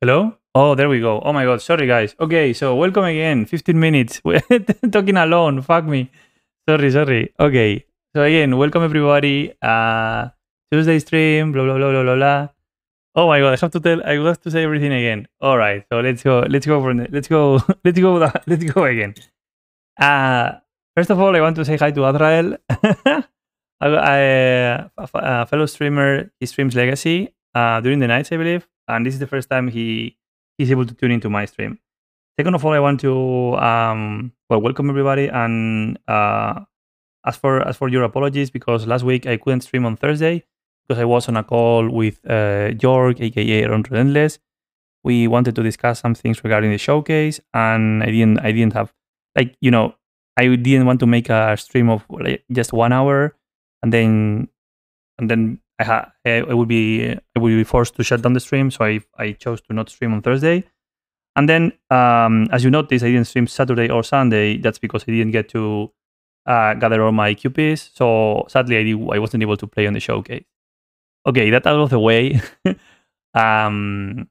Hello? Oh, there we go. Oh my god, sorry guys. Okay, so welcome again. 15 minutes. Talking alone. Fuck me. Sorry, sorry. Okay. So again, welcome everybody. Uh Tuesday stream, blah blah blah blah blah blah. Oh my god, I have to tell I have to say everything again. All right, so let's go. Let's go from the, let's go let's go let's go again. Uh first of all, I want to say hi to Azrael. A fellow streamer, he streams Legacy uh, during the nights, I believe, and this is the first time he he's able to tune into my stream. Second of all, I want to um, well welcome everybody and uh, as for as for your apologies because last week I couldn't stream on Thursday because I was on a call with uh, York, aka Aaron Relentless. We wanted to discuss some things regarding the showcase, and I didn't I didn't have like you know I didn't want to make a stream of like just one hour and then and then I ha- I would be I would be forced to shut down the stream, so I I chose to not stream on Thursday. And then, um, as you notice, I didn't stream Saturday or Sunday. That's because I didn't get to uh, gather all my QPs. So sadly, I, did, I wasn't able to play on the showcase. Okay, that out of the way. um,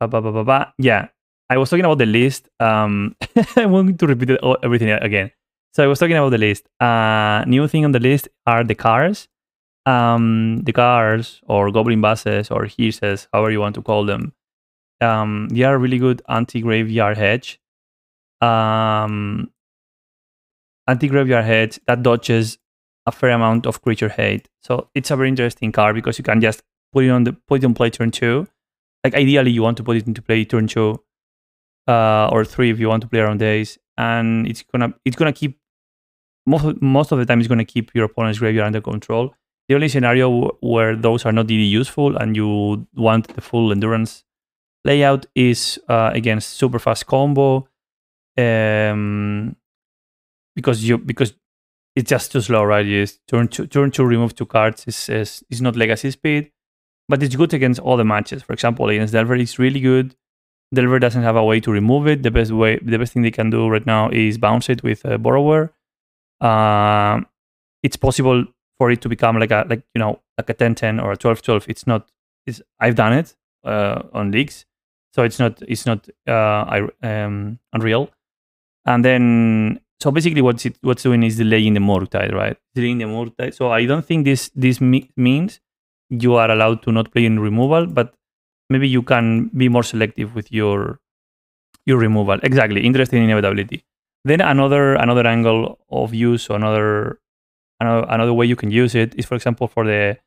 ba, ba, ba, ba, Yeah, I was talking about the list. Um, I'm going to repeat it, everything again. So I was talking about the list. Uh, new thing on the list are the cars. Um, the cars or goblin buses or hearses, however you want to call them. Um, they are really good anti-graveyard hedge. Um, anti-graveyard hedge that dodges a fair amount of creature hate. So it's a very interesting card because you can just put it on the put it on play turn two. Like ideally, you want to put it into play turn two uh, or three if you want to play around Daze, and it's gonna it's gonna keep most of, most of the time it's gonna keep your opponent's graveyard under control. The only scenario where those are not really useful and you want the full endurance layout is uh, against super fast combo, um, because you because it's just too slow, right? You turn to turn to remove two cards is, is is not legacy speed, but it's good against all the matches. For example, against Delver, it's really good. Delver doesn't have a way to remove it. The best way, the best thing they can do right now is bounce it with a borrower. Uh, it's possible for it to become like a like you know like a 10-10 or a 12-12. It's not. It's I've done it uh, on leagues, so it's not it's not uh, um, unreal. And then so basically what's it what's doing is delaying the Murktide, right? Delaying the Murktide. So I don't think this this me- means you are allowed to not play in removal, but maybe you can be more selective with your your removal. Exactly, interesting inevitability. Then another another angle of use, or another another, another way you can use it is, for example, for the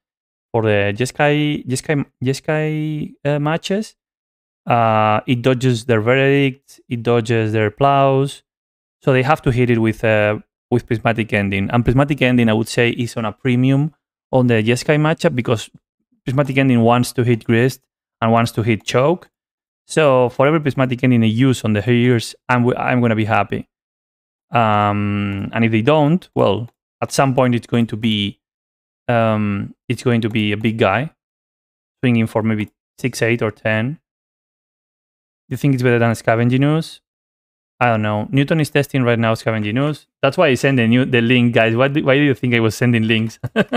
for the Jeskai Jeskai Jeskai uh, matches. Uh, it dodges their verdict, it dodges their plows, so they have to hit it with uh, with prismatic ending. And prismatic ending, I would say, is on a premium on the Jeskai matchup because prismatic ending wants to hit grist and wants to hit choke. So for every prismatic ending they use on the hearse, I'm I'm gonna be happy. Um, and if they don't, well, at some point it's going to be um, it's going to be a big guy swinging for maybe six, eight, or ten. Do you think it's better than Scavenging Ooze? I don't know. Newton is testing right now Scavenging Ooze. That's why I sent the new the link, guys. Why do, why do you think I was sending links? All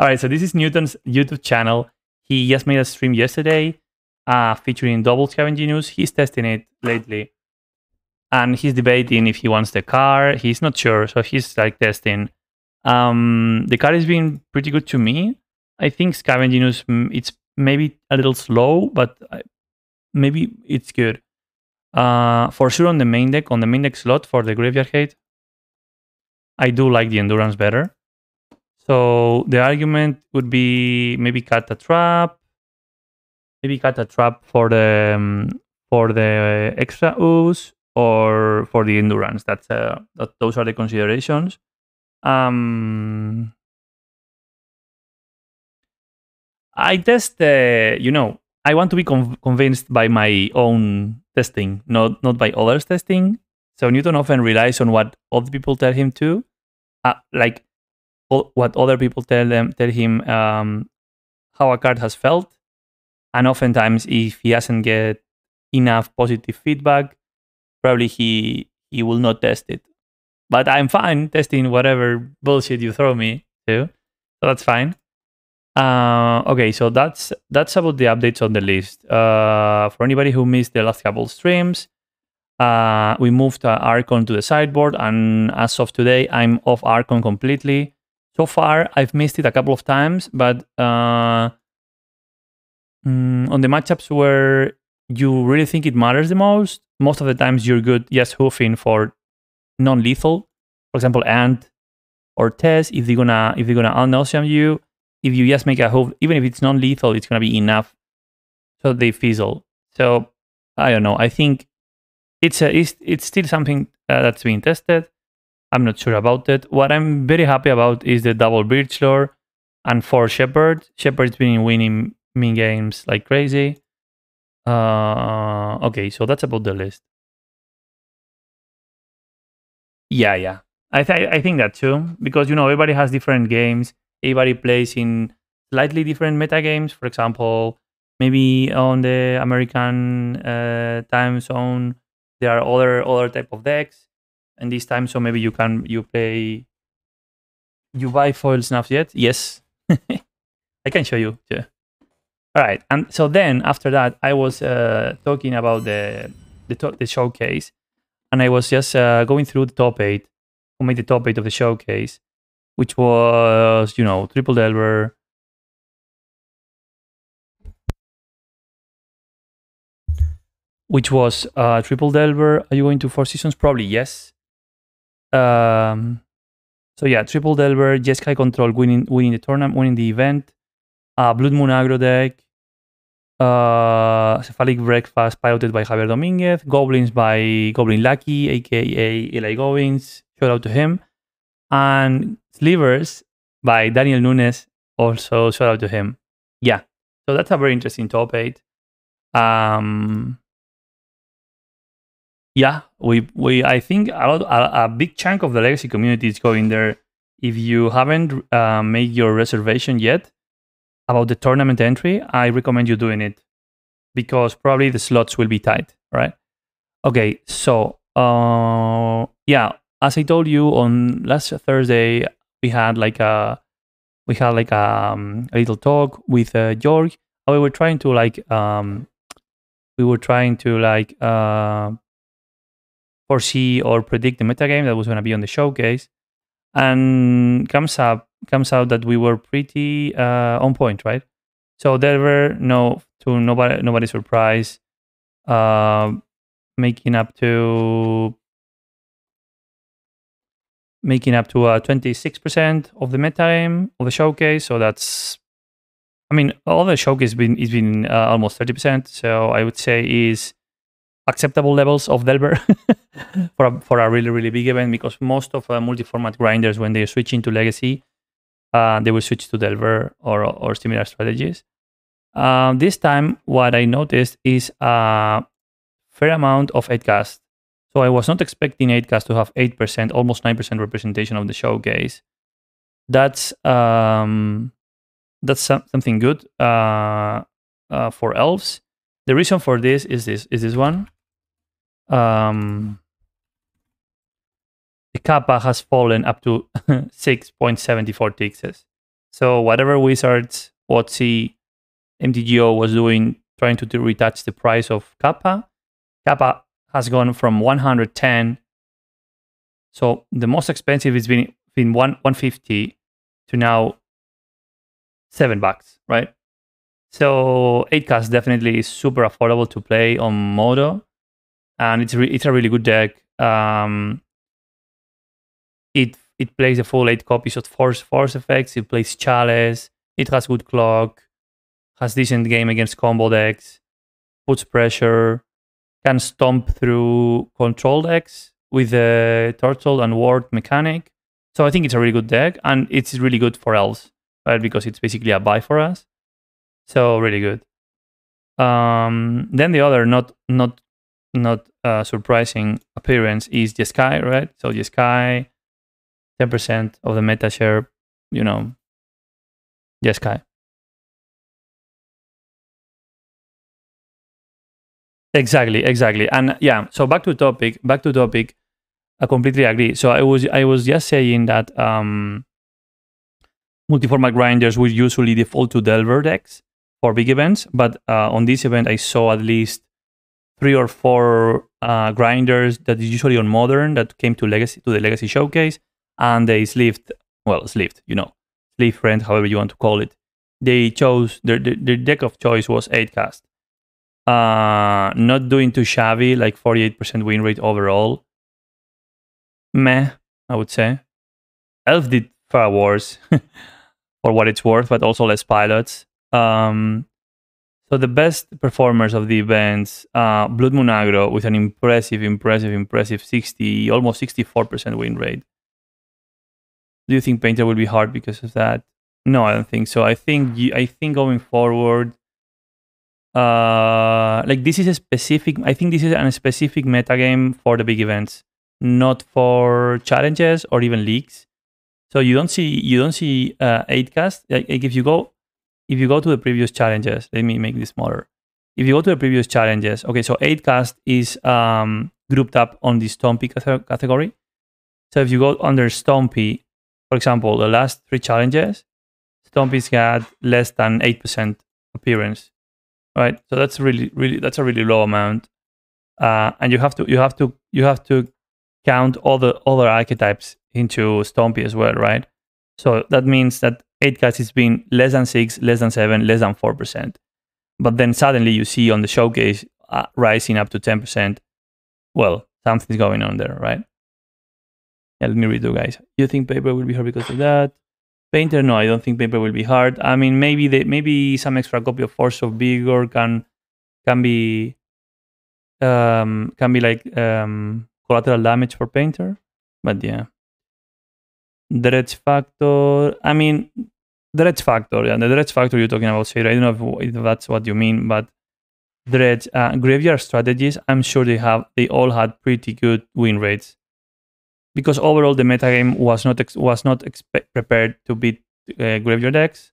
right, so this is Newton's YouTube channel. He just made a stream yesterday uh, featuring double Scavenging Ooze. He's testing it lately. And he's debating if he wants the car. He's not sure, so he's like testing. Um, the car has been pretty good to me. I think Scavenging Ooze, mm, it's maybe a little slow, but maybe it's good. Uh, for sure on the main deck, on the main deck slot for the Graveyard Hate, I do like the Endurance better. So the argument would be maybe cut a trap, maybe cut a trap for the um, for the extra ooze or for the endurance. That's uh, that, those are the considerations. Um, I test, uh, you know, I want to be conv- convinced by my own testing, not not by others' testing. So Newton often relies on what other people tell him to, uh, like what other people tell them tell him um, how a card has felt, and oftentimes if he doesn't get enough positive feedback, probably he he will not test it. But I'm fine testing whatever bullshit you throw me to, so that's fine. Uh, okay, so that's that's about the updates on the list. Uh, for anybody who missed the last couple streams, uh, we moved uh, Archon to the sideboard, and as of today, I'm off Archon completely. So far, I've missed it a couple of times, but uh, mm, on the matchups where you really think it matters the most, most of the times you're good just hoofing for non-lethal. For example, Ant or TES, if they're gonna if they're gonna out you, if you just make a hoof, even if it's non-lethal, it's gonna be enough so they fizzle. So I don't know. I think it's a, it's, it's still something uh, that's being tested. I'm not sure about it. What I'm very happy about is the double Birchlore and for Shepherd. Shepherd's been winning min games like crazy. Uh, okay, so that's about the list. Yeah, yeah. I th- I think that too because you know everybody has different games. Everybody plays in slightly different meta games. For example, maybe on the American uh, time zone, there are other other type of decks. And this time, so maybe you can you play. You buy foil snaps yet? Yes, I can show you. Yeah. All right, and so then after that, I was uh, talking about the the, the showcase, and I was just uh, going through the top eight, who made the top eight of the showcase, which was you know Triple Delver, which was uh, Triple Delver. Are you going to Four Seasons? Probably yes. Um, so yeah, Triple Delver, Jeskai Control winning winning the tournament, winning the event. Uh, Blood Moon aggro deck, uh, Cephalid Breakfast piloted by Javier Dominguez. Goblins by Goblin Lucky, aka Eli Goblins. Shout out to him. And Slivers by Daniel Nunes. Also, shout out to him. Yeah. So that's a very interesting top eight. Um, yeah, we we I think a, lot, a, a big chunk of the legacy community is going there. If you haven't uh, made your reservation yet, about the tournament entry, I recommend you doing it because probably the slots will be tight, right? Okay, so uh, yeah, as I told you on last Thursday, we had like a we had like a, um, a little talk with uh, George. We were trying to like um, we were trying to like uh, foresee or predict the metagame that was going to be on the showcase, and comes up comes out that we were pretty uh, on point, right? So there were no to nobody nobody's surprise, uh, making up to making up to uh, 26% of the meta game of the showcase. So that's, I mean, all the showcase been is been uh, almost 30%. So I would say is acceptable levels of Delver for a, for a really really big event because most of uh, multi-format grinders when they switch into Legacy uh, they will switch to Delver or, or similar strategies. Um, this time, what I noticed is a fair amount of 8cast. So I was not expecting 8cast to have 8%, almost 9% representation of the showcase. That's um, that's something good uh, uh, for elves. The reason for this is this is this one. Um, the kappa has fallen up to 6.74 tixes. So whatever wizards WotC MTGO was doing, trying to, to retouch the price of kappa, kappa has gone from 110. So the most expensive has been, been one, 150 to now seven bucks, right? So 8cast definitely is super affordable to play on Modo, and it's re- it's a really good deck. Um, it it plays the full eight copies of force force effects. It plays Chalice. It has good clock. Has decent game against combo decks. Puts pressure. Can stomp through control decks with the turtle and ward mechanic. So I think it's a really good deck, and it's really good for elves, right? Because it's basically a bye for us. So really good. Um, then the other not not not uh, surprising appearance is Jeskai, right? So Jeskai 10% of the meta share, you know, Jeskai. Exactly, exactly. And yeah, so back to topic, back to topic. I completely agree. So I was I was just saying that um multi-format grinders will usually default to Delver decks for big events, but uh, on this event I saw at least three or four uh, grinders that is usually on modern that came to legacy to the legacy showcase, and they sleeved well sleeved, you know, sleeve friend, however you want to call it. They chose their their, their deck of choice was eight cast. Uh, not doing too shabby, like 48% win rate overall. Meh, I would say. Elf did far worse for what it's worth, but also less pilots. Um, so the best performers of the events, uh, Blood Moon Aggro with an impressive, impressive, impressive 60, almost 64% win rate. Do you think Painter will be hard because of that? No, I don't think so. I think you, I think going forward, uh, like this is a specific. I think this is a specific meta game for the big events, not for challenges or even leagues. So you don't see you don't see uh, eight cast. Like, like if you go if you go to the previous challenges, let me make this smaller. If you go to the previous challenges, okay, so 8cast is um, grouped up on the Stompy category. So if you go under Stompy, for example, the last three challenges, Stompy's less than 8% appearance, right? So that's really, really, that's a really low amount. Uh, and you have to, you have to, you have to count all the other archetypes into Stompy as well, right? So that means that 8 cast is being less than 6, less than 7, less than 4%. But then suddenly you see on the showcase uh, rising up to 10%. Well, something's going on there, right? Yeah, let me redo, guys. You think paper will be hard because of that? Painter, no, I don't think paper will be hard. I mean, maybe the, maybe some extra copy of Force of Vigor can can be um, can be like um, collateral damage for painter, but yeah. Dredge factor. I mean, dredge factor. Yeah, the dredge factor you're talking about, Sarah. I don't know if, if that's what you mean, but dredge uh, graveyard strategies. I'm sure they have. They all had pretty good win rates because overall the metagame was not was not prepared to beat uh, graveyard decks.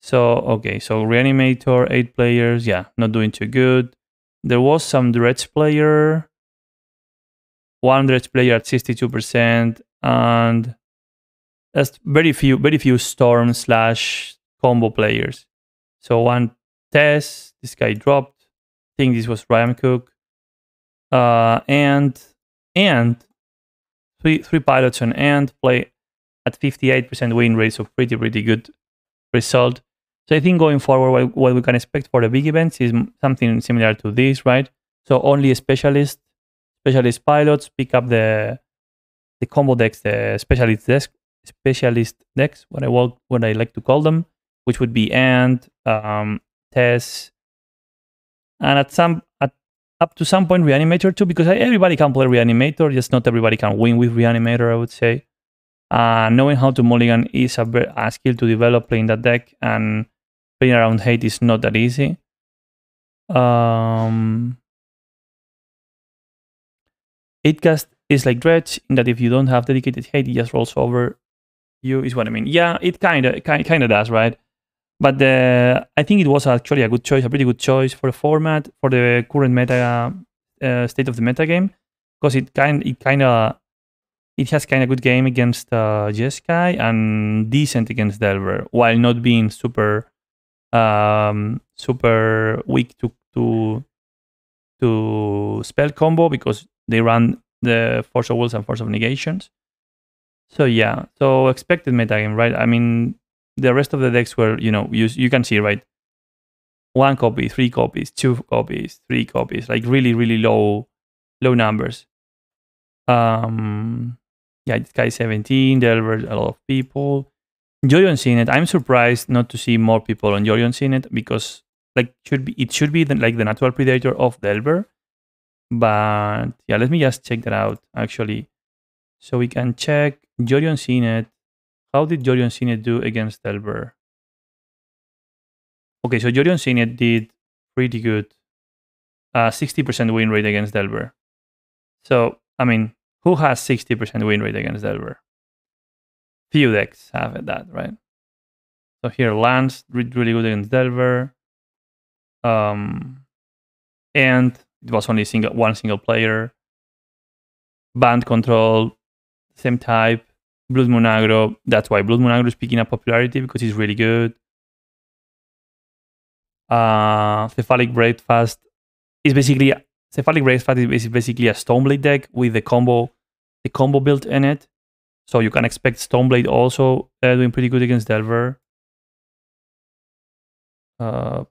So okay, so reanimator eight players. Yeah, not doing too good. There was some dredge player. One dredge player at 62%, and there's very few very few storm slash combo players. So one test, this guy dropped. I think this was Ryan Cook. Uh, and and three three pilots on and play at 58% win rate, so pretty pretty good result. So I think going forward, what, what we can expect for the big events is something similar to this, right? So only specialist specialist pilots pick up the the combo decks, the specialist desk, specialist decks, what I will, what I like to call them, which would be and um, TES, and at some at up to some point Reanimator too, because everybody can play Reanimator, just not everybody can win with Reanimator. I would say. Uh, knowing how to mulligan is a, a skill to develop playing that deck, and playing around hate is not that easy. Um, 8cast is like Dredge in that if you don't have dedicated hate, it just rolls over you is what I mean. Yeah, it kind of kind of does, right? But the, I think it was actually a good choice, a pretty good choice for the format for the current meta uh, state of the meta game because it kind it kind of it has kind of good game against uh, Jeskai and decent against Delver, while not being super um, super weak to to to spell combo because they run the Force of Wills and Force of Negations. So yeah, so expected metagame, right? I mean, the rest of the decks were, you know, you you can see right, one copy, three copies, two copies, three copies, like really really low low numbers. Um, yeah, Sky 17, there were a lot of people. Yorion Cinet, I'm surprised not to see more people on Yorion Cinet because like should be it should be the, like the natural predator of Delver. But yeah, let me just check that out actually. So we can check Yorion Cinet. How did Yorion Cinet do against Delver? Okay, so Yorion Cinet did pretty good. Uh, 60% win rate against Delver. So, I mean, who has 60% win rate against Delver? Few decks have that, right? So here, Lance, really good against Delver. Um, and it was only single one single player. Bant control, same type. Blood Moon Aggro. That's why Blood Moon Aggro is picking up popularity because it's really good. Uh, Cephalid Breakfast is basically Cephalid Breakfast is basically a Stoneblade deck with the combo the combo built in it. So you can expect Stoneblade also uh, doing pretty good against Delver. Uh,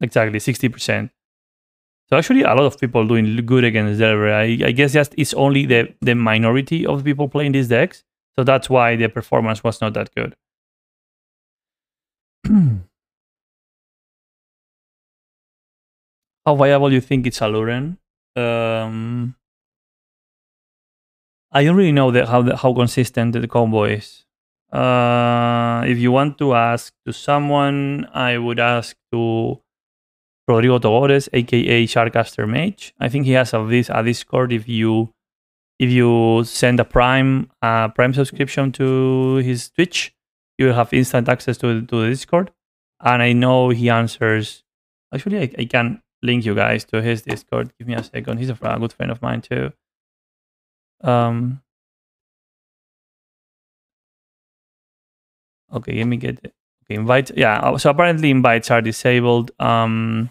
exactly, 60%. So actually a lot of people doing good against Delver. I, I guess just it's only the, the minority of people playing these decks. So that's why the performance was not that good. How viable you think it's Aluren? Um, I don't really know the, how the, how consistent the combo is. Uh, if you want to ask to someone, I would ask to Rodrigo Togores, aka Sharkcaster Mage. I think he has a, a Discord. If you if you send a Prime a Prime subscription to his Twitch, you will have instant access to to the Discord. And I know he answers. Actually, I, I can link you guys to his Discord. Give me a second. He's a, a good friend of mine too. Um, okay, let me get it. Okay, invite. Yeah, uh, so apparently invites are disabled. Um,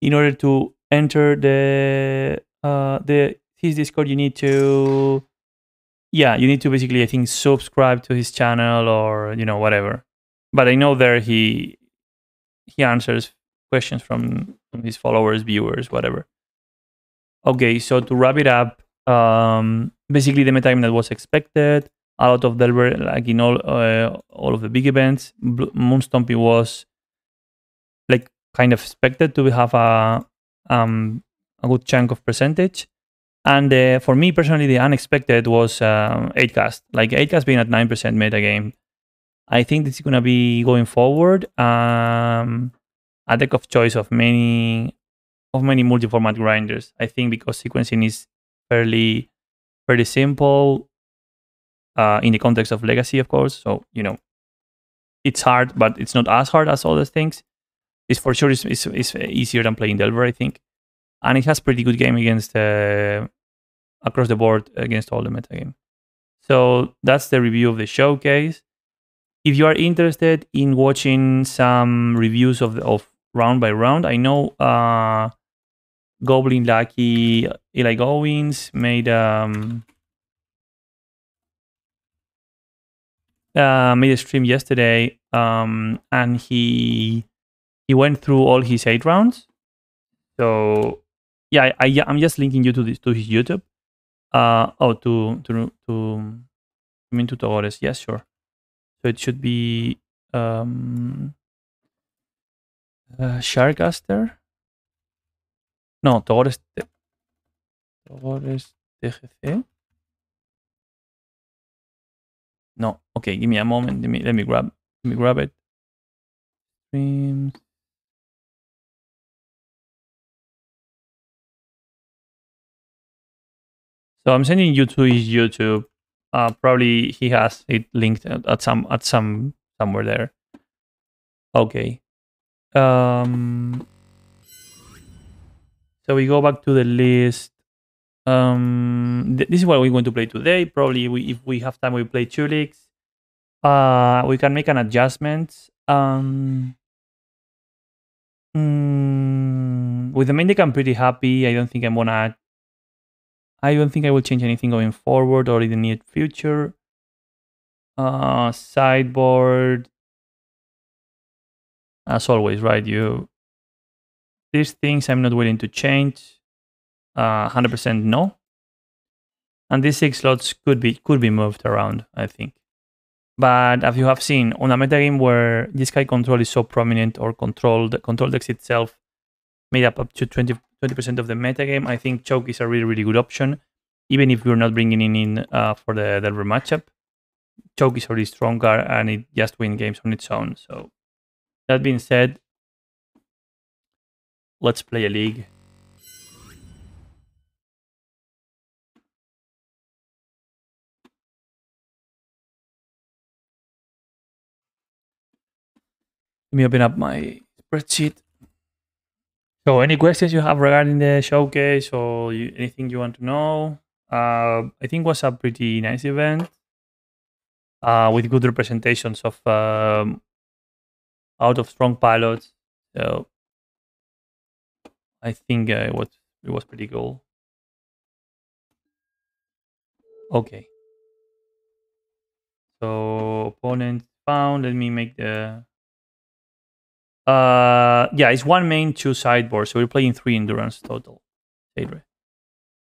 in order to enter the uh the his Discord, you need to yeah, you need to basically I think subscribe to his channel or you know whatever. But I know there he he answers questions from, from his followers, viewers, whatever. Okay, so to wrap it up, um, basically, the metagame that was expected. A lot of Delver, like in all uh, all of the big events, Moonstompy was like kind of expected to have a um, a good chunk of percentage. And uh, for me personally, the unexpected was um, 8cast. Like 8cast being at 9% metagame. I think this is going to be going forward um, a deck of choice of many of many multi-format grinders. I think because sequencing is fairly fairly simple uh, in the context of legacy, of course. So you know, it's hard, but it's not as hard as all other things. It's for sure is, it's, it's easier than playing Delver, I think, and it has pretty good game against uh, across the board against all the meta game. So that's the review of the showcase. If you are interested in watching some reviews of the, of round by round, I know uh, Goblin Lucky Eli Goins made um uh, made a stream yesterday um and he he went through all his eight rounds. So yeah, I, I am just linking you to this to his YouTube. Uh oh to to to I mean to Togores, yes, sure. So it should be um uh, Sharkcaster. No, Togores. Togores TGC. No. Okay, give me a moment. Let me let me grab let me grab it. Streams. So I'm sending you to his YouTube. Uh, probably he has it linked at some at some somewhere there. Okay. Um, so we go back to the list. Um, th this is what we're going to play today. Probably, we, if we have time, we play two leagues. Uh, we can make an adjustment. Um, mm, with the main deck, I'm pretty happy. I don't think I'm gonna. I don't think I will change anything going forward or in the near future. Uh, sideboard. As always, right? You these things I'm not willing to change. Uh, 100% no. And these six slots could be could be moved around, I think. But as you have seen, on a metagame where this guy control is so prominent or controlled the control decks itself made up up to 20 percent of the metagame, I think choke is a really really good option. Even if you're not bringing it in uh, for the Delver matchup, choke is already stronger and it just wins games on its own. So that being said, Let's play a league. Let me open up my spreadsheet. So, any questions you have regarding the showcase or you, anything you want to know? uh, I think was a pretty nice event uh, with good representations of um, out of strong pilots. So I think uh, it was it was pretty cool. Okay. So opponent found. Let me make the. Uh, yeah, it's one main, two sideboard. So we're playing three endurance total.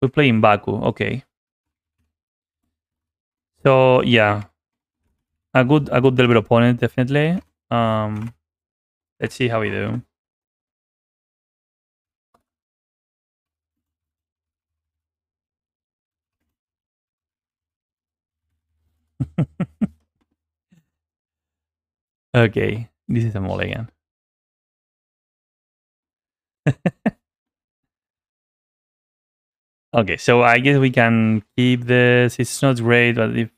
We're playing Baku. Okay. So yeah, a good a good Delver opponent definitely. Um, let's see how we do. okay, this is a mulligan. Okay, so I guess we can keep this. It's not great, but if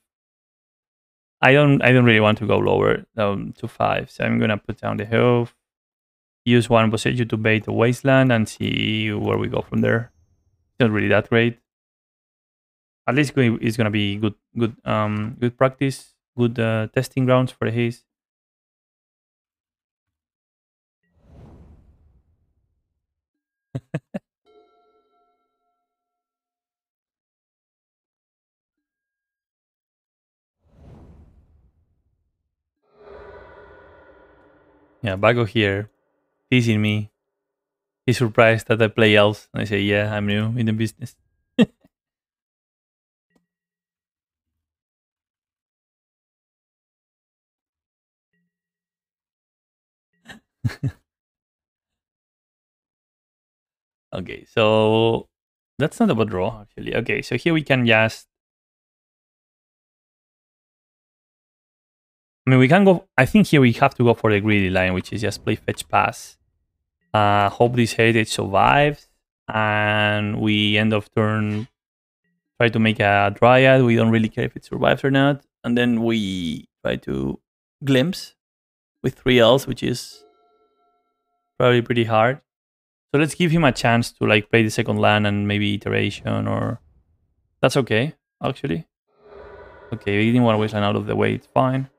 I don't, I don't really want to go lower um, to five, so I'm gonna put down the health. Use one position to bait the wasteland and see where we go from there. It's not really that great. At least it's gonna be good, good, um, good practice, good uh, testing grounds for the hearse. yeah, Bago here, teasing me. He's surprised that I play elves. And I say, yeah, I'm new in the business. okay, so that's not about draw actually. Okay, so here we can just. I mean, we can go. I think here we have to go for the greedy line, which is just play fetch pass. Uh, hope this heritage survives, and we end of turn try to make a dryad. We don't really care if it survives or not, and then we try to glimpse with three L's, which is probably pretty hard. So let's give him a chance to like play the second land and maybe iteration or that's okay, actually. Okay, we didn't want to waste land out of the way, it's fine.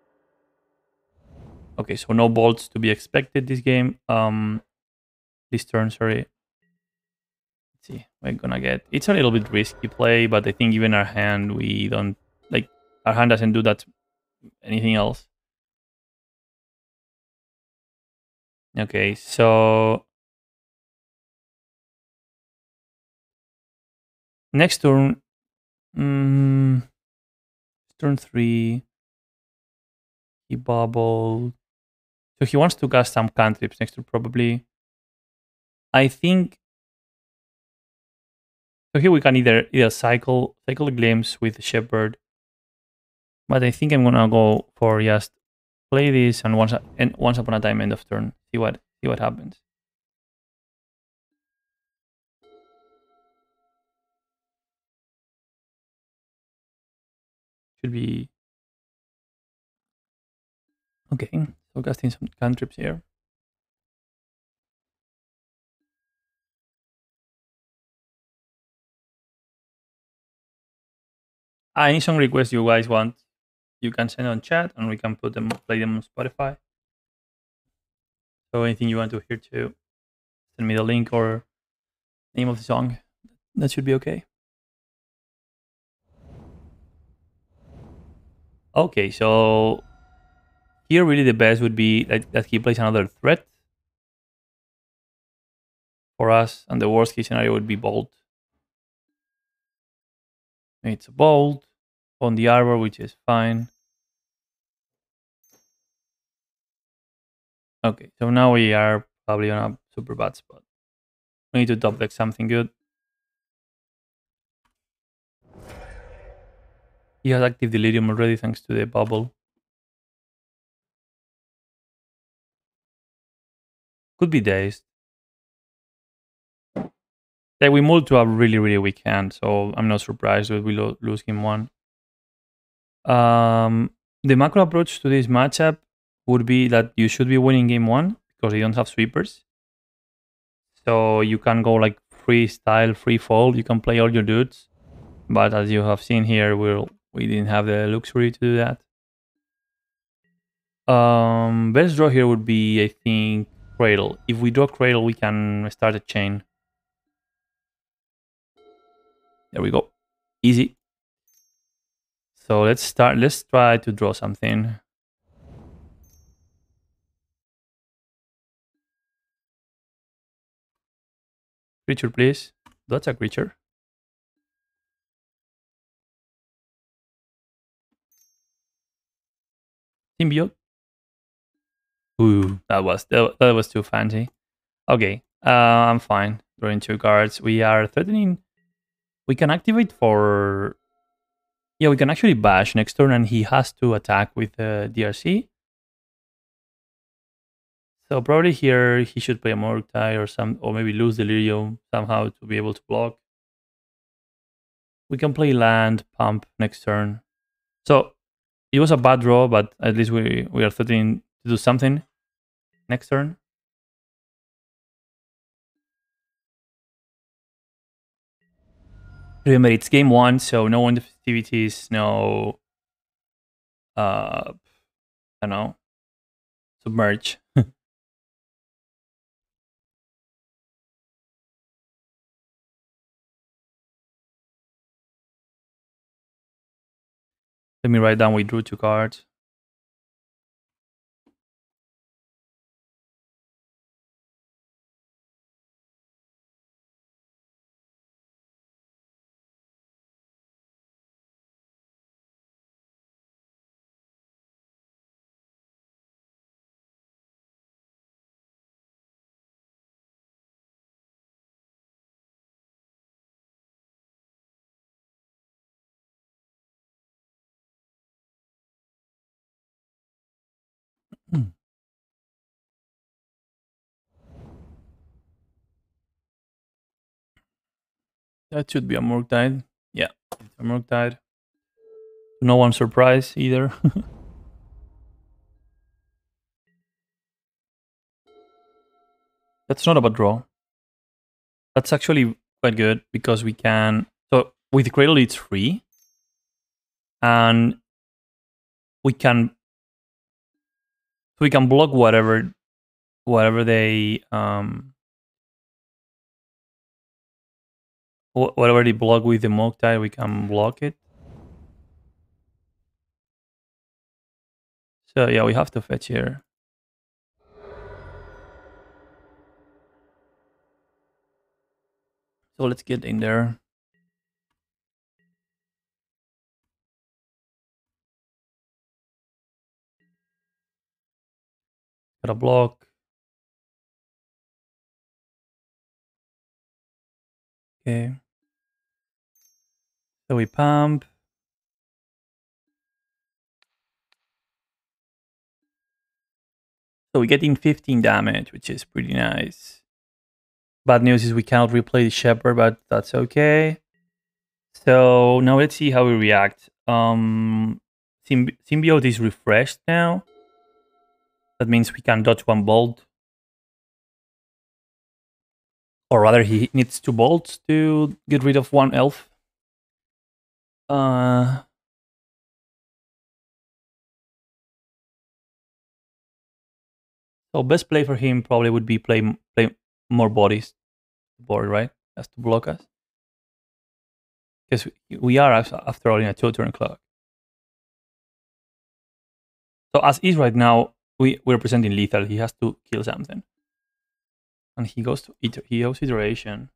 Okay, so no bolts to be expected this game. Um this turn, sorry. Let's see, we're gonna get it's a little bit risky play, but I think even our hand we don't like our hand doesn't do that anything else. Okay, so next turn, mm, turn three, he bubbled. So he wants to cast some cantrips next turn, probably. I think. So here we can either either cycle cycle glimpse with the shepherd, but I think I'm gonna go for just play this and once and once upon a time end of turn see what see what happens should be okay so casting some cantrips here ah, any song requests you guys want you can send on chat and we can put them play them on Spotify. So anything you want to hear to send me the link or name of the song. That should be okay. Okay, so here really the best would be that, that he plays another threat for us, and the worst case scenario would be bolt. It's a bolt on the arbor, which is fine. Okay, so now we are probably on a super bad spot. We need to top deck something good. He has active delirium already thanks to the bubble. Could be dazed. Like we moved to a really, really weak hand, so I'm not surprised that we lo lose him one. Um, the macro approach to this matchup would be that you should be winning game one because you don't have sweepers. So you can go like freestyle, free fall. You can play all your dudes, but as you have seen here, we'll, we didn't have the luxury to do that. Um, best draw here would be, I think, Cradle. If we draw Cradle, we can start a chain. There we go. Easy. So let's start, let's try to draw something. Creature, please. That's a creature. Symbiote. Ooh, that was that, that was too fancy. Okay, uh, I'm fine. Drawing two cards. We are threatening. We can activate for. Yeah, we can actually bash next turn, and he has to attack with uh, DRC. So probably here he should play a Murktide or some, or maybe lose Delirium somehow to be able to block. We can play land, pump next turn. So it was a bad draw, but at least we, we are threatening to do something next turn. Remember, it's game one, so no one festivities, no, uh, I don't know, submerge. Let me write down we drew two cards. That should be a Murktide. Yeah, it's a. No one surprised either. That's not a bad draw. That's actually quite good because we can... So with Cradle it's free. And we can we can block whatever whatever they um whatever they block with the Murktide, we can block it. So yeah, we have to fetch here. So let's get in there. Got a block. Okay. So we pump. So we're getting 15 damage, which is pretty nice. Bad news is we cannot replay the Shepherd, but that's okay. So now let's see how we react. Um, Symbi Symbiote is refreshed now. That means we can dodge one bolt. Or rather, he needs two bolts to get rid of one elf. Uh, so best play for him probably would be play play more bodies board, right? Has to block us. Because we are after all in a two turn clock. So as is right now, we we're presenting lethal. He has to kill something, and he goes to. He goes iteration.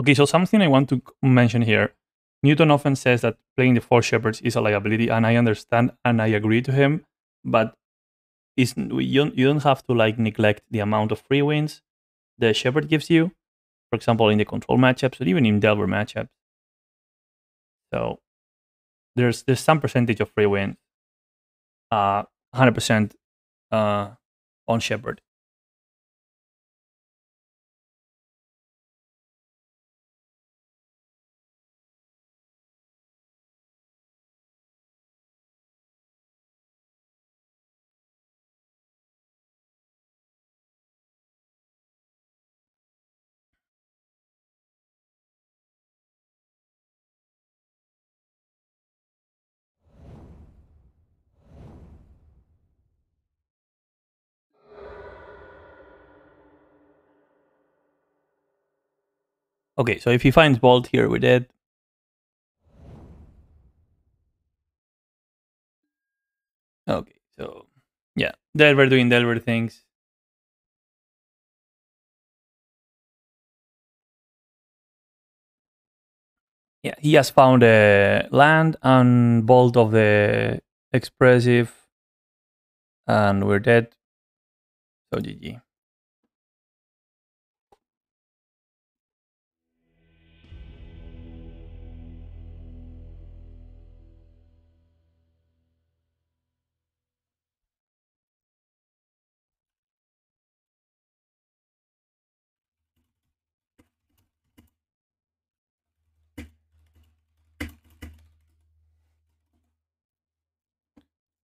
Okay, so something I want to mention here. Newton often says that playing the four shepherds is a liability, and I understand and I agree to him. But is you don't, you don't have to like neglect the amount of free wins the shepherd gives you. For example, in the control matchups, or even in Delver matchups. So there's there's some percentage of free wins uh, 100% uh, on Shepherd. Okay, so if he finds Bolt here, we're dead. Okay, so yeah, Delver doing Delver things. Yeah, he has found a land and Bolt of the Expressive, and we're dead. So GG.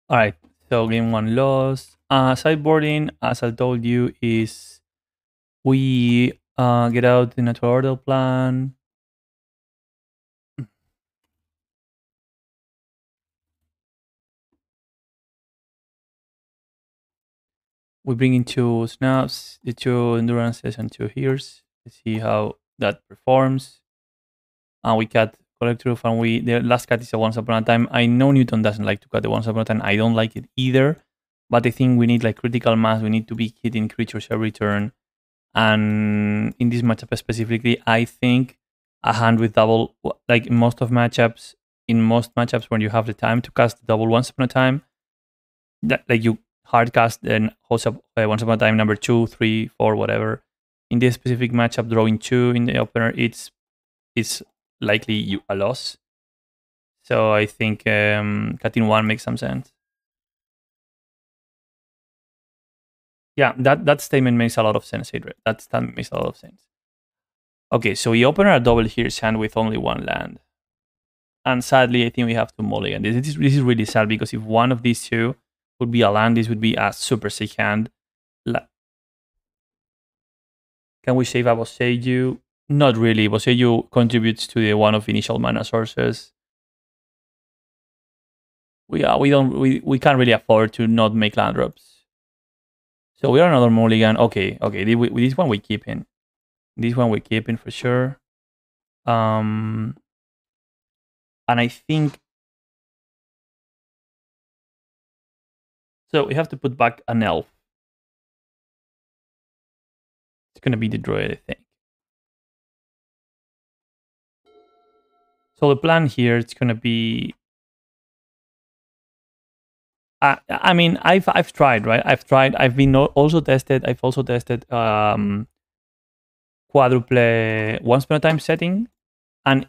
All right, so game one lost. Uh, sideboarding, as I told you, is we uh, get out the natural order plan. We bring in two snaps, the two endurances, and two hears. Let's see how that performs. And we cut collector and we the last cut is a once upon a time. I know Newton doesn't like to cut the once upon a time. I don't like it either. But I think we need like critical mass. We need to be hitting creatures every turn. And in this matchup specifically, I think a hand with double, like most of matchups, in most matchups when you have the time to cast double once upon a time, that like you hard cast then also uh, once upon a time number two, three, four, whatever. In this specific matchup, drawing two in the opener, it's it's likely you a loss. So I think um, cutting one makes some sense. Yeah, that, that statement makes a lot of sense, Adrian. That, that makes a lot of sense. Okay, so we open our double here hand with only one land. And sadly, I think we have to mulligan. This is, this is really sad because if one of these two would be a land, this would be a super sick hand. Can we save Boseiju? Not really. Boseiju contributes to the one of initial mana sources. We are, we don't we, we can't really afford to not make land drops. So we are another mulligan. Okay, okay. This one we keep in. This one we keep in for sure. Um, and I think so. We have to put back an elf. It's gonna be the druid, I think. So the plan here it's going to be. I, I mean, I've I've tried, right? I've tried. I've been also tested. I've also tested um, quadruple once upon a time setting, and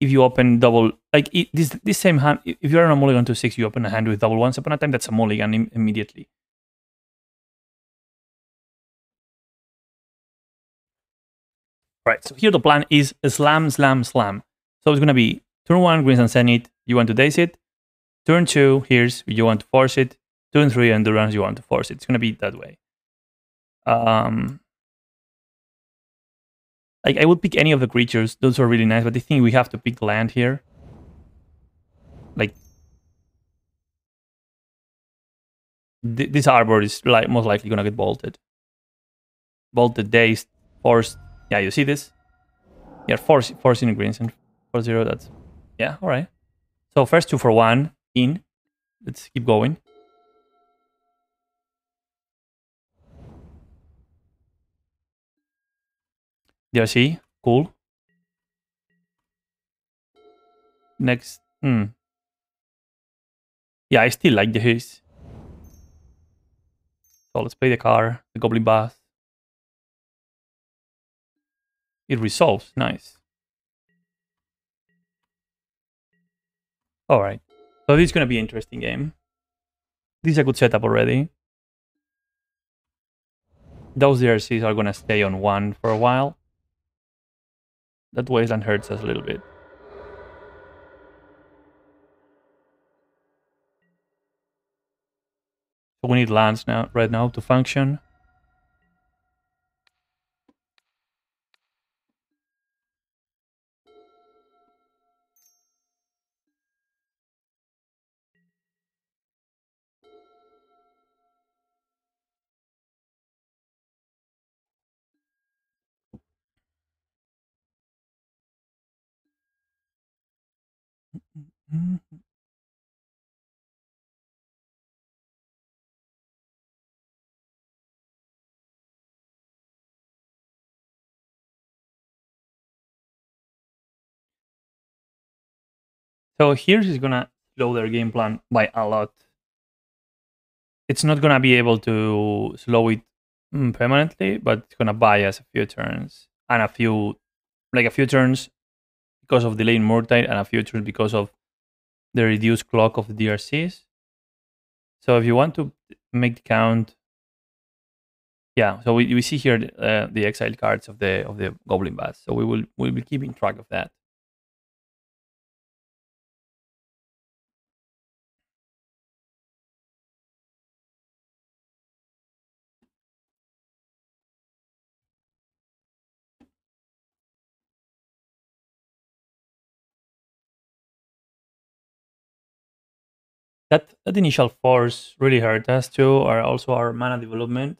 if you open double, like it, this this same hand, if you're on a mulligan to six, you open a hand with double once upon a time. That's a mulligan Im immediately. Right. So here the plan is slam, slam, slam. So it's going to be turn one, Green Sun's Zenith, you want to daze it. Turn two, here's you want to force it. Turn three, Endurance, you want to force it. It's going to be that way. Um, I would pick any of the creatures. Those are really nice, but I think we have to pick land here. Like th this arbor is most likely gonna get bolted. Bolted, dazed, forced. Yeah, you see this? Yeah, force forcing greens and zero. That's yeah, all right. So first two for one in. Let's keep going. DRC, cool. Next, hmm. Yeah, I still like the hearse. So let's play the car, the Goblin Bath. It resolves, nice. All right. So this is going to be an interesting game. This is a good setup already. Those DRCs are going to stay on one for a while. That wasteland hurts us a little bit. We need lands now, right now, to function. So here is gonna slow their game plan by a lot. It's not gonna be able to slow it mm, permanently, but it's gonna buy us a few turns and a few, like a few turns because of delay in Murktide and a few turns because of the reduced clock of the DRCs. So if you want to make the count, yeah. So we, we see here uh, the exile cards of the of the Goblin Bats. So we will we'll be keeping track of that. That that initial force really hurt us too, or also our mana development.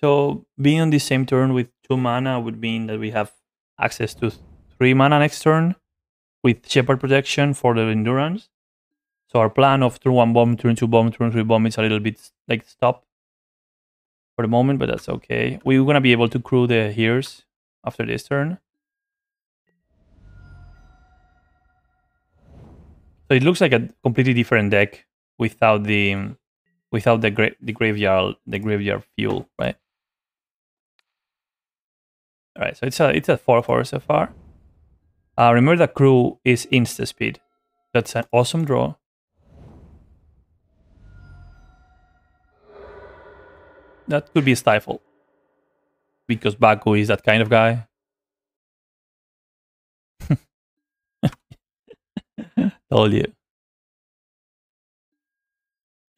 So being on the same turn with two mana would mean that we have access to three mana next turn with Shepherd protection for the endurance. So our plan of turn one bomb, turn two bomb, turn three bomb is a little bit like stop for the moment, but that's okay. We're gonna be able to crew the hearse after this turn. So it looks like a completely different deck without the without the gra the graveyard the graveyard fuel, right? All right, so it's a it's a four four so far. Uh, remember that crew is insta speed. That's an awesome draw. That could be stifle because Baku is that kind of guy. Told you.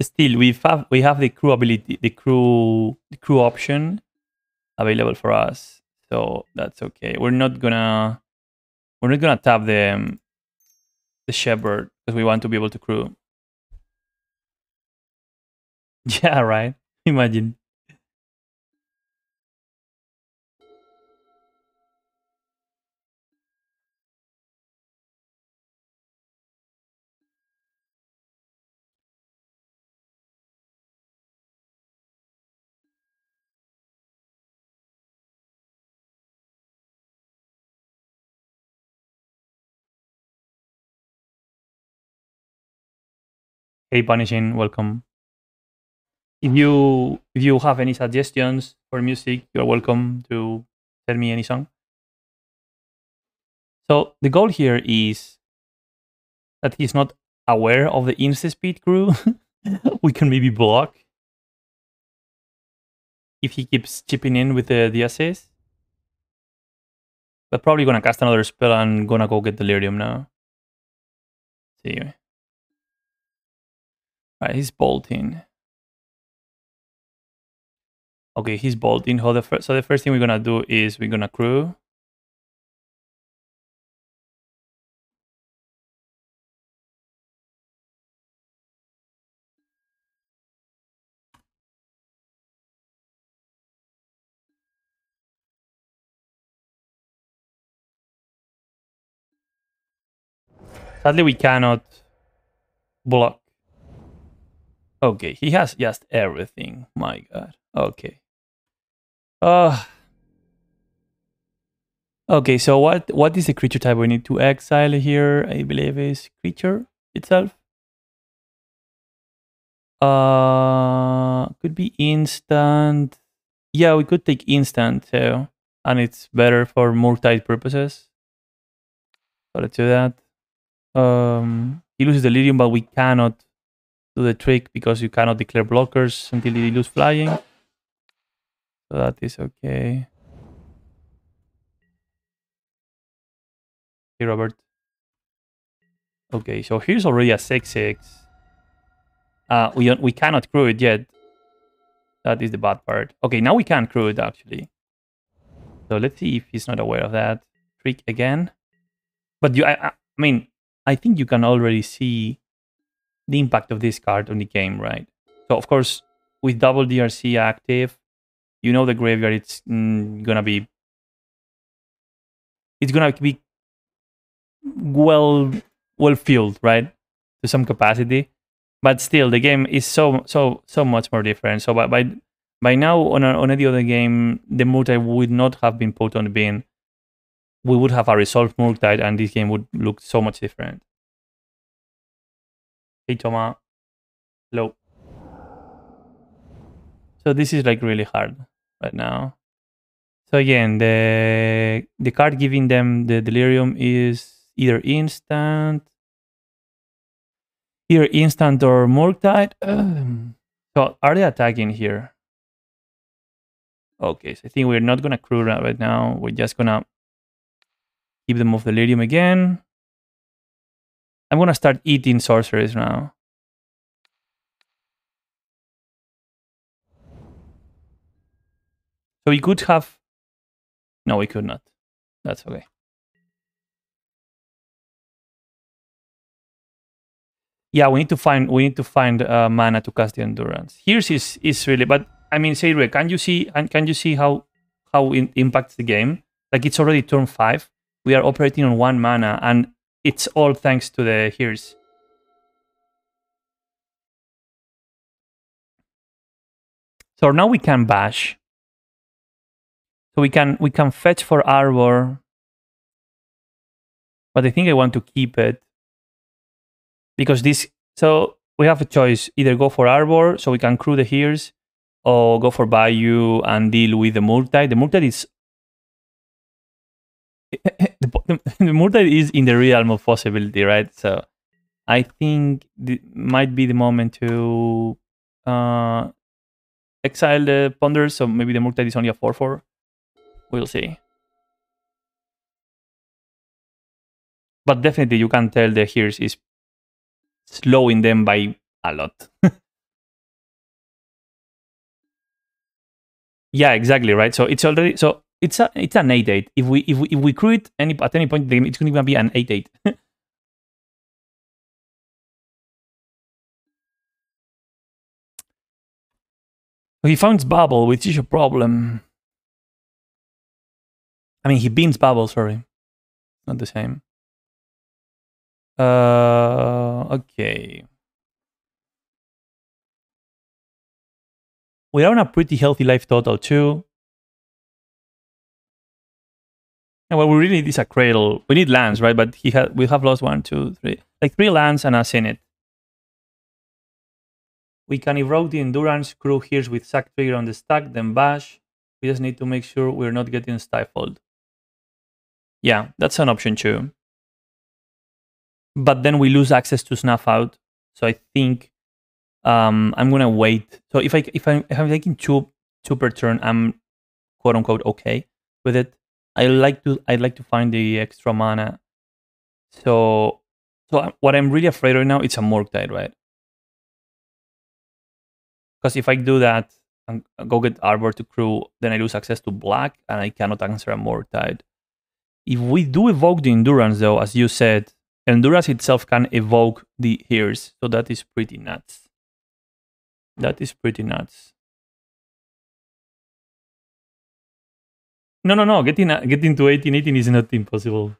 Still, we have we have the crew ability, the crew the crew option available for us, so that's okay. We're not gonna we're not gonna tap the um, the shepherd because we want to be able to crew. Yeah, right. Imagine. Hey, Punishing, welcome. If you if you have any suggestions for music, you're welcome to tell me any song. So the goal here is that he's not aware of the insta speed crew. we can maybe block if he keeps chipping in with the, the assist. But probably gonna cast another spell and gonna go get Delirium now. See. Right, he's bolting. Okay, he's bolting. So the, first, so the first thing we're gonna do is we're gonna crew. Sadly, we cannot block. Okay, he has just everything. My god. Okay. Uh Okay, so what what is the creature type we need to exile here? I believe is creature itself. Uh could be instant. Yeah, we could take instant too. And it's better for multi purposes. So let's do that. Um he loses delirium, but we cannot do the trick because you cannot declare blockers until you lose flying. So that is okay. Hey, Robert. Okay, so here's already a 6-6. Uh, we, we cannot crew it yet. That is the bad part. Okay, now we can crew it, actually. So let's see if he's not aware of that. Trick again. But you, I, I mean, I think you can already see the impact of this card on the game, right? So of course, with double DRC active, you know the graveyard it's mm, gonna be it's gonna be well well filled, right? To some capacity. But still the game is so so so much more different. So by by, by now on a, on any other game, the multi would not have been put on the bin. We would have a resolved multi and this game would look so much different. Hey Toma. Hello. So this is like really hard right now. So again, the the card giving them the delirium is either instant, either instant or Murktide. Um, so are they attacking here? Okay, so I think we're not gonna crew right now. We're just gonna keep them off the delirium again. I'm gonna start eating sorceries now. So we could have no, we could not. That's okay. Yeah, we need to find we need to find uh, mana to cast the endurance. Here's is is really, but I mean, Seidre, can you see and can you see how how it impacts the game? Like it's already turn five. We are operating on one mana, and it's all thanks to the hearse. So now we can bash. So we can we can fetch for Arbor. But I think I want to keep it. Because this so we have a choice. Either go for Arbor so we can crew the Hearse, or go for Bayou and deal with the multi. The multi is the, the, is in the realm of possibility, right? So I think it might be the moment to uh, exile the ponder. So maybe the multi is only a 4 4. We'll see. But definitely you can tell the Hearse is slowing them by a lot. yeah, exactly, right? So it's already so it's a it's an 8-8. If we if we if we crew it any at any point in the game, it's gonna be an 8-8. he found Bubble, which is a problem. I mean, he beans Bubble, sorry. Not the same. Uh, okay. We are on a pretty healthy life total, too. And what we really need is a cradle. We need lands, right? But he had we have lost one, two, three, like three lands and a Senate. We can evoke the endurance crew here with sack trigger on the stack, then bash. We just need to make sure we're not getting stifled. Yeah, that's an option too. But then we lose access to snuff out. So I think um, I'm gonna wait. So if I if I if I'm taking two two per turn, I'm quote unquote okay with it. I like to I like to find the extra mana. So so what I'm really afraid right now it's a Murktide, right? Because if I do that and go get Arbor to crew, then I lose access to black and I cannot answer a Murktide. If we do evoke the endurance, though, as you said, endurance itself can evoke the hearse, so that is pretty nuts. That is pretty nuts. No, no, no. Getting getting to 18, 18 is not impossible.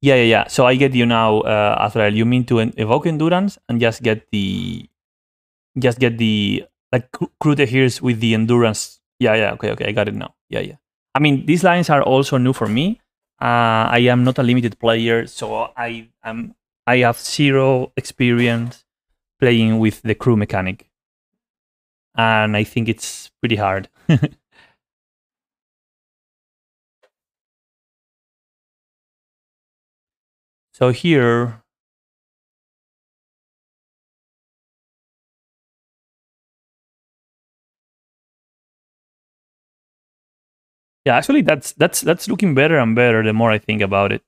Yeah, yeah, yeah. So I get you now, uh, Azrael. You mean to evoke endurance and just get the, just get the like crew the hearse with the endurance yeah, yeah. Okay, okay. I got it now. Yeah, yeah. I mean, these lines are also new for me. Uh, I am not a limited player, so I am I have zero experience playing with the crew mechanic, and I think it's pretty hard. so here Yeah, actually, that's that's that's looking better and better the more I think about it.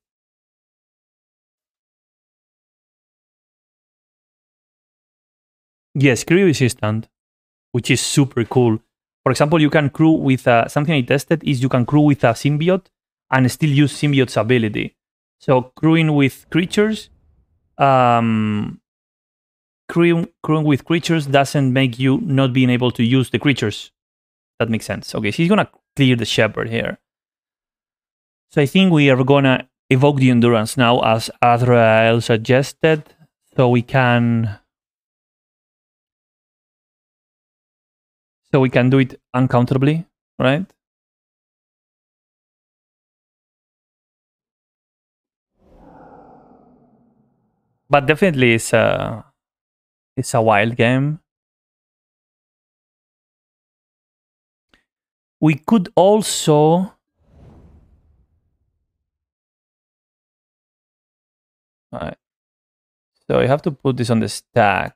Yes, crew resistant, which is super cool. For example, you can crew with uh, something I tested is you can crew with a symbiote and still use symbiote's ability. So crewing with creatures, um, crewing, crewing with creatures doesn't make you not being able to use the creatures. That makes sense. Okay, she's gonna clear the shepherd here. So I think we are gonna evoke the endurance now as Azrael suggested. So we can so we can do it uncountably, right? But definitely it's a it's a wild game. We could also Alright. So I have to put this on the stack.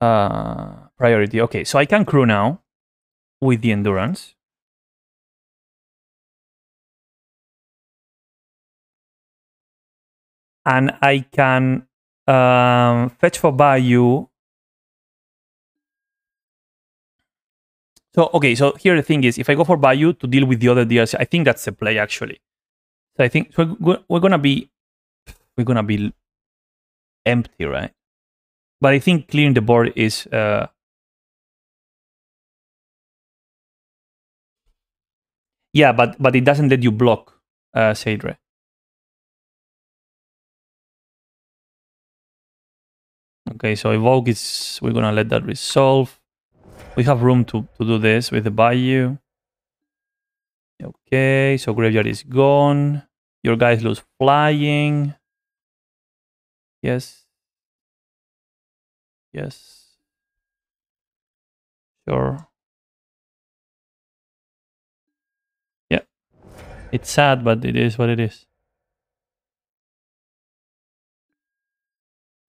Uh, priority. Okay, so I can crew now with the endurance. And I can um, fetch for Bayou. So, okay, so here the thing is, if I go for Bayou to deal with the other DRC, I think that's the play, actually. So I think so we're, we're gonna be we're gonna be empty, right? But I think clearing the board is uh, yeah, but but it doesn't let you block uh, Seidre. Okay, so evoke is we're gonna let that resolve. We have room to, to do this with the Bayou. Okay, so graveyard is gone. Your guys lose flying. Yes. Yes. Sure. Yeah. It's sad, but it is what it is.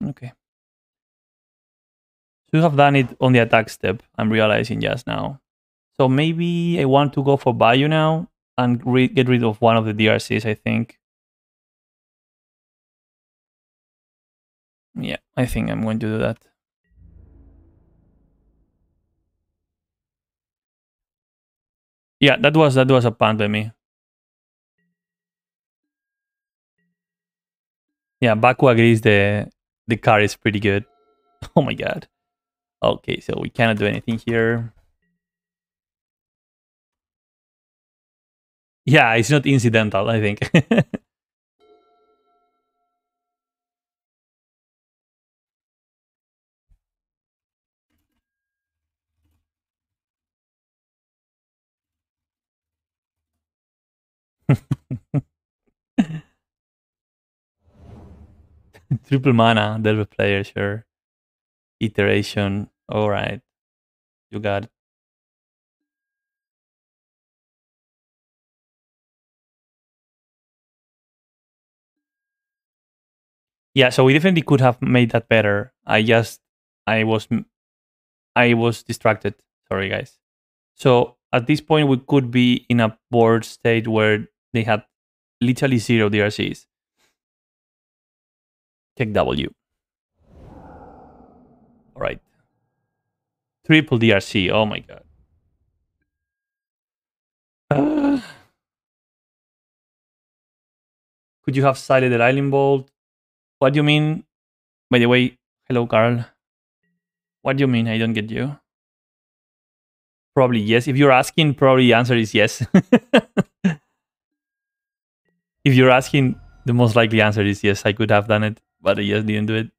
Okay. You have done it on the attack step, I'm realizing just now. So maybe I want to go for Bayou now and get rid of one of the DRCs, I think. Yeah, I think I'm going to do that. Yeah, that was that was a me. Yeah, Baku agrees the the car is pretty good. Oh my god. Okay, so we cannot do anything here. Yeah, it's not incidental, I think. Triple mana, Delve player, sure. Iteration, alright. You got it. Yeah, so we definitely could have made that better. I just, I was, I was distracted. Sorry, guys. So at this point, we could be in a board state where they had literally zero DRCs. Check W. All right. Triple DRC. Oh my god. Uh, could you have cited the Island Bolt? What do you mean? By the way, hello, Carl. What do you mean? I don't get you. Probably yes. If you're asking, probably the answer is yes. if you're asking, the most likely answer is yes. I could have done it, but I just didn't do it.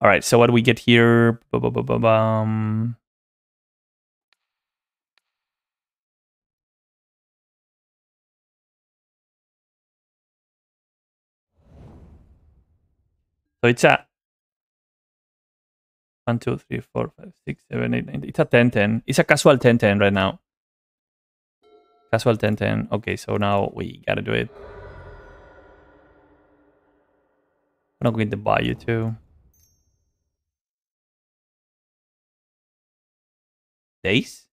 All right. So what do we get here? Ba-ba-ba-ba-bum. So it's a 1, 2, 3, 4, 5, 6, 7, 8, 9. It's a 10 10. It's a casual 10 10 right now. Casual 10 10. Okay, so now we gotta do it. I'm not going to Bayou too. Daze?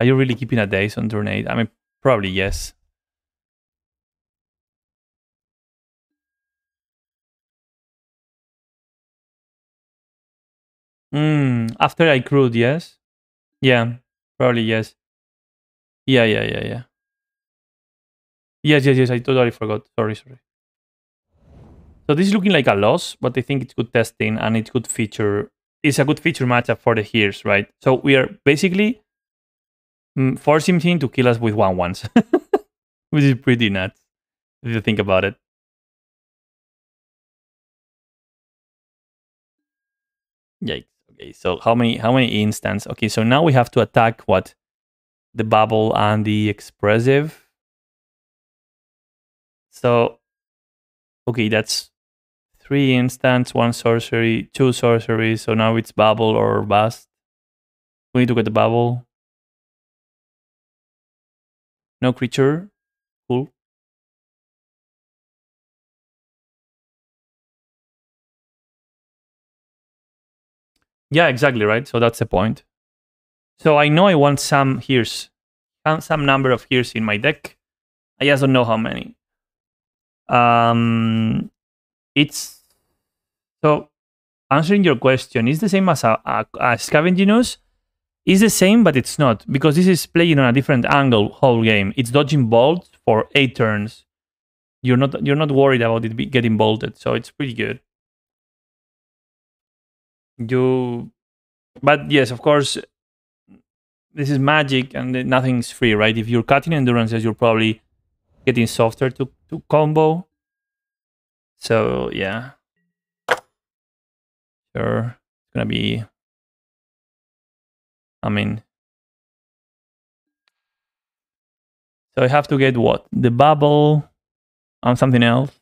Are you really keeping a Daze on turn 8? I mean, probably yes. Mm, after I crewed, yes. Yeah, probably yes. Yeah, yeah, yeah, yeah. Yes, yes, yes. I totally forgot. Sorry, sorry. So this is looking like a loss, but I think it's good testing and it's good feature. It's a good feature matchup for the Hearse, right? So we are basically mm, force him to kill us with one once, which is pretty nuts if you think about it. Yikes. Okay, so how many how many instants? Okay, so now we have to attack what? The bubble and the expressive. So okay, that's three instants, one sorcery, two sorceries. So now it's bubble or bust. We need to get the bubble. No creature. Cool. Yeah, exactly, right? So that's the point. So I know I want some Hearse some number of Hearse in my deck. I just don't know how many. Um, it's so answering your question is the same as a, a, a scavenging. Is the same, but it's not because this is playing on a different angle whole game. It's dodging bolts for eight turns. You're not you're not worried about it getting bolted, so it's pretty good. You, but yes, of course, this is magic and nothing's free, right? If you're cutting endurances, you're probably getting softer to, to combo. So yeah. Sure. It's gonna be I mean So I have to get what? The bubble and something else.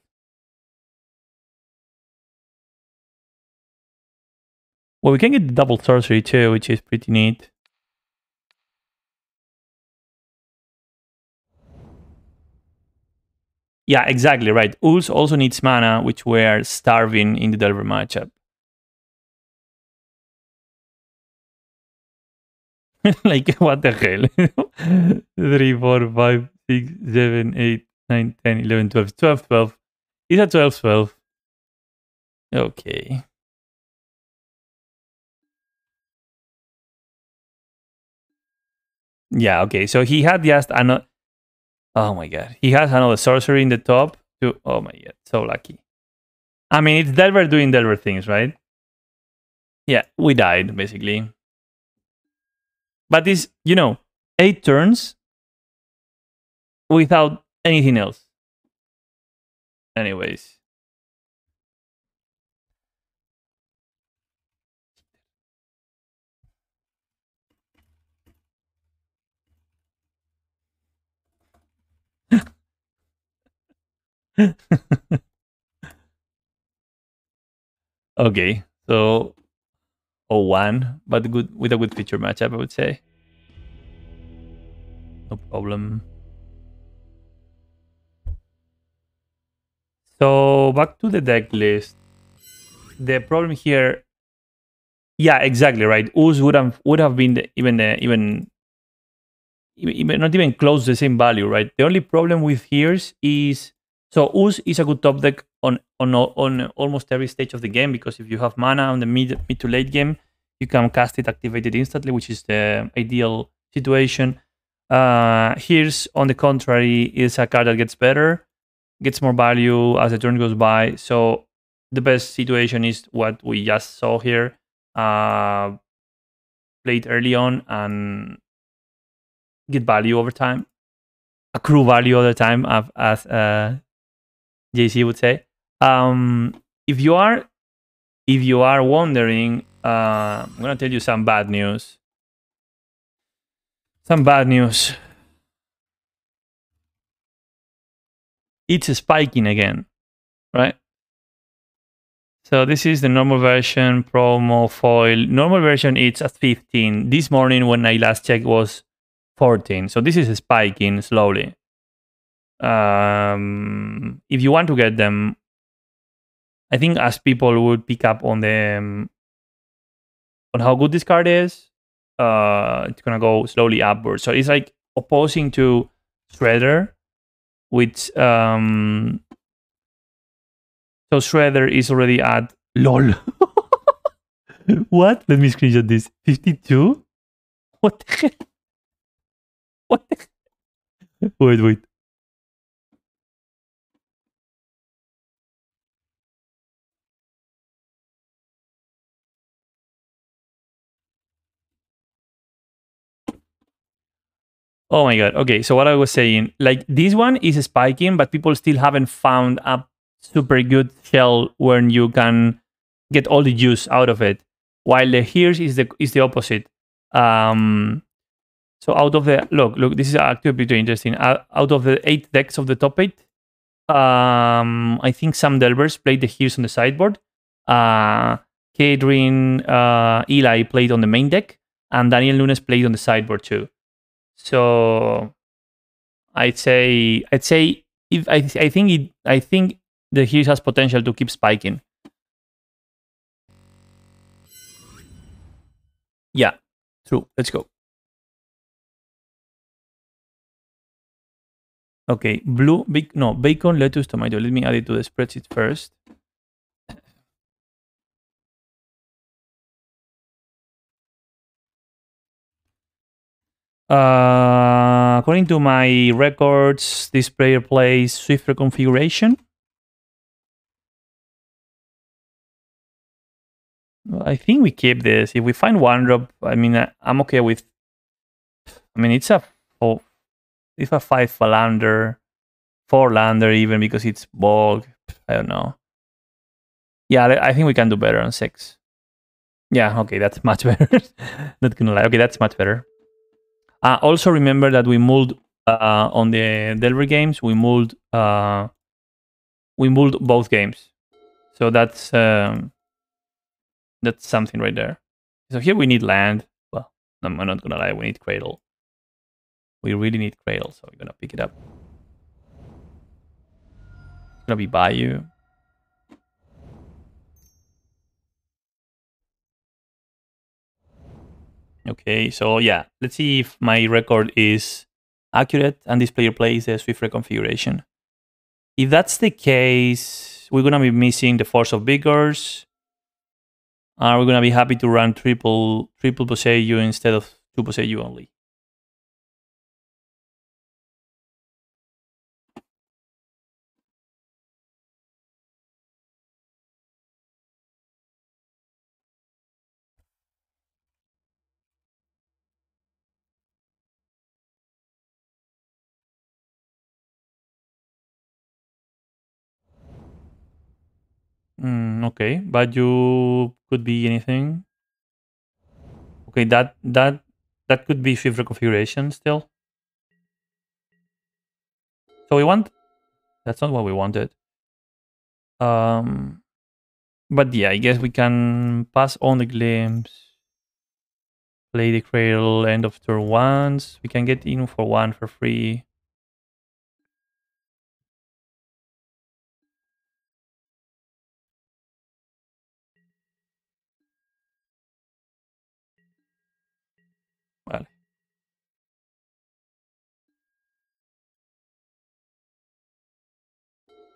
Well, we can get the double sorcery too, which is pretty neat. Yeah, exactly right. Ooze also needs mana, which we're starving in the Delver matchup. like, what the hell? 3, 4, 5, 6, 7, 8, 9, 10, 11, 12, 12, 12. Is that 12, 12? Okay. Yeah, okay. So he had just another. Oh my god. He has another sorcery in the top. To, oh my god. So lucky. I mean, it's Delver doing Delver things, right? Yeah, we died, basically. But this, you know, eight turns without anything else. Anyways. okay, so 01, but good with a good feature matchup, I would say. No problem. So back to the deck list. The problem here, yeah, exactly right. Ooze would have would have been the, even the, even even not even close the same value, right? The only problem with Hearse is so Ooze is a good top deck on on on almost every stage of the game because if you have mana on the mid mid to late game, you can cast it, activate it instantly, which is the ideal situation. Uh, Hearse on the contrary is a card that gets better, gets more value as the turn goes by. So the best situation is what we just saw here. Uh, played early on and get value over time, accrue value over time, as uh, JC would say. Um, if you are if you are wondering, uh, I'm gonna tell you some bad news. Some bad news. It's spiking again, right? So this is the normal version promo foil. Normal version it's at 15. This morning when I last checked was 14. So this is spiking slowly um, if you want to get them, I think as people would pick up on them on how good this card is, uh, it's gonna go slowly upwards. So it's like opposing to Shredder, which um, so Shredder is already at lol. what? Let me screenshot this. Fifty-two. What the hell? What the? Wait, wait. Oh my god. Okay, so what I was saying, like this one is spiking, but people still haven't found a super good shell where you can get all the juice out of it. While the Hearse is the is the opposite. Um, so out of the look, look, this is actually pretty interesting. Uh, out of the eight decks of the top eight, um, I think some delvers played the Hearse on the sideboard. Uh, Kadrin, uh, Eli played on the main deck, and Daniel Nunes played on the sideboard too. So I'd say I'd say if I I think it I think the Hearse has potential to keep spiking. Yeah, true. Let's go. Okay, blue, big, no, bacon, lettuce, tomato. Let me add it to the spreadsheet first. Uh, according to my records, this player plays Swift reconfiguration. I think we keep this. If we find one drop, I mean, I'm okay with. I mean, it's a four, it's a five lander, four lander even because it's bulk. I don't know. Yeah, I think we can do better on six. Yeah, okay, that's much better. Not gonna lie. Okay, that's much better. Uh, also remember that we mulled uh, on the Delver games. We mulled uh, we mulled both games, so that's um, that's something right there. So here we need land. Well, I'm not gonna lie, we need cradle. We really need cradle, so we're gonna pick it up. It's gonna be bayou. Okay, so yeah, let's see if my record is accurate and this player plays the Swift reconfiguration. If that's the case, we're gonna be missing the Force of Vigors. Uh, we're gonna be happy to run triple triple Boseiju instead of two Boseiju only. Mm, okay, but you could be anything. Okay, that that that could be Swift configuration still. So we want that's not what we wanted. Um but yeah, I guess we can pass on the glimpse. Play the cradle end of turn once. We can get in for one for free.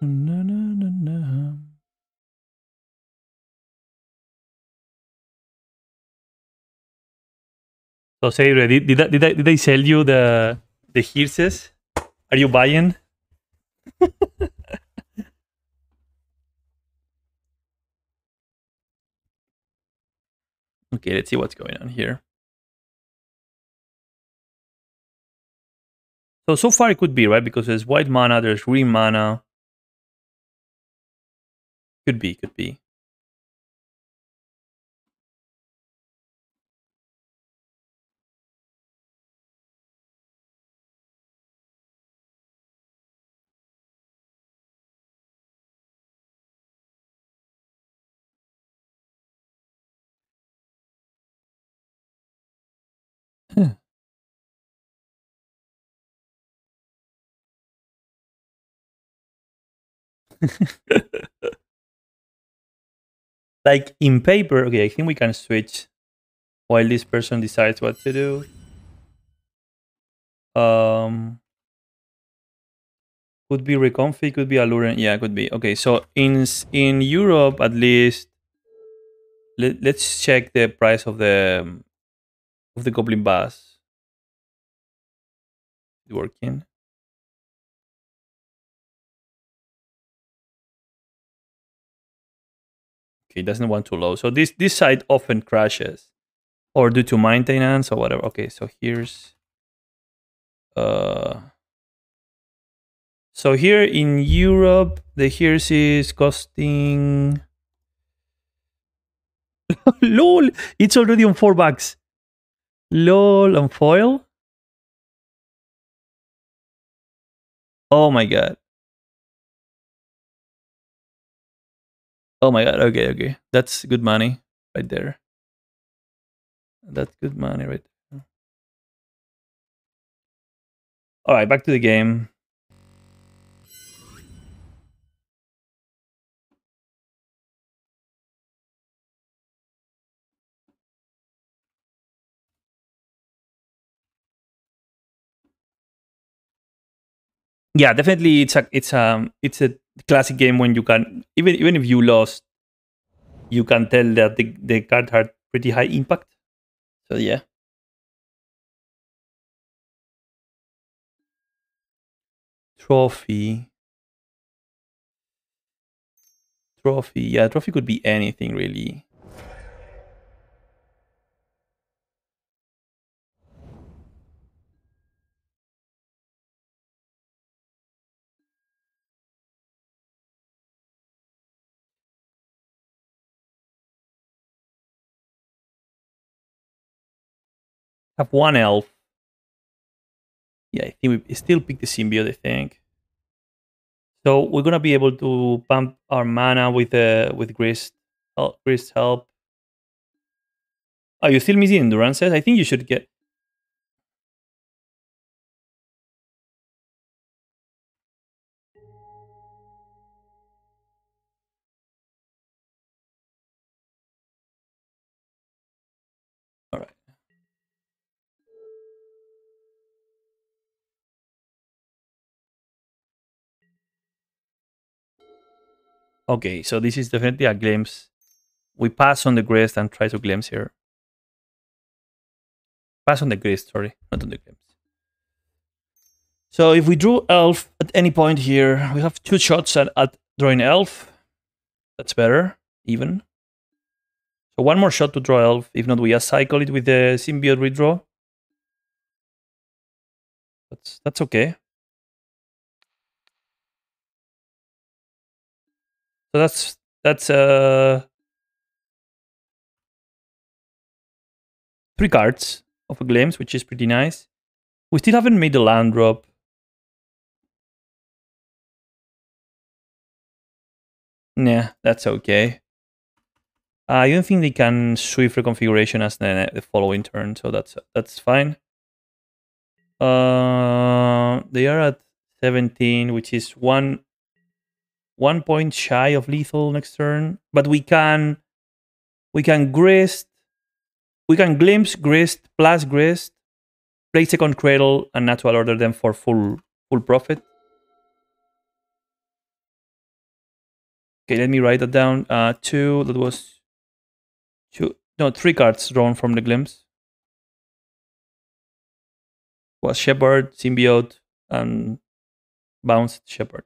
Na, na, na, na. So Sabre, did, did, did, I, did sell you the the hearses? Are you buying? okay, let's see what's going on here. So, so far it could be, right? Because there's white mana, there's green mana. Could be, could be. Hmm. like in paper, okay, I think we can switch while this person decides what to do. Um, could be reconfig, could be Aluren. Yeah, could be. Okay, so in in Europe at least, let, let's check the price of the of the Goblin Bass. Working. Okay, it doesn't want too low. So this this site often crashes or due to maintenance or whatever. Okay, so here's Uh, so here in Europe, the Hearse is costing. LOL, it's already on four bucks. LOL on foil. Oh my god. Oh my god. Okay, okay. That's good money right there. That's good money right there. All right, back to the game. yeah definitely it's a it's a it's a classic game when you can even even if you lost you can tell that the, the card had pretty high impact. So yeah. Trophy. Trophy. Yeah trophy could be anything really have one elf. Yeah, I think we still pick the symbiote, I think. So we're gonna be able to pump our mana with uh, with Grist, help, Grist help. Oh, you still missing endurances? I think you should get. Okay, so this is definitely a glimpse. We pass on the grist and try to glimpse here. Pass on the grist, sorry, not on the glimpse. So if we draw elf at any point here, we have two shots at, at drawing elf. That's better, even. So one more shot to draw elf. If not, we just cycle it with the symbiote redraw. That's that's okay. So that's that's uh three cards of a glimpse, which is pretty nice. We still haven't made the land drop. Yeah, that's okay. I don't think they can swift reconfiguration as the, the following turn, so that's that's fine. Uh, they are at 17, which is one one point shy of lethal next turn, but we can we can grist, we can glimpse grist plus grist, play second cradle and natural order them for full full profit. Okay, let me write that down. Uh, two. That was two. No, three cards drawn from the glimpse. Was Shepherd, Symbiote, and Bounced Shepherd.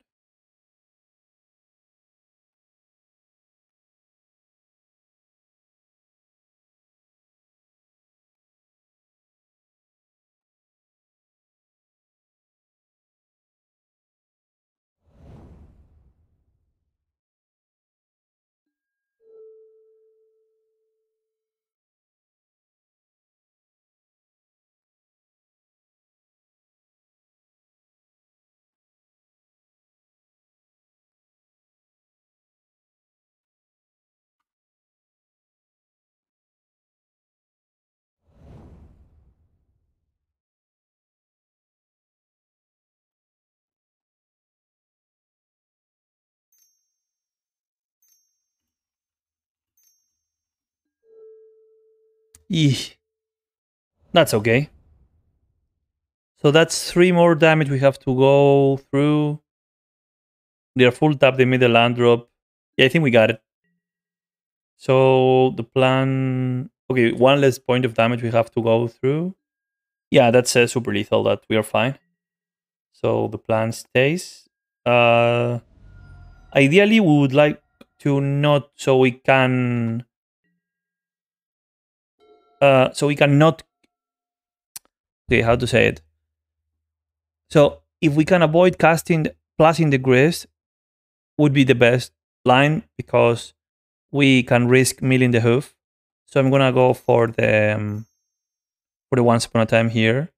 That's okay. So that's three more damage we have to go through. They're full tap, they made a land drop. Yeah, I think we got it. So the plan... Okay, one less point of damage we have to go through. Yeah, that's uh, super lethal, that we are fine. So the plan stays. Uh, ideally, we would like to not... So we can uh, so we cannot okay how to say it So if we can avoid casting plus in the Grist, would be the best line because we can risk milling the hoof. So I'm gonna go for the um, for the once upon a time here.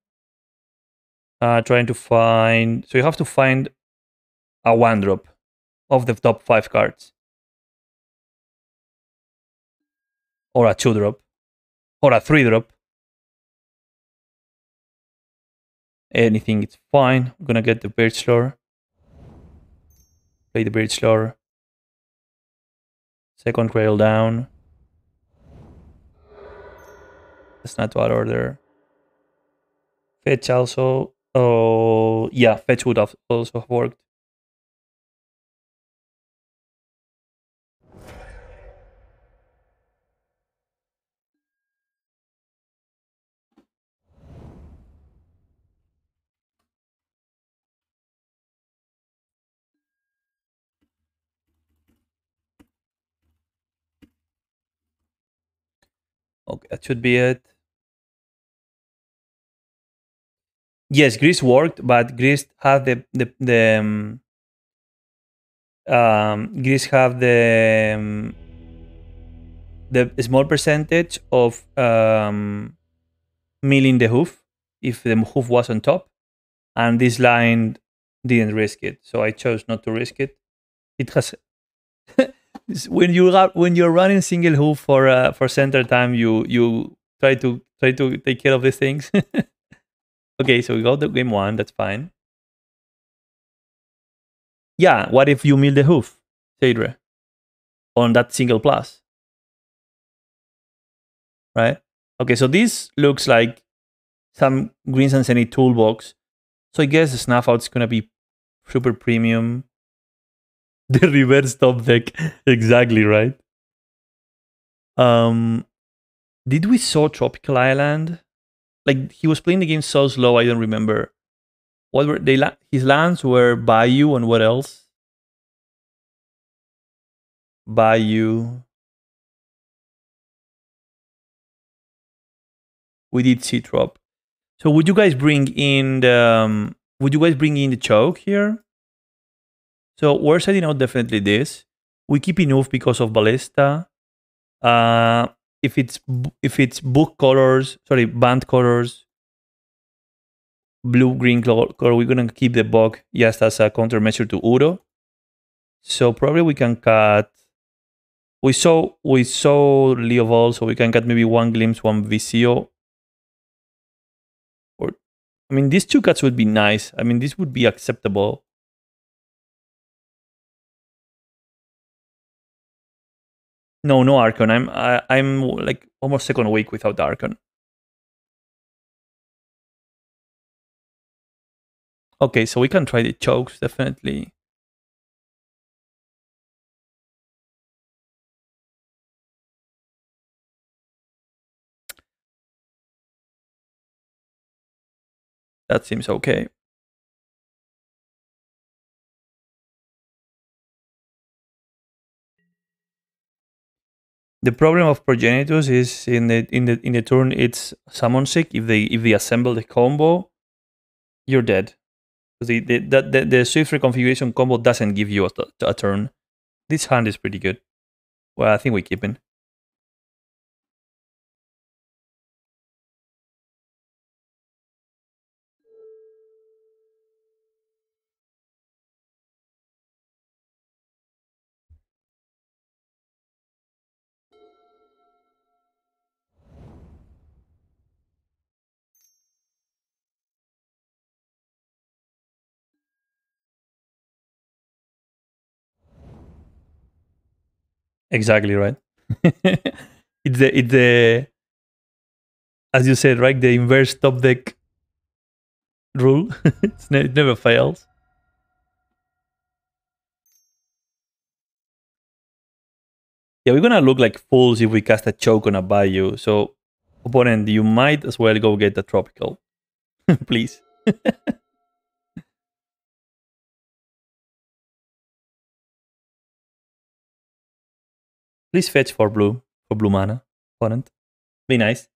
Uh, trying to find. So you have to find a one drop of the top five cards, or a two drop, or a three drop. Anything, it's fine. I'm gonna get the Birchlore. Play the Birchlore. Second Cradle down. That's not bad order. Fetch also. Oh, yeah, fetch would have also worked. Okay, that should be it. Yes, Grist worked, but Grist had the the the um, um, Grist have the um, the small percentage of um, milling the hoof if the hoof was on top, and this line didn't risk it, so I chose not to risk it. It has when you when you're running single hoof for uh, for center time, you you try to try to take care of these things. okay, so we got the game one. That's fine. Yeah, what if you mill the hoof, Seidre, on that single plus? Right? Okay, so this looks like some Green Sun Zenith toolbox. So I guess the snuff out is gonna be super premium. the reverse top deck. exactly right. Um, did we saw Tropical Island? Like he was playing the game so slow, I don't remember. What were they? La- his lands were Bayou and what else? Bayou. We did see drop. So would you guys bring in the? Um, would you guys bring in the choke here? So we're setting out definitely this. We keep enough because of ballista. Uh, if it's if it's book colors, sorry, Bant colors, blue green color, we're gonna keep the bug just as a countermeasure to Uro. So probably we can cut. We saw we saw Leovold, so we can cut maybe one glimpse, one Visio. Or I mean, these two cuts would be nice. I mean, this would be acceptable. No, no Archon. I'm I, I'm like almost second week without Archon. Okay, so we can try the chokes definitely. That seems okay. The problem of Progenitus is in the in the in the turn it's summon sick. If they if they assemble the combo, you're dead. The the, the, the Swift reconfiguration combo doesn't give you a, a turn. This hand is pretty good. Well, I think we keep it. Exactly right. it's the it's the as you said right the inverse top deck rule. ne- it never fails. Yeah, we're gonna look like fools if we cast a choke on a Bayou. So, opponent, you might as well go get the tropical, please. Please fetch for blue, for blue mana, opponent. Be nice.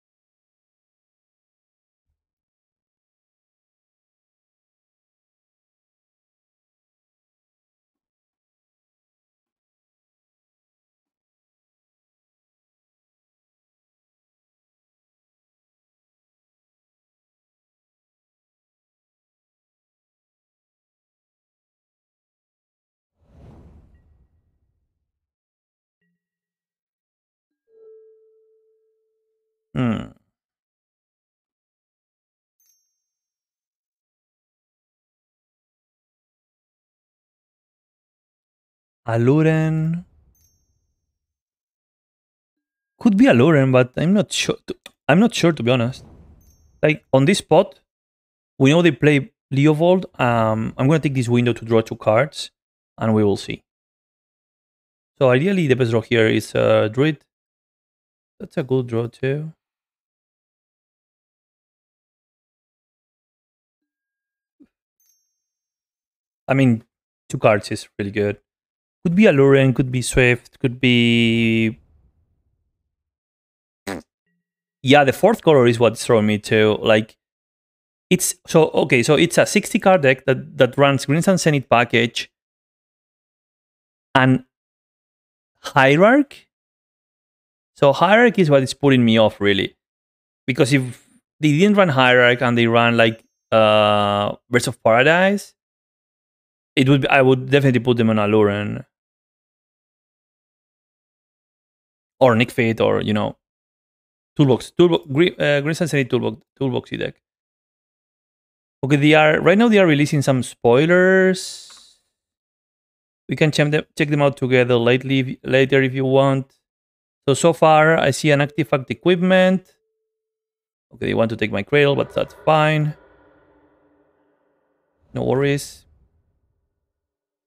Aluren. Could be Aluren, but I'm not sure. I'm not sure to be honest. Like on this spot, we know they play Leovold. Um, I'm gonna take this window to draw two cards, and we will see. So ideally, the best draw here is uh, Druid. That's a good draw too. I mean, two cards is really good. Could be Aluren, could be Swift, could be... Yeah, the fourth color is what's throwing me too. Like, it's... So, okay, so it's a 60 card deck that, that runs Green Sun Zenith package and Hierarch. So Hierarch is what is putting me off, really. Because if they didn't run Hierarch and they ran, like, uh, of Paradise, it would be, I would definitely put them on Aluren. Or Nic Fit, or, you know, Toolbox. Toolbox uh, Green Sun Toolbox, Toolboxy deck. Okay, they are, right now they are releasing some spoilers. We can check them, check them out together lately, later if you want. So, so far, I see an artifact equipment. Okay, they want to take my cradle, but that's fine. No worries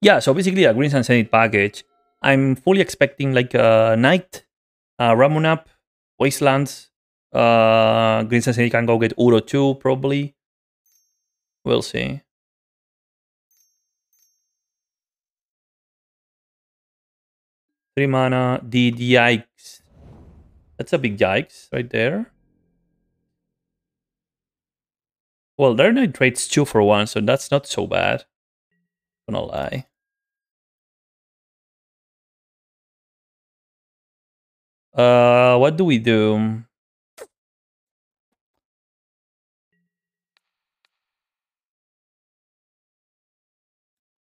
yeah, so basically a Green Sun Zenith package. I'm fully expecting like a Knight, uh, Ramunap, Wastelands. Uh, Green Zenith can go get Uro 2 probably. We'll see. Three mana, the yikes. That's a big yikes right there. Well, there are no trades two for one, so that's not so bad. Gonna lie. Uh, what do we do?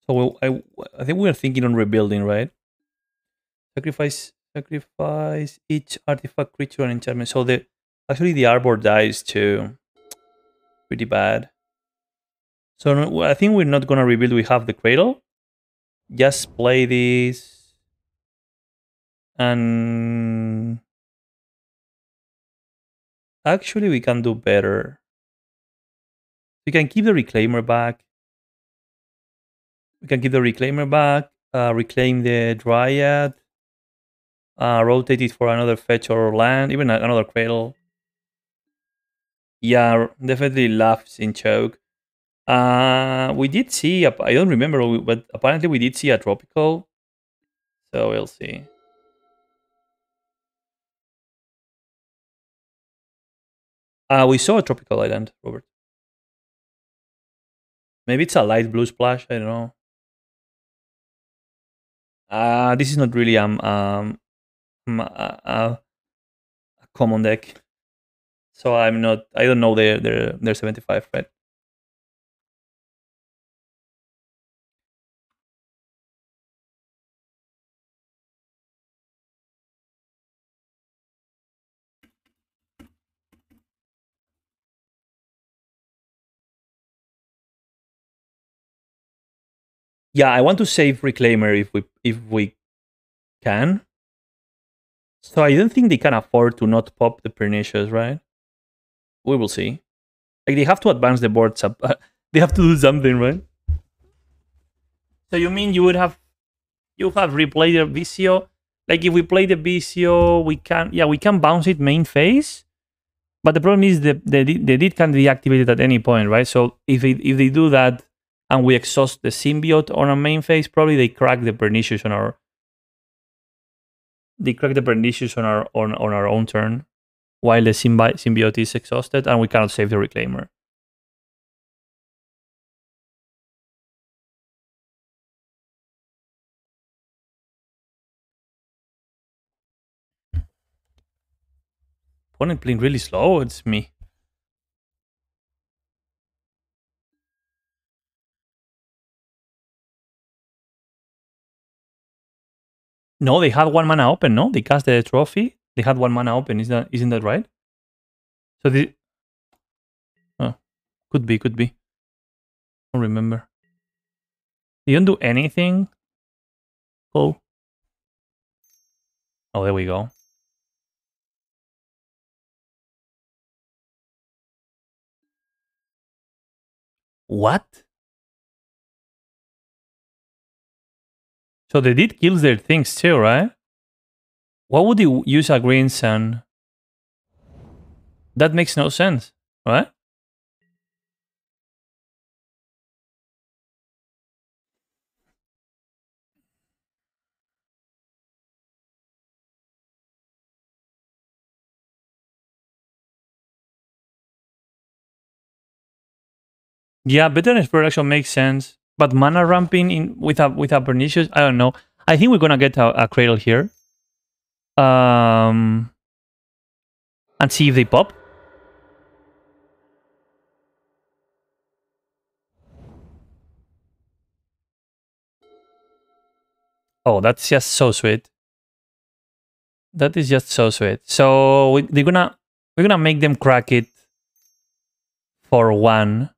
So I, I think we're thinking on rebuilding, right? Sacrifice, sacrifice each artifact, creature, and enchantment. So the actually the arbor dies too. Pretty bad. So I think we're not gonna rebuild. We have the cradle. Just play this and actually we can do better. We can keep the reclaimer back. We can keep the reclaimer back, uh, reclaim the dryad, uh, rotate it for another fetch or land, even another cradle. Yeah, definitely laughs in choke. Uh, we did see, I don't remember, but apparently we did see a tropical. So we'll see. Uh, we saw a tropical island, Robert. Maybe it's a light blue splash. I don't know. Uh, this is not really um um a, a, a common deck, so I'm not. I don't know their their their 75 right. Yeah, I want to save Reclaimer if we if we can. So I don't think they can afford to not pop the Pernicious, right? We will see. Like they have to advance the boards up. they have to do something, right? So you mean you would have you have replayed the Vicio? Like if we play the Vicio, we can yeah we can bounce it main phase. But the problem is the the, the deed can be deactivated at any point, right? So if they, if they do that, and we exhaust the symbiote on our main phase, probably they crack the pernicious on our they crack the pernicious on our on, on our own turn while the symbi- symbiote is exhausted and we cannot save the reclaimer. Opponent playing really slow, it's me. No, they had one mana open. No, they cast the trophy. They had one mana open. Is that isn't that right? So the oh, could be, could be. I don't remember. You don't do anything. Cool. Oh, there we go. What? So they did kill their things too, right? What would you use a green sun? That makes no sense, right? Yeah, bitterness production makes sense, but mana ramping in with a with a pernicious, I don't know. I think we're gonna get a, a cradle here. Um, and see if they pop. Oh, that's just so sweet. That is just so sweet. So we, they're gonna we're gonna make them crack it for one.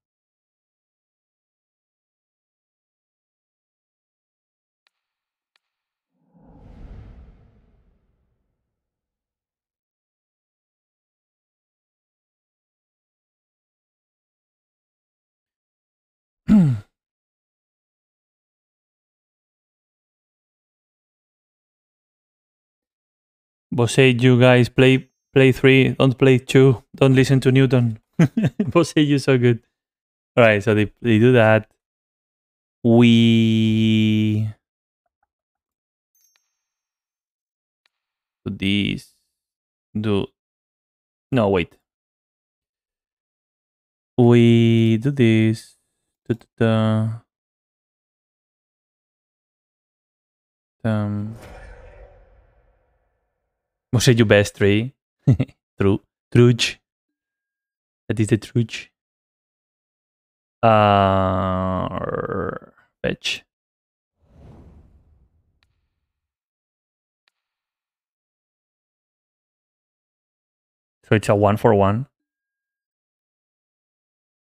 Bose, you guys play play three, don't play two, don't listen to Newton. Bose, you so good. All right, so they they do that. We do this. Do no wait. We do this. Da, da, da. Um. Moshe you best three. True. Truge. That is the truge. Uh, fetch. So it's a one for one.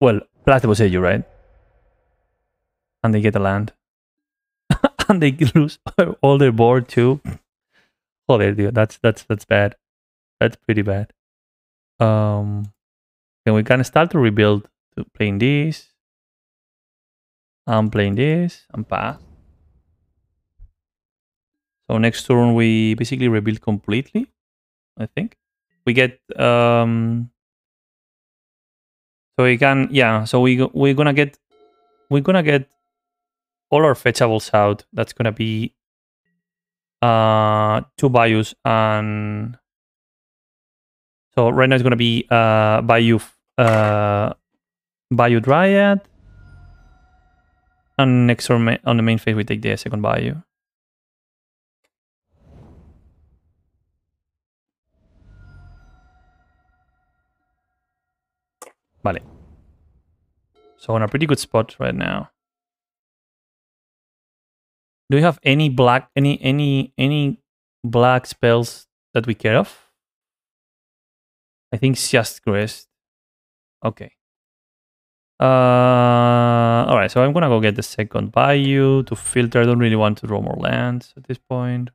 Well, Platypus say you, right? And they get a land. and they lose all their board too. That's that's that's bad. That's pretty bad. Um, and we can start to rebuild. To playing this. I'm playing this. I'm pass. So next turn we basically rebuild completely. I think we get um. So we can yeah. So we we're gonna get we're gonna get all our fetchables out. That's gonna be uh, two bayous and so right now it's gonna be uh, bayou uh, bayou dryad and next on, on the main phase we take the second bayou. Vale. So on a pretty good spot right now. Do you have any black any any any black spells that we care of? I think it's just Grist. Okay. Uh, all right, so I'm gonna go get the second bayou to filter. I don't really want to draw more lands at this point.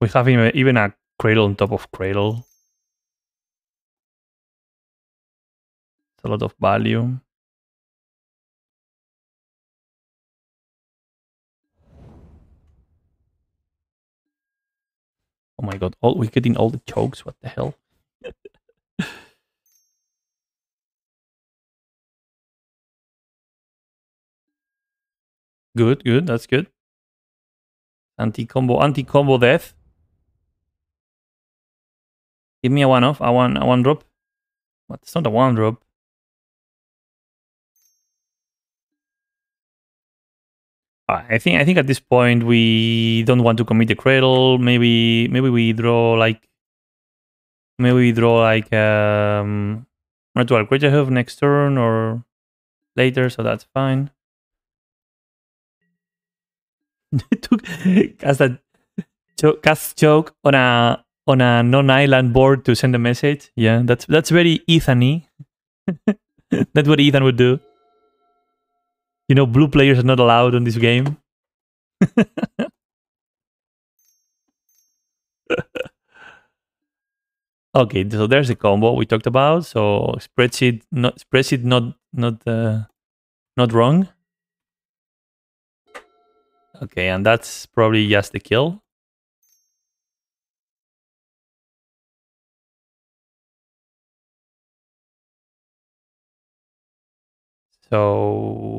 We have even a cradle on top of cradle. A lot of value. Oh my god, all we're getting all the chokes, what the hell? good, good, that's good. Anti-combo, anti-combo death. Give me a one off, I want a one drop. What? It's not a one drop. I think I think at this point we don't want to commit the cradle. Maybe maybe we draw like maybe we draw like um ritual hoof next turn or later, so that's fine. took hasta cho- cast choke on a on a non-island board to send a message. Yeah, that's that's very Ethany. that's what Ethan would do. You know, blue players are not allowed on this game. okay, so there's a combo we talked about. So spreadsheet not spreadsheet not not uh, not wrong. Okay, and that's probably just the kill. So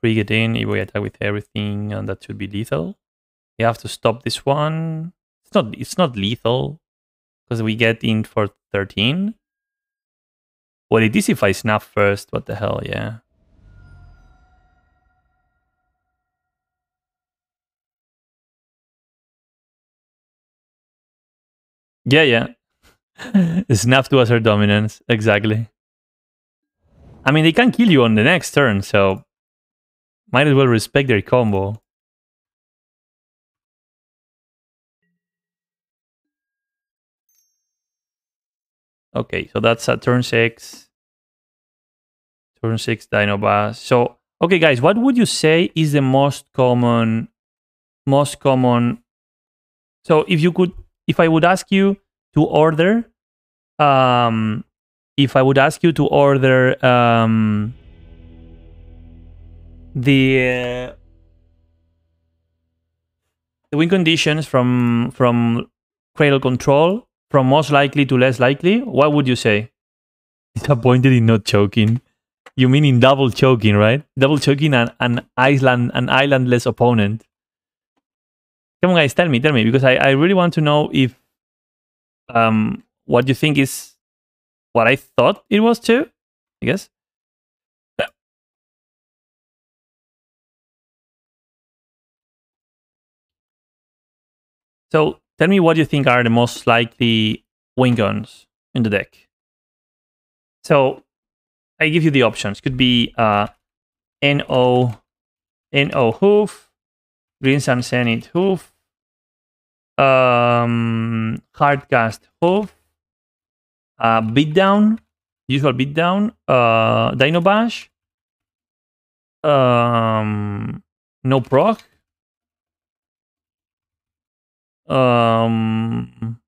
three get in, we attack with everything, and that should be lethal. You have to stop this one. It's not it's not lethal because we get in for 13. Well, it is if I snap first. What the hell, yeah. Yeah, yeah. snap to assert dominance, exactly. I mean, they can kill you on the next turn, so might as well respect their combo. Okay, so that's a turn six. Turn six Dino So, okay, guys, what would you say is the most common, most common? So, if you could, if I would ask you to order, um, if I would ask you to order, um, the uh, the win conditions from from cradle control from most likely to less likely, what would you say? Disappointed in not choking. You mean in double choking, right? Double choking an, an island an islandless opponent. Come on guys, tell me, tell me, because I, I really want to know if um what you think is what I thought it was too, I guess. So tell me what you think are the most likely win guns in the deck. So I give you the options. Could be uh, NO, NO Hoof, Green Sun Zenith Hoof, um, Hardcast Hoof, uh, Beatdown, usual Beatdown, uh, Dino Bash, um, No Proc, um,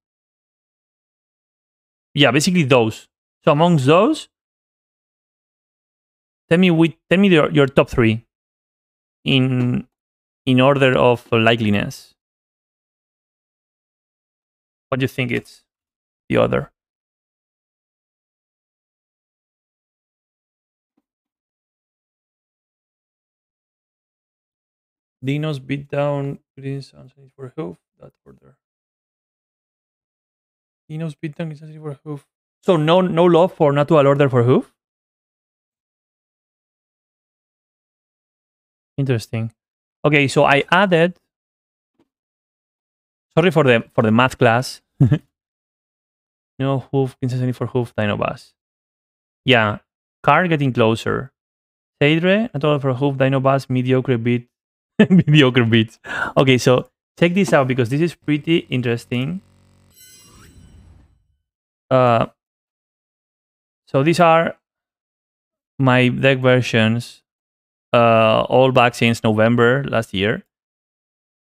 yeah, basically those. So amongst those, tell me with tell me your, your top three in in order of likeliness. What do you think it's the other? Dinos beat down Greens for hoof that order. Dinos beat down Greens for hoof. So no no love for natural order for hoof? Interesting. Okay, so I added sorry for the for the math class. no hoof, Princess for hoof, Dino Bus. Yeah. Car getting closer. Seidre, natural for hoof, Dino Bus, mediocre beat mediocre beats. Okay, so check this out because this is pretty interesting. Uh, so these are my deck versions, uh, all back since November last year.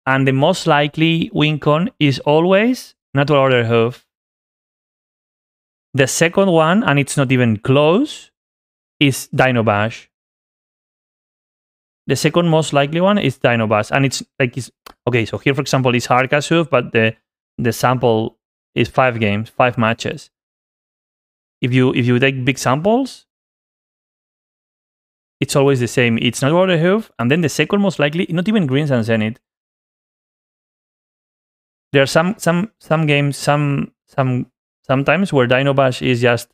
And the most likely win con is always Natural Order Hoof. The second one, and it's not even close, is Dino Bash. The second most likely one is Dinobus, and it's like it's okay. So here, for example, is Hardcast but the the sample is five games, five matches. If you if you take big samples, it's always the same. It's not Water Hoof, and then the second most likely, not even Green Sun's Zenith. There are some some some games, some some sometimes where Dinobash is just,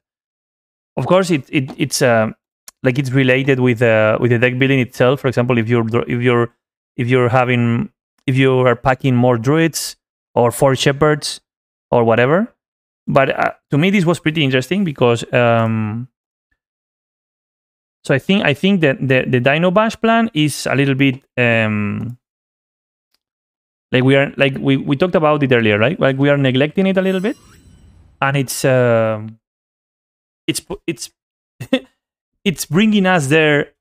of course, it it it's a like it's related with uh, with the deck building itself. For example, if you're if you're if you're having if you are packing more druids or four shepherds or whatever. But uh, to me, this was pretty interesting because um, so I think I think that the the Dino Bash plan is a little bit um, like we are like we, we talked about it earlier right like we are neglecting it a little bit and it's um it's it's it's bringing us there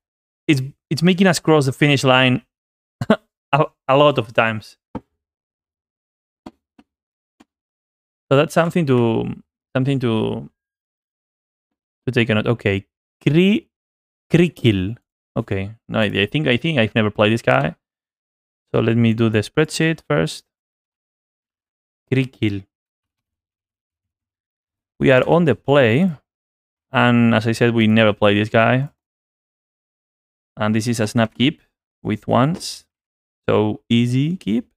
it's it's making us cross the finish line a, a lot of times so that's something to something to to take a note okay Kri Krikil okay no idea i think i think i've never played this guy so let me do the spreadsheet first. Krikil. We are on the play. And as I said, we never play this guy. And this is a snap keep with ones. So easy keep.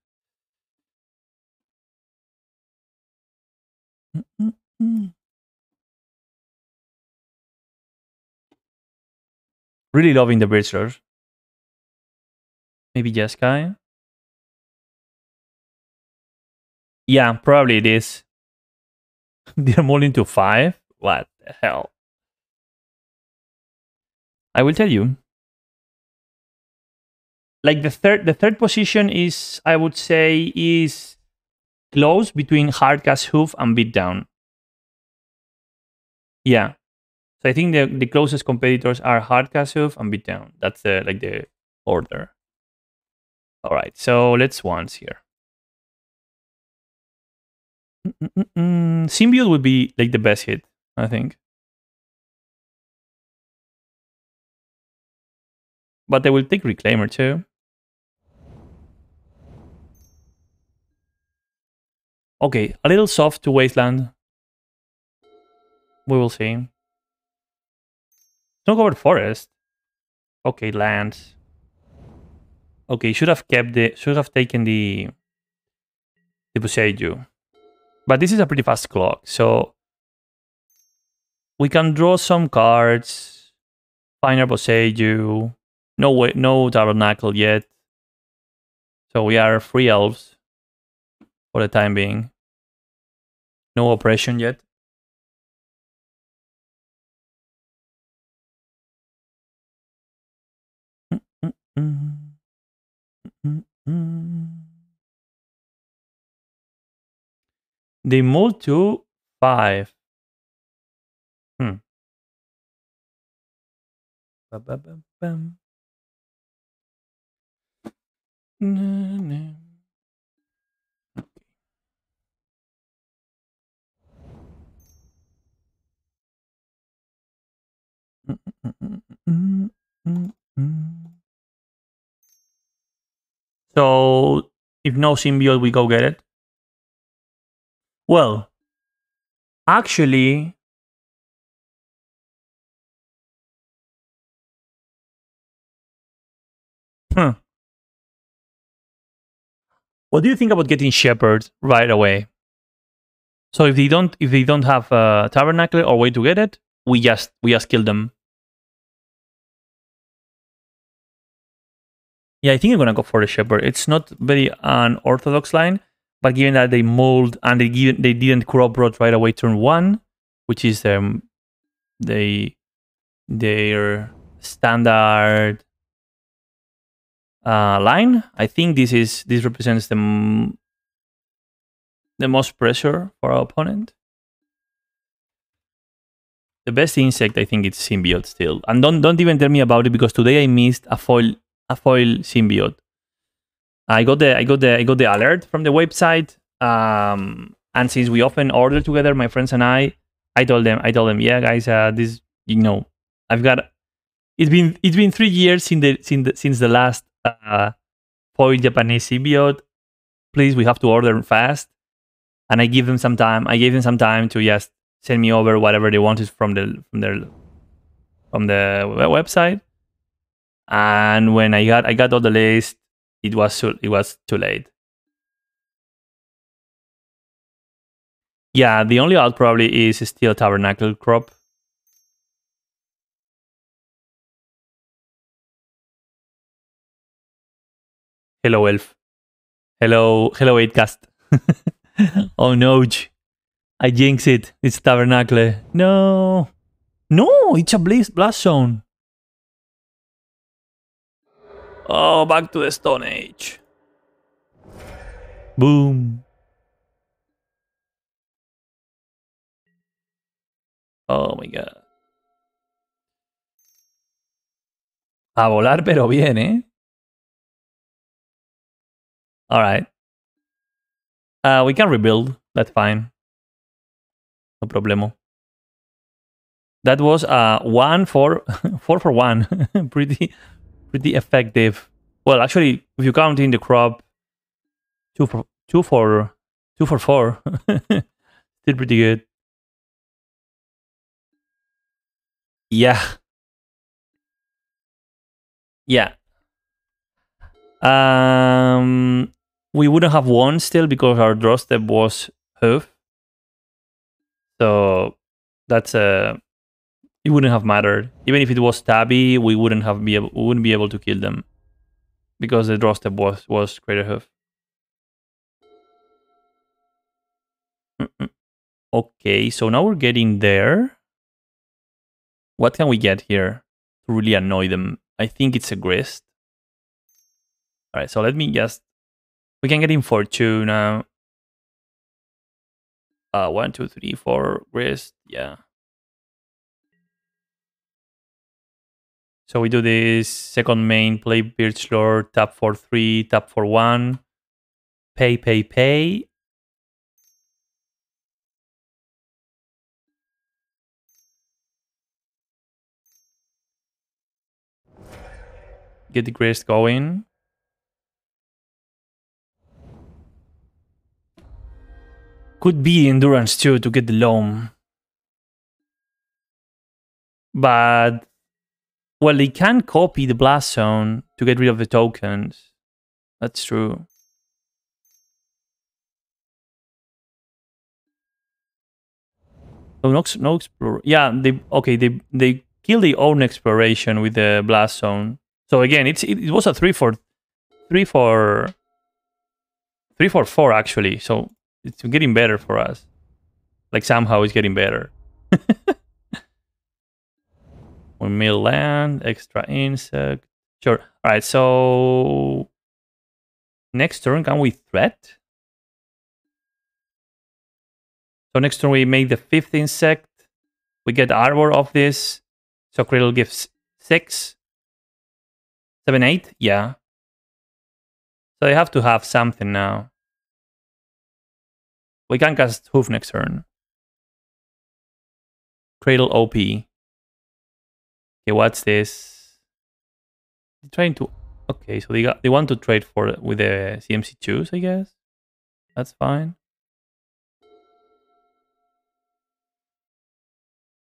Really loving the Bridgers. Maybe Jeskai. Yeah, probably it is. They're more into five? What the hell? I will tell you. Like the third the third position is I would say is close between hard Hardcast Hoof and Beatdown. Yeah. So I think the, the closest competitors are hard Hardcast Hoof and Beatdown. That's the like the order. All right, so let's once here. Mm-mm-mm. Symbiote would be like the best hit, I think. But they will take Reclaimer too. Okay, a little soft to Wasteland. We will see. Don't Snow covered forest. Okay, land. Okay, should have kept the should have taken the the Boseiju. But this is a pretty fast clock, so we can draw some cards. Finer Boseiju. No way, no Tabernacle yet. So we are free elves for the time being. No oppression yet. They moved to five. Hmm. Ba -ba -ba Na, na. So, if no symbiote, we go get it. Well, actually, huh. What do you think about getting Shepherd right away? So if they don't, if they don't have a tabernacle or way to get it, we just we just kill them. Yeah, I think I'm gonna go for the Shepherd. It's not very unorthodox line, but given that they mold and they give, they didn't crop rot right away turn one, which is um they their standard uh, line, I think this is this represents the m- the most pressure for our opponent. The best insect, I think, it's symbiote still, and don't don't even tell me about it because today I missed a foil a foil symbiote. I got the I got the I got the alert from the website. Um, and since we often order together, my friends and I, I told them, I told them, yeah, guys, uh, this, you know, I've got. It's been it's been three years since the since the, since the last uh, foil Japanese symbiote. Please, we have to order fast. And I give them some time. I gave them some time to just send me over whatever they wanted from the from their from the website. And when I got I got all the list, it was too, it was too late. Yeah, the only out probably is still Tabernacle crop. Hello, Elf. Hello, hello, 8cast. oh no, I jinx it. It's Tabernacle. No. No, it's a Blaze Blast Zone. Oh, back to the Stone Age. Boom. Oh my god. A volar, pero bien, ¿eh? Alright. Uh, we can rebuild. That's fine. No problemo. That was uh, one for four for one. pretty pretty effective. Well, actually, if you count in the crop, two for two for two for four. Still pretty good. Yeah. Yeah. Um, we wouldn't have won still because our draw step was hoof. So that's a. Uh, it wouldn't have mattered. Even if it was tabby, we wouldn't have be able, we wouldn't be able to kill them because the draw step was was crater hoof. Okay, so now we're getting there. What can we get here to really annoy them? I think it's a grist. All right, so let me just... We can get in for two now. Uh, one, two, three, four, grist, yeah. So we do this second main, play Birchlore, tap for three, tap for one, pay, pay, pay, get the grist going. Could be endurance too to get the loam. But well, they can copy the blast zone to get rid of the tokens. That's true. Oh, no, no explorer. Yeah, they okay. They they kill their own exploration with the blast zone. So again, it's it, it was a three for three for three for four actually. So it's getting better for us. Like somehow it's getting better. we mill land, extra insect. Sure. All right. So next turn, can we threat? So next turn we make the fifth insect. We get arbor of this. So Cradle gives six, seven, eight. Yeah. So they have to have something now. We can cast Hoof next turn. Cradle OP. Okay, what's this? They're trying to... Okay, so they got they want to trade for with the CMC choose, I guess. That's fine.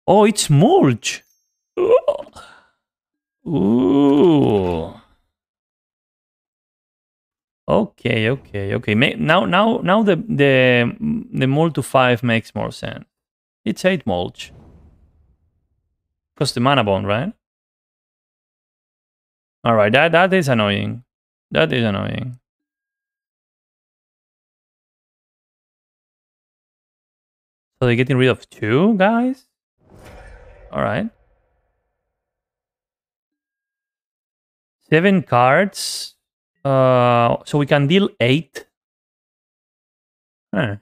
Oh, it's mulch. Ooh. Okay, okay, okay. Now, now, now the the the mold to five makes more sense. It's eight mulch. Because the mana bond, right? All right, that that is annoying. That is annoying. So they're getting rid of two guys. All right. Seven cards. Uh, so we can deal eight. Huh.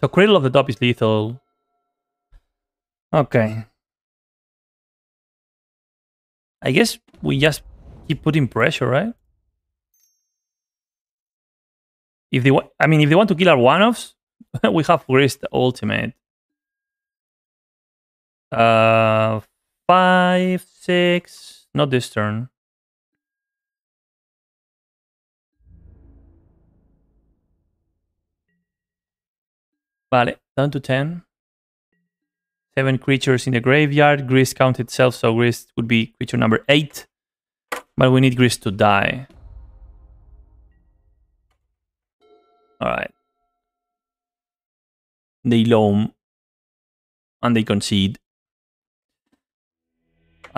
So Cradle of the Top is lethal. Okay. I guess we just keep putting pressure, right? If they want, I mean, if they want to kill our one-offs, we have Grist Ultimate. Uh, five, six. Not this turn. Vale, down to 10. Seven creatures in the graveyard. Grist count itself, so Grist would be creature number 8. But we need Grist to die. Alright. They loam. And they concede.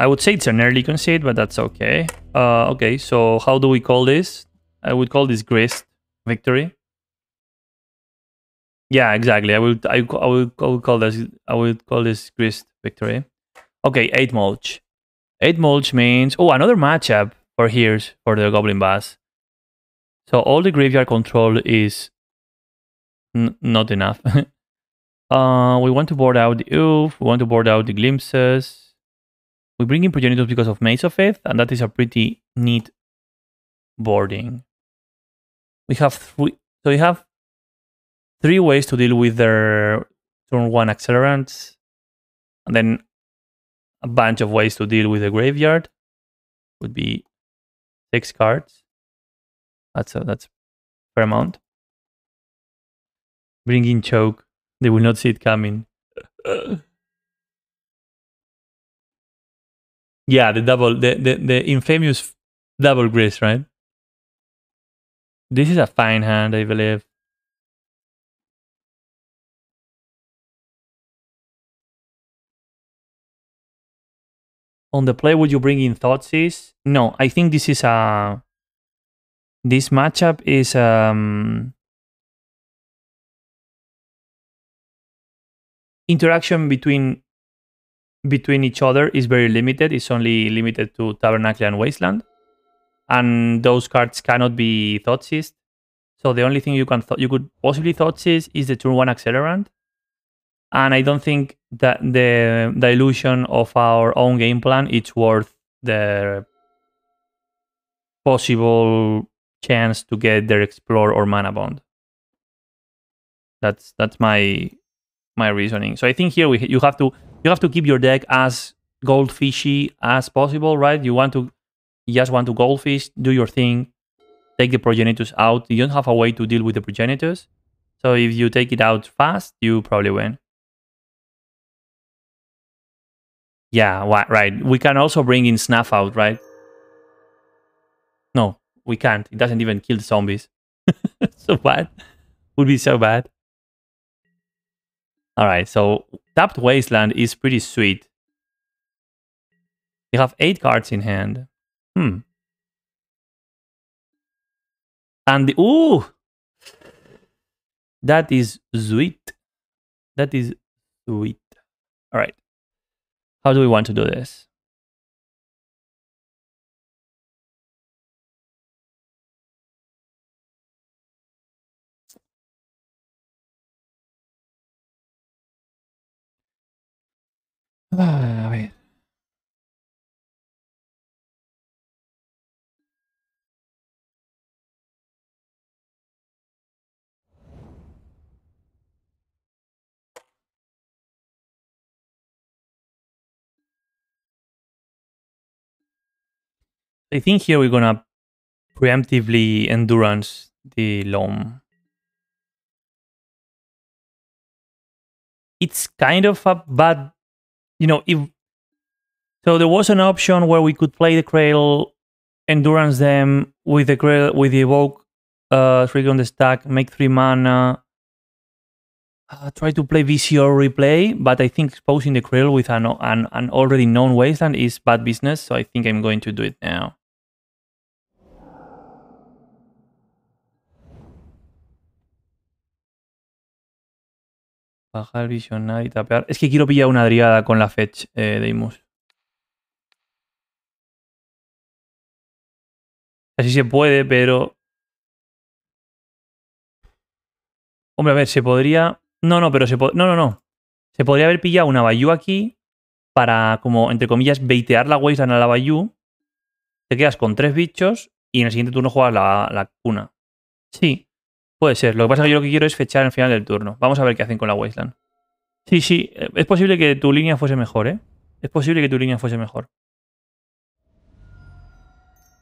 I would say it's an early concede, but that's okay. Uh, okay, so how do we call this? I would call this grist victory. Yeah, exactly. I would I, I would call this I would call this grist victory. Okay, eight mulch. 8 mulch means... Oh, another matchup for here's for the Goblin Bass. So all the graveyard control is not enough. uh, we want to board out the Oof. We want to board out the Glimpses. We bring in Progenitors because of Maze of Ith, and that is a pretty neat boarding. We have three... So we have three ways to deal with their turn one accelerants, and then a bunch of ways to deal with the graveyard. Would be six cards. That's a that's fair amount. Bring in choke. They will not see it coming. yeah, the double the, the, the infamous double grace, right? This is a fine hand, I believe. on the play would you bring in Thoughtseize? No, I think this is a this matchup is um interaction between between each other is very limited. It's only limited to Tabernacle and Wasteland. And those cards cannot be Thoughtseize. So the only thing you can you could possibly Thoughtseize is the turn one accelerant and I don't think that the dilution of our own game plan is worth the possible chance to get their explore or mana bond. That's that's my my reasoning. So I think here we you have to you have to keep your deck as goldfishy as possible, right? You want to you just want to goldfish, do your thing, take the progenitors out. You don't have a way to deal with the progenitors. So if you take it out fast, you probably win. Yeah, right. We can also bring in Snuff out, right? No, we can't. It doesn't even kill the zombies. so bad. Would be so bad. Alright, so tapped Wasteland is pretty sweet. You have 8 cards in hand. Hmm. And the... Ooh! That is sweet. That is sweet. Alright. How do we want to do this? Ah, I think here we're gonna preemptively endurance the loam. It's kind of a bad, you know, if so there was an option where we could play the Cradle, endurance them with the Cradle, with the evoke uh, trigger on the stack, make three mana, uh, try to play VCR replay, but I think exposing the Cradle with an, an, an already known wasteland is bad business, so I think I'm going to do it now. Bajar, visionar y tapear. Es que quiero pillar una driada con la fetch eh, de Imus. Así se puede, pero... Hombre, a ver, se podría... No, no, pero se No, no, no. Se podría haber pillado una Bayou aquí para, como, entre comillas, baitear la Wasteland a la Bayou. Te quedas con tres bichos y en el siguiente turno juegas la, la cuna. Sí, Puede ser. Lo que pasa es que yo lo que quiero es fechar el final del turno. Vamos a ver qué hacen con la Wasteland. Sí, sí. Es posible que tu línea fuese mejor, ¿eh? Es posible que tu línea fuese mejor.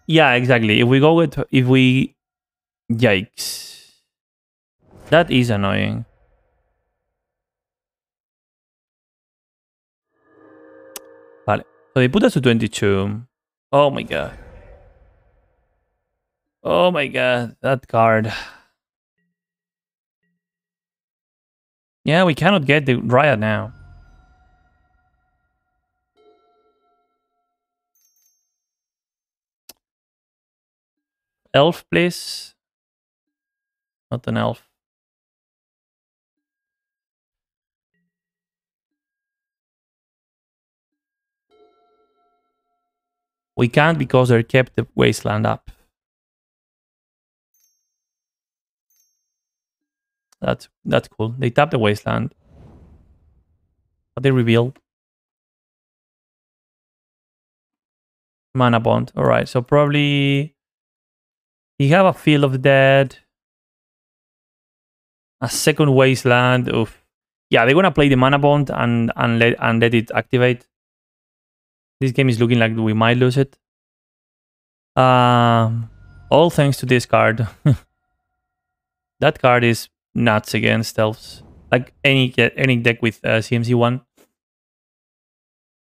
Yeah, exactly. If we go with... If we... Yikes. That is annoying. Vale. So they put us to 22. Oh my god. Oh my god. That card. Yeah, we cannot get the riot now. Elf, please. Not an elf. We can't because they're kept the wasteland up. That's that's cool. They tap the wasteland. But they reveal. Mana bond. Alright, so probably you have a field of dead. A second wasteland. Oof. Yeah, they're gonna play the mana bond and and let and let it activate. This game is looking like we might lose it. Um, all thanks to this card. that card is nuts against elves. Like any any deck with uh, CMC one,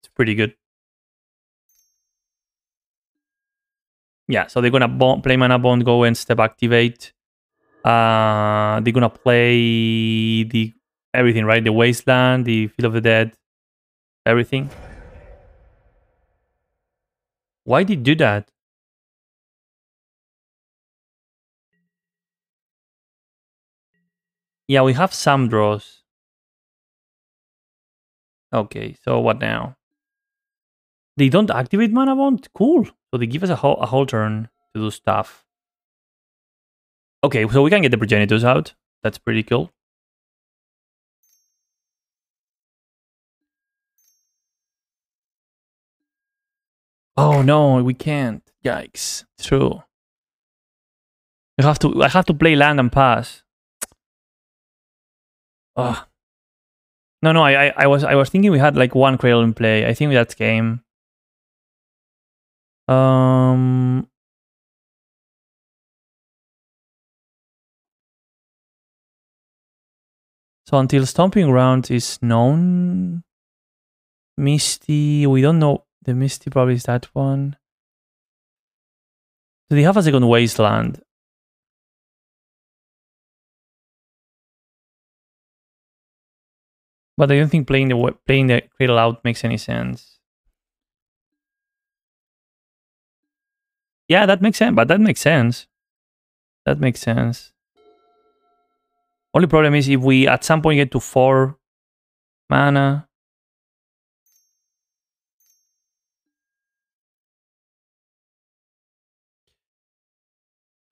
it's pretty good. Yeah, so they're gonna bond, play mana bond, go and step activate. Uh, they're gonna play the everything, right? The wasteland, the field of the dead, everything. Why did you do that? Yeah, we have some draws. Okay, so what now? They don't activate mana bond? Cool. So they give us a whole, a whole turn to do stuff. Okay, so we can get the progenitors out. That's pretty cool. Oh no, we can't. Yikes. True. I have to I have to play land and pass. Oh. No, no, I, I, I was I was thinking we had like one cradle in play. I think that's game. Um So until Stomping Ground is known, Misty, we don't know. The Misty probably is that one. Do they have a second Wasteland? But I don't think playing the playing the cradle out makes any sense. Yeah, that makes sense. But that makes sense. That makes sense. Only problem is if we at some point get to four mana.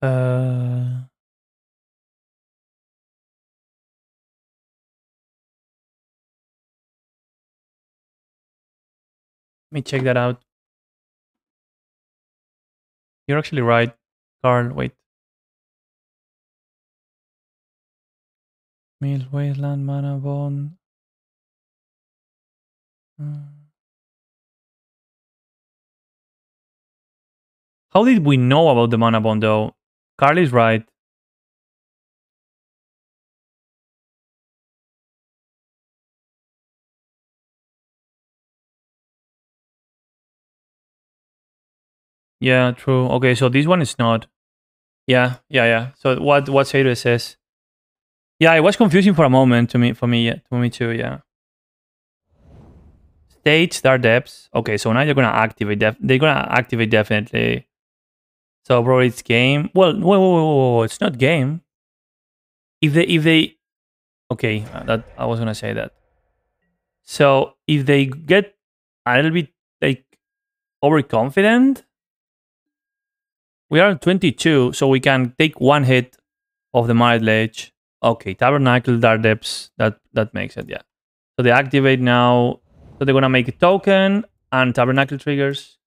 Uh, me check that out. You're actually right, Carl. Wait. Mill Wasteland Mana Bond. Hmm. How did we know about the Mana Bond though? Carl is right. Yeah, true. Okay, so this one is not. Yeah, yeah, yeah. So what what Sado says? Yeah, it was confusing for a moment to me. For me, yeah, to me too. Yeah. Stage dark depths. Okay, so now you're gonna activate. Def- they're gonna activate definitely. So bro, it's game. Well, whoa, whoa, whoa, whoa, it's not game. If they, if they, okay, uh, that I was gonna say that. So if they get a little bit like overconfident, we are 22, so we can take one hit of the Marit Lage. Okay, Tabernacle, Dark Depths, that, that makes it, yeah. So they activate now. So they're gonna make a token and Tabernacle triggers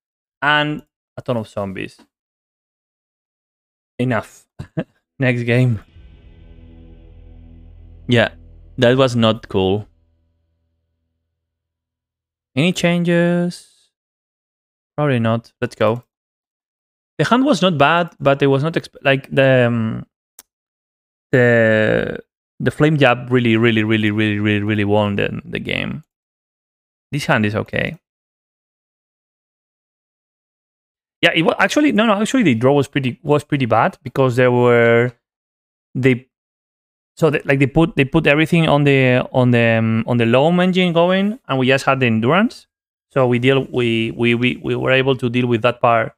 and a ton of zombies. Enough. Next game. Yeah, that was not cool. Any changes? Probably not. Let's go. The hand was not bad, but it was not like the um, the the flame jab really, really, really, really, really, really won the the game. This hand is okay. Yeah, it was actually no, no. Actually, the draw was pretty was pretty bad because there were they so they, like they put they put everything on the on the um, on the loam engine going, and we just had the endurance. So we deal we we we we were able to deal with that part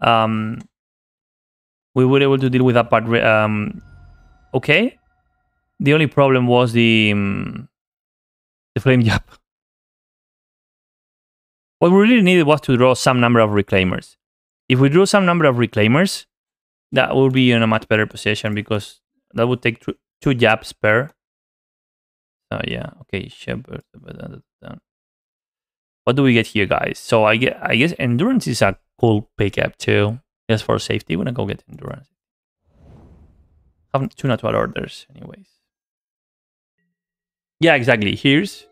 um, we were able to deal with that part um, okay. The only problem was the um, the flame jab. what we really needed was to draw some number of reclaimers. If we drew some number of reclaimers, that would be in a much better position because that would take two, two jabs per. So yeah, okay, Shepherd. What do we get here, guys? So I get, I guess endurance is a cool pickup too. Just for safety, we're gonna go get endurance. Have two natural orders, anyways. Yeah, exactly. Here's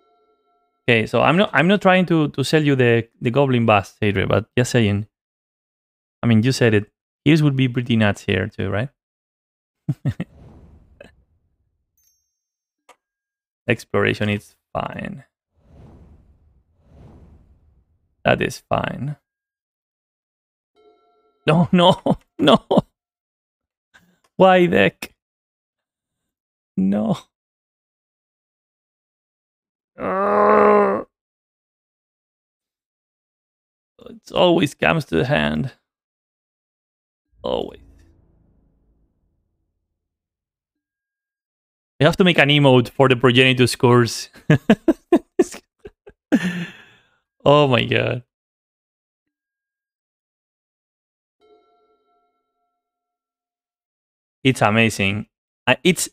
okay. So I'm not, I'm not trying to to sell you the the goblin bust, Adrian, but just saying. I mean, you said it. Hearse would be pretty nuts here too, right? Exploration is fine. That is fine. No, no, no. Why, Deck? No. Uh, it always comes to the hand. Always. You have to make an emote for the progenitor scores. oh my god. It's amazing. It's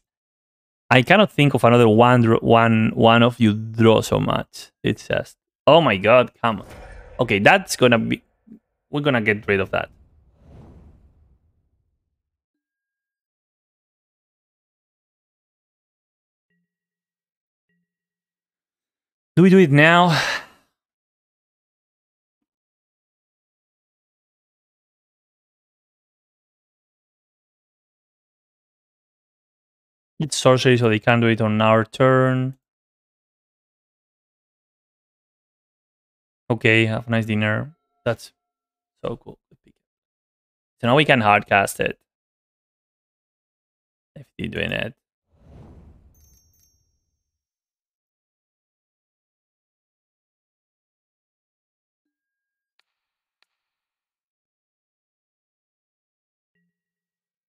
I cannot think of another one one one of you draw so much. It's just oh my god, come on. Okay, that's gonna be we're gonna get rid of that. Do we do it now? It's sorcery, so they can't do it on our turn. Okay, have a nice dinner. That's so cool. So now we can hardcast it. If you're doing it.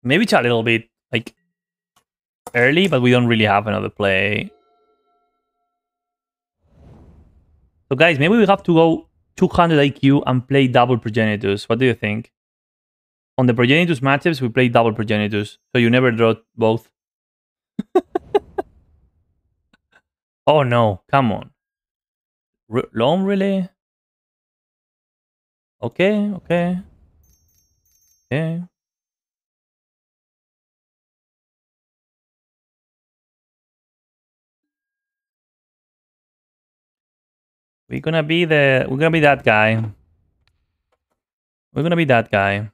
Maybe it's a little bit like early, but we don't really have another play. So guys, maybe we have to go 200 IQ and play double Progenitus. What do you think? On the Progenitus matchups, we play double Progenitus, so you never draw both. oh no, come on. R long, really? Okay, okay. Okay. We're gonna be the we're gonna be that guy. We're gonna be that guy.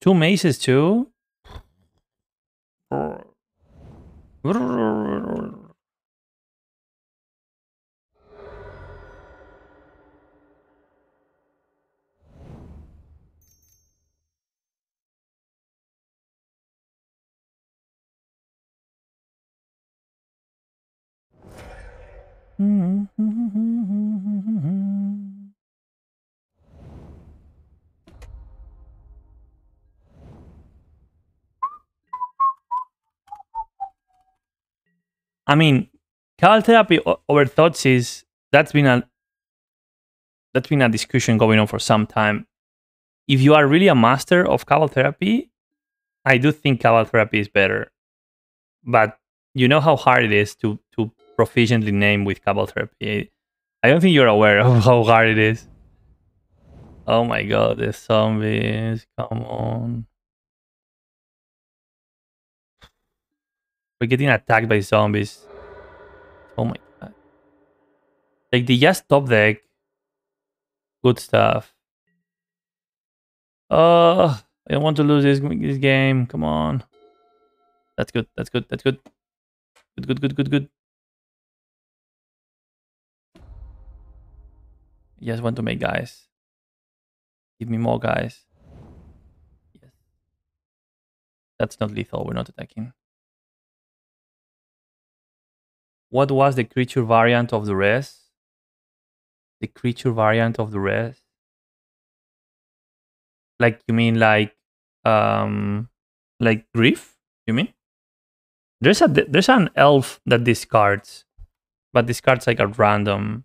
Two mazes too? I mean, Cabal therapy over thoughts is that's been a that's been a discussion going on for some time. If you are really a master of Cabal therapy, I do think Cabal therapy is better. But you know how hard it is to to proficiently named with Cabal therapy. I don't think you're aware of how hard it is. Oh my god, the zombies! Come on. We're getting attacked by zombies. Oh my god. Like the just top deck. Good stuff. Oh, I don't want to lose this, this game. Come on. That's good. That's good. That's good. Good, good, good, good, good. You just want to make guys. Give me more guys. Yes. That's not lethal. We're not attacking. What was the creature variant of the rest? The creature variant of the rest. Like you mean like um like grief? You mean? There's a there's an elf that discards, but discards like a random.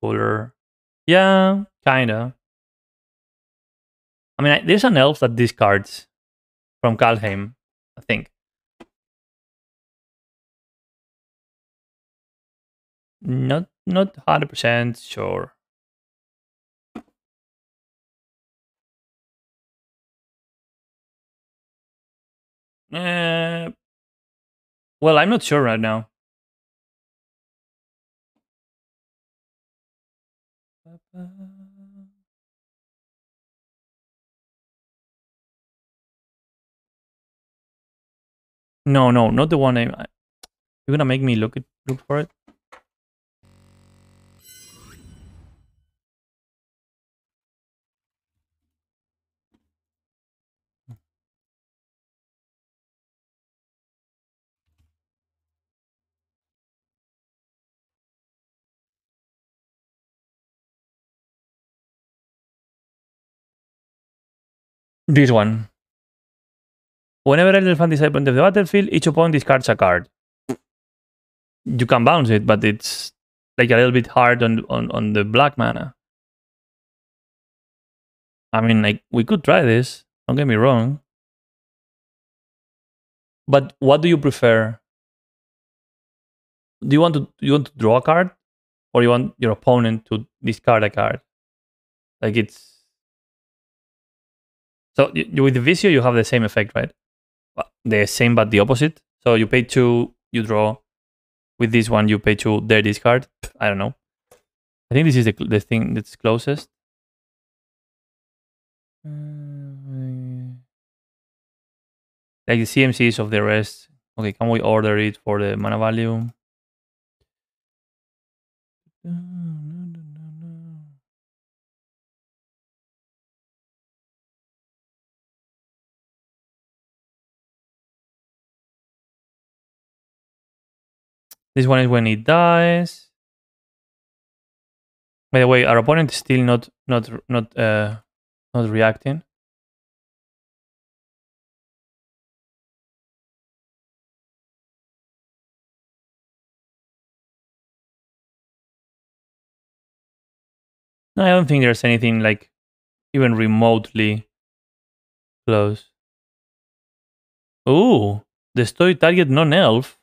Cooler. Yeah, kinda. I mean, there's an elf that discards from Kaldheim, I think. Not not hundred percent sure. Uh, well, I'm not sure right now. No, no, not the one. You're gonna make me look it, look for it. This one. Whenever an elephant is opponent of the battlefield, each opponent discards a card. You can bounce it, but it's like a little bit hard on on, on the black mana. I mean, like we could try this. Don't get me wrong. But what do you prefer? Do you want to you want to draw a card, or you want your opponent to discard a card? Like it's so with the Visio, you have the same effect, right? The same, but the opposite. So you pay two, you draw. With this one, you pay two, their discard. I don't know. I think this is the, the thing that's closest. Like the CMCs of the rest. Okay, can we order it for the mana value? This one is when it dies. By the way, our opponent is still not not not uh not reacting. No, I don't think there's anything like even remotely close. Ooh, destroy target non-elf.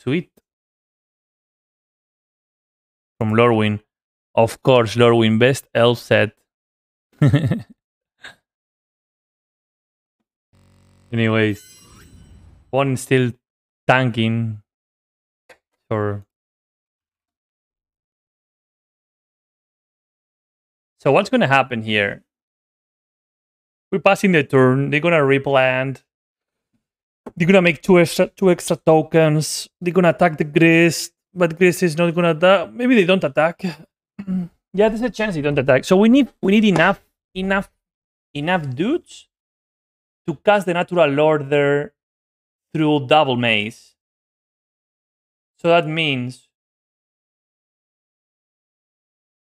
Sweet. From Lorwyn. Of course, Lorwyn, best elf set. Anyways, one still tanking for. So what's gonna happen here? We're passing the turn. They're gonna replant. They're gonna make two extra two extra tokens. They're gonna attack the Grist, but Grist is not gonna attack. Maybe they don't attack. yeah, there's a chance they don't attack. So we need we need enough enough enough dudes to cast the natural order through double maze. So that means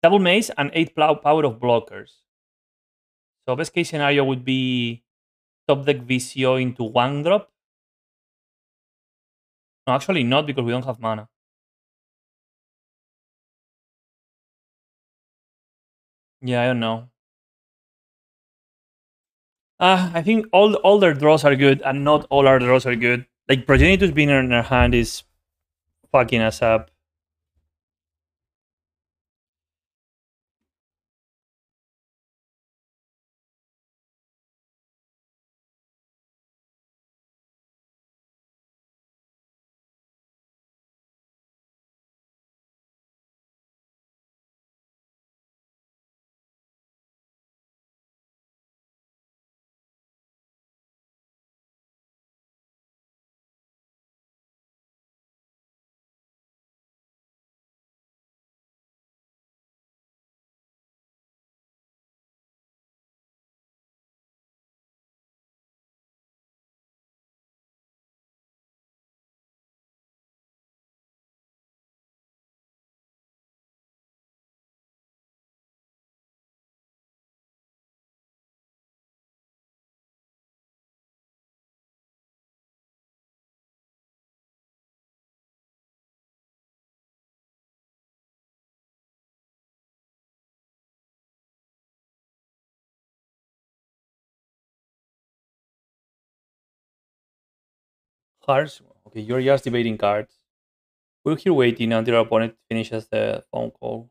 double maze and eight power of blockers. So best case scenario would be top deck Visio into one drop no, actually not because we don't have mana. Yeah, I don't know. Uh, I think all all their draws are good, and not all our draws are good. Like Progenitus being in our hand is fucking us up. Cards. Okay, you're just debating cards. We're here waiting until our opponent finishes the phone call.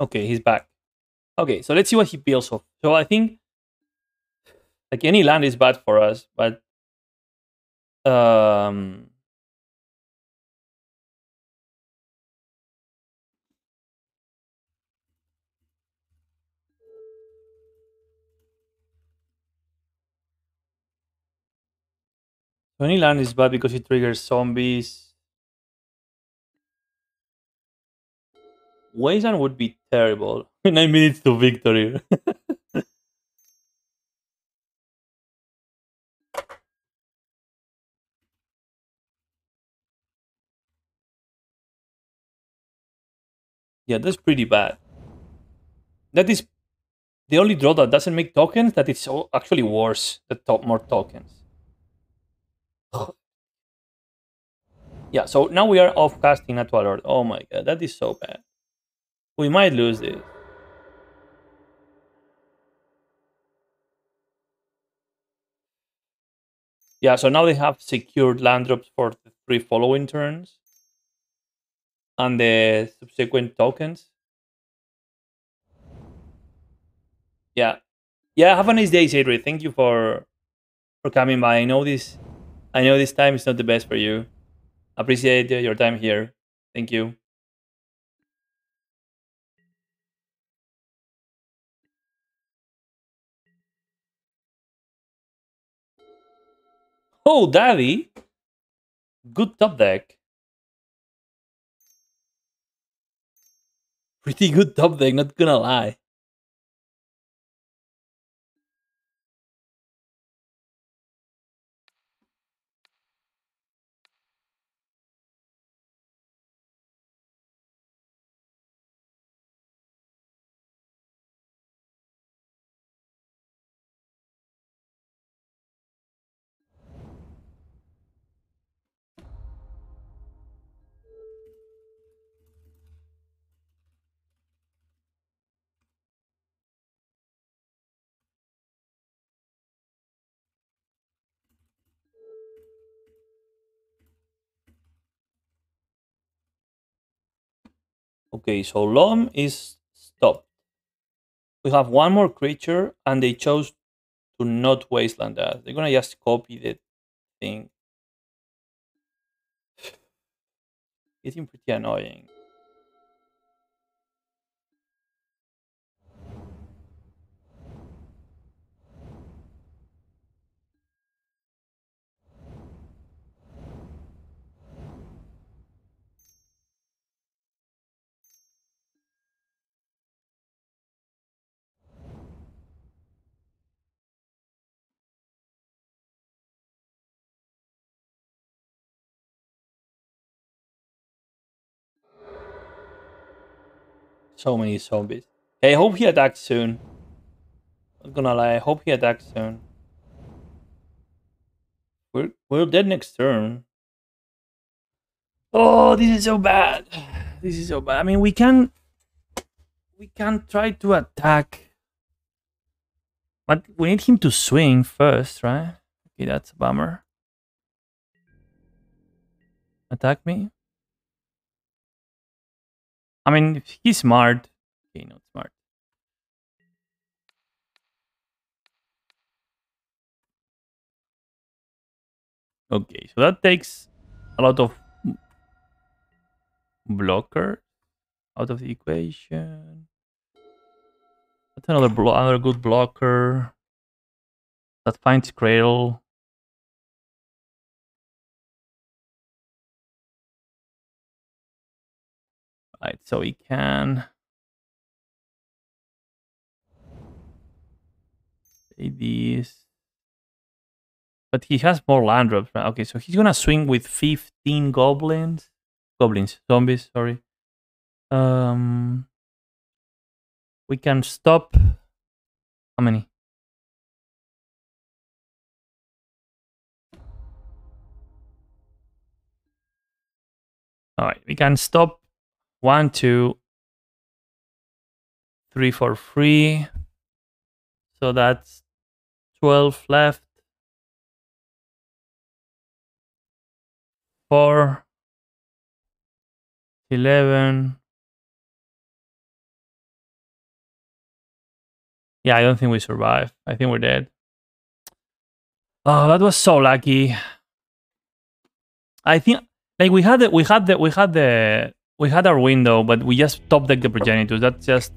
Okay, he's back. Okay, so let's see what he builds off. So I think like any land is bad for us, but um any land is bad because it triggers zombies. Wasteland would be terrible. Nine minutes to victory. yeah, that's pretty bad. That is the only draw that doesn't make tokens that it's actually worse the top more tokens. yeah, so now we are off casting at Lord. Oh my god, that is so bad. We might lose this. Yeah, so now they have secured land drops for the three following turns. And the subsequent tokens. Yeah. Yeah, have a nice day, Sadri. Thank you for for coming by. I know this I know this time is not the best for you. Appreciate your time here. Thank you. Oh, Daddy! Good top deck. Pretty good top deck, not gonna lie. Okay, so Loam is stopped. We have one more creature, and they chose to not wasteland that. They're gonna just copy the thing. Getting pretty annoying. So many zombies. I hope he attacks soon. Not gonna lie, I hope he attacks soon. We're we're dead next turn. Oh, this is so bad. This is so bad. I mean, we can we can try to attack, but we need him to swing first, right? Okay, that's a bummer. Attack me. I mean, if he's smart. Okay, not smart. Okay, so that takes a lot of blocker out of the equation. That's another another good blocker. That finds Cradle. Right, so we can these. but he has more land drops. Right? Okay, so he's gonna swing with 15 goblins. Goblins, zombies, sorry. Um, we can stop. How many? All right, we can stop one, two, three for free. So that's 12 left. Four, 11. Yeah, I don't think we survive. I think we're dead. Oh, that was so lucky. I think like we had the we had the we had the we had our window, but we just top deck the Progenitus. That's just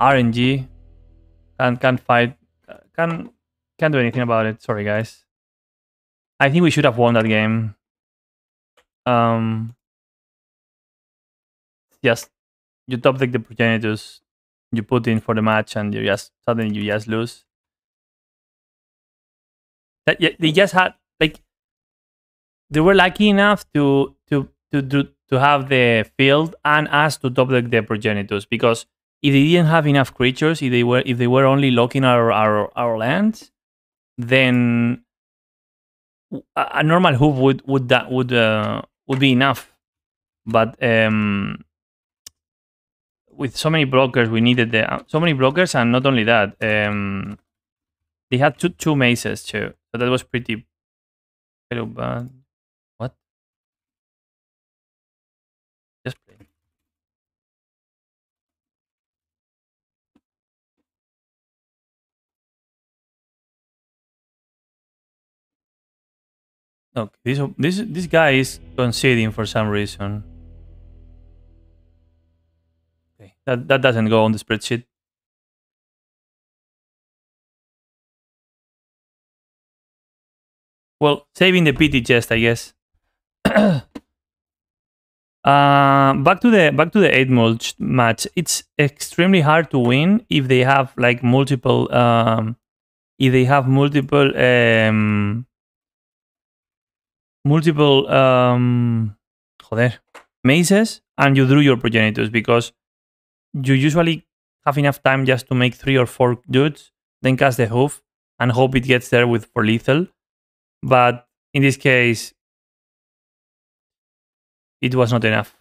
RNG. Can't can't fight. Can't can't do anything about it. Sorry, guys. I think we should have won that game. Um, just you top deck the Progenitus, you put in for the match, and you just suddenly you just lose. That yeah, they just had like they were lucky enough to to to do to have the field and us to top deck the Progenitus because if they didn't have enough creatures, if they were if they were only locking our our, our lands, then a, a normal hoof would would that would uh, would be enough. But um, with so many blockers, we needed the uh, so many blockers, and not only that, um, they had two two mazes too. So that was pretty, pretty bad. Okay, this this this guy is conceding for some reason. Okay, that that doesn't go on the spreadsheet. Well, saving the pity chest, I guess. uh, back to the back to the eight mulch match. It's extremely hard to win if they have like multiple um, if they have multiple um, multiple um, joder, mazes and you drew your Progenitus because you usually have enough time just to make three or four dudes, then cast the hoof and hope it gets there with for lethal. But in this case, it was not enough.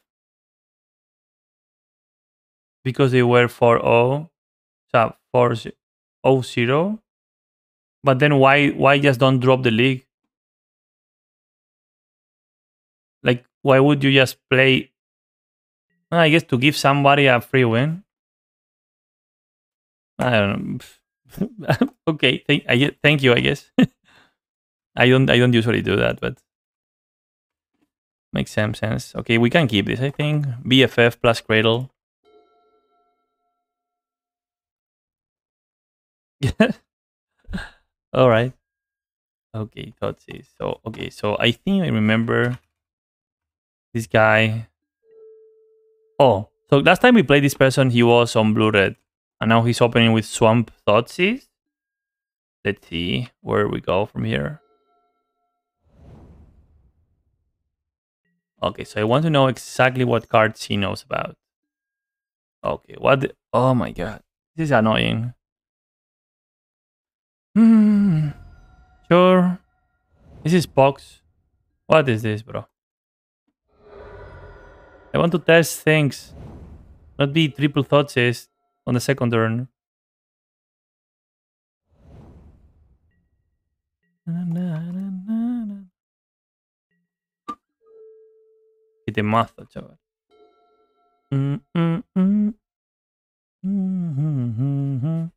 Because they were 4 0, so 4 0. But then why why just don't drop the league? Why would you just play? I guess to give somebody a free win. I don't know. okay, thank, I, thank you. I guess I don't. I don't usually do that, but makes some sense. Okay, we can keep this. I think BFF plus Cradle. All right. Okay, let's. So okay, so I think I remember this guy. Oh, so last time we played this person, he was on blue red. And now he's opening with Swamp Thoughtseize. Let's see where we go from here. Okay, so I want to know exactly what cards he knows about. Okay, what? The, oh my god. This is annoying. Hmm. Sure. This is box. What is this, bro? I want to test things. Not be triple Thoughtseize on the second turn. Qué mazo, chaval. Mm, mm, mm. Mm, mm, mm,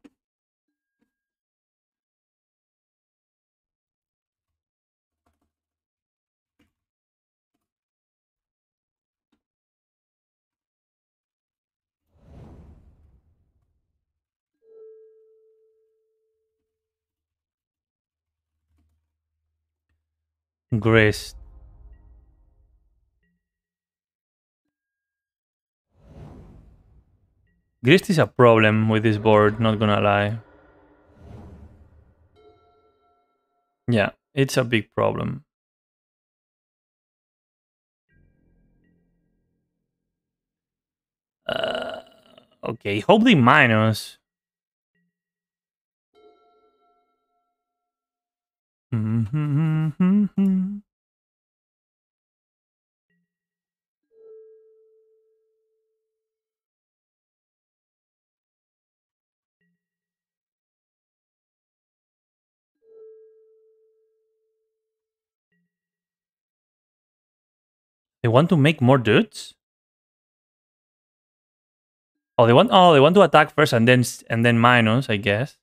Grist. Grist is a problem with this board, not gonna lie. Yeah, It's a big problem. Uh, okay, hope they minus. Mm-hmm. They want to make more dudes? Oh, they want oh they want to attack first and then and then minus, I guess.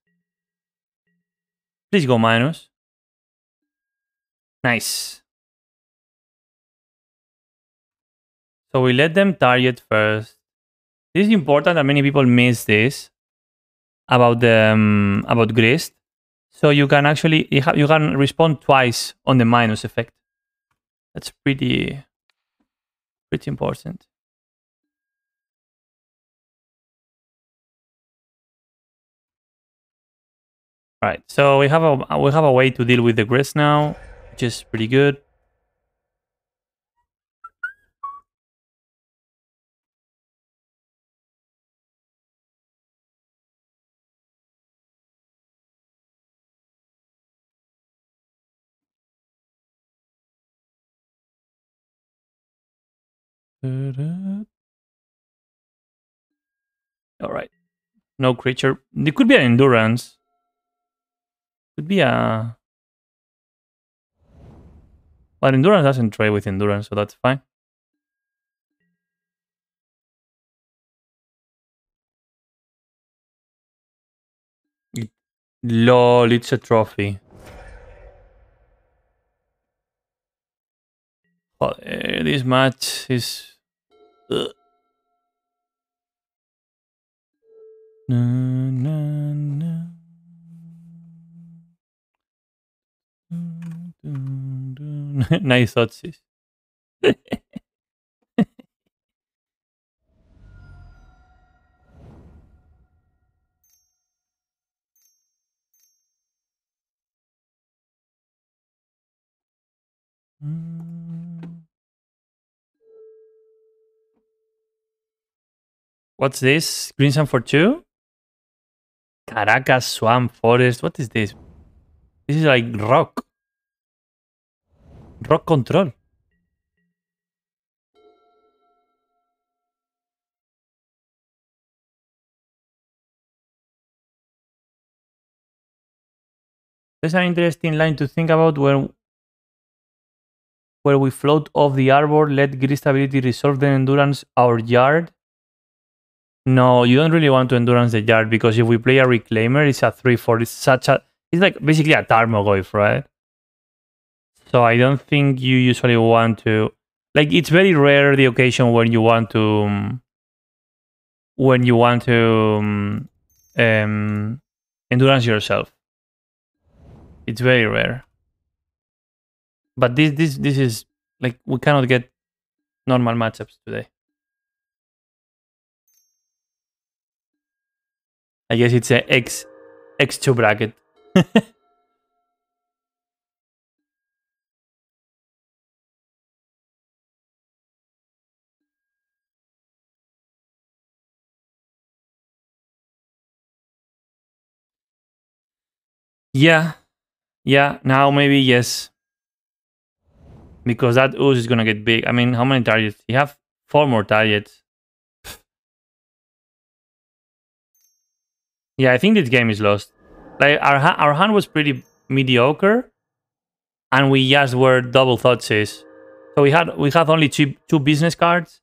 Please go minus. Nice. So we let them target first. This is important that many people miss this about the um, about Grist. So you can actually you, you can respond twice on the minus effect. That's pretty pretty important. Right, so we have a we have a way to deal with the Grist now, which is pretty good. All right. No creature. There could be an endurance. Could be a. But endurance doesn't trade with endurance, so that's fine. Lol, it's a trophy. Joder, this match is. Na, na, na. nice thoughts. What's this? Green Sun for two? Karakas Swamp Forest. What is this? This is like rock. Rock control. There's an interesting line to think about where where we float off the arbor, let Grist ability resolve the endurance our yard. No, you don't really want to endurance the yard because if we play a reclaimer, it's a 3-4. It's such a it's like basically a Tarmogoyf, right? So I don't think you usually want to like it's very rare the occasion when you want to um, when you want to um, um, endurance yourself. It's very rare. But this this this is like we cannot get normal matchups today. I guess it's a X X2 bracket. yeah. Yeah, now maybe yes. Because that ooze is gonna get big. I mean, how many targets? You have four more targets. yeah, I think this game is lost. Like our ha our hand was pretty mediocre, and we just were double Thoughtseize. So we had we have only two two business cards,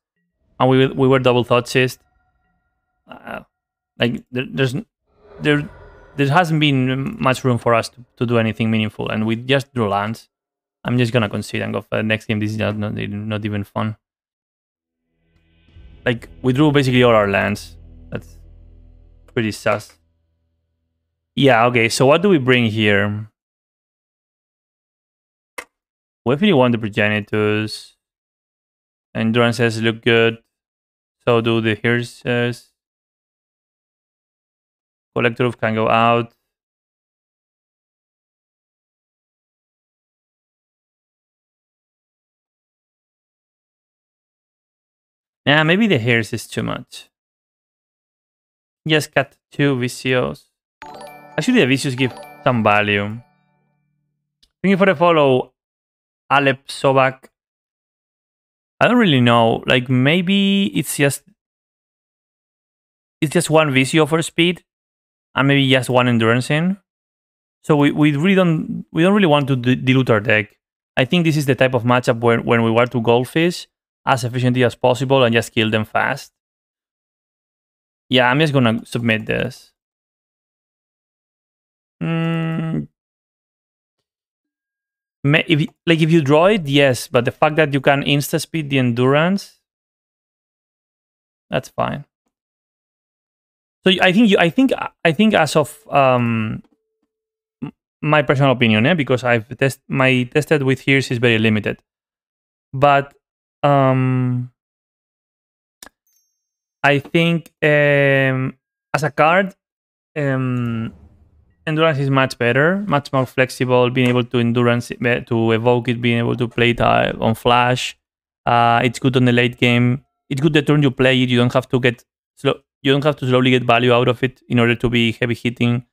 and we we were double Thoughtseize. Uh, like there, there's there there hasn't been much room for us to, to do anything meaningful, and we just drew lands. I'm just gonna concede and go for the next game. This is not, not, not even fun. Like, we drew basically all our lands. That's pretty sus. Yeah, okay, so what do we bring here? We really want the Progenitus. Endurances look good. So do the hearses. Collector Ouphe can go out. Yeah, maybe the Hearse is too much. Just cut two Vicios. Actually, the Vicios give some value. Thank you for the follow, Alep Sobak. I don't really know. Like, maybe it's just... It's just one Vicio for speed and maybe just one endurance in. So we, we really don't we don't really want to dilute our deck. I think this is the type of matchup where when we want to goldfish as efficiently as possible and just kill them fast. Yeah, I'm just gonna submit this. Mm, if like if you draw it, yes, but the fact that you can insta speed the endurance, that's fine. So I think you, I think, I think as of um, my personal opinion, eh, because I've test my tested with Hearse is very limited, but um, I think um, as a card, um, endurance is much better, much more flexible. Being able to endurance eh, to evoke it, being able to play it uh, on flash. Uh, it's good on the late game. It's good the turn you play it. You don't have to get slow. You don't have to slowly get value out of it in order to be heavy hitting,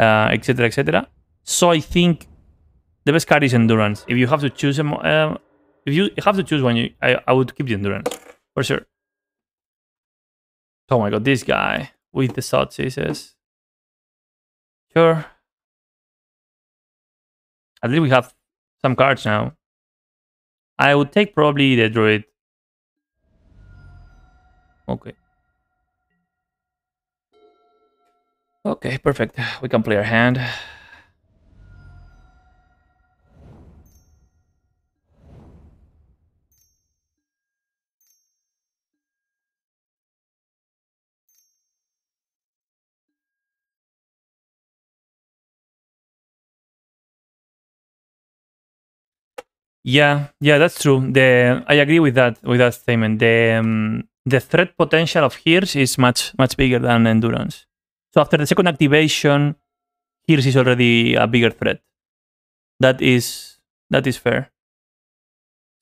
etc., uh, etc. Et so I think the best card is endurance. If you have to choose a, uh, if you have to choose one, you, I, I would keep the endurance for sure. Oh my god, this guy with the Thoughtseize. Sure. At least we have some cards now. I would take probably the druid. Okay. Okay, perfect. We can play our hand. Yeah, yeah, that's true. The I agree with that with that statement. The um, the threat potential of Hearse is much much bigger than Endurance. So after the second activation, Hearse is already a bigger threat. That is that is fair.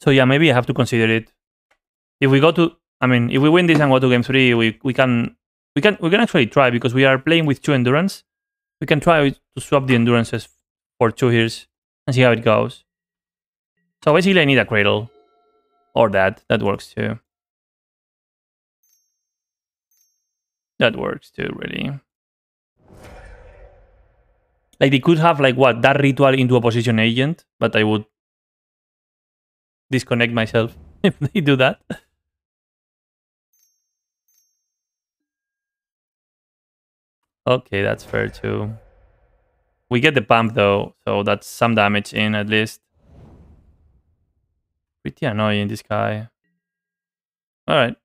So yeah, maybe I have to consider it. If we go to, I mean, if we win this and go to game three, we we can we can we can actually try because we are playing with two endurance. We can try to swap the endurances for two Hearse and see how it goes. So basically I need a cradle. Or that. That works too. That works too, really. Like they could have like what? That ritual into a position agent, but I would disconnect myself if they do that. Okay, that's fair too. We get the pump though, so that's some damage in at least. Pretty annoying, this guy. Alright.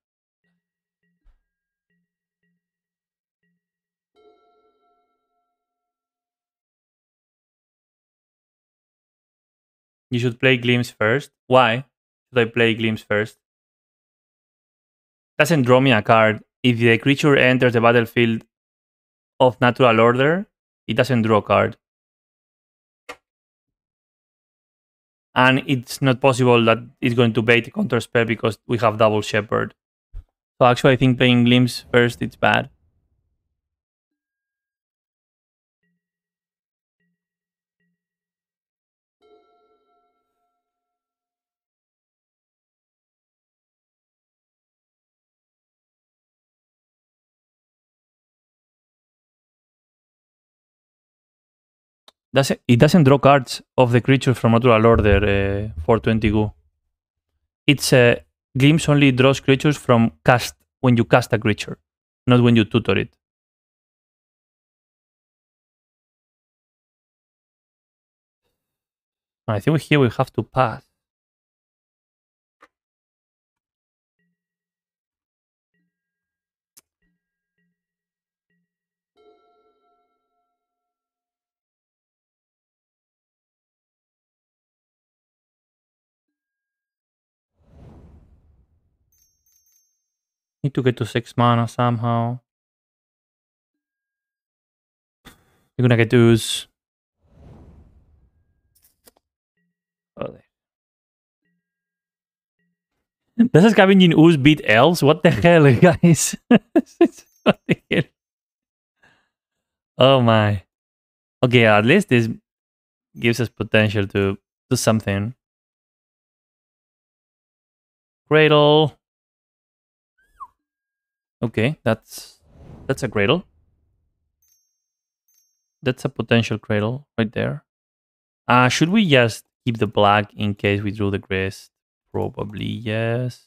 You should play Glimpse first. Why should I play Glimpse first? Doesn't draw me a card. If the creature enters the battlefield of natural order, it doesn't draw a card. and it's not possible that it's going to bait the counter spell because we have double shepherd. So actually, I think playing glimpse first it's bad. Does it, doesn't draw cards of the creature from natural order uh, for 20 go. It's uh, Glimpse only draws creatures from cast when you cast a creature, not when you tutor it. I think here we have to pass. Need to get to 6 mana somehow. You're gonna get ooze. Oh, Does a scavenging ooze beat elves? What the hell, guys? what the hell? Oh my. Okay, at least this gives us potential to do something. Cradle. Okay, that's that's a cradle. That's a potential cradle right there. Uh, should we just keep the black in case we drew the grist? Probably yes.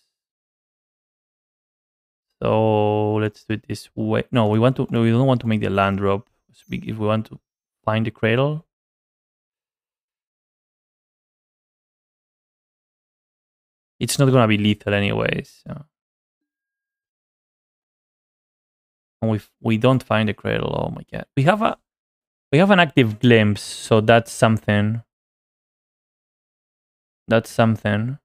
So let's do it this way. No, we want to. No, we don't want to make the land drop. If we want to find the cradle, it's not gonna be lethal anyways. So. And we we don't find the cradle. Oh my god, we have a we have an active glimpse, so that's something. That's something.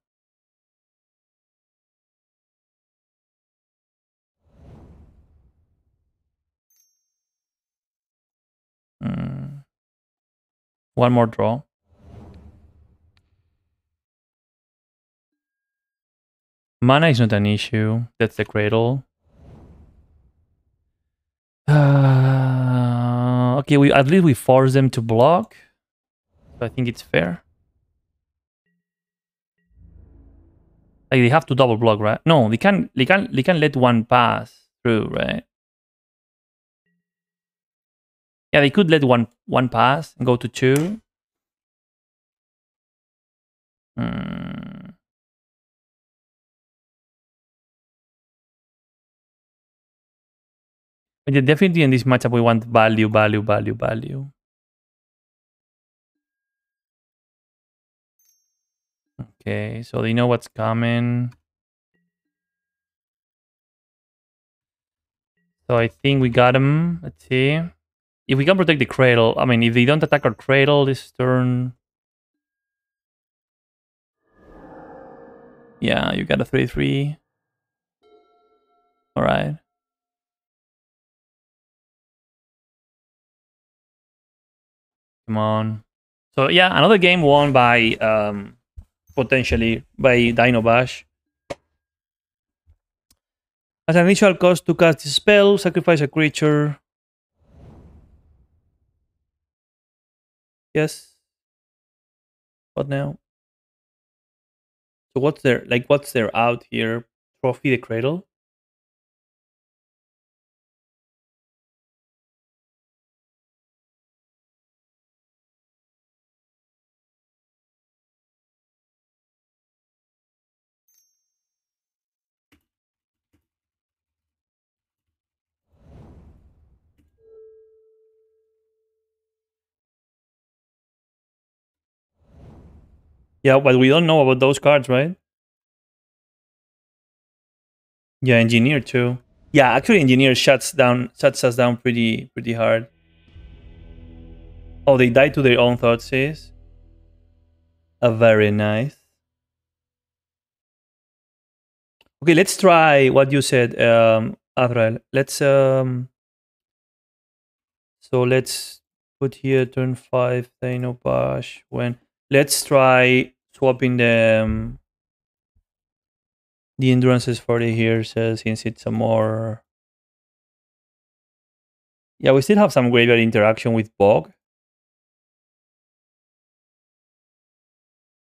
Mm. One more draw. Mana is not an issue. That's the cradle. Uh, okay, we at least we force them to block. So I think it's fair. Like they have to double block, right? No, they can they can they can let one pass through, right? Yeah, they could let one one pass and go to two. Hmm. Yeah, definitely in this matchup we want value, value, value, value. Okay, so they know what's coming. So I think we got him. Let's see. If we can protect the cradle, I mean, if they don't attack our cradle this turn... Yeah, you got a 3-3. Alright. Come on. So yeah, another game won by um, potentially by Dino Bash. As an initial cost to cast the spell, sacrifice a creature. Yes. What now? So what's their like what's their out here? Trophy the cradle? Yeah, but we don't know about those cards, right? Yeah, engineer too. Yeah, actually engineer shuts down shuts us down pretty pretty hard. Oh, they die to their own thoughts, is a very nice. Okay, let's try what you said, um. Let's um so let's put here turn five, Thaino Bash when let's try swapping the um, the endurances for the here since it's a more yeah we still have some graveyard interaction with bog.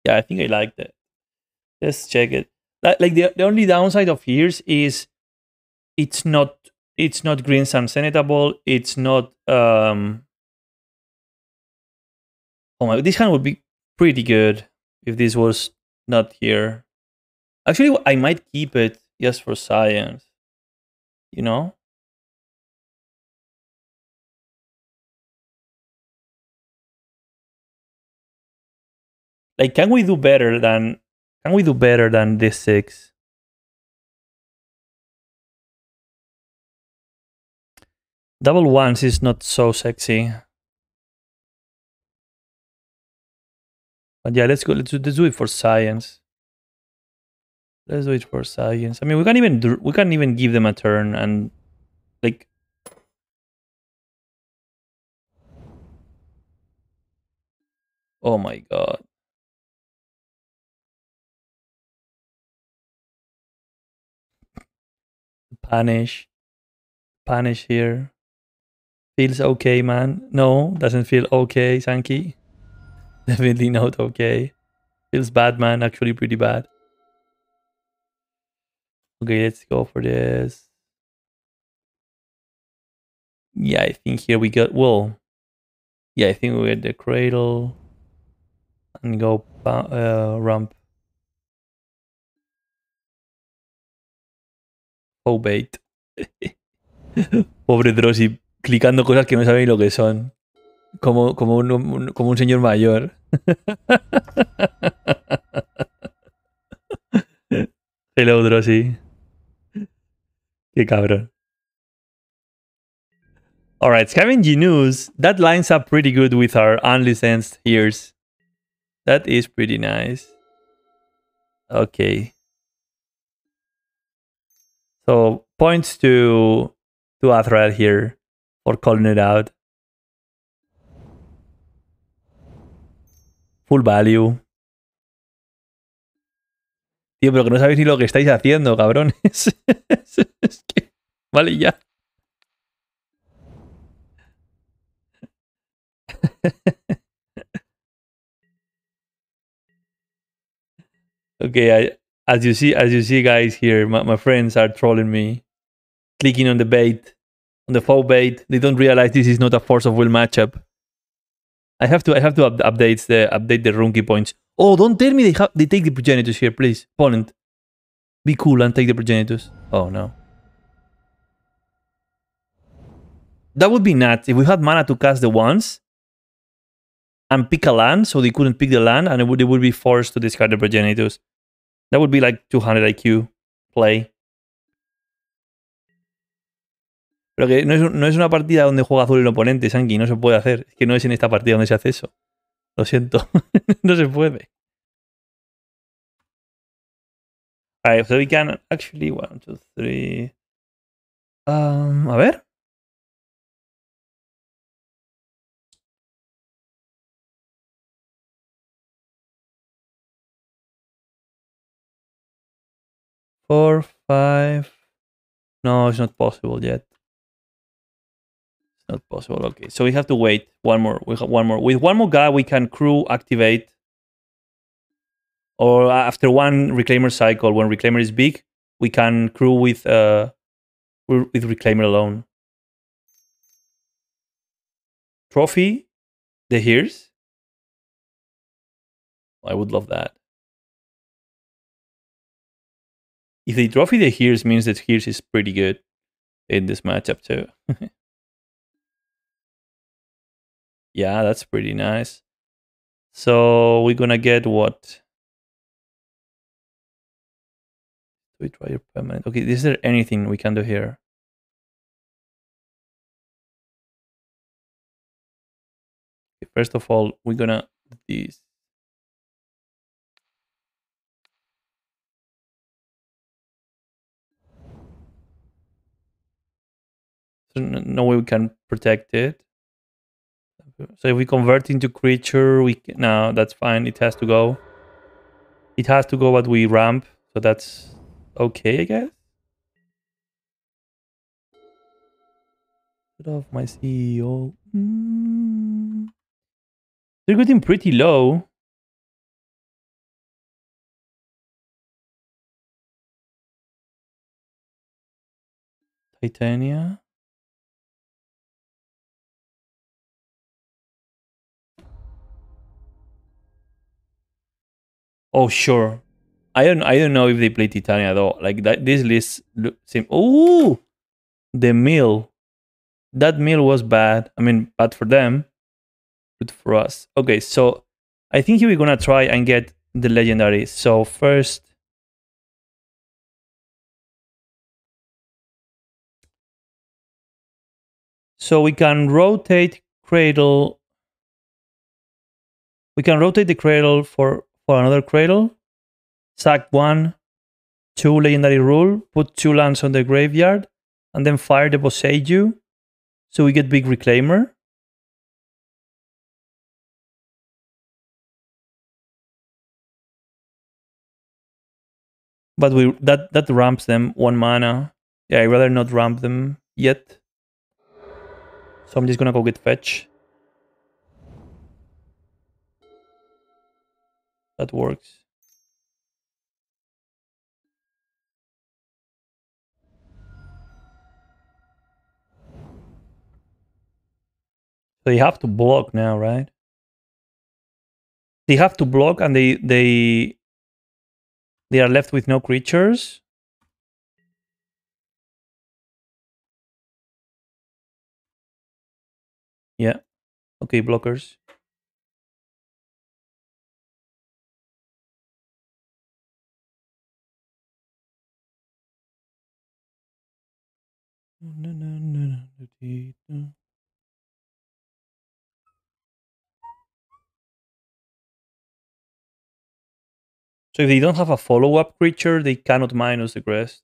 Yeah i think i like that. Let's check it. Like the, the only downside of here's is it's not it's not green sun senatable it's not um oh my this hand would be pretty good if this was not here. Actually, I might keep it just for science, you know? Like, can we do better than, can we do better than this six? Double ones is not so sexy. But yeah, let's go. Let's do, let's do it for science. Let's do it for science. I mean, we can even do, we can even give them a turn and like. Oh my god. punish. Punish here. Feels okay, man. No, doesn't feel okay, Sankey. Definitely not okay. Feels bad, man. Actually, pretty bad. Okay, let's go for this. Yeah, I think here we got, well, yeah, I think we get the cradle and go uh, ramp. Oh, bait. Pobre Drosy, clicando cosas que no saben lo que son. Como, como, un, como un señor mayor. Hello, Drosy. Qué cabrón. Alright, Scavenging Ooze. That lines up pretty good with our unlicensed hearse. That is pretty nice. Okay. So points to to Athra here for calling it out. Full value. Tío, pero que no sabéis ni lo que estáis haciendo, cabrones. es que... Vale, ya. okay, I, as you see, as you see, guys here, my, my friends are trolling me, clicking on the bait, on the faux bait. They don't realize this is not a force of will matchup. I have to, I have to up, update the update the runky points. Oh, don't tell me they have they take the Progenitus here, please, opponent. Be cool and take the Progenitus. Oh no. That would be nuts if we had mana to cast the ones and pick a land, so they couldn't pick the land, and it would, they would be forced to discard the Progenitus. That would be like 200 IQ play. Pero que no es, no es una partida donde juega azul el oponente, Sanki, no se puede hacer. Es que no es en esta partida donde se hace eso. Lo siento, no se puede. Alright, so we can actually, one, two, three. Um, a ver. four, five. No, it's not possible yet. It's not possible. Okay, so we have to wait one more. We have one more. With one more guy, we can crew activate. Or after one reclaimer cycle, when reclaimer is big, we can crew with uh with reclaimer alone. Trophy, the hearse. I would love that. If they trophy the Hearse means that Hearse is pretty good in this matchup too. yeah, that's pretty nice. So we're gonna get what? We try your permanent? Okay, is there anything we can do here? First of all, we're gonna this no way we can protect it. So if we convert into creature, we can, no, that's fine. It has to go. It has to go, but we ramp, so that's okay, I guess. Get off my CEO. Mm. They're getting pretty low. Titania. Oh sure. I don't I don't know if they play Titania though. Like that this list seem oh the mill. That mill was bad. I mean bad for them. Good for us. Okay, so I think we're gonna try and get the legendary. So first So we can rotate cradle. We can rotate the cradle for for another cradle. Sack one, two legendary rule, put two lands on the graveyard, and then fire the Boseiju. So we get big reclaimer. But we that that ramps them one mana. Yeah, I'd rather not ramp them yet. So I'm just gonna go get fetch. That works. So they have to block now, right? They have to block and they they they are left with no creatures. Yeah. Okay, blockers. So if they don't have a follow-up creature, they cannot minus the Grist.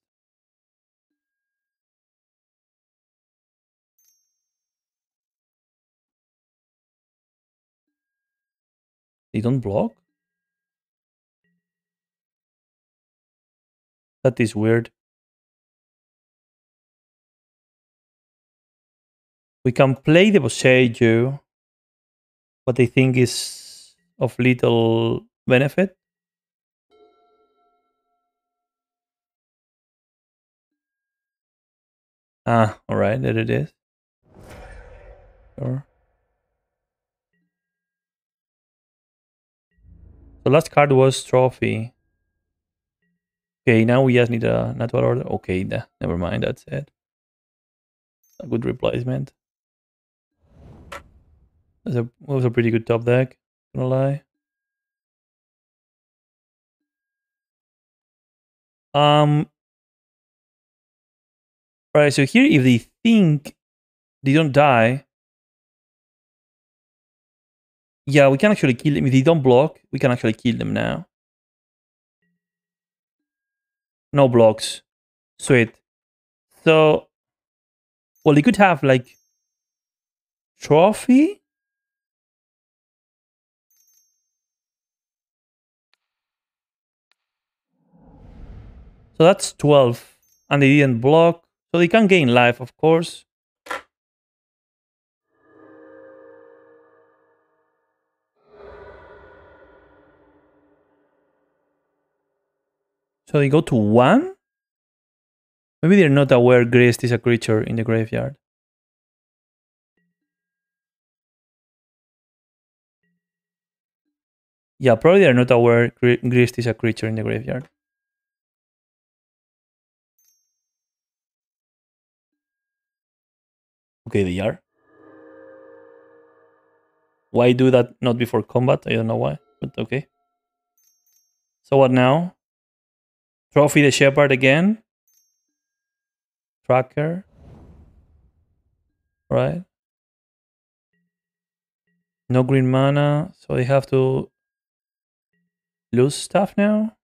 They don't block? That is weird. We can play the Boseiju, what I think is of little benefit. Ah, alright, there it is. Sure. The last card was Trophy. Okay, now we just need a natural order. Okay, nah, never mind, that's it. A good replacement. That's a, was a pretty good top deck, gonna lie. Um, right, so here if they think they don't die, yeah, we can actually kill them. If they don't block, we can actually kill them now. No blocks. Sweet. So, well, they could have like trophy. So that's 12. And they didn't block. So they can gain life, of course. So they go to one? Maybe they're not aware Grist is a creature in the graveyard. Yeah, probably they're not aware Grist is a creature in the graveyard. Okay, they are. Why do that not before combat? I don't know why, but okay. So what now? Trophy the Shepherd again. Tracker. Right. No green mana, so they have to lose stuff now.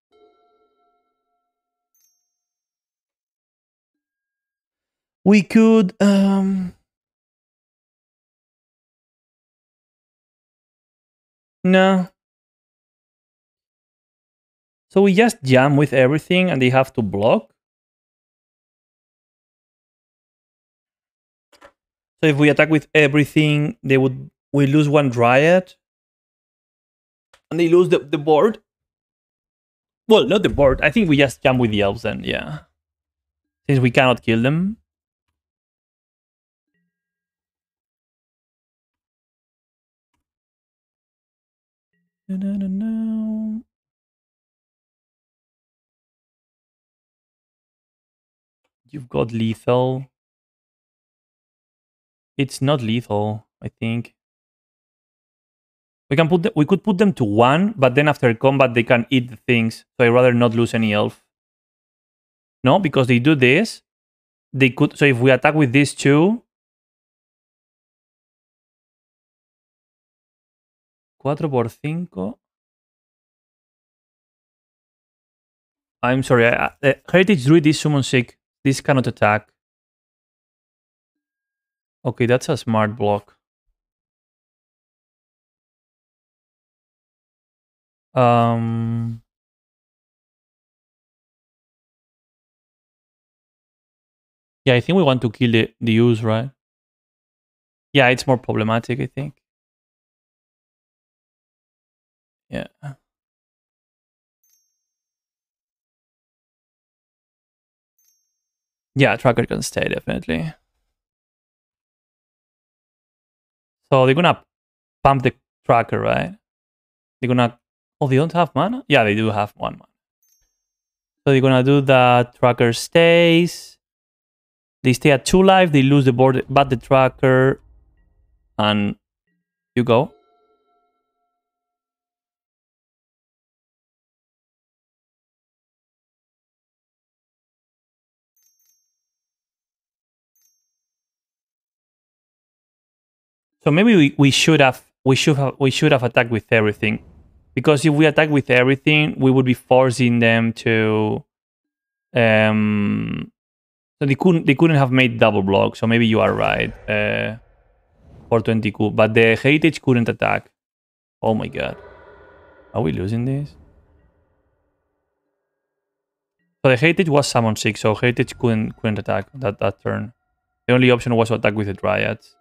We could um No, so we just jam with everything and they have to block. So if we attack with everything, they would we lose one Dryad. And they lose the, the board. Well, not the board. I think we just jam with the elves then, yeah. Since we cannot kill them. No, no, no. You've got lethal. It's not lethal, I think. We can put we could put them to one, but then after combat they can eat the things. So I'd rather not lose any elf. No, because they do this. They could so if we attack with these two. Cuatro por cinco. I'm sorry. I, uh, Heritage Druid is summon sick. This cannot attack. Okay, that's a smart block. Um... Yeah, I think we want to kill the, the ooze, right? Yeah, it's more problematic, I think. Yeah. Yeah, tracker can stay, definitely. So they're gonna pump the tracker, right? They're gonna... Oh, they don't have mana? Yeah, they do have one mana. So they're gonna do that. Tracker stays. They stay at two life. They lose the board, but the tracker, and you go. So maybe we, we should have we should have we should have attacked with everything. Because if we attack with everything, we would be forcing them to um so they couldn't they couldn't have made double block, so maybe you are right. Uh for 20 Q. But the heritage couldn't attack. Oh my god. Are we losing this? So the heritage was summon 6, so heritage couldn't couldn't attack that, that turn. The only option was to attack with the dryads.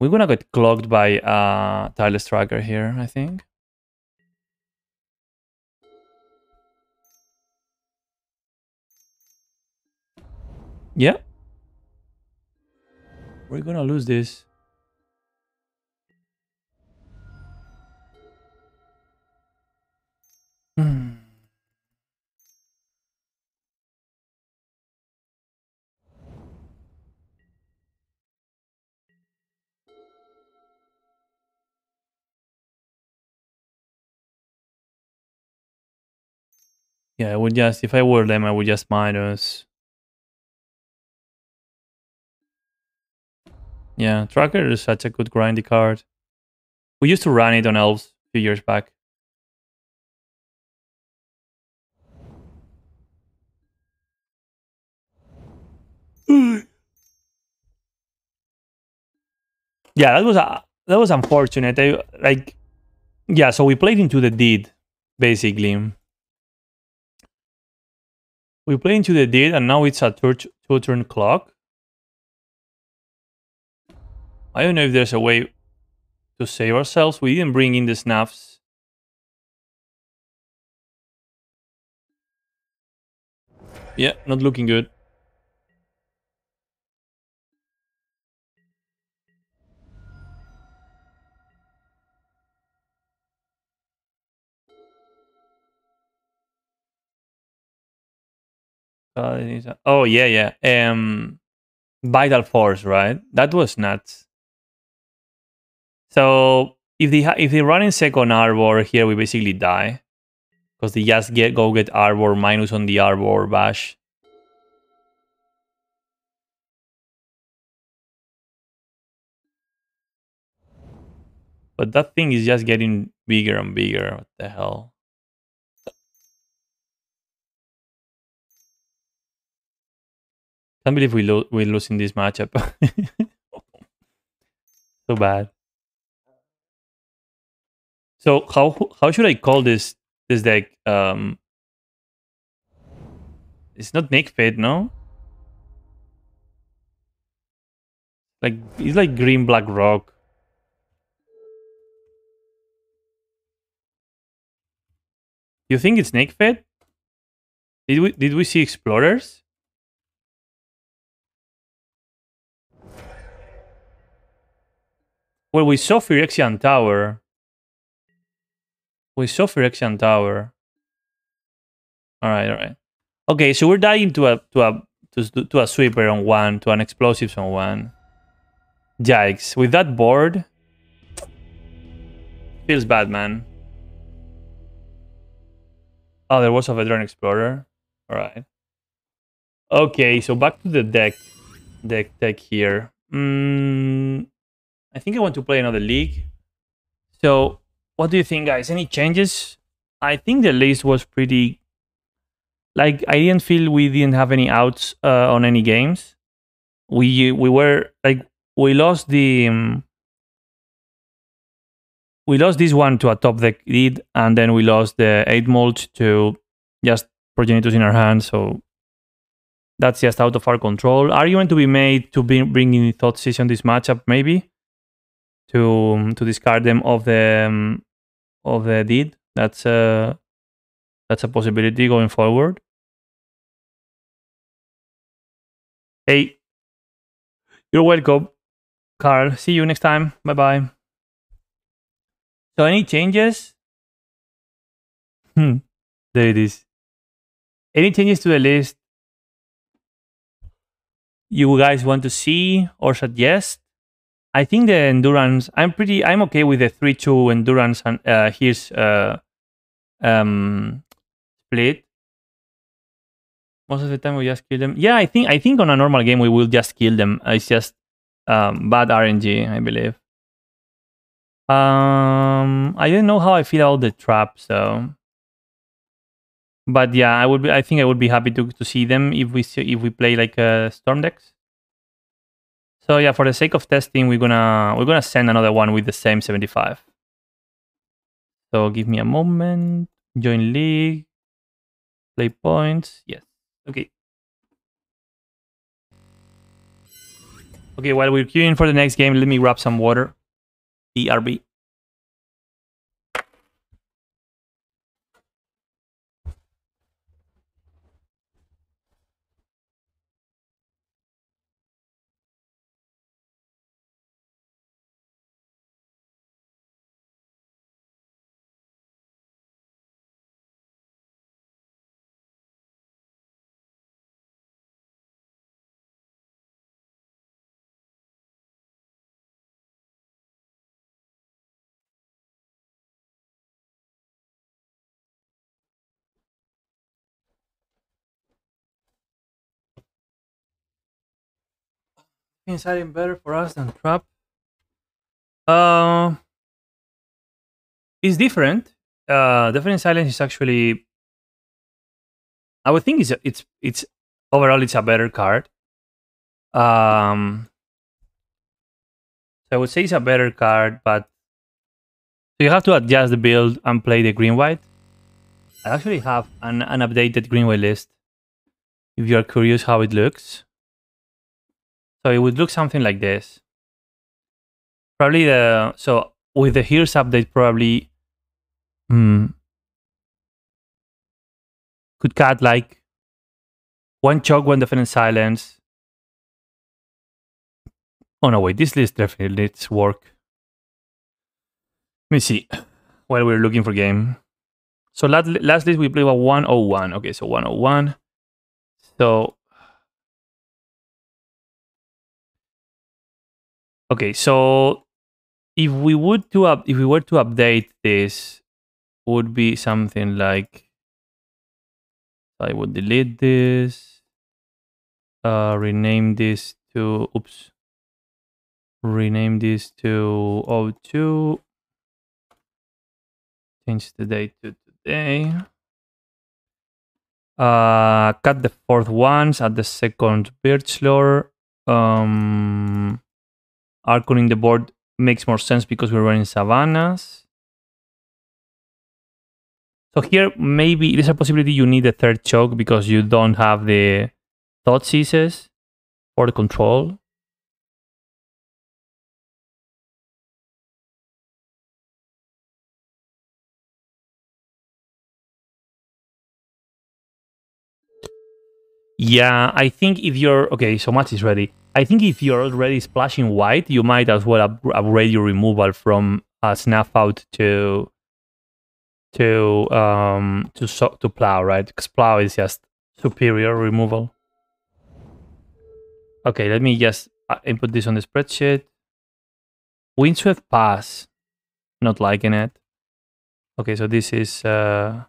We're gonna get clogged by uh, Tireless Tracker here, I think. Yeah. We're gonna lose this. Hmm. Yeah, I would just, if I were them, I would just minus. Yeah, Tracker is such a good grindy card. We used to run it on Elves a few years back. yeah, that was uh, that was unfortunate. I, like, yeah, so we played into the deed, basically. We play into the deed, and now it's a two turn clock. I don't know if there's a way to save ourselves. We didn't bring in the snaps. Yeah, not looking good. Oh yeah, yeah. Um, vital force, right? That was nuts. So if they if they run in second arbor here, we basically die because they just get go get arbor minus on the arbor bash. But that thing is just getting bigger and bigger. What the hell? Can't believe we lo we're losing this matchup. so bad. So how how should I call this this deck? Um, it's not Nic Fit, no. Like it's like green black rock. You think it's Nic Fit? Did we did we see explorers? Well, we saw Phyrexian Tower. We saw Phyrexian Tower. All right, all right. Okay, so we're dying to a to a to, to a sweeper on one, to an explosives on one. Yikes! With that board, feels bad, man. Oh, there was a veteran explorer. All right. Okay, so back to the deck, deck deck here. Mm, I think I want to play another league. So what do you think, guys? Any changes? I think the list was pretty... Like, I didn't feel we didn't have any outs uh, on any games. We we were, like, we lost the... Um, we lost this one to a top deck lead, and then we lost the 8 mulch to just Progenitus in our hand, so That's just out of our control. Argument to be made to bring, bring in Thoughtseize on this matchup, maybe to um, to discard them of the um, of the deed. That's a that's a possibility going forward. Hey, you're welcome, Carl. See you next time. Bye bye. So, any changes? Hmm, there it is. Any changes to the list you guys want to see or suggest? I think the endurance. I'm pretty. I'm okay with the three two endurance and uh, here's uh, um, split. Most of the time we just kill them. Yeah, I think I think on a normal game we will just kill them. It's just um, bad RNG, I believe. Um, I don't know how I feel about the trap, so. But yeah, I would. Be, I think I would be happy to to see them if we see, if we play like a uh, storm decks. So yeah, for the sake of testing, we're gonna we're gonna send another one with the same 75. So give me a moment. Join league. Play points. Yes. Okay. Okay, while we're queuing for the next game, let me grab some water. ERB. Silent better for us than Trap? Uh, it's different. Uh, Deafening Silence is actually, I would think it's it's it's overall it's a better card. Um, so I would say it's a better card, but so you have to adjust the build and play the green white. I actually have an, an updated green white list. If you are curious how it looks. So it would look something like this. Probably the so with the here's update probably hmm, could cut like one choke, one deafening silence. Oh no, wait, this list definitely needs work. Let me see while we're looking for game. So last, last list we played a 101. Okay, so 101. So Okay, so if we would to up if we were to update this, would be something like I would delete this, uh, rename this to oops, rename this to O2, change the date to today. Uh, cut the fourth ones at the second Birchlore. Um, Archon the board makes more sense because we're running savannas. So here, maybe is a possibility you need a third choke because you don't have the Thoughtseizes for the control. Yeah, I think if you're... Okay, so much is ready. I think if you're already splashing white, you might as well up upgrade your removal from a snuff out to to um to so to plow, right? Because plow is just superior removal. Okay, let me just uh, input this on the spreadsheet. Windswept pass, not liking it. Okay, so this is uh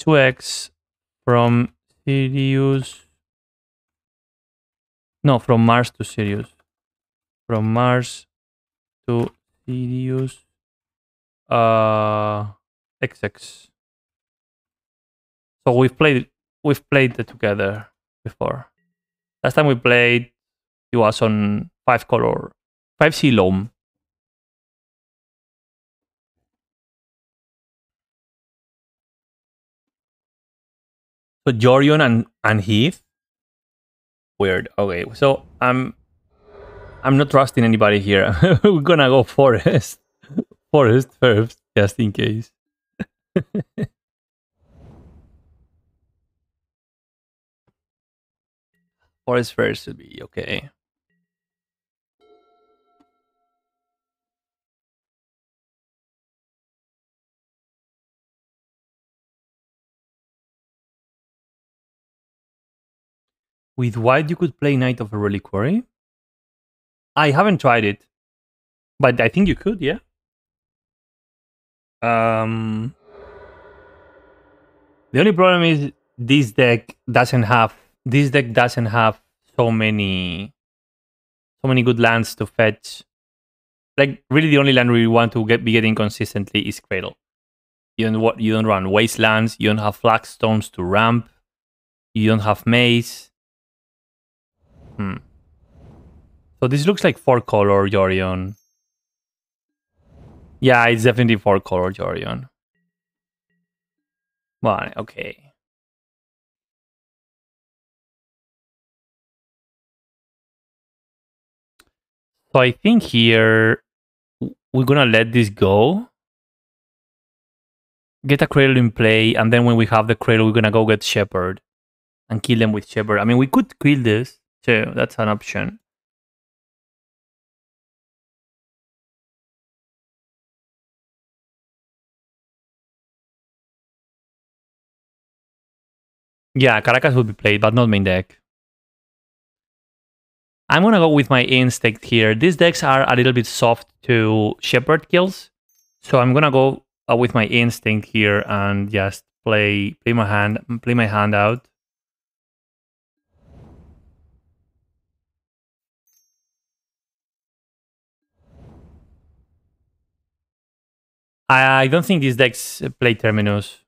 2x from Sirius no, from Mars to Sirius. From Mars to Sirius. Uh, XX. So we've played we've played it together before. Last time we played, it was on five color, five C loam. So Yorion and, and Heath. Weird. Okay, so I'm I'm not trusting anybody here. We're gonna go forest. forest first, just in case. forest first would be okay. With white, you could play Knight of a Reliquary. I haven't tried it, but I think you could, yeah. Um, the only problem is this deck doesn't have this deck doesn't have so many so many good lands to fetch. Like really, the only land we want to get be getting consistently is Cradle. You don't what you don't run wastelands. You don't have flagstones to ramp. You don't have maze. Hmm. So this looks like four color Yorion. Yeah, it's definitely four color Yorion. Well, okay. So I think here we're gonna let this go. Get a cradle in play, and then when we have the cradle, we're gonna go get Shepherd and kill them with Shepherd. I mean, we could kill this too. That's an option. Yeah, Karakas would be played, but not main deck. I'm gonna go with my instinct here. These decks are a little bit soft to Shepherd kills, so I'm gonna go uh, with my instinct here and just play play my hand play my hand out. I don't think these decks play Terminus,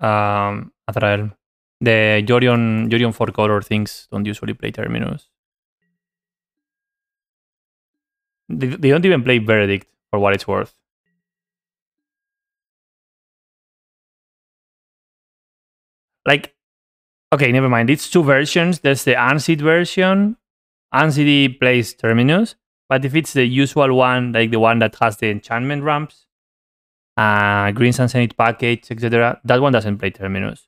um, Azrael. The Yorion, Yorion 4 color things don't usually play Terminus. They, they don't even play Verdict, for what it's worth. Like, okay, never mind. It's two versions. There's the Unseed version. Unseed plays Terminus. But if it's the usual one, like the one that has the enchantment ramps, uh, Green Sun Zenith package, etc., that one doesn't play Terminus.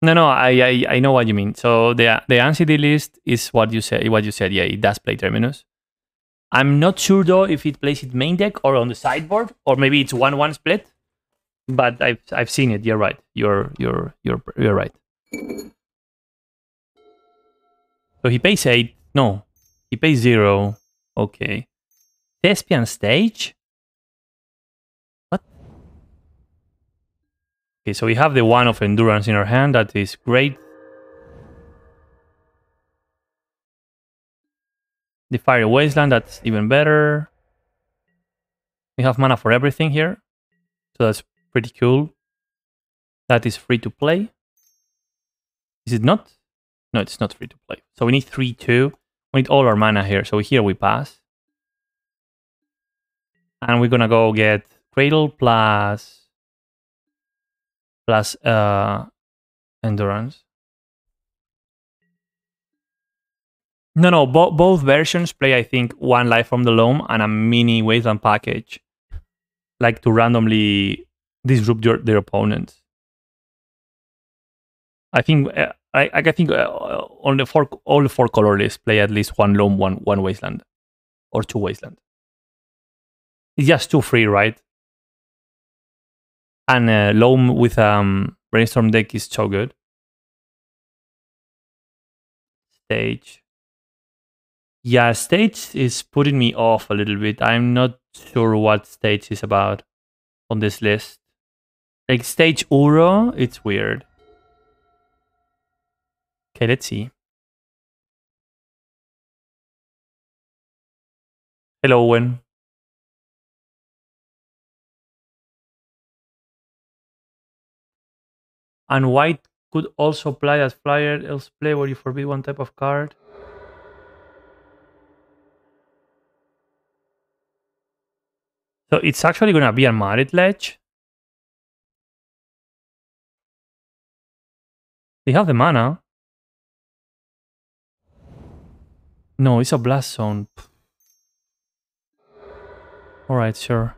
No, no, I, I, I know what you mean. So the the NCD list is what you said. What you said, yeah, it does play Terminus. I'm not sure though if it plays it main deck or on the sideboard, or maybe it's one one split. But I've I've seen it. You're right. You're you're you're you're right. So he pays eight. No, he pays zero. Okay. Thespian stage. What? Okay, so we have the one of endurance in our hand. That is great. The fire wasteland. That's even better. We have mana for everything here. So that's pretty cool. That is free to play. Is it not? No, it's not free to play. So we need 3, 2. We need all our mana here. So here we pass. And we're gonna go get Cradle plus plus uh, endurance. No, no, bo- both versions play, I think, one life from the loam and a mini wasteland package, like to randomly disrupt your, their opponents. I think uh, I, I think uh, on the four all the four color lists play at least one loam, one one wasteland, or two wasteland. It's just too free, right? And uh, Loam with um brainstorm deck is so good. Stage. Yeah, stage is putting me off a little bit. I'm not sure what stage is about on this list. Like stage Uro, it's weird. Okay, let's see. Hello, Owen. And white could also apply as flyer else play where you forbid one type of card. So it's actually gonna be a Marit Lage. They have the mana. No, it's a blast zone. Alright, sure.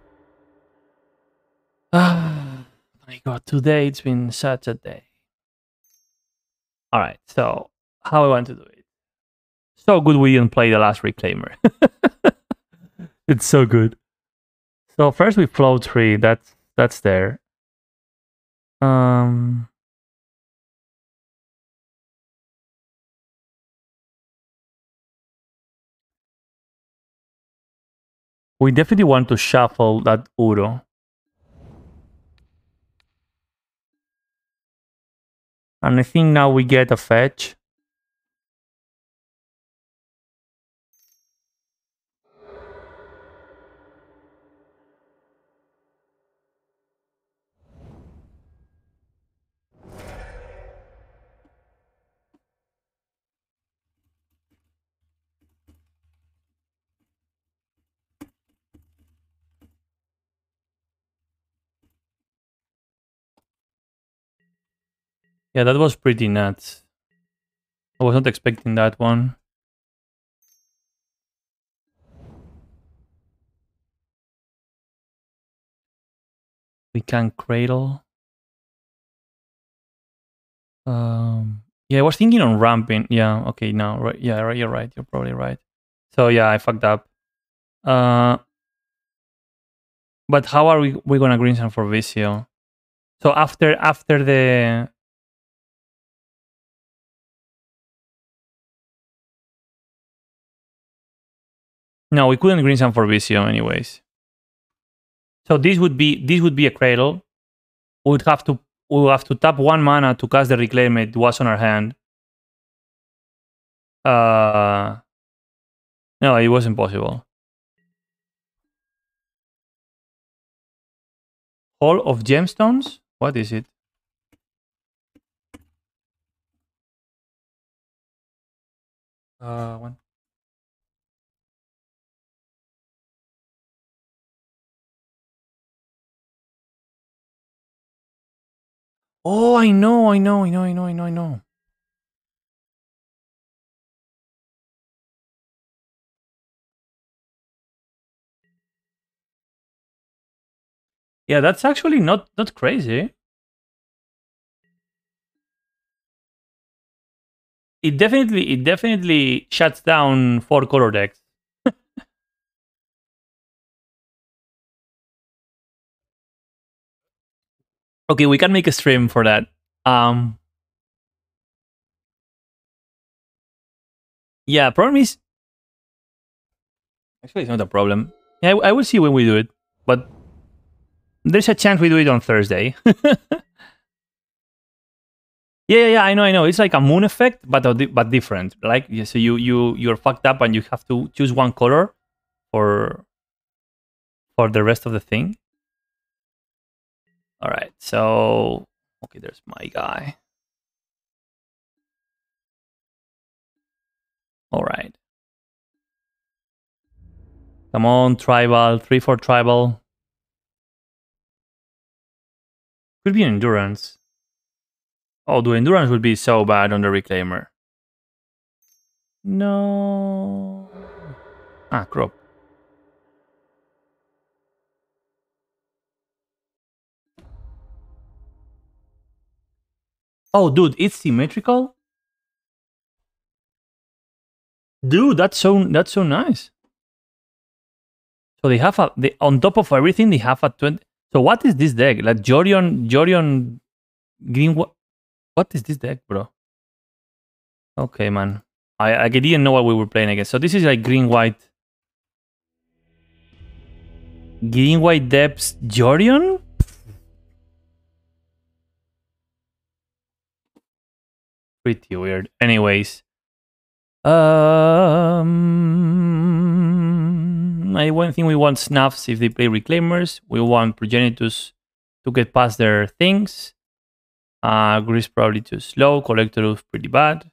Ah, my god, today it's been such a day. Alright, so how I want to do it. So good we didn't play the last reclaimer. it's so good. So first we flow three, that's that's there. Um We definitely want to shuffle that Uro. And I think now we get a fetch. Yeah, that was pretty nuts. I was not expecting that one. We can cradle. Um, yeah, I was thinking on ramping. Yeah, okay, now, right? Yeah, right, you're right. You're probably right. So yeah, I fucked up. Uh, but how are we we gonna Green Sun for Visio? So after after the No, we couldn't Green Sun for Visio anyways. So this would be this would be a cradle. We would have to we would have to tap one mana to cast the reclaim it was on our hand. Uh no, it wasn't possible. Hall of Gemstones? What is it? Uh, one. Oh, I know, I know, I know, I know, I know, I know. Yeah, that's actually not not crazy. It definitely it definitely shuts down four color decks. Okay, we can make a stream for that. Um Yeah, problem is actually it's not a problem. Yeah, I, I will see when we do it, but there's a chance we do it on Thursday. Yeah, yeah, I know, I know. It's like a moon effect, but but different. Like yeah, so you you you're fucked up and you have to choose one color for for the rest of the thing. All right, so okay, there's my guy. All right. Come on, tribal, three for tribal. Could be an endurance. Oh, the endurance would be so bad on the reclaimer. No. Ah, crop. Oh, dude, it's symmetrical. Dude, that's so that's so nice. So they have a they, on top of everything they have a twenty. So what is this deck? Like Yorion Yorion Green. What What is this deck, bro? Okay, man. I, I didn't know what we were playing against. So this is like green-white. Green-white depths Yorion? Pretty weird. Anyways. Um, I one thing we want snuffs if they play reclaimers. We want progenitus to get past their things. Uh, Grist probably too slow. Collector is pretty bad.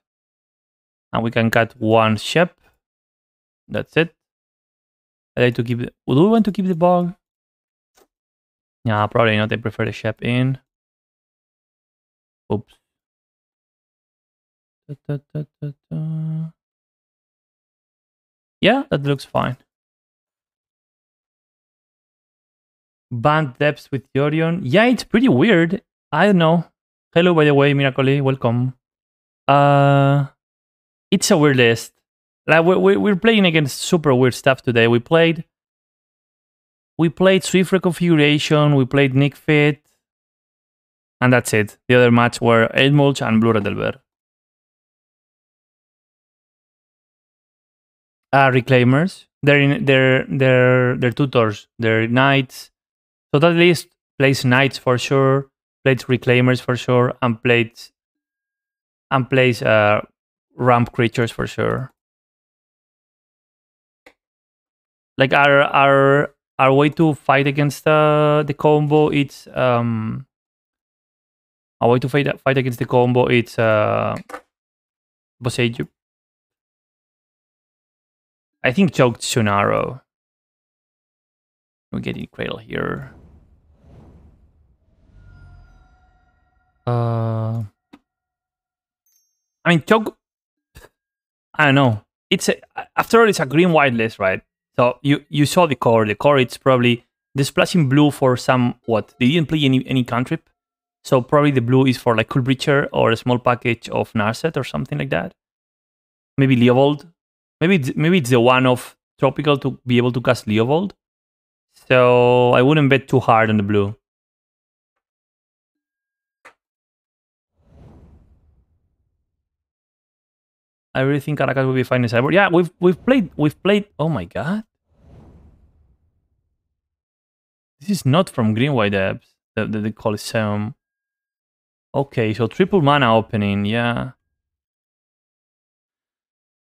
And we can cut one ship. That's it. I like to keep. The, do we want to keep the bog? Yeah, probably not. They prefer the ship in. Oops. Da, da, da. Yeah, that looks fine. Band depths with Yorion. Yeah, it's pretty weird. I don't know. Hello, by the way, Miracoli. Welcome. Uh, it's a weird list. Like we're we're playing against super weird stuff today. We played we played Swift Reconfiguration, we played Nic Fit, and that's it. The other match were 8-Mulch and Blue Red Delver. Uh, reclaimers. They're in they're they're they're tutors. They're knights. So that list plays knights for sure, plays reclaimers for sure, and plays and plays uh ramp creatures for sure. Like our our our way to fight against uh, the combo it's um our way to fight fight against the combo it's uh Boseiju. I think choked Sunaro. We're getting Cradle here. Uh I mean choke I don't know. It's a, after all it's a green white list, right? So you you saw the core. The core it's probably the splashing blue for some what they didn't play any any cantrip, so probably the blue is for like Hullbreacher or a small package of Narset or something like that. Maybe Leovold. Maybe it's, maybe it's the one of tropical to be able to cast Leovold. So I wouldn't bet too hard on the blue. I really think Karakas will be fine in cyber. Yeah, we've we've played we've played. Oh my god, this is not from Green White Depths. The, the the Coliseum. Okay, so triple mana opening. Yeah.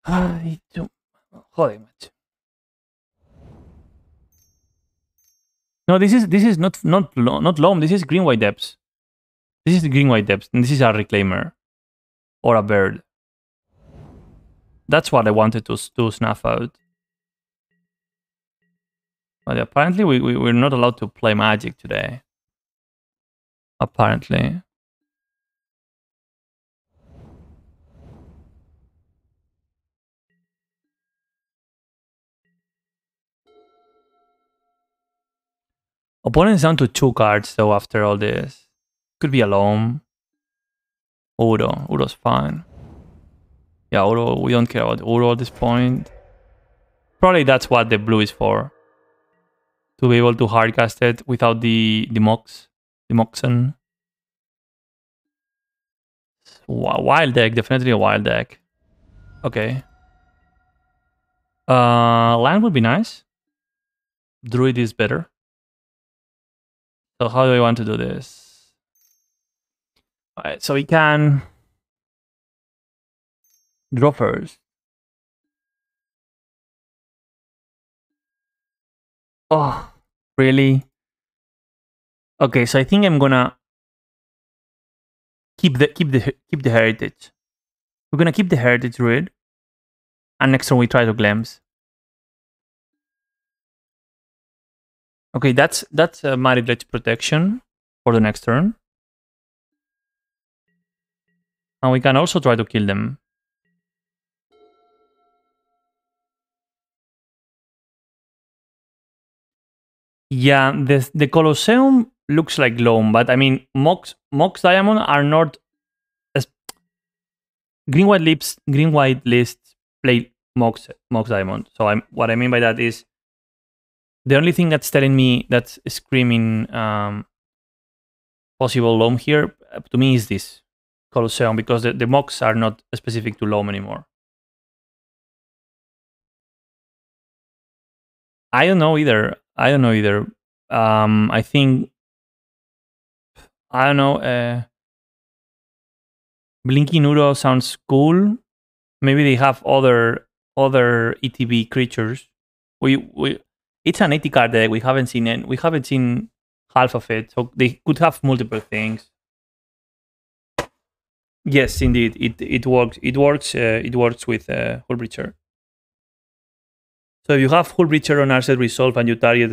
Don't. Joder, macho. No, this is this is not not not Loam. This is Green White Depths. This is the Green White Depths, and this is a Reclaimer or a bird. That's what I wanted to, to snuff out. But apparently we, we, we're not allowed to play magic today. Apparently. Opponent's down to two cards though after all this. Could be a Loam. Uro. Uro's fine. Yeah, Uro, we don't care about Uro at this point. Probably that's what the blue is for. To be able to hardcast it without the, the Mox, the Moxen. Wild deck, definitely a wild deck. Okay. Uh, land would be nice. Druid is better. So how do I want to do this? Alright, so we can Draw first. Oh, really? Okay, so I think I'm gonna keep the keep the keep the heritage. We're gonna keep the heritage red, and next turn we try to glimpse. Okay, that's that's uh, a Marit protection for the next turn. And we can also try to kill them. Yeah, the the Colosseum looks like Loam, but I mean Mox Mox Diamond are not as green white lips green white lists play Mox Mox Diamond. So I'm what I mean by that is the only thing that's telling me that's screaming um, possible Loam here uh, to me is this Colosseum because the, the Mox are not specific to Loam anymore. I don't know either. I don't know either. Um, I think I don't know. Uh, Blinking Uro sounds cool. Maybe they have other other ETB creatures. We we it's an 80 card deck. We haven't seen it. We haven't seen half of it, so they could have multiple things. Yes, indeed, it it works. It works. Uh, it works with uh, Hullbreacher. So if you have Hullbreacher on Narset Resolve and you target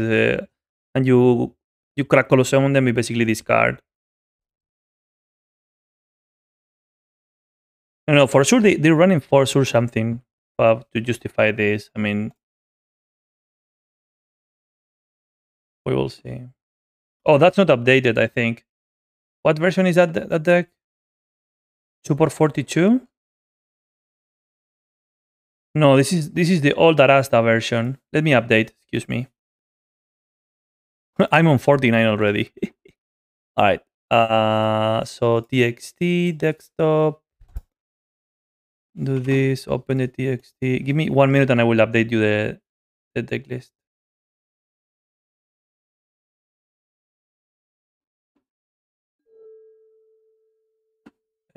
and you you crack Colosseum and then we basically discard. Know for sure they, they're running force or something uh, to justify this. I mean, we will see. Oh, that's not updated, I think. What version is that, that deck? Super 42? No, this is this is the old Arasta version. Let me update, excuse me. I'm on 49 already. All right. Uh, so TXT, desktop. Do this, open the TXT. Give me one minute and I will update you the, the deck list.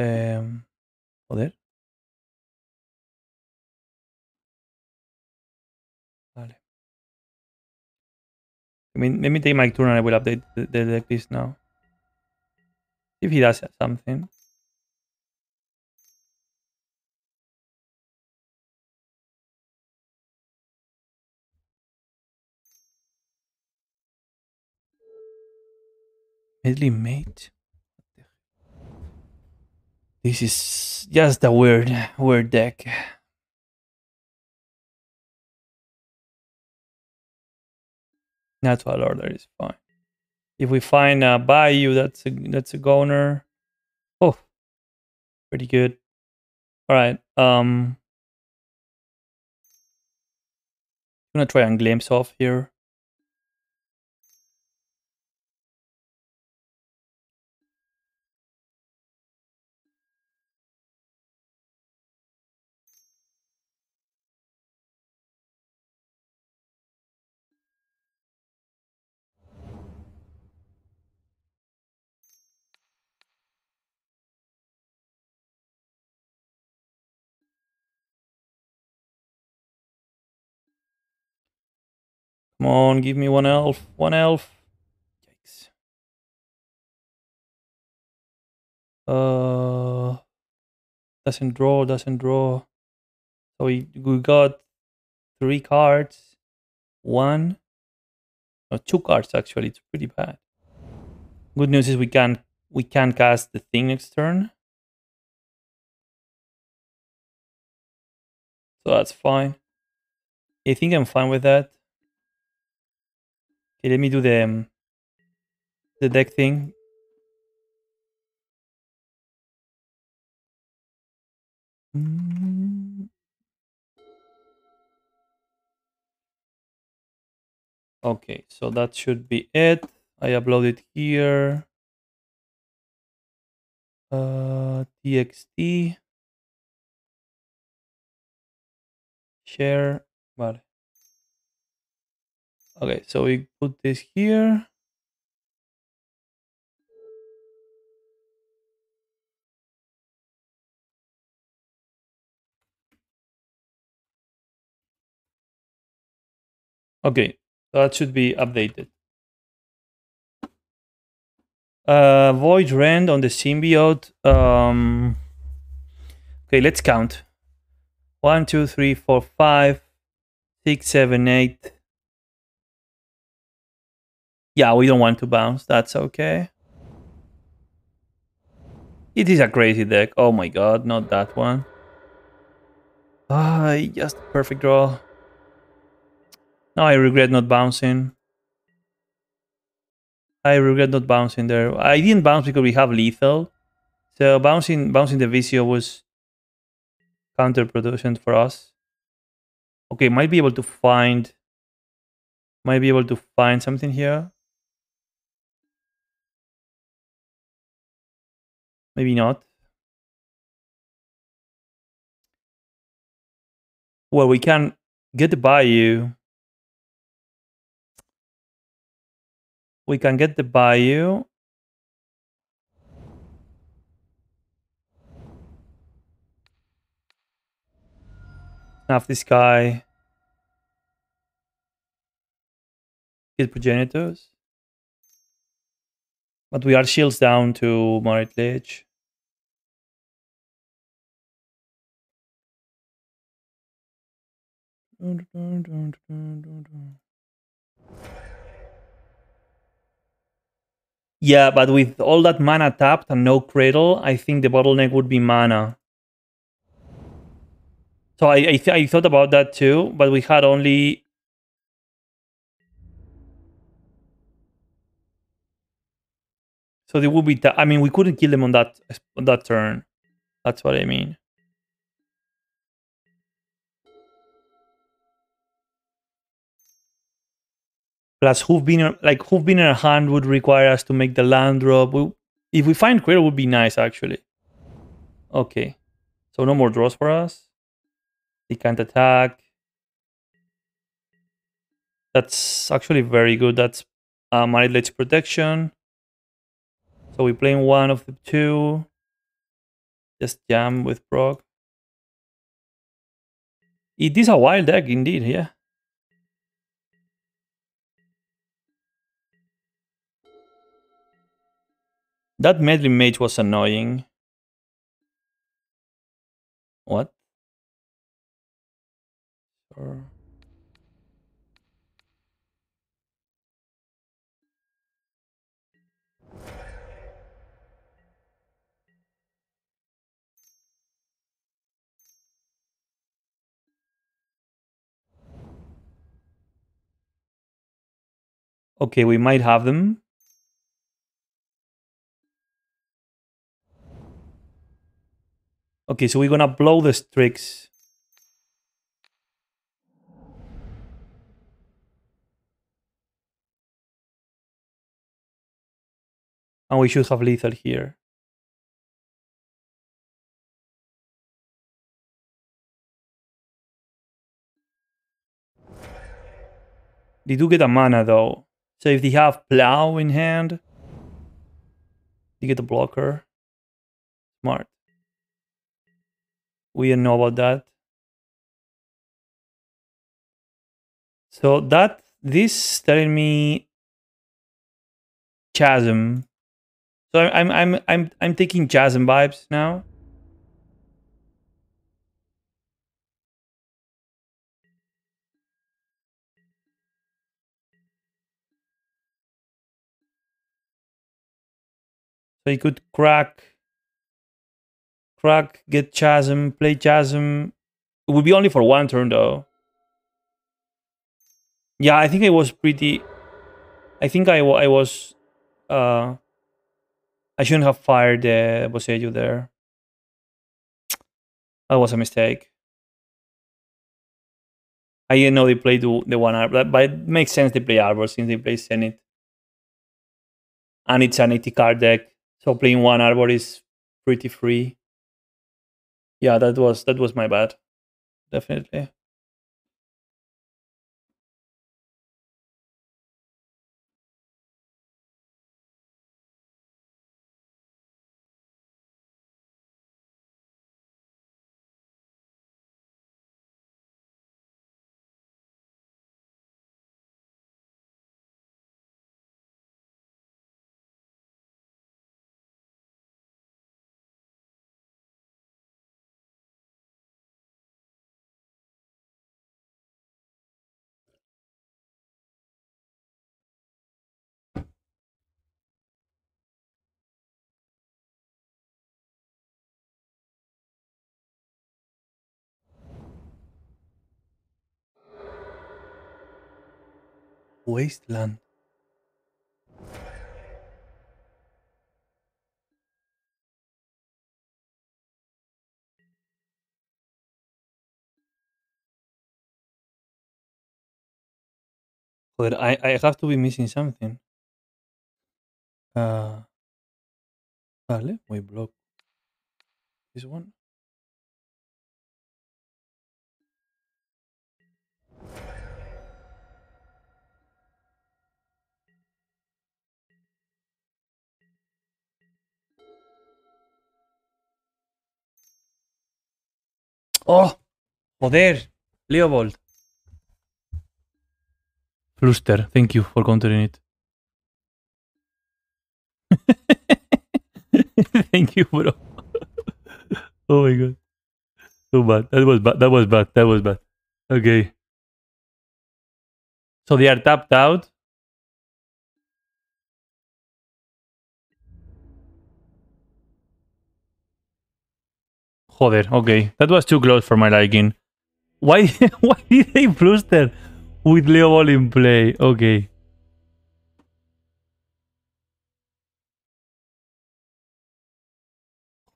Um, joder. Vale. I mean, let me take my turn and I will update the, the deck list now. If he does something. Meddling Mage. This is just a weird, weird deck. Natural order is fine. If we find a Bayou, that's a that's a goner. Oh, pretty good. All right. Um, I'm gonna try and glimpse off here. Come on, give me one elf. One elf. Yikes. Uh, doesn't draw, doesn't draw. So we, we got three cards. One. No, two cards actually. It's pretty bad. Good news is we can we can cast the thing next turn. So that's fine. I think I'm fine with that. Okay, let me do the um, the deck thing. Okay, so that should be it. I upload it here. Uh, TXT. Share. Vale. Okay, so we put this here. Okay, that should be updated. Uh, Void Rend on the symbiote. Um, okay, let's count. One, two, three, four, five, six, seven, eight. Yeah, we don't want to bounce. That's okay. It is a crazy deck. Oh my god, not that one. Ah, just perfect draw. Now I regret not bouncing. I regret not bouncing there. I didn't bounce because we have lethal. So bouncing bouncing the Visio was counterproducent for us. Okay, might be able to find might be able to find something here. Maybe not. Well, we can get the Bayou. We can get the Bayou. Snuff this guy. Get Progenitus. But we are shields down to Marit Lage. Yeah, but with all that mana tapped and no cradle, I think the bottleneck would be mana. So I I, th I thought about that too, but we had only So they would be. I mean, we couldn't kill them on that on that turn. That's what I mean. Plus, who've been like Hoofbeater hand would require us to make the land drop. We, if we find Cradle, would be nice actually. Okay, so no more draws for us. He can't attack. That's actually very good. That's uh, Marit Lage's protection. So we playing one of the two. Just jam with Brock. It is a wild deck indeed, yeah. That meddling mage was annoying. What? Okay, we might have them. Okay, so we're gonna blow the Strix. And we should have lethal here. They do get a mana though. So if they have Plow in hand, you get a blocker. Smart. We didn't know about that. So that this telling me chasm. So I'm I'm I'm I'm taking chasm vibes now. So he could crack, crack, get Chasm, play Chasm. It would be only for one turn though. Yeah, I think I was pretty... I think I, I was... Uh, I shouldn't have fired the uh, Boseiju there. That was a mistake. I didn't know they played the, the one Arbor, but it makes sense they play Arbor since they play Zenith. And it's an 80 card deck. So playing one arbor is pretty free. Yeah, that was that was my bad. Definitely. Wasteland. But I, I have to be missing something. Uh, vale, we block this one. ¡Oh! Joder. Leovold. Fluster, thank you for countering it. thank you, bro. oh my god. So bad. That was bad. That was bad. That was bad. Okay. So they are tapped out. Joder, okay. That was too close for my liking. Why why did they bluster with Leovold in play? Okay.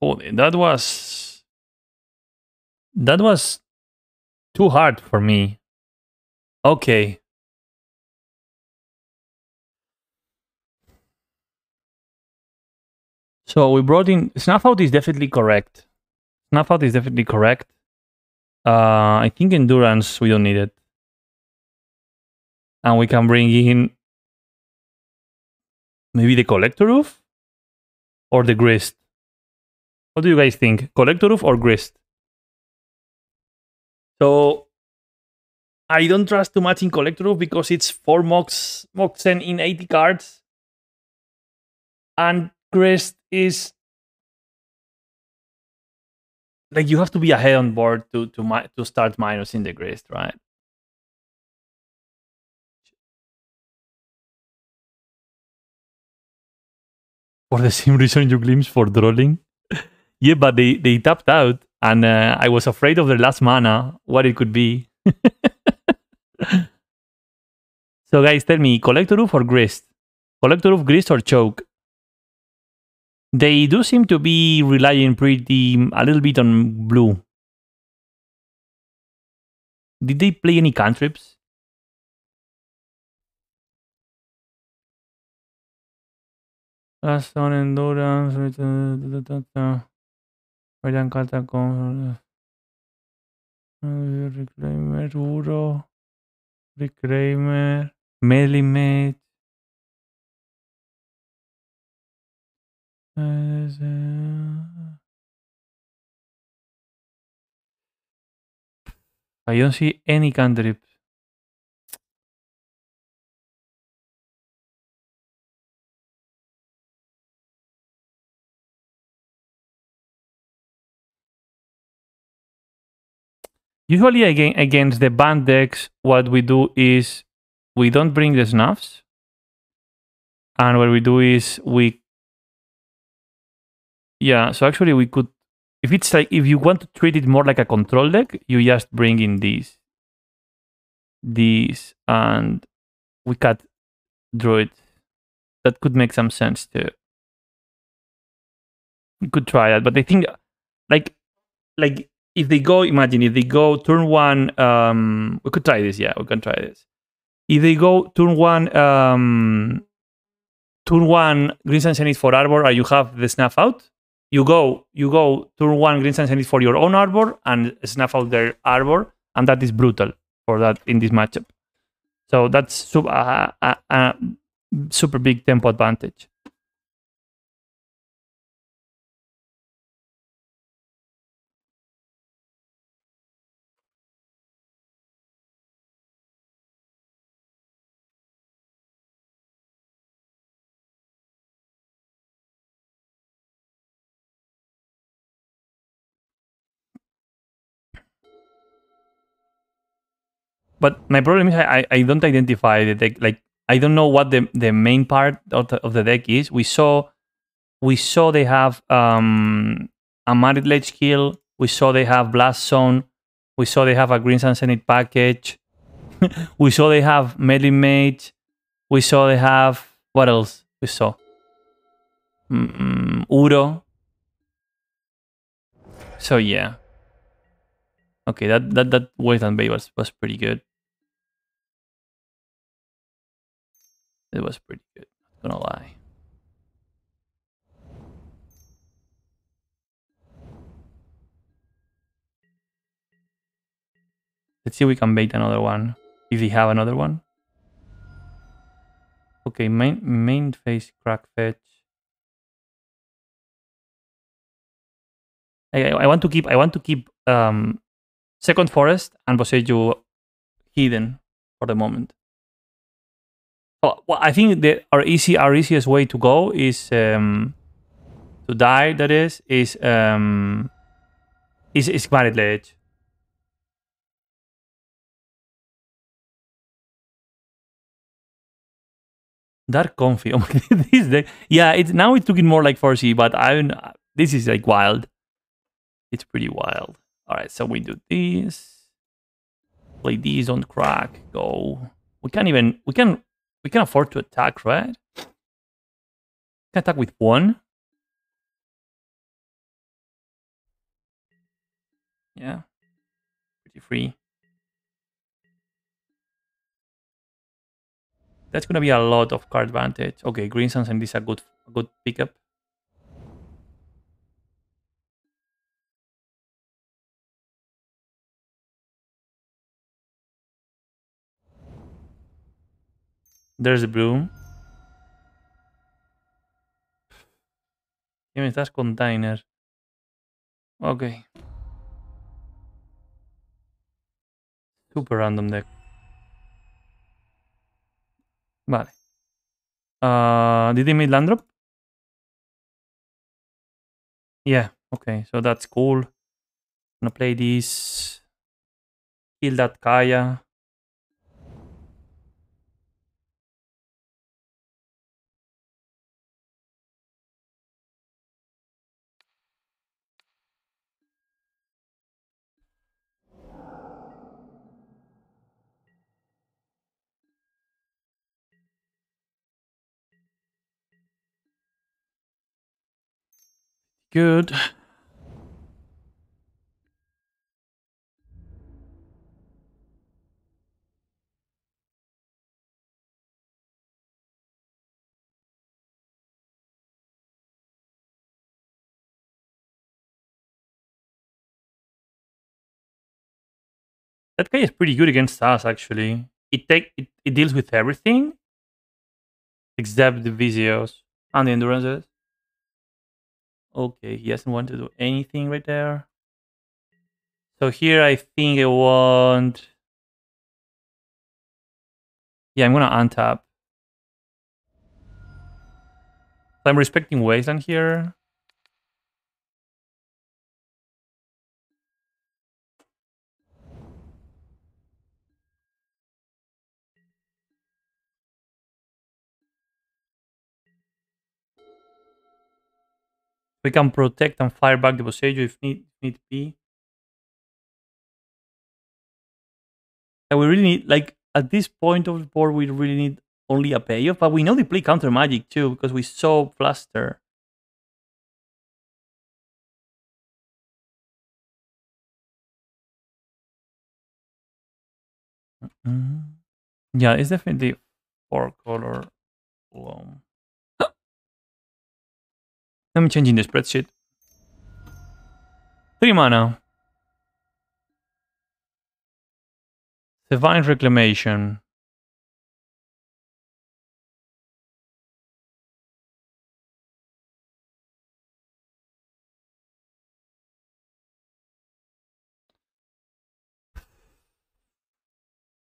Joder, that was... That was too hard for me. Okay. So we brought in snuff out is definitely correct. Snuff out is definitely correct. Uh, I think endurance we don't need it, and we can bring in maybe the Collector Ouphe or the grist. What do you guys think? Collector Ouphe or grist? So I don't trust too much in Collector Ouphe because it's four Mox Moxen in 80 cards. And grist is like you have to be ahead on board to to mi- to start minus in the grist, right? For the same reason you glimpse for drawing. yeah, but they they tapped out, and uh, I was afraid of the last mana, what it could be. so guys, tell me, Collector Ouphe or grist? Collector Ouphe, grist or choke? They do seem to be relying pretty a little bit on blue. Did they play any cantrips? Last on endurance, eh, vayan carta con eh, Reclaimer, Uro, Reclaimer, Meddling Mage. I don't see any cantrip. Usually again against the band decks, what we do is we don't bring the snuffs. And what we do is we Yeah, so actually we could if it's like if you want to treat it more like a control deck, you just bring in these. These and we cut druid. That could make some sense too. You could try that, but I think like like if they go, imagine if they go turn one, um, we could try this. Yeah, we can try this. If they go turn one, um, turn one Green Sun Zenith for Arbor, and you have the snuff out, you go, you go turn one Green Zenith for your own Arbor and snuff out their Arbor, and that is brutal for that in this matchup. So that's super, uh, uh, uh, super big tempo advantage. But my problem is I, I don't identify the deck. Like I don't know what the, the main part of the, of the deck is. We saw we saw they have um, a Marit Lage kill. We saw they have Blast Zone. We saw they have a Green Sun Zenith package. we saw they have Meddling Mage. We saw they have what else? We saw mm, Uro. So yeah. Okay, that that that Wasteland Bay was was pretty good. It was pretty good. Not gonna lie. Let's see if we can bait another one. If we have another one. Okay, main main phase crack fetch. I, I want to keep I want to keep um second forest and Boseiju hidden for the moment. Well, well, I think that our easy our easiest way to go is um, to die. That is is um, is is Marit Lage. Dark Comfy. Oh my, this deck. Yeah, it's now it's looking more like 4C, but I this is like wild. It's pretty wild. All right, so we do this. Play these, don't crack, go. We can't even, we can, we can afford to attack, right? Can attack with one. Yeah, pretty free. That's gonna be a lot of card advantage. Okay, Green Suns and this a good, a good pickup. There's the broom. ¿Qué me estás container? Ok. Super random deck. Vale. Uh, did he meet land drop? Yeah, okay, so that's cool. I'm gonna play this. Kill that Kaya. Good. That guy is pretty good against us, actually. It take it, it deals with everything except the Visios and the endurances. Okay, he doesn't want to do anything right there. So here I think I want... Yeah, I'm gonna untap. I'm respecting Wasteland here. We can protect and fire back the Boseiju if need, need be. And we really need, like, at this point of the board, we really need only a payoff, but we know they play counter magic too, because we saw Fluster. Mm -hmm. Yeah, it's definitely four color. I'm changing the spreadsheet. Three mana. Divine Reclamation.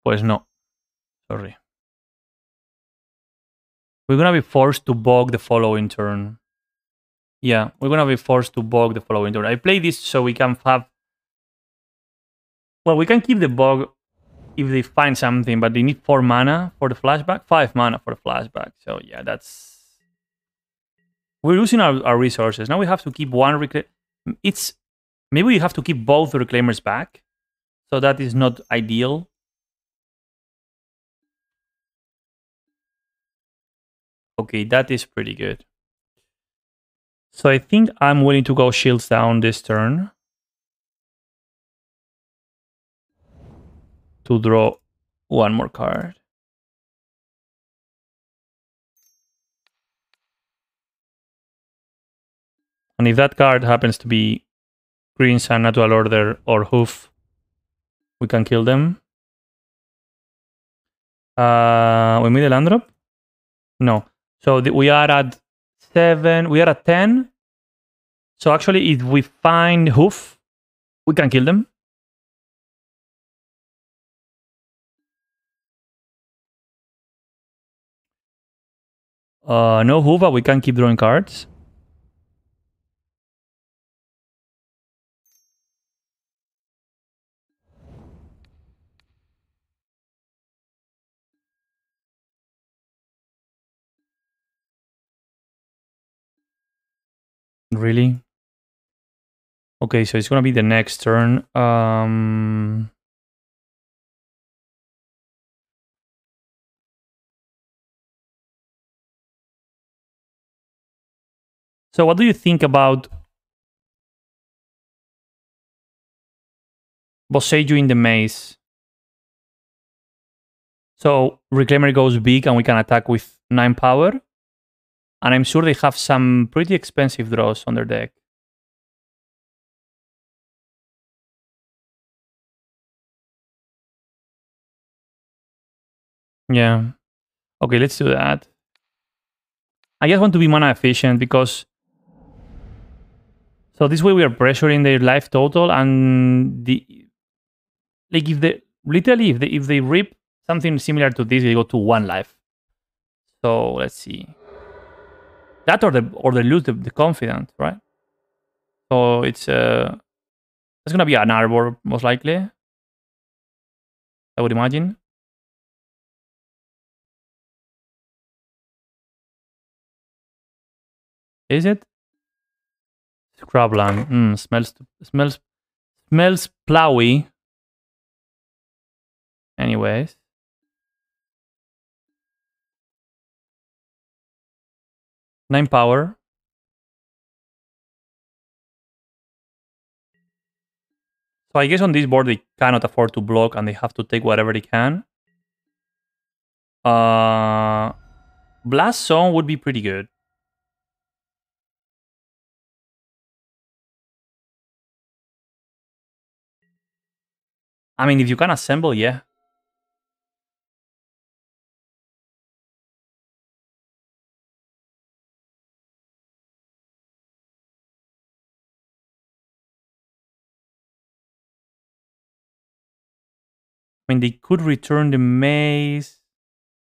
Pues no. Sorry. We're gonna be forced to bog the following turn. Yeah, we're gonna be forced to bog the following turn. I play this so we can have... Well, we can keep the bog if they find something, but they need 4 mana for the flashback, 5 mana for the flashback. So yeah, that's... We're losing our, our resources. Now we have to keep one... Recla it's... Maybe we have to keep both reclaimers back. So that is not ideal. Okay, that is pretty good. So I think I'm willing to go shields down this turn. To draw one more card. And if that card happens to be Green Sun, Natural Order, or Hoof, we can kill them. Uh, we made a land drop? No. So we are at seven. We are at 10. So actually, if we find hoof, we can kill them. Uh, no hoof, but we can keep drawing cards. Really? Okay, so it's gonna be the next turn. Um, so what do you think about Boseiju in the maze? So Reclaimer goes big and we can attack with 9 power. And I'm sure they have some pretty expensive draws on their deck. Yeah. Okay, let's do that. I just want to be mana efficient because... So this way we are pressuring their life total and the... Like if they... Literally, if they, if they rip something similar to this, they go to one life. So let's see. That or the or they lose the, the confident, right? So it's uh it's gonna be an arbor most likely. I would imagine. Is it? Scrubland. Mm, smells smells smells plowy. Anyways. Nine power. So I guess on this board they cannot afford to block and they have to take whatever they can. Uh, Blast Zone would be pretty good. I mean, if you can assemble, yeah. I mean, they could return the maze.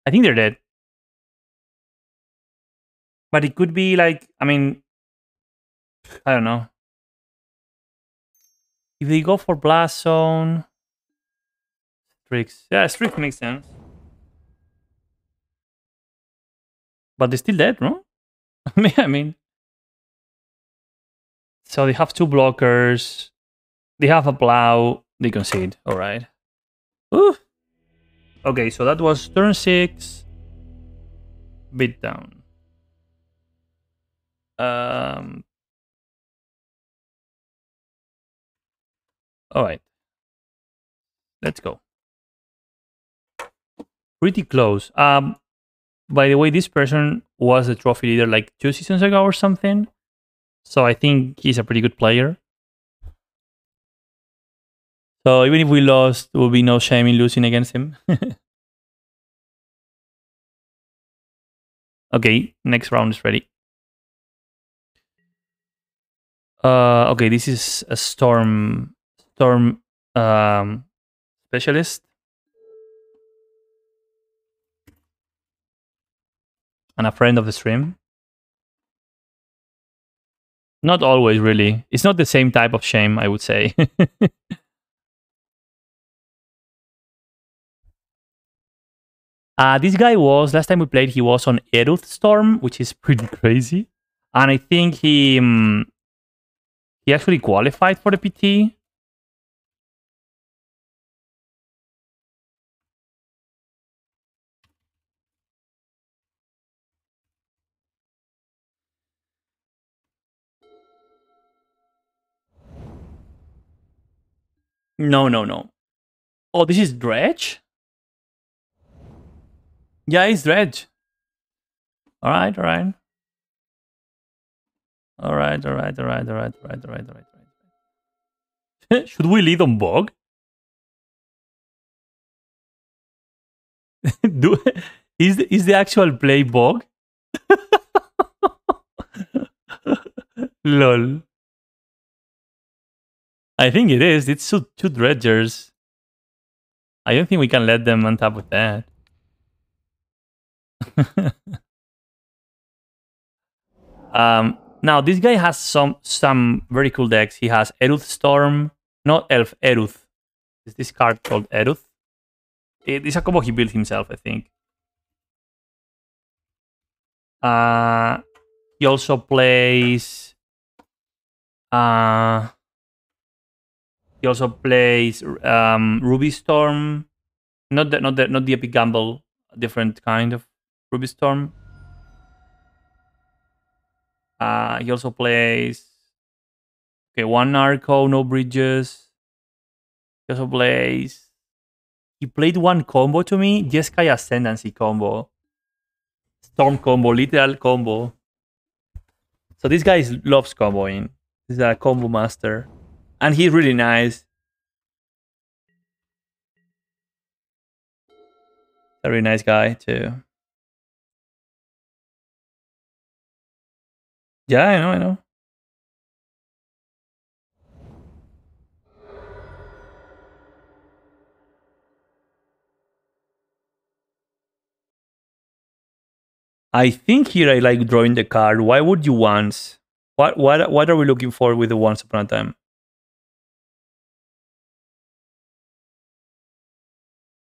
I think they're dead. But it could be like, I mean, I don't know. If they go for Blast Zone, Strix. Yeah, Strix makes sense. But they're still dead, no? I mean, so they have two blockers. They have a plow. They concede. All right. Ooh. Okay, so that was turn six. Beat down. Um. All right. Let's go. Pretty close. Um. By the way, this person was a trophy leader like two seasons ago or something. So I think he's a pretty good player. So even if we lost, there will be no shame in losing against him. okay, next round is ready. Uh, okay, this is a storm storm um, specialist. And a friend of the stream. Not always, really. It's not the same type of shame, I would say. Uh, this guy was, last time we played, he was on Eruth Storm, which is pretty crazy. And I think he um, he actually qualified for the PT. No, no, no. Oh, this is Dredge? Yeah, it's Dredge. All right, all right. All right, all right, all right, all right, all right, all right, all right, all right. Should we lead on Bog? Do is the, is the actual play Bog? Lol. I think it is. It's two, two dredgers. I don't think we can let them on top with that. um, now this guy has some some very cool decks. He has Eruth Storm, not Elf Eruth. Is this card called Eruth? It is a combo he built himself, I think. Uh, he also plays. Uh, He also plays um, Ruby Storm, not the not the not the Epic Gamble, different kind of Ruby Storm. Uh, he also plays okay one Narco, no bridges. He also plays. He played one combo to me, Jeskai Ascendancy combo, Storm combo, literal combo. So this guy loves comboing. He's a combo master, and he's really nice. A really nice guy too. Yeah, I know, I know. I think here I like drawing the card. Why would you once? What what what are we looking for with the once upon a time?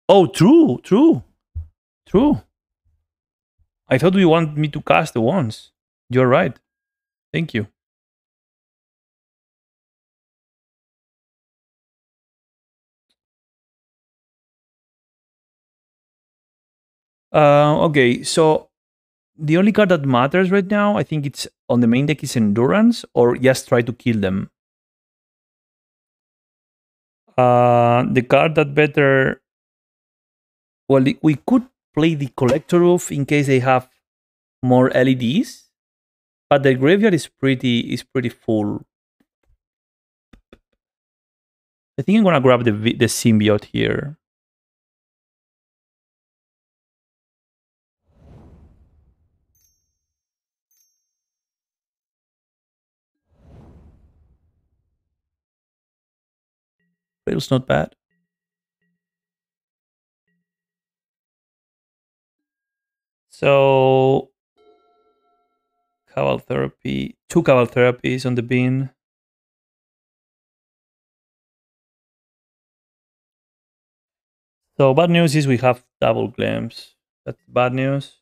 Oh, true, true, true. I thought you want me to cast the once. You're right. Thank you. Uh, okay, so the only card that matters right now, I think it's on the main deck is Endurance, or just try to kill them. Uh, the card that better... Well, we could play the Collector Ouphe in case they have more LEDs, but the graveyard is pretty is pretty full. I think I'm gonna grab the the symbiote here. Feels not bad. So, Cabal Therapy, two Cabal Therapies on the bin. So bad news is we have double glimpse. That's bad news.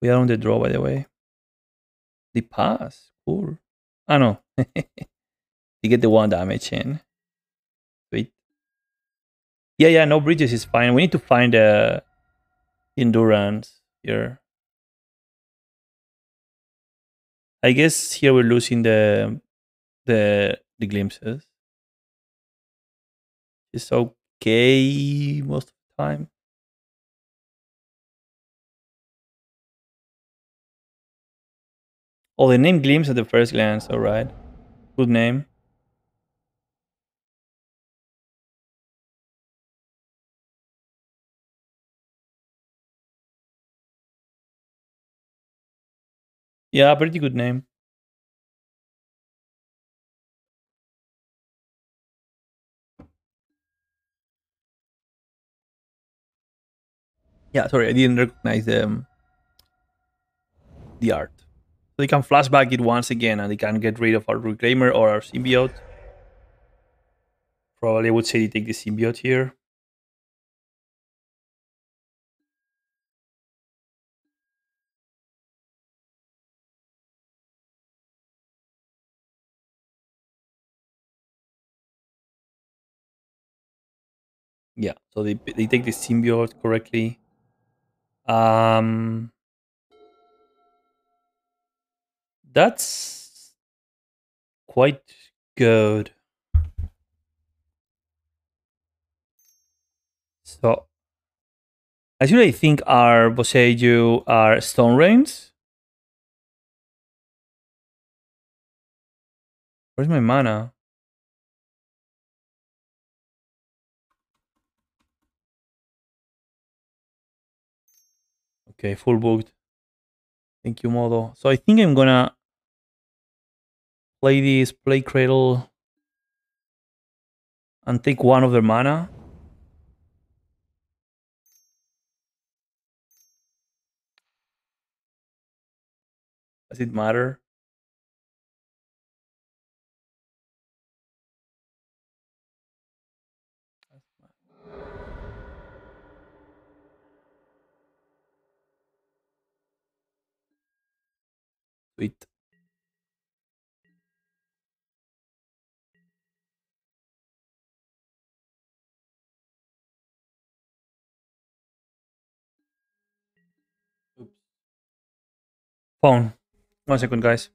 We are on the draw, by the way. The pass, cool. Ah no, You get the one damage in. Sweet. Yeah, yeah, no bridges is fine. We need to find uh, endurance here. I guess here we're losing the the the glimpses. It's okay most of the time. Oh, the name glimpse at the first glance. All right, good name. Yeah, pretty good name. Yeah, sorry, I didn't recognize the, um, the art. So they can flashback it once again and they can get rid of our Reclaimer or our Symbiote. Probably I would say they take the Symbiote here. Yeah, so they they take the symbiote correctly. Um, that's quite good. So, actually, I think our Boseiju are Stone Rains. Where's my mana? Okay, full booked. Thank you, Modo. So I think I'm gonna play this, play Cradle, and take one of their mana. Does it matter? Sweet. Oops. Phone. One second, guys.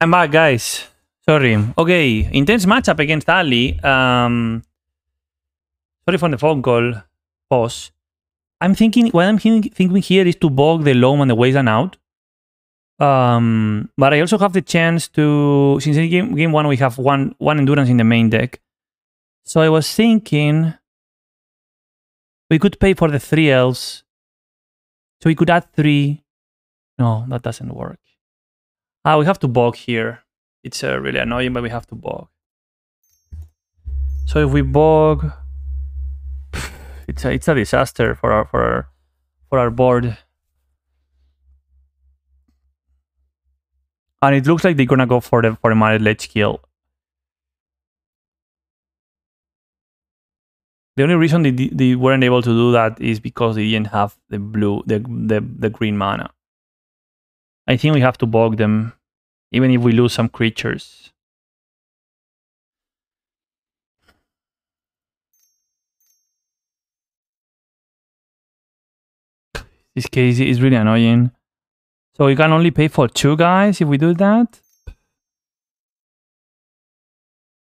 I'm back, guys. Sorry. Okay, intense matchup against Ali. Um, sorry for the phone call. Pause. I'm thinking, what I'm think- thinking here is to bog the loam and the wasteland out. Um, but I also have the chance to, since in game, game one we have one, one endurance in the main deck. So I was thinking we could pay for the three elves. So we could add three. No, that doesn't work. Ah, we have to bog here. It's uh, really annoying, but we have to bog. So if we bog, it's a, it's a disaster for our for our for our board. And it looks like they're gonna go for the for the Marit Lage kill. The only reason they, they weren't able to do that is because they didn't have the blue the the, the green mana. I think we have to bog them, even if we lose some creatures. This case is really annoying. So we can only pay for two guys if we do that.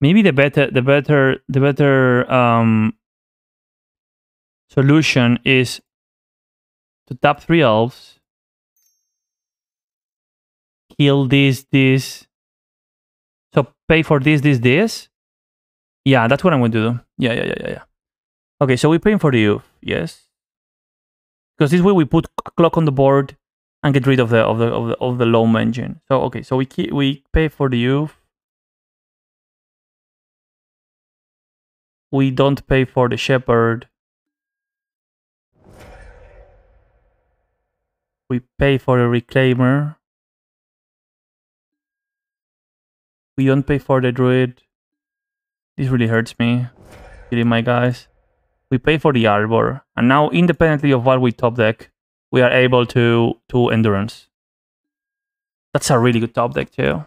Maybe the better the better the better um solution is to tap three elves, kill this, this. So pay for this, this, this. Yeah, that's what I'm going to do. Yeah, yeah, yeah, yeah, yeah. Okay, so we're paying for the youth, yes. Because this way we put clock on the board and get rid of the of the of the, of the loam engine. So okay, so we keep, we pay for the youth. We don't pay for the shepherd. We pay for the reclaimer. We don't pay for the druid. This really hurts me. Kidding my guys. We pay for the arbor. And now independently of what we top deck, we are able to to endurance. That's a really good top deck too.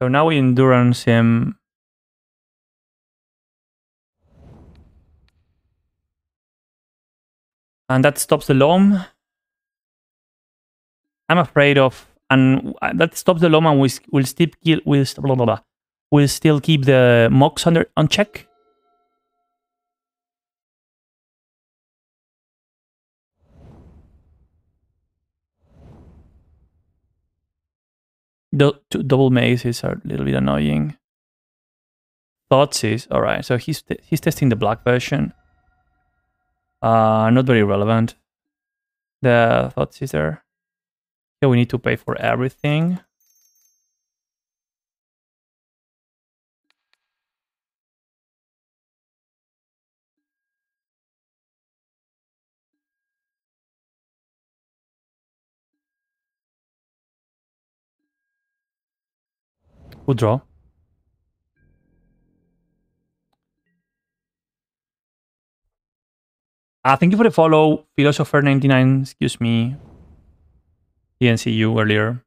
So now we endurance him. And that stops the loam. I'm afraid of, and that stops the loam, and we will still kill. We'll, blah, blah, blah. we'll still keep the mocks under on check. The double mazes are a little bit annoying. Thoughts is alright. So he's he's testing the black version. Uh, not very relevant. The thought there. Here we need to pay for everything. Good draw. Uh, thank you for the follow, Philosopher99. Excuse me. Didn't see you earlier.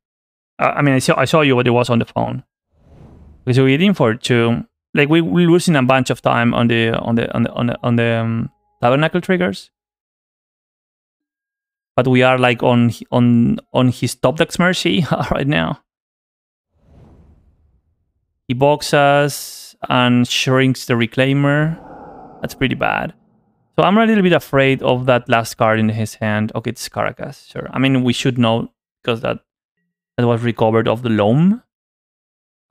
Uh, I mean, I saw, I saw you, but it was on the phone. Because we're waiting for two. Like we we're losing a bunch of time on the on the on the on the, on the um, tabernacle triggers. But we are like on on on his top deck's mercy right now. He boxes and shrinks the reclaimer. That's pretty bad. So I'm a little bit afraid of that last card in his hand. Okay, it's Karakas, sure. I mean, we should know because that that was recovered of the loam.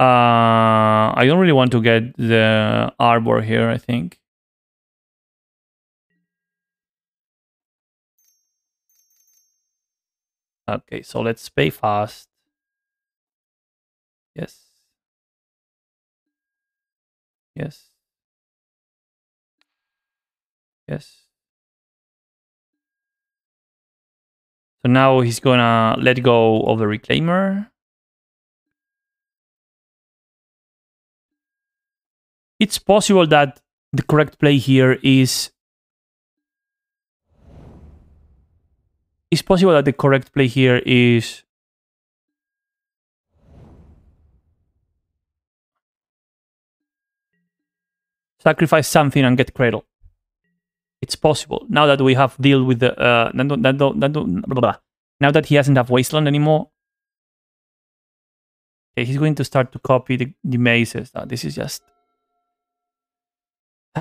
Uh, I don't really want to get the arbor here, I think. Okay, so let's pay fast. Yes. Yes. Yes. So now he's gonna let go of the reclaimer. It's possible that the correct play here is it's possible that the correct play here is sacrifice something and get cradle. It's possible. Now that we have deal with the uh now that he doesn't have wasteland anymore okay, he's going to start to copy the, the mazes. Uh, this is just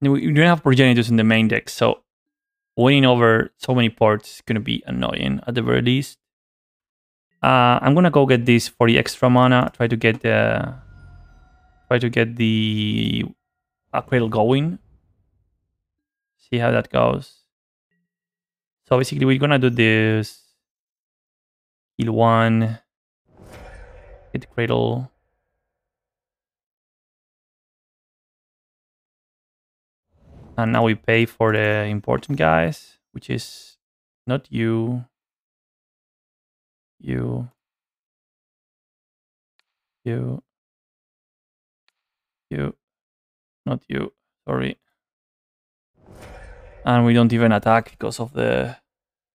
we don't have Progenitus in the main deck so winning over so many ports is going to be annoying at the very least. Uh, I'm gonna go get this for the extra mana. Try to get the try to get the cradle going. See how that goes. So basically, we're gonna do this. Heal one. The cradle. And now we pay for the important guys, which is not you you, you, you, not you, sorry. And we don't even attack because of the...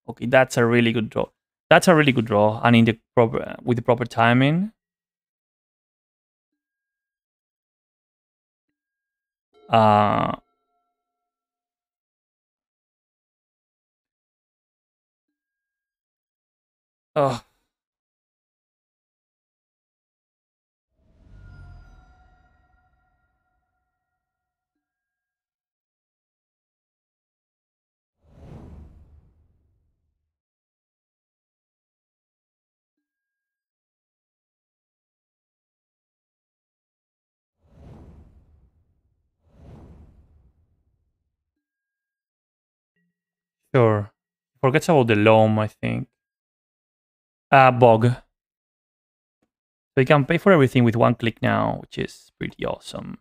Okay, that's a really good draw. That's a really good draw, and in the proper with the proper timing. Uh, oh. Sure. Forgets about the loam, I think. Uh, bog. So you can pay for everything with one click now, which is pretty awesome.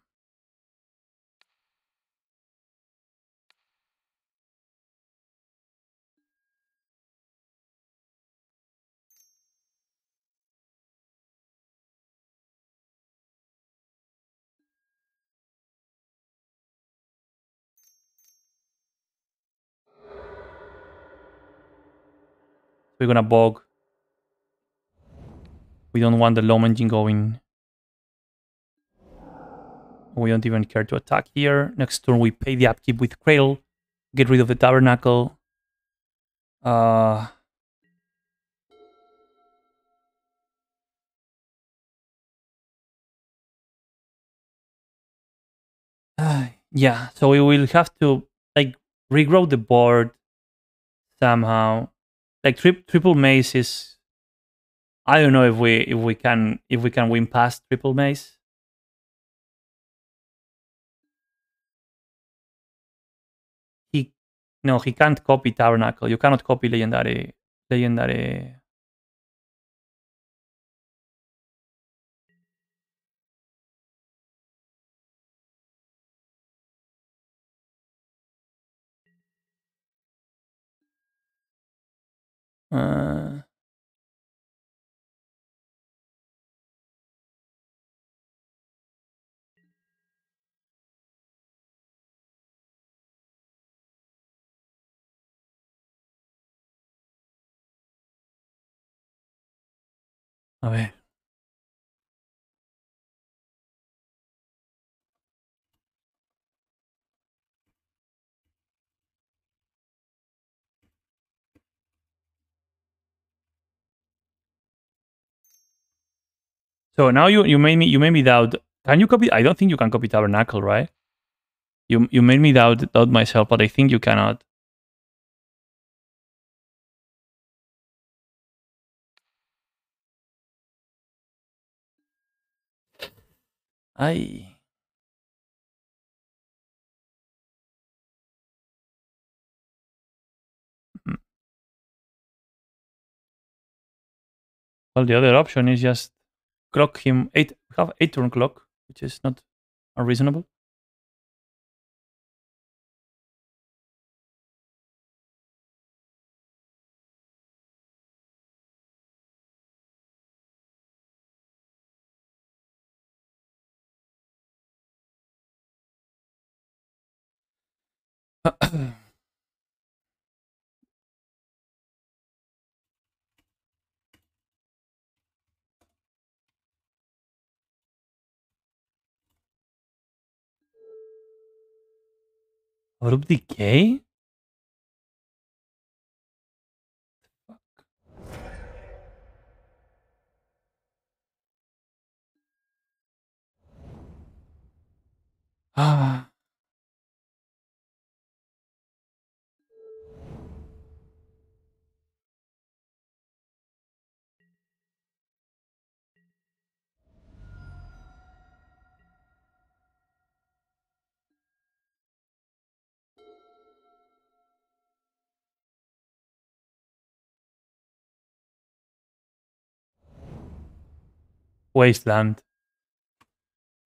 We're gonna bog. We don't want the loam engine going. We don't even care to attack here. Next turn we pay the upkeep with Cradle. Get rid of the Tabernacle. Uh... yeah, so we will have to like regrow the board somehow like tri triple maze is I don't know if we if we can if we can win past triple maze. He no, he can't copy Tabernacle. You cannot copy legendary legendary Uh, a ver. So now you, you made me you made me doubt. Can you copy? I don't think you can copy Tabernacle, right? You you made me doubt doubt myself, but I think you cannot. I. Hmm. Well, the other option is just clock him eight. We have eight turn clock, which is not unreasonable. Abrupt Decay? Ah. Wasteland.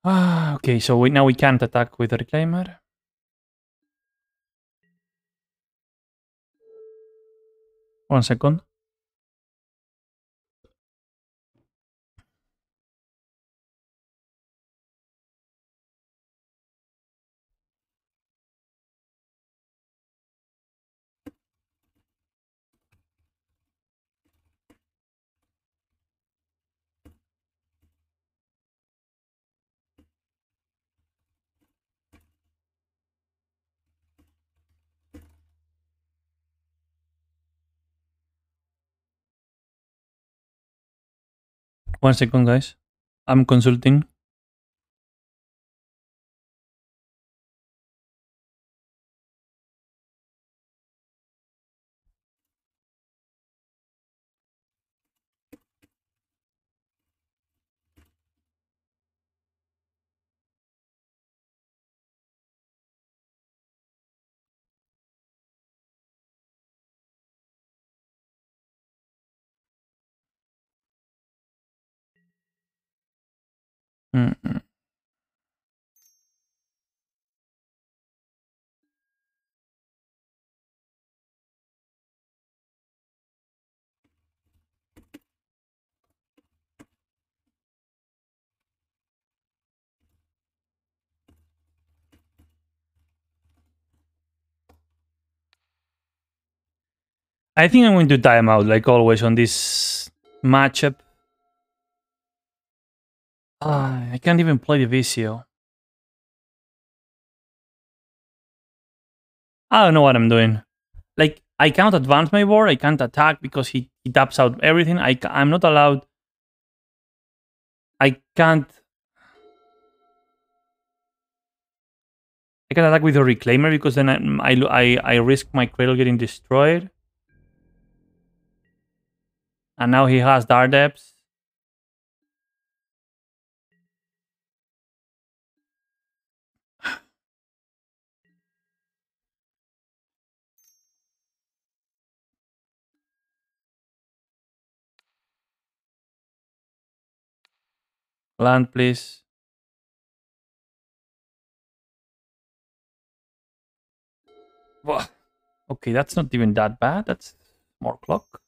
Ah, okay, so we, now we can't attack with the Reclaimer. One second. One second, guys. I'm consulting. I think I'm going to time out, like always, on this matchup. Ah, I can't even play the Visio. I don't know what I'm doing. Like, I cannot advance my board, I can't attack because he, he taps out everything. I, I'm not allowed... I can't... I can attack with a Reclaimer because then I, I, I, I risk my Cradle getting destroyed. And now he has Dark Land, please. Well, okay, that's not even that bad. That's more clock.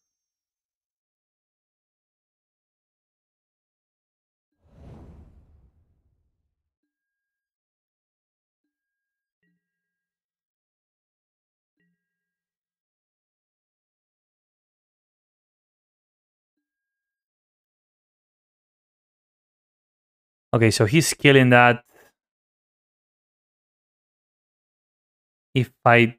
Okay, so he's killing that. If I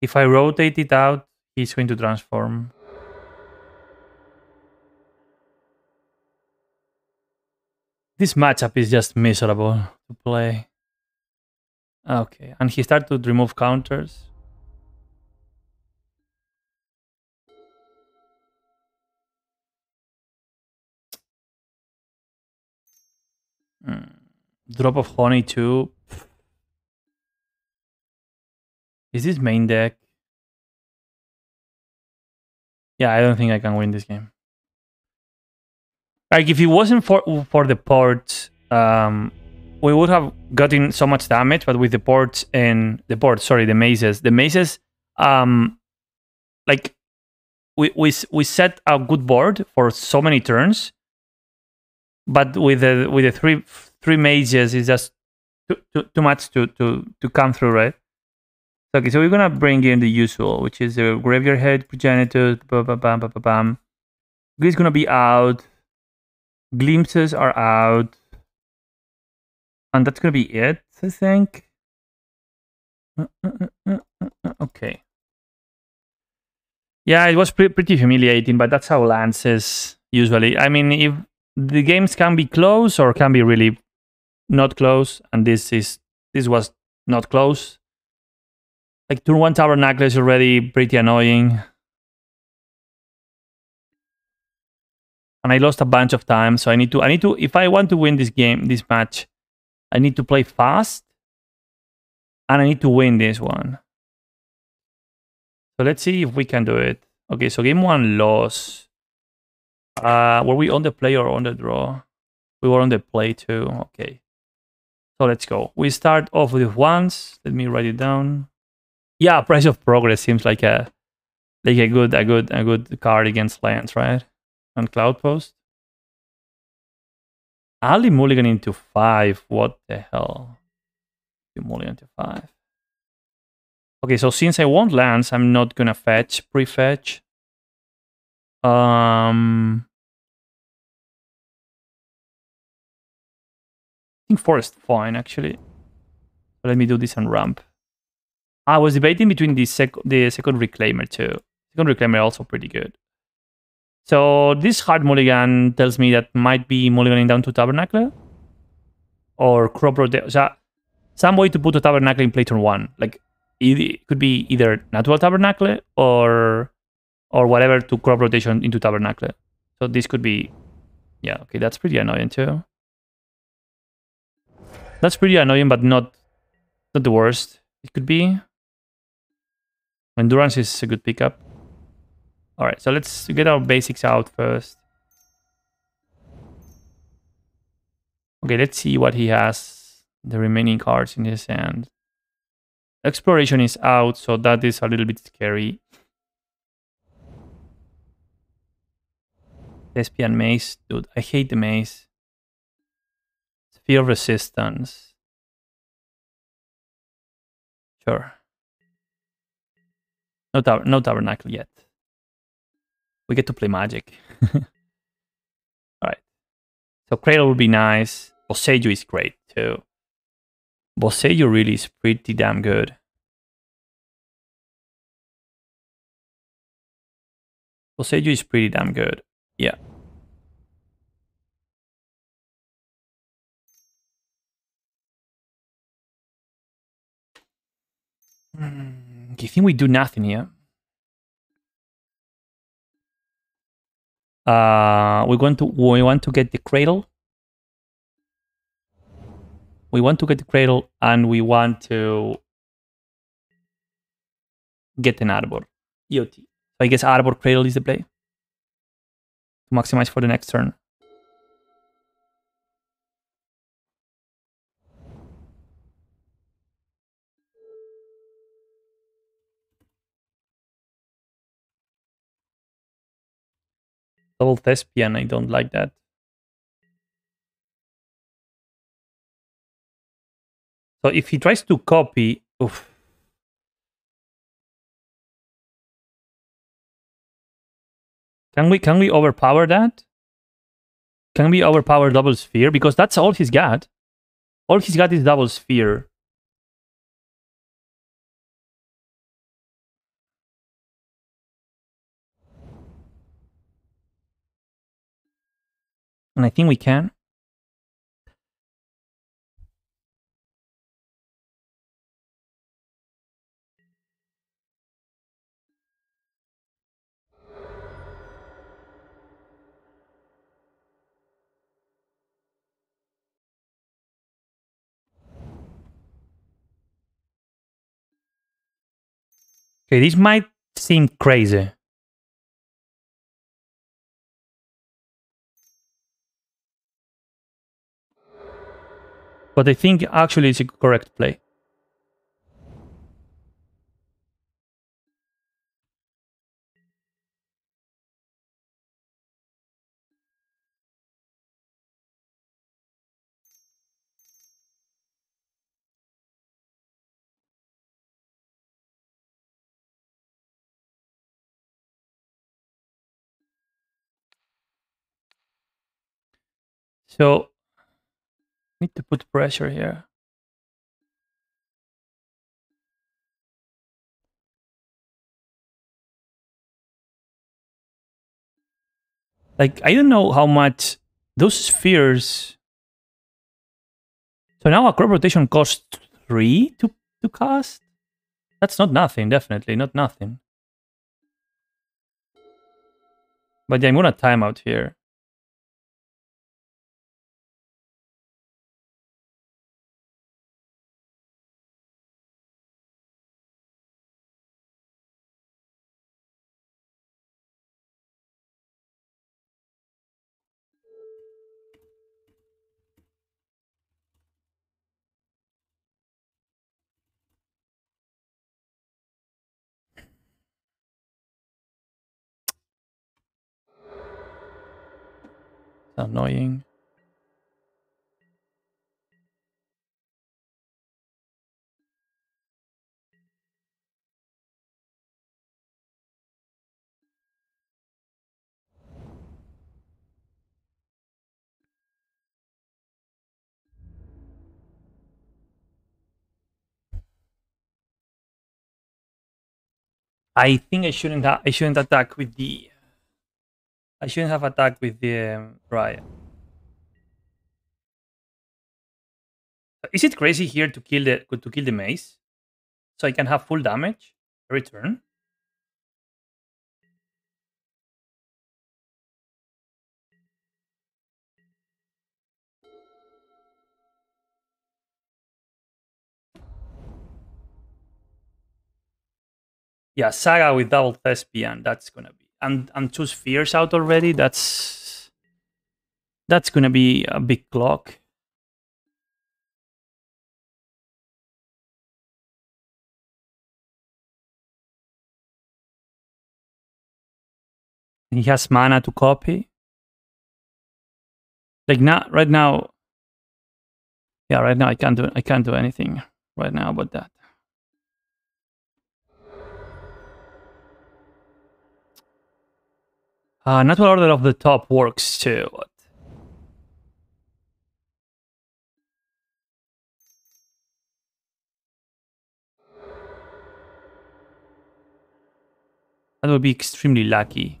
if I rotate it out, he's going to transform. This matchup is just miserable to play. Okay, and he started to remove counters. Drop of honey too. Is this main deck? Yeah, I don't think I can win this game. Like if it wasn't for for the ports, um, we would have gotten so much damage. But with the ports and the ports, sorry, the mazes, the mazes, um, like we we we set a good board for so many turns but with the with the three three mages is just too, too, too much to, to to come through, right? Okay, so we're gonna bring in the usual, which is the graveyard head, Progenitus, bam, bam, bam, bam, bam. He's gonna be out. Glimpses are out. And that's gonna be it, I think. Uh, uh, uh, okay. Yeah, it was pre- pretty humiliating, but that's how Lands is usually. I mean, if the games can be close or can be really not close, and this is this was not close. Like turn one tabernacle is already pretty annoying. And I lost a bunch of time, so I need to I need to if I want to win this game, this match, I need to play fast. And I need to win this one. So let's see if we can do it. Okay, so game one loss. Uh, were we on the play or on the draw? We were on the play too. Okay. So let's go. We start off with ones. Let me write it down. Yeah, price of progress seems like a like a good a good a good card against Lands, right? On Cloud Post. Ali mulligan into five. What the hell? Mulligan into five. Okay, so since I want lands, I'm not gonna fetch, pre-fetch. Um, think forest fine actually. Let me do this on ramp. I was debating between the sec the second reclaimer too. Second reclaimer also pretty good. So this hard mulligan tells me that might be mulliganing down to tabernacle or crop rotation. So some way to put a tabernacle in play turn one, like it could be either natural tabernacle or or whatever to crop rotation into tabernacle. So this could be, yeah, okay, that's pretty annoying too. That's pretty annoying, but not not the worst. It could be. Endurance is a good pickup. All right, so let's get our basics out first. Okay, let's see what he has. The remaining cards in his hand. Exploration is out, so that is a little bit scary. Thespian Maze, Dude, I hate the mace. Of Resistance. Sure. No, tab no Tabernacle yet. We get to play Magic. Alright. So Cradle would be nice. Boseiju is great too. Boseiju really is pretty damn good. Boseiju is pretty damn good. Yeah. Mm, you think we do nothing here. Uh, we want to we want to get the cradle. We want to get the cradle, and we want to get an arbor. EOT. So I guess arbor cradle is the play to maximize for the next turn. Double thespian, I don't like that. So if he tries to copy, oof. Can we can we overpower that? Can we overpower double sphere? Because that's all he's got. All he's got is double sphere. And I think we can. Okay, this might seem crazy. But I think actually it's a correct play. So Need to put pressure here. Like, I don't know how much those spheres. So now a crop rotation costs three to, to cast? That's not nothing, definitely, not nothing. But yeah, I'm gonna time out here. Annoying. I think I shouldn't I shouldn't attack with the I shouldn't have attacked with the um, riot. Is it crazy here to kill the to kill the mace, so I can have full damage every turn? Yeah, Saga with double Thespian. That's gonna be and and two spheres out already. That's that's gonna be a big clock. He has mana to copy. Like not right now. Yeah, right now I can't do I can't do anything right now about that. Uh, natural order of the top works too. That would be extremely lucky.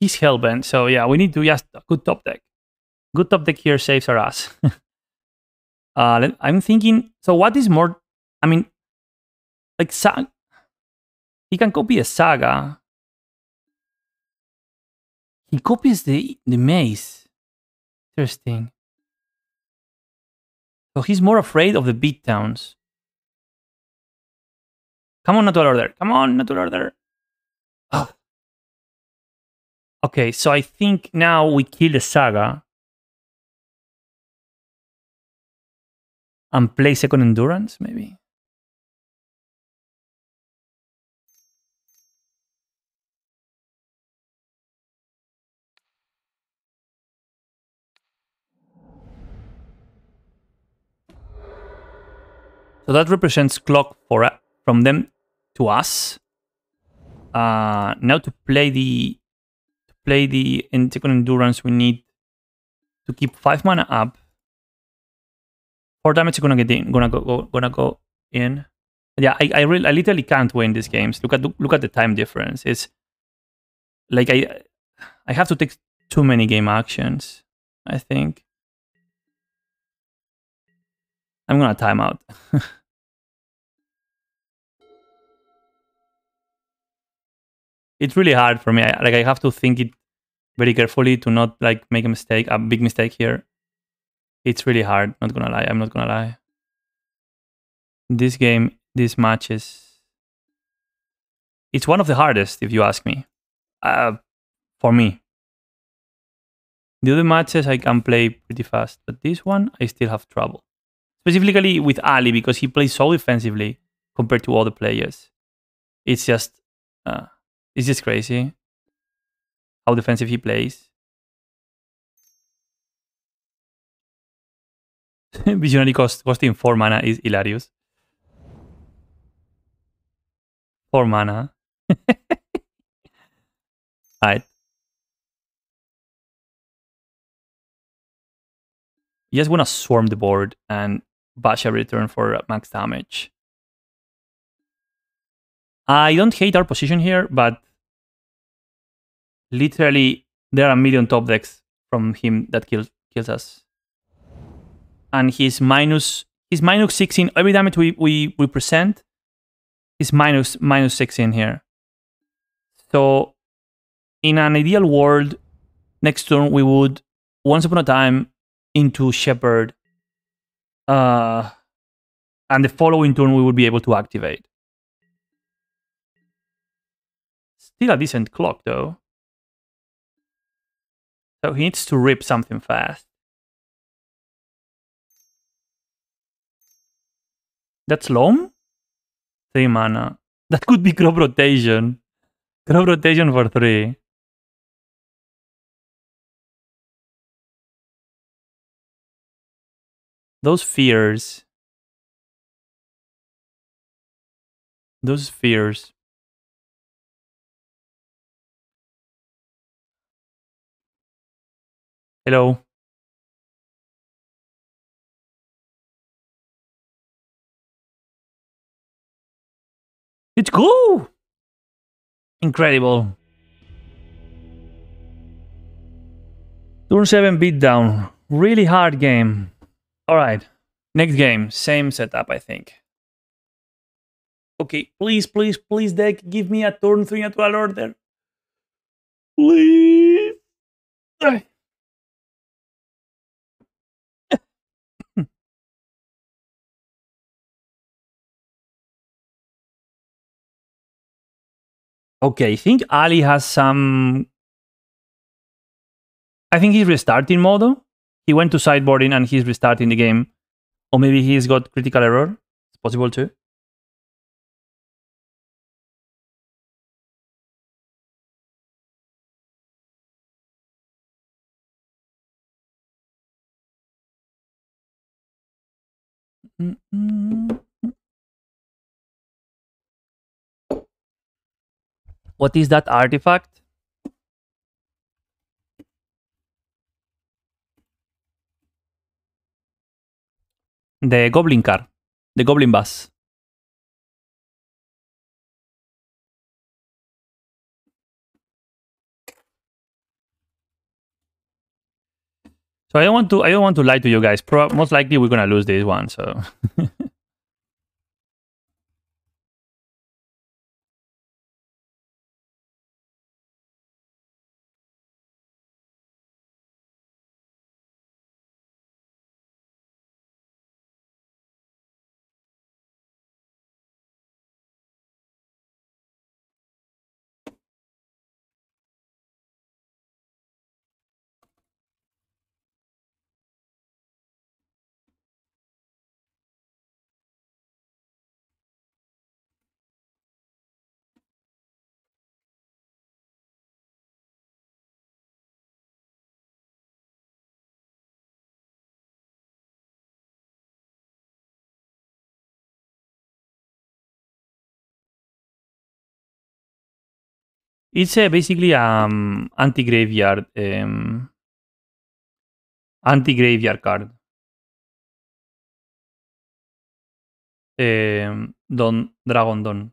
He's hellbent, so yeah, we need to just a good top deck. Good top deck here saves our ass. uh, I'm thinking, so what is more, I mean, like, he can copy a saga. He copies the the maze. Interesting. So he's more afraid of the beat towns. Come on, natural order. Come on, natural order. Oh. Okay, so I think now we kill the saga. And play second endurance, maybe. So that represents clock for from them to us. Uh, now to play the to play the second endurance, we need to keep five mana up. Four damage is gonna get in, gonna go, go gonna go in. Yeah, I I, really, I literally can't win these games. Look at look at the time difference. It's like I I have to take too many game actions. I think. I'm gonna time out. it's really hard for me. I, like I have to think it very carefully to not like make a mistake, a big mistake here. It's really hard. Not gonna lie. I'm not gonna lie. This game, this match is. It's one of the hardest, if you ask me. Uh, for me. The other matches I can play pretty fast, but this one I still have trouble. Specifically with Ali because he plays so defensively compared to other players. It's just. Uh, it's just crazy how defensive he plays. Visionary cost costing 4 mana is hilarious. 4 mana. Alright. You just want to swarm the board and bash return for max damage. I don't hate our position here, but literally there are a million top decks from him that kills kills us. And he's minus he's minus 16 every damage we, we, we present is minus minus 16 here. So in an ideal world, next turn we would once upon a time into Shepherd. Uh and the following turn we would be able to activate. Still a decent clock though. So he needs to rip something fast. That's Loam? 3 mana. That could be crop rotation. Crop rotation for 3. Those fears. Those fears. Hello. It's cool. Incredible. Turn 7 beatdown. Really hard game. Alright. Next game. Same setup, I think. Okay, please, please, please, deck, give me a turn 3 natural order. Please. Okay, I think Ali has some... I think he's restarting Modo. He went to sideboarding and he's restarting the game. Or maybe he's got critical error. It's possible too. What is that artifact? The Goblin car. The Goblin bus. So I don't want to I don't want to lie to you guys. Pro most likely we're gonna lose this one, so It's uh, basically um anti-graveyard um, anti-graveyard card. Um, Don Dragon Don.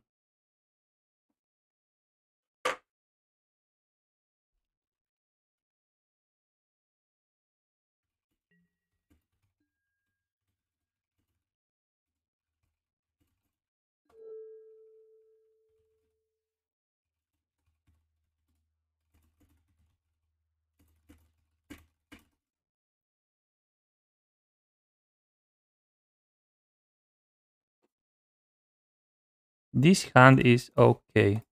This hand is okay.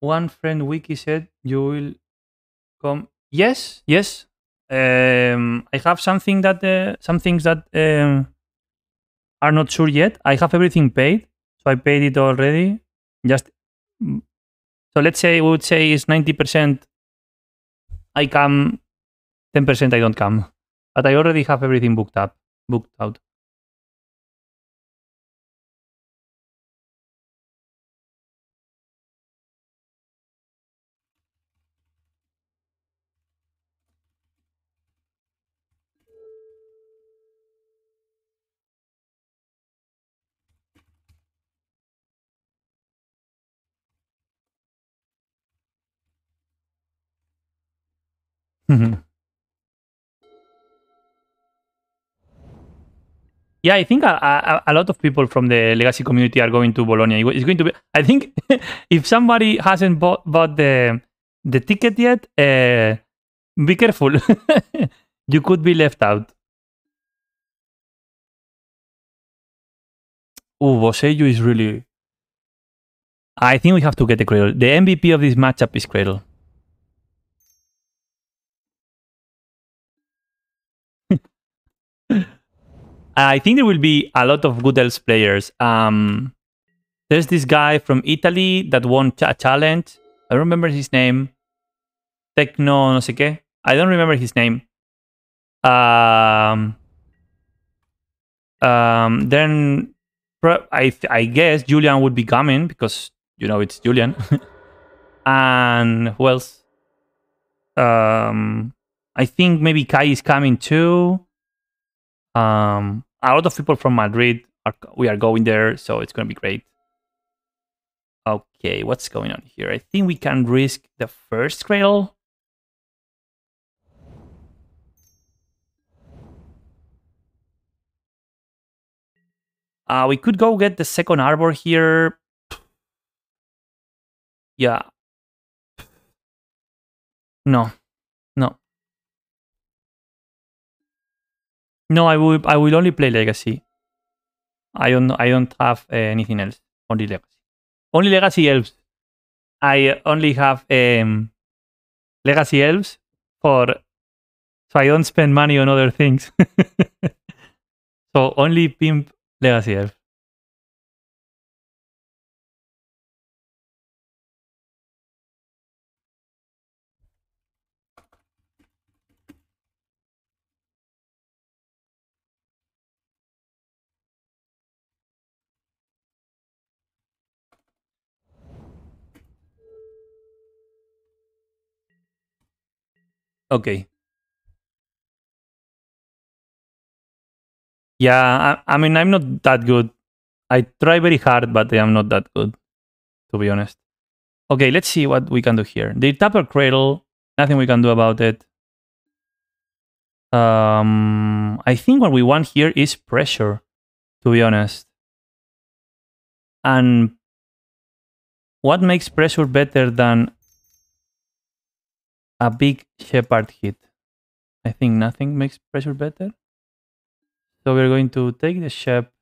One friend wiki said you will come. Yes, yes. Um, I have something that uh, some things that um, are not sure yet. I have everything paid, so I paid it already. Just so let's say we would say it's 90% I come, 10% I don't come. But I already have everything booked up, booked out. Yeah, I think a, a, a, lot of people from the legacy community are going to Bologna. It's going to be. I think if somebody hasn't bought, bought the the ticket yet, uh, be careful. you could be left out. Oh, Boseiju is really. I think we have to get the Cradle. The MVP of this matchup is Cradle. I think there will be a lot of good elves players. Um, there's this guy from Italy that won a challenge. I don't remember his name. Tecno no sé qué. I don't remember his name. Um, um, then I I guess Julian would be coming because you know it's Julian. and who else? Um, I think maybe Kai is coming too. Um, a lot of people from Madrid are we are going there, so it's gonna be great. Okay, what's going on here? I think we can risk the first cradle. Uh, we could go get the second arbor here. Yeah. No. No, I will. I will only play Legacy. I don't. I don't have uh, anything else. Only Legacy. Only Legacy elves. I only have um, Legacy elves for, so I don't spend money on other things. so only pimp Legacy elf. Okay. Yeah, I, I, mean, I'm not that good. I try very hard, but I am not that good, to be honest. Okay, let's see what we can do here. The Tapper Cradle, nothing we can do about it. Um, I think what we want here is pressure, to be honest. And what makes pressure better than a big Shepherd hit. I think nothing makes pressure better. So we're going to take the shep.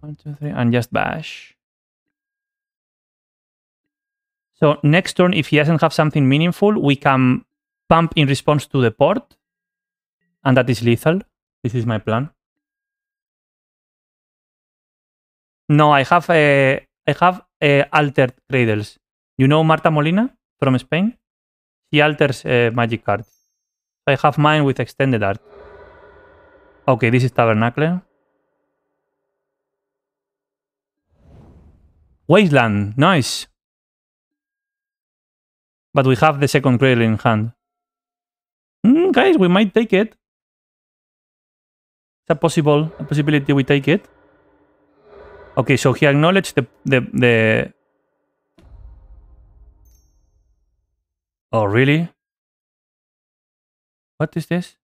One, two, three, and just bash. So next turn, if he doesn't have something meaningful, we can pump in response to the port. And that is lethal. This is my plan. No, I have a, I have a altered cradles. You know Marta Molina from Spain? He alters uh, magic cards. I have mine with extended art. Okay, this is Tabernacle. Wasteland, nice. But we have the second cradle in hand. Mm, guys, we might take it. It's a possible a possibility we take it. Okay, so he acknowledged the the the Oh, really? What is this?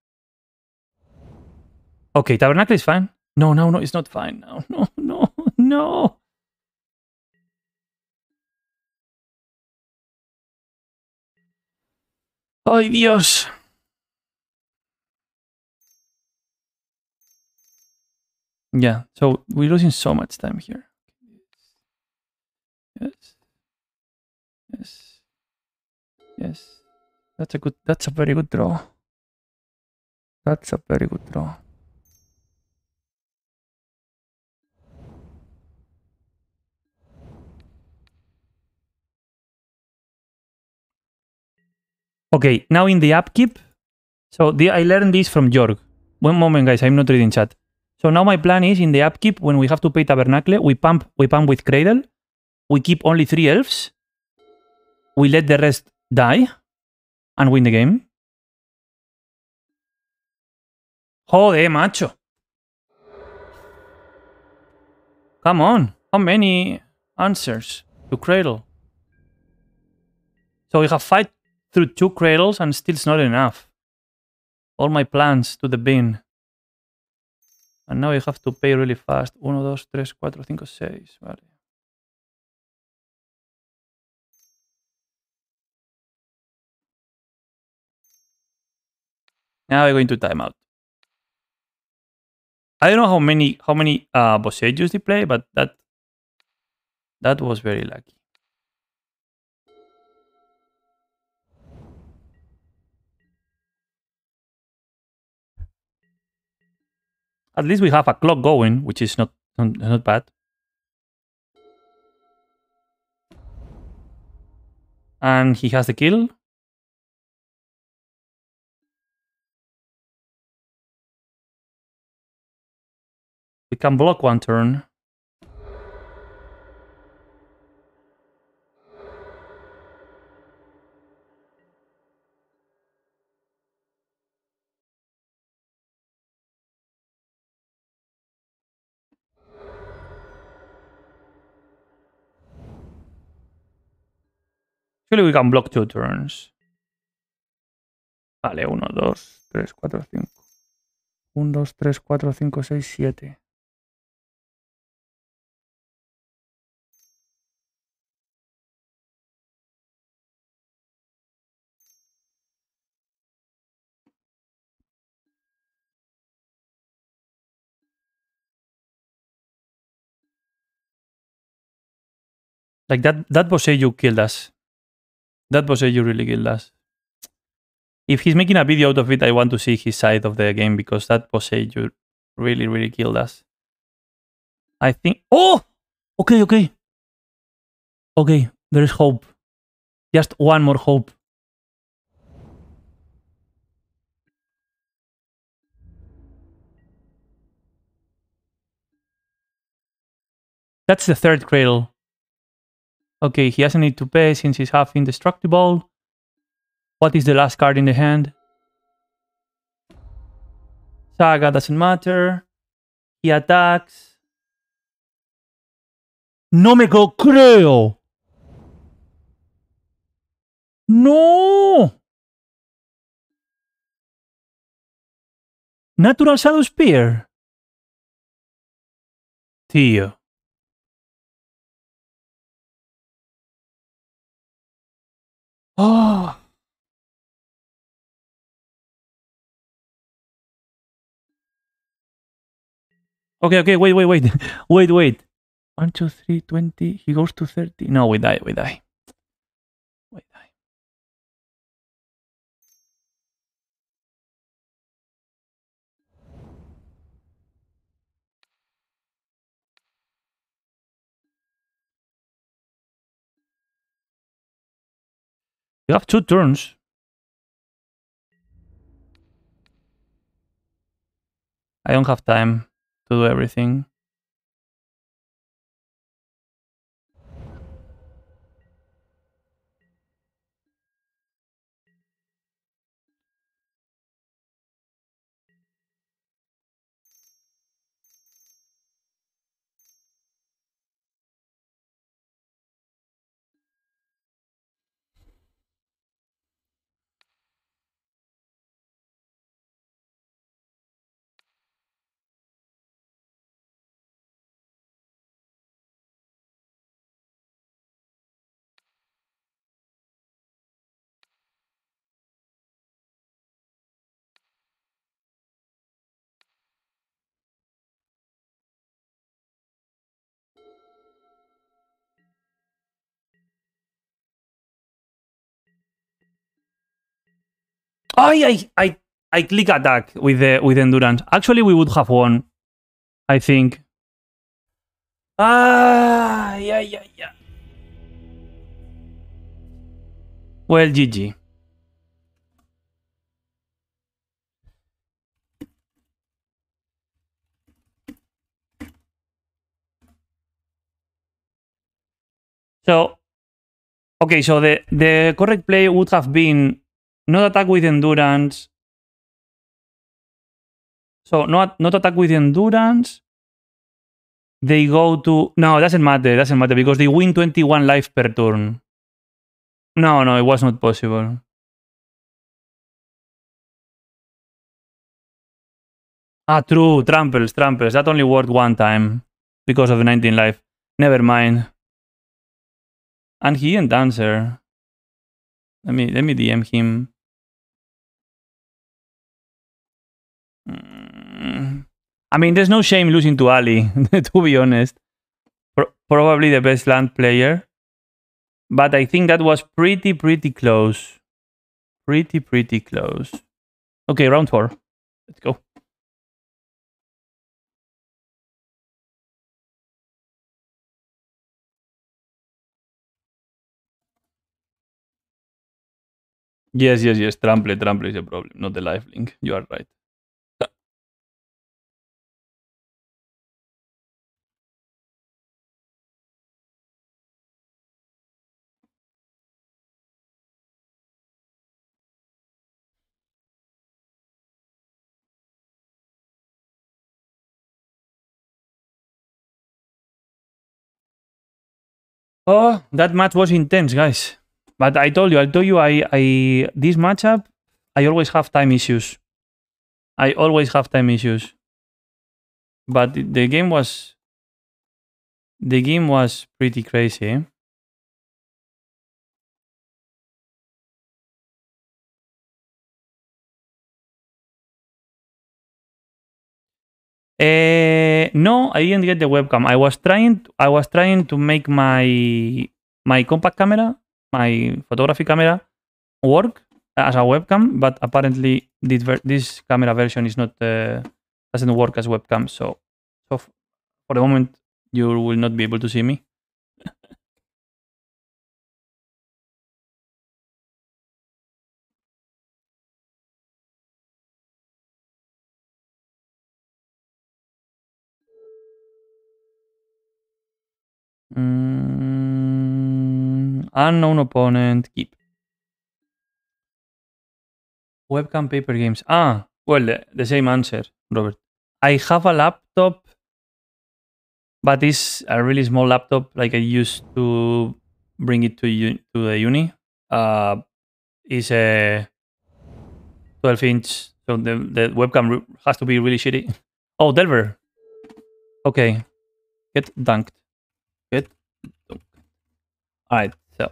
Okay, Tabernacle is fine. No, no, no, it's not fine. No, no, no, no. ¡Ay, Dios! Yeah, so we're losing so much time here. Yes. Yes. Yes. That's a good that's a very good draw. That's a very good draw. Okay, now in the upkeep. So the, I learned this from Jorg. One moment, guys, I'm not reading chat. So now my plan is in the upkeep, when we have to pay Tabernacle, we pump we pump with Cradle. We keep only three elves. We let the rest die and win the game? Joder, macho. Come on. How many answers to Cradle? So we have fight through two cradles and still it's not enough. All my plans to the bin. And now I have to pay really fast. 1, 2, 3, 4, 5, 6. Vale. Now we're going to timeout. I don't know how many how many uh Boseijus they play, but that that was very lucky. At least we have a clock going, which is not not, not bad. And he has the kill. We can block one turn. Actually, we can block two turns. Vale, 1, 2, 3, 4, 5. 1, 2, 3, 4, 5, 6, 7. Like that, that Boseiju killed us. That Boseiju really killed us. If he's making a video out of it, I want to see his side of the game because that Boseiju really, really killed us. I think. Oh! Okay, okay. Okay, there is hope. Just one more hope. That's the third cradle. Okay, he doesn't need to pay since he's half indestructible. What is the last card in the hand? Saga doesn't matter. He attacks. No me lo creo. No. Natural Shadowspear. Tío. Oh. Okay, okay, wait, wait, wait. wait, wait. 1, 2, 3, 20. He goes to 30. No, we die, we die. We die. You have two turns. I don't have time to do everything. I, I, I, I click attack with the with endurance. Actually, we would have won. I think. Ah, yeah, yeah, yeah. Well, GG. So, okay, so the, the correct play would have been not attack with endurance. So not not attack with endurance. They go to no, doesn't matter, doesn't matter because they win 21 life per turn. No, no, it was not possible. Ah, true, tramples, tramples. That only worked one time because of the 19 life. Never mind. And he didn't answer. Let me let me DM him. Mm. I mean, there's no shame losing to Ali, to be honest. Pro probably the best land player. But I think that was pretty, pretty close. Pretty, pretty close. Okay, round four. Let's go. Yes, yes, yes. Trample, trample is a problem, not the life link. You are right. Oh, that match was intense, guys. But I told you, I told you, I, I this matchup, I always have time issues. I always have time issues. But the, game was, the game was pretty crazy. Eh? Uh, no, I didn't get the webcam. I was trying. I was trying to make my my compact camera, my photography camera, work as a webcam, but apparently this this camera version is not uh, doesn't work as webcam. So, so for the moment, you will not be able to see me. Mm, unknown opponent, keep. Webcam paper games. Ah, well, the, same answer, Robert. I have a laptop, but it's a really small laptop. Like I used to bring it to to the uni. Uh, is a 12 inch, so the the webcam has to be really shitty. Oh, Delver. Okay, get dunked. Alright, so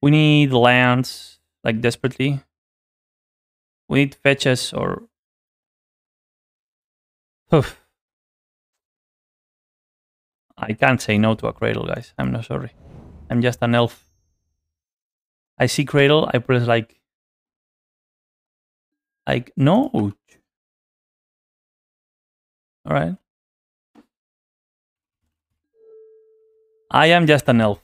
we need lands like desperately. We need fetches or Oof. I can't say no to a cradle, guys. I'm not sorry. I'm just an elf. I see cradle, I press like like no. Alright. I am just an elf.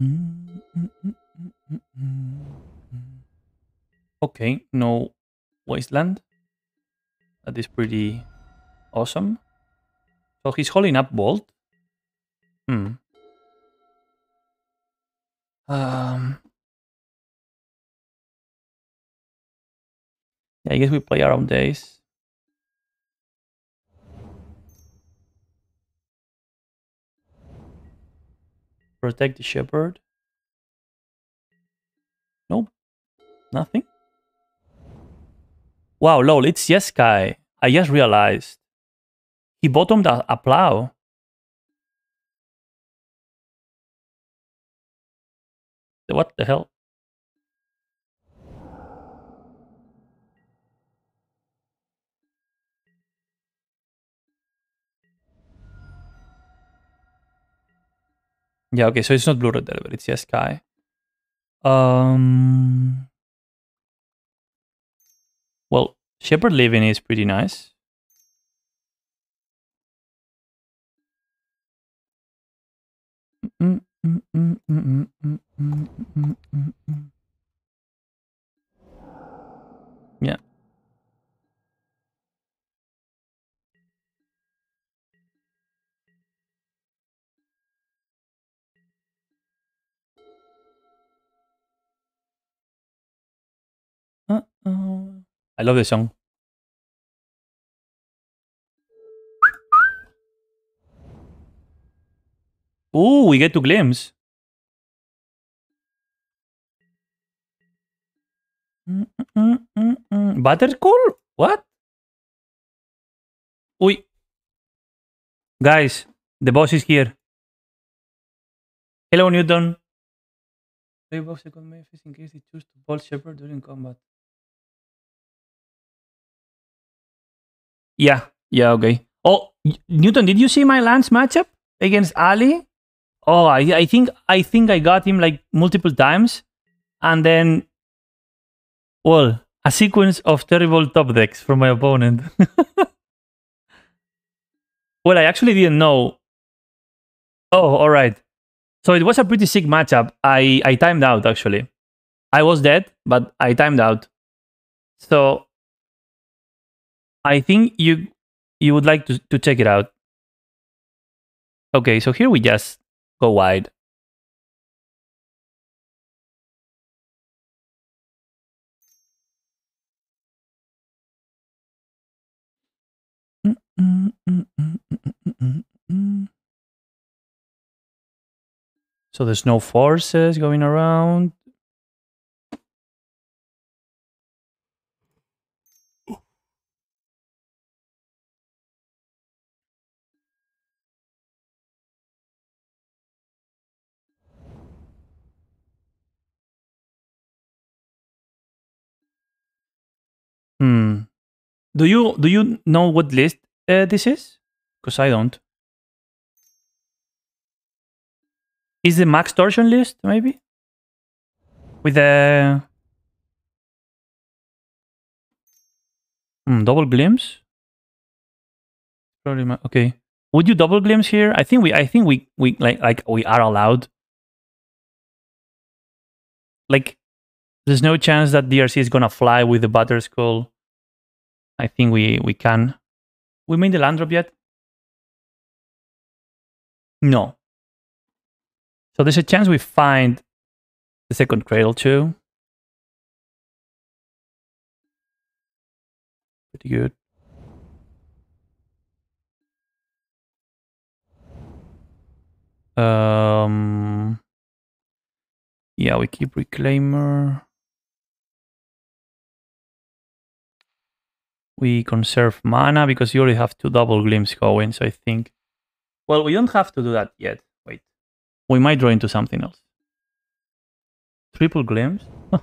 Mm, mm, mm, okay, no wasteland. That is pretty awesome. So he's holding up Bolt. Hmm. Um, yeah, I guess we play around Daze. Protect the shepherd. Nope. Nothing. Wow, lol, it's Jeskai. I just realized. He bottomed a, a plow. What the hell? Yeah, okay, so it's not Blue Red it's Jeskai. Um, well, Shepherd Living is pretty nice. Mm -mm -mm yeah. I love this song. Oh, we get to glimpse. Mm, Batterskull? What? Uy. Guys, the boss is here. Hello, Newton. Play both second Memphis in case they choose to bolt Shepherd during combat. Yeah, yeah, okay. Oh, Newton, did you see my Lands matchup against Ali? Oh, I, I think I think I got him like multiple times, and then, well, a sequence of terrible top decks from my opponent. well, I actually didn't know. Oh, all right. So it was a pretty sick matchup. I I timed out actually. I was dead, but I timed out. So I think you you would like to, to check it out. Okay, so here we just go wide. So there's no forces going around. Hmm. Do you do you know what list uh, this is? Because I don't. Is the max torsion list maybe? With the hmm, double glimpse? Probably ma- okay. Would you double glimpse here? I think we I think we we like like we are allowed. Like there's no chance that DRC is gonna fly with the Batterskull. I think we we can. We made the land drop yet? No. So there's a chance we find the second cradle too. Pretty good. Um. Yeah, we keep reclaimer. We conserve mana because you already have two double glimpse going, so I think. Well, we don't have to do that yet. Wait. We might draw into something else. Triple glimpse? Huh.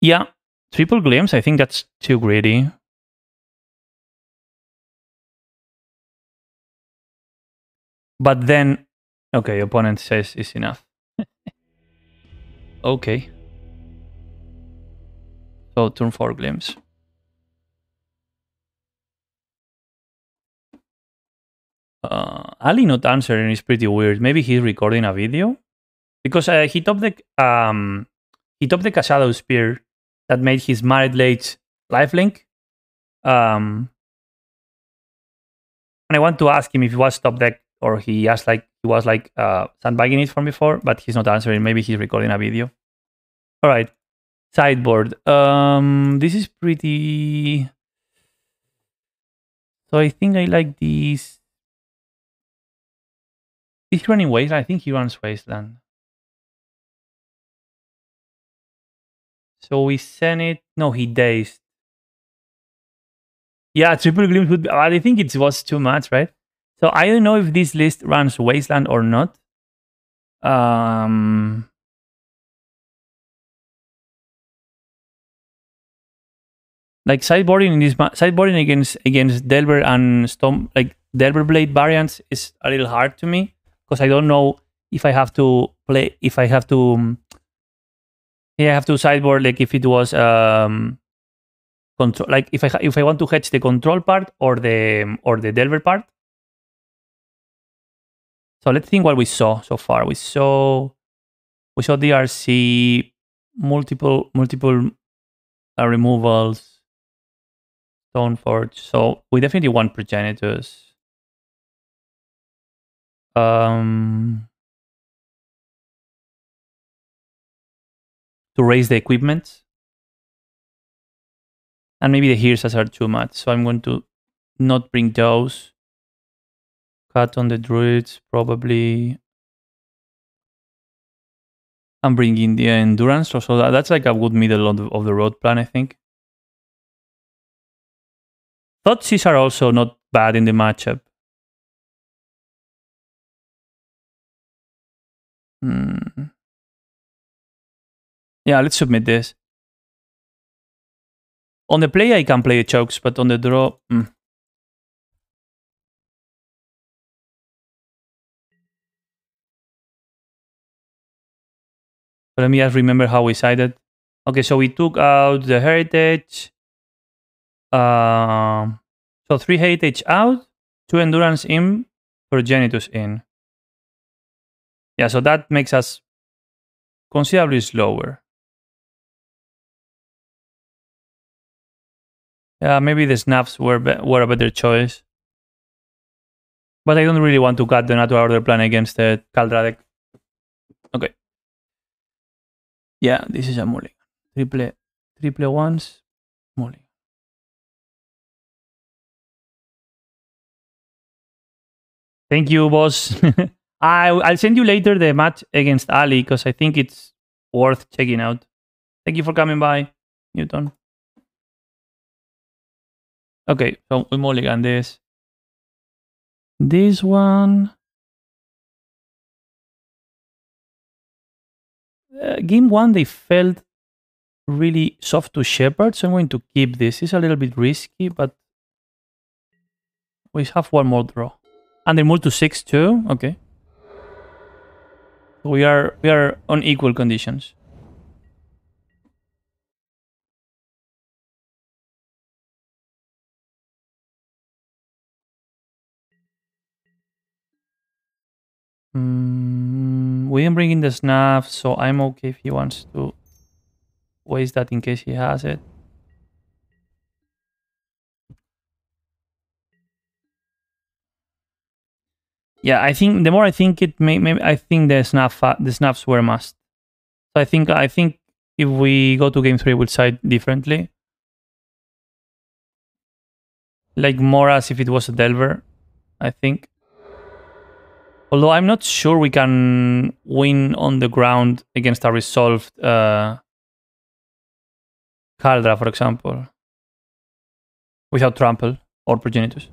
Yeah, triple glimpse. I think that's too greedy. But then, okay, opponent says it's enough. okay. So turn four glimpse. Uh, Ali not answering is pretty weird. Maybe he's recording a video because uh, he topped the um he topped the Shadowspear that made his Marit Lage lifelink. Um, and I want to ask him if he was top deck or he asked like he was like uh sandbagging it from before, but he's not answering. Maybe he's recording a video. All right, sideboard. Um, this is pretty. So I think I like these. Is he running Wasteland? I think he runs Wasteland. So we send it. No, he dazed. Yeah, triple glimpse would be. I think it was too much, right? So I don't know if this list runs Wasteland or not. Um, like sideboarding in this sideboarding against against Delver and Storm like Delver Blade variants is a little hard to me because I don't know if I have to play if I have to um, yeah I have to sideboard like if it was um control like if I if I want to hedge the control part or the or the Delver part. So let's think what we saw so far. We saw we saw DRC multiple multiple uh, removals Stoneforge. So we definitely want Progenitus. Um, to raise the equipment. And maybe the hearsas are too much. So I'm going to not bring those. cut on the druids, probably. I'm bringing the endurance, so, that, that's like a good middle of the, of the road plan, I think. Thoughtseize are also not bad in the matchup. Hmm. Yeah, let's submit this. On the play, I can play chokes, but on the draw... Hmm. let me just remember how we sided. Okay, so we took out the heritage. Um, so three heritage out, two endurance in, progenitus in. Yeah, so that makes us considerably slower. Yeah, maybe the snaps were were a better choice. But I don't really want to cut the natural order plan against the Kaldra deck. Okay. Yeah, this is a mulligan. Triple, triple ones, Thank you, boss. I, I'll send you later the match against Ali because I think it's worth checking out. Thank you for coming by, Newton. Okay, so we mulligan this. This one. Uh, game one, they felt really soft to Shepherd, so I'm going to keep this. It's a little bit risky, but we have one more draw. And they move to six too. Okay. We are we are on equal conditions. Mm, we didn't bring in the snap, so I'm okay if he wants to waste that in case he has it. Yeah, I think the more I think it, may, maybe I think the snap the snaps were a must. So I think I think if we go to game three, we'll side differently. Like more as if it was a Delver, I think. Although I'm not sure we can win on the ground against a resolved uh, Kaldra, for example, without Trample or Progenitus.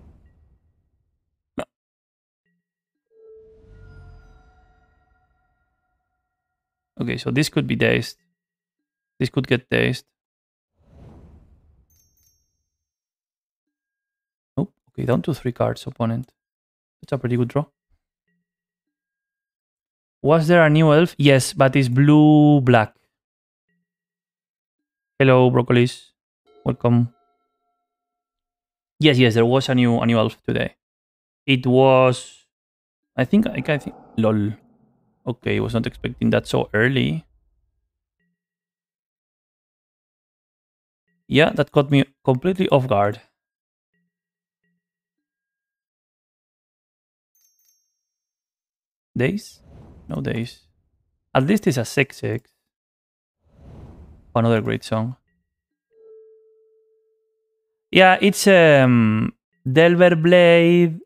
Okay, so this could be dazed. This could get dazed. Nope. Okay, down to three cards, opponent. That's a pretty good draw. Was there a new elf? Yes, but it's blue-black. Hello, broccolis. Welcome. Yes, yes, there was a new a new elf today. It was, I think, I, I think, lol. Okay, I was not expecting that so early. Yeah, that caught me completely off guard. Daze? No Daze. At least it's a 6-6. Another great song. Yeah, it's um Delver Blade.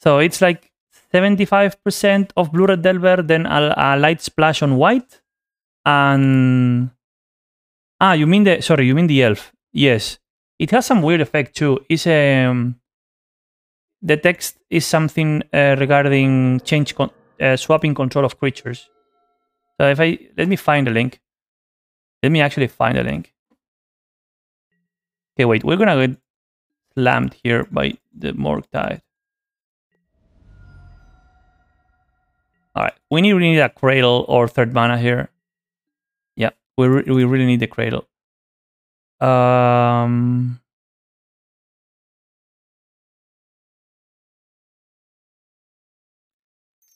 So it's like 75% of Blue Red Delver, then a, a, light splash on white. And. Ah, you mean the. Sorry, you mean the elf. Yes. It has some weird effect too. It's um. The text is something uh, regarding change con uh, swapping control of creatures. So if I let me find the link. Let me actually find the link. Okay, wait. We're gonna get slammed here by the Murktide. All right, we need, we need a cradle or third mana here. Yeah, we, re we really need the cradle. Um,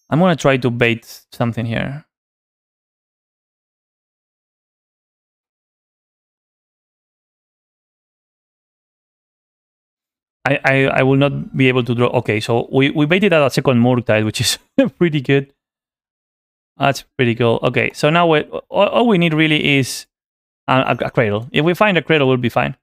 I'm gonna try to bait something here. I, I, I will not be able to draw. Okay, so we, we baited out a second Murktide, which is pretty good. That's pretty cool. Okay, so now we, all, all we need really is a, a, cradle. If we find a cradle, we'll be fine.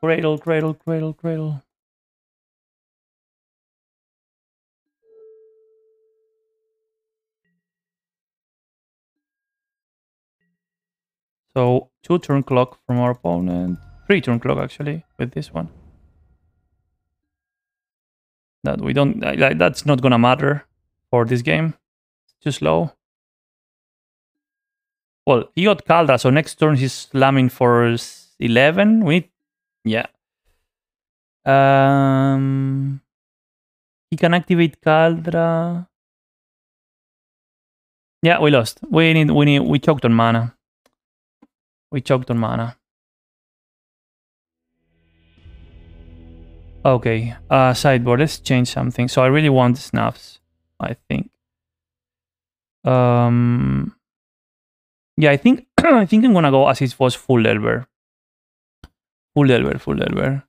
Cradle, cradle, cradle, cradle. So two turn clock from our opponent. Three turn clock actually with this one. That we don't like that's not gonna matter for this game. It's too slow. Well, he got Kaldra, so next turn he's slamming for 11. We need, yeah. Um, he can activate Kaldra. Yeah, we lost. We need, we need, we choked on mana. We choked on mana. Okay, uh, sideboard, let's change something. So I really want snaps, I think. Um, yeah, I think I think I'm gonna go as it was full Delver. Full Delver, full Delver.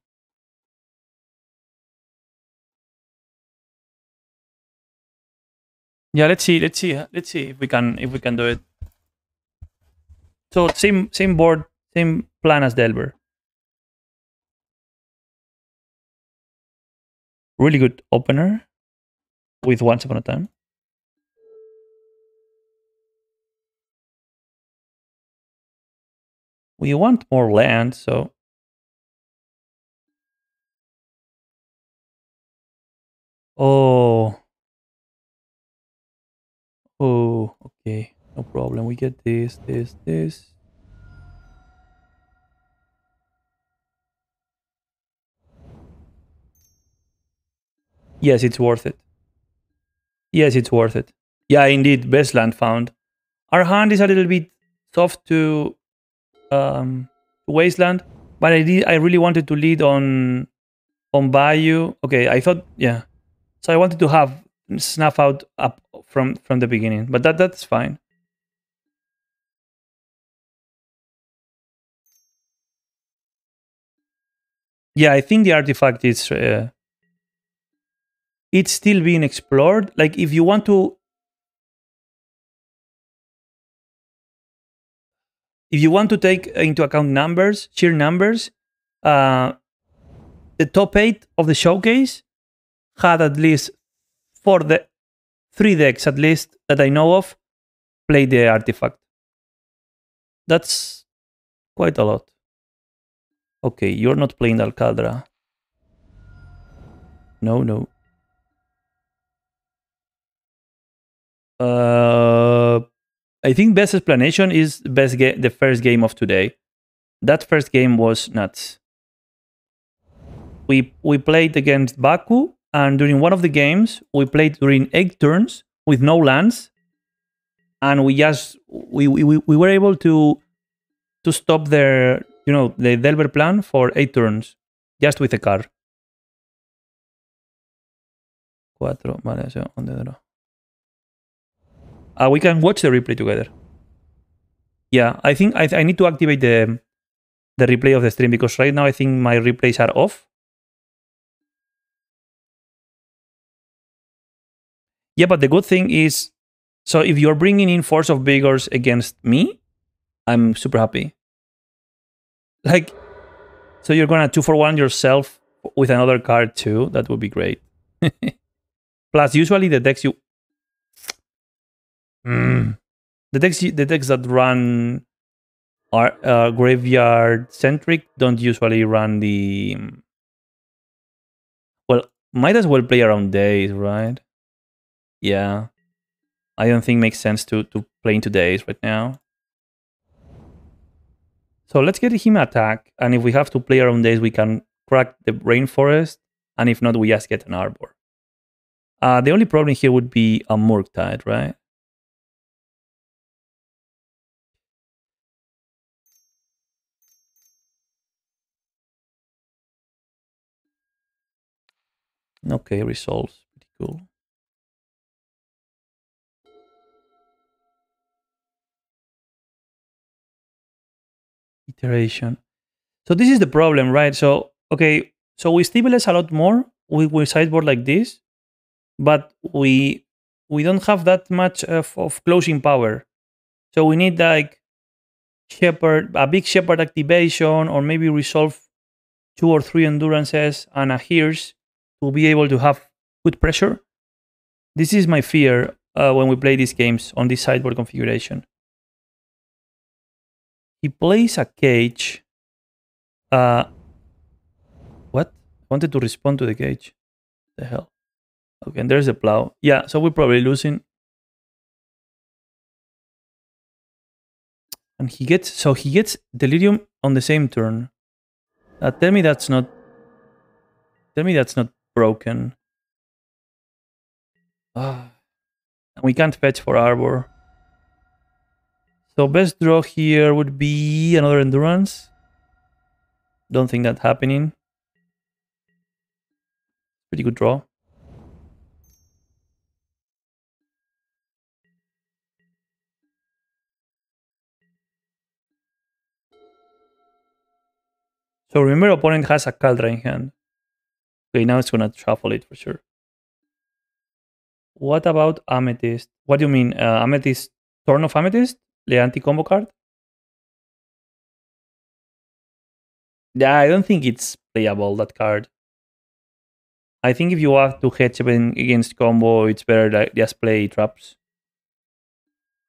Yeah, let's see, let's see, let's see if we can if we can do it. So same same board, same plan as Delver. Really good opener with Once Upon a Time. We want more land, so Oh. Oh, okay. No problem. We get this, this, this. Yes, it's worth it. Yes, it's worth it. Yeah, indeed, best land found. Our hand is a little bit soft to um, Wasteland, but I did. I really wanted to lead on on Bayou. Okay, I thought yeah. So I wanted to have snuff out up from from the beginning, but that that's fine. Yeah, I think the artifact is uh, it's still being explored. Like if you want to if you want to take into account numbers, sheer numbers, uh, the top eight of the showcase had at least four de- three decks at least that I know of play the artifact. That's quite a lot. Okay, you're not playing Alcadra. No, no. Uh, I think best explanation is best ga- the first game of today. That first game was nuts. We we played against Baku, and during one of the games, we played during eight turns with no lands, and we just we we, we were able to to stop their you know the Delver plan for eight turns just with a car. Cuatro, vale, on the draw. Uh, we can watch the replay together. Yeah, I think I, I need to activate the the replay of the stream because right now I think my replays are off. Yeah, but the good thing is, so if you're bringing in Force of Vigors against me, I'm super happy. Like, so you're gonna two for one yourself with another card too. That would be great. Plus, usually the decks you Mm. The decks the decks that run are uh, graveyard centric don't usually run the well might as well play around Daze right? Yeah. I don't think makes sense to to play into Daze right now. So let's get him attack and if we have to play around Daze we can crack the rainforest and if not we just get an arbor. Uh, the only problem here would be a Murktide, right Okay, resolves. Pretty cool. Iteration. So this is the problem, right? So, okay, so we stabilize a lot more with sideboard like this, but we we don't have that much of, of closing power. So we need like shepherd, a big shepherd activation, or maybe resolve two or three endurances and a Hearse to be able to have good pressure. This is my fear uh, when we play these games on this sideboard configuration. He plays a cage. Uh, what? Wanted to respond to the cage. The hell? Okay, and there's a plow. Yeah, so we're probably losing. And he gets so he gets delirium on the same turn. Uh, tell me that's not. Tell me that's not broken. Ah, we can't fetch for arbor. So best draw here would be another endurance. Don't think that's happening. Pretty good draw. So remember opponent has a Kaldra in hand. Okay, now it's gonna shuffle it for sure. What about Amethyst? What do you mean? Uh, Amethyst, Thorn of Amethyst? The anti-combo card? Yeah, I don't think it's playable, that card. I think if you have to hedge against combo, it's better to just play traps.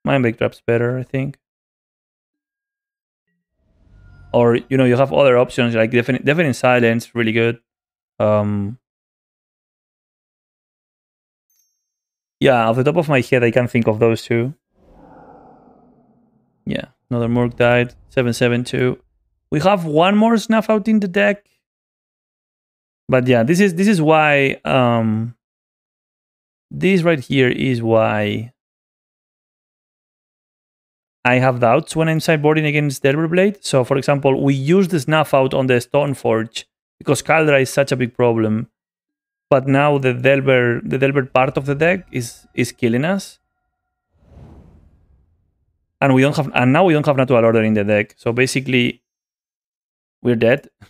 Mindbreak traps better, I think or you know you have other options like definite deafening silence really good um yeah off the top of my head i can think of those two. Yeah another Murktide 772 we have one more snuff out in the deck. But yeah this is this is why um this right here is why I have doubts when I'm sideboarding against Delver Blade. So, for example, we use the Snuff out on the Stoneforge because Kaldra is such a big problem. But now the Delver, the Delver part of the deck is is killing us. And we don't have and now we don't have natural order in the deck. So basically we're dead.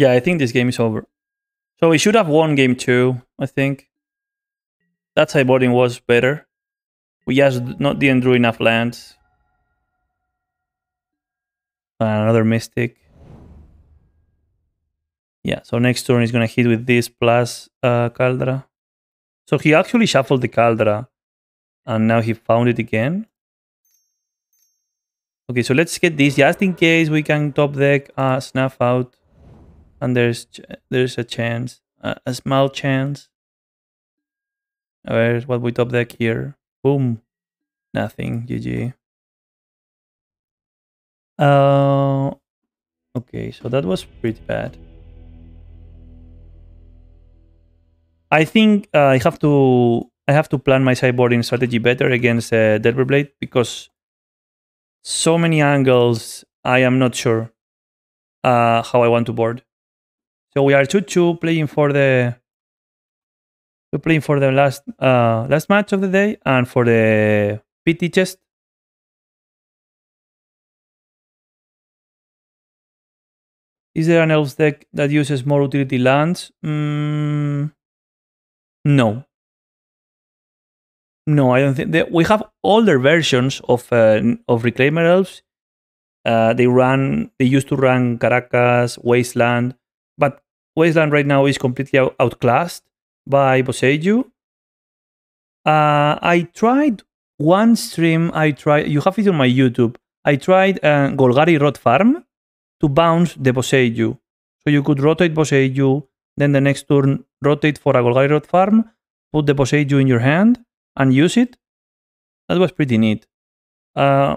Yeah, I think this game is over. So we should have won game two, I think. That sideboarding was better. We just not didn't draw enough lands. Another Mystic. Yeah, so next turn he's gonna hit with this plus uh, Kaldra. So he actually shuffled the Kaldra, and now he found it again. Okay, so let's get this just in case we can top deck uh, Snuff out and there's there's a chance, a, a small chance. Where's what we top deck here? Boom, nothing. GG. Uh, okay, so that was pretty bad. I think uh, I have to I have to plan my sideboarding strategy better against uh, Delver Blade because so many angles I am not sure uh, how I want to board. So we are 2-2 playing for the we're playing for the last uh last match of the day and for the PT chest. Is there an elves deck that uses more utility lands? Mm, no. No, I don't think we have older versions of uh, of Reclaimer elves. Uh, they run. They used to run Karakas, Wasteland, Wasteland right now is completely out- outclassed by Boseiju. Uh, I tried one stream. I tried. You have it on my YouTube. I tried uh, Golgari Rot Farm to bounce the Boseiju. So you could rotate Boseiju, then the next turn rotate for a Golgari Rot Farm, put the Boseiju in your hand, and use it. That was pretty neat. Uh,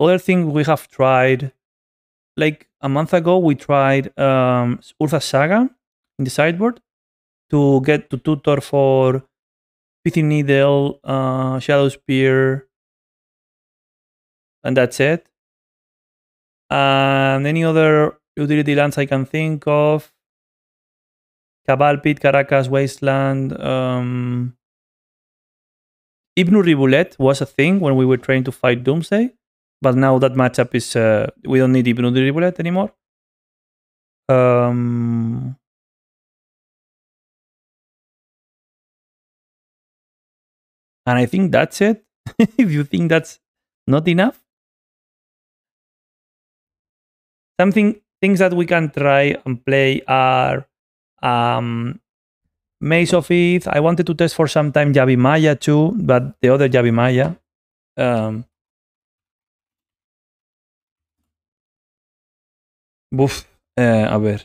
other thing we have tried like a month ago, we tried um, Urza's Saga in the sideboard to get to tutor for Pithing Needle, uh, Shadowspear, and that's it. And any other utility lands I can think of. Cabal Pit, Karakas, Wasteland. Um, Ipnu Rivulet was a thing when we were trying to fight Doomsday. But now that matchup is, uh, we don't need Ipnu Rivulet anymore. Um, and I think that's it. if you think that's not enough, something things that we can try and play are um, Maze of Ith. I wanted to test for some time Yavimaya too, but the other Yavimaya. Um, buf, eh, a ver.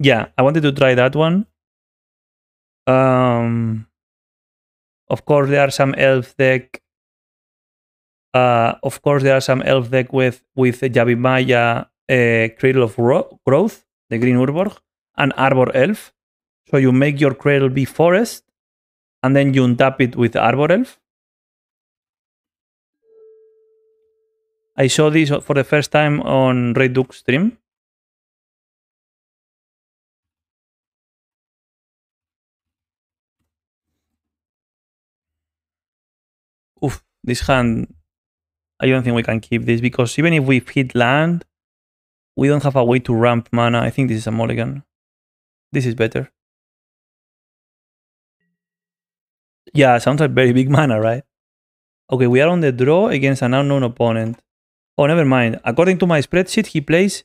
Yeah, I wanted to try that one. Um, of course, there are some elf deck. Uh, of course, there are some elf deck with with Yavimaya, uh, Cradle of Ro- Growth, the Green Urborg, and Arbor Elf. So you make your cradle be forest, and then you untap it with Arbor Elf. I saw this for the first time on Duke stream. Oof, this hand, I don't think we can keep this because even if we hit land, we don't have a way to ramp mana. I think this is a mulligan. This is better. Yeah, sounds like very big mana, right? Okay, we are on the draw against an unknown opponent. Oh, never mind. According to my spreadsheet, he plays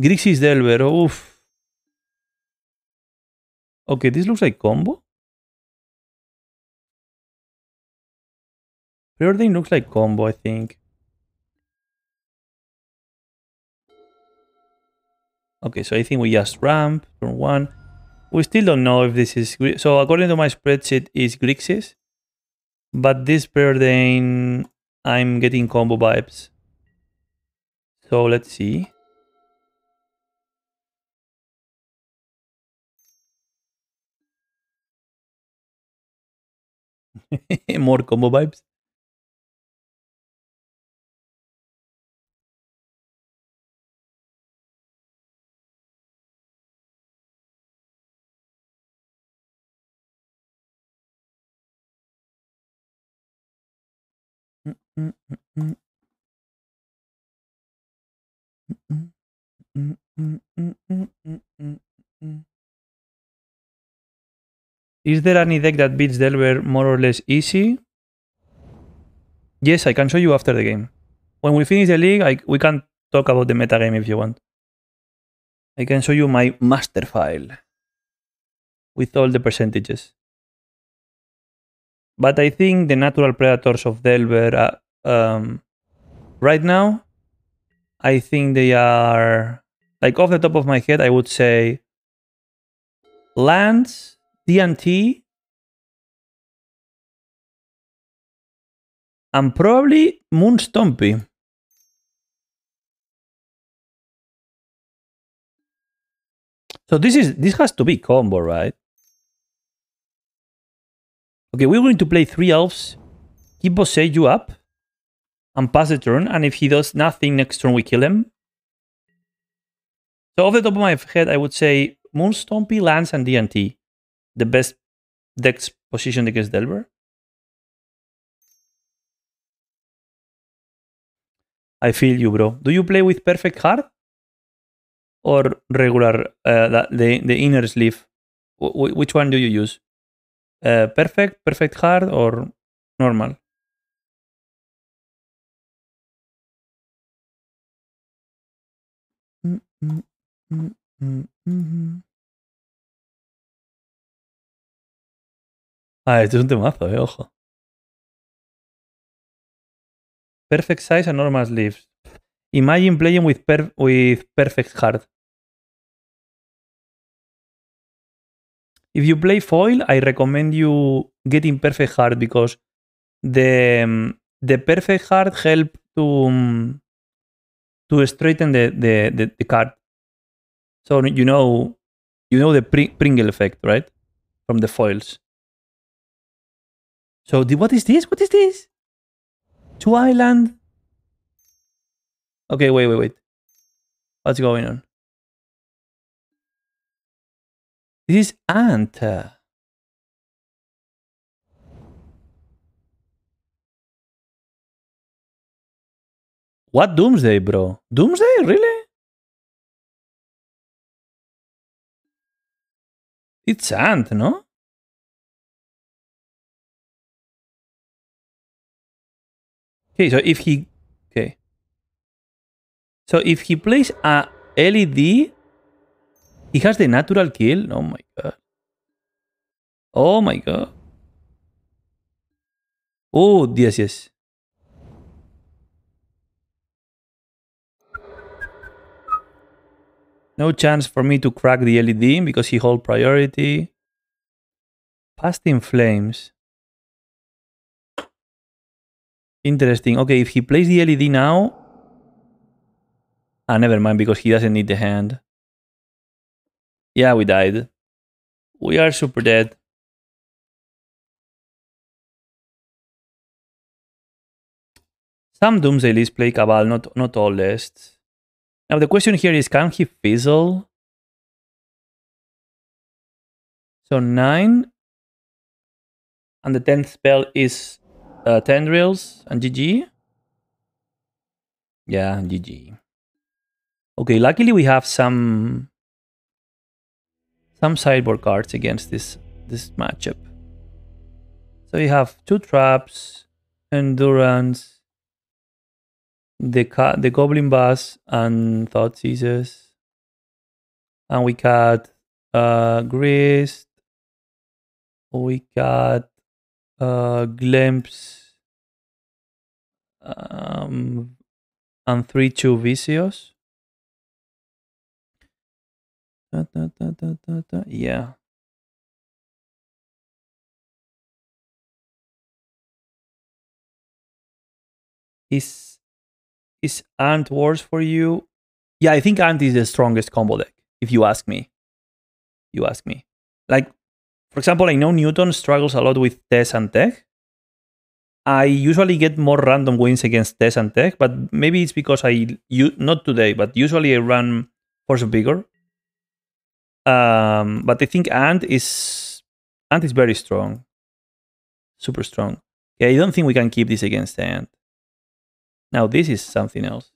Grixis Delver. Oof. Okay, this looks like combo. Preordain looks like combo, I think. Okay, so I think we just ramp turn one. We still don't know if this is... So according to my spreadsheet, is Grixis. But this Preordain, I'm getting combo vibes. So let's see. More combo vibes. Mm, mm, mm, Is there any deck that beats Delver more or less easy? Yes, I can show you after the game. When we finish the league, I, we can talk about the metagame if you want. I can show you my master file with all the percentages. But I think the natural predators of Delver, uh, um, right now, I think they are, like off the top of my head, I would say lands, DNT, and probably Moon Stompy. So this is this has to be combo, right? Okay, we're going to play three elves, keep Boseiju up, and pass the turn, and if he does nothing next turn, we kill him. So off the top of my head, I would say Moon Stompy, Lands, and DNT. The best decks positioned against Delver. I feel you, bro. Do you play with Perfect Heart? Or regular, uh, the, the inner sleeve? W which one do you use? Uh, perfect, Perfect Heart, or normal? Mm, mm, mm, mm, mm. Ah, este es un temazo, eh, ojo. Perfect size and normal sleeves. Imagine playing with with perfect heart. If you play foil, I recommend you getting perfect heart because the um, the perfect heart help to to straighten the, the, the, card. So you know you know the Pringle effect, right? From the foils. So the, what is this? What is this? Two island. Okay, wait, wait, wait. What's going on? This is ant. What Doomsday, bro? Doomsday? Really? It's Ant, no? Okay, so if he... Okay. So if he plays a LED, he has the natural kill? Oh my god. Oh my god. Oh, yes, yes. No chance for me to crack the LED because he hold priority. Past in flames. Interesting. Okay, if he plays the LED now... Ah, never mind, because he doesn't need the hand. Yeah, we died. We are super dead. Some Doomsday lists play Cabal, not, not all lists. Now the question here is, can he fizzle? So 9. And the 10th spell is uh, Tendrils and GG. Yeah, GG. Okay, luckily we have some some sideboard cards against this this matchup. So you have two traps, endurance, the the Goblin Buzz and Thoughtseizes. And we got uh, Grist. We got uh, Glimpse. Um, and 3 2 Vicious. Da, da, da, yeah. Is is Ant worse for you? Yeah, I think Ant is the strongest combo deck, if you ask me. You ask me. Like, for example, I know Newton struggles a lot with TES and Tech. I usually get more random wins against TES and Tech, but maybe it's because I, you, not today, but usually I run Force of Vigor. Um, but I think Ant is, Ant is very strong. Super strong. Yeah, I don't think we can keep this against Ant. Now this is something else.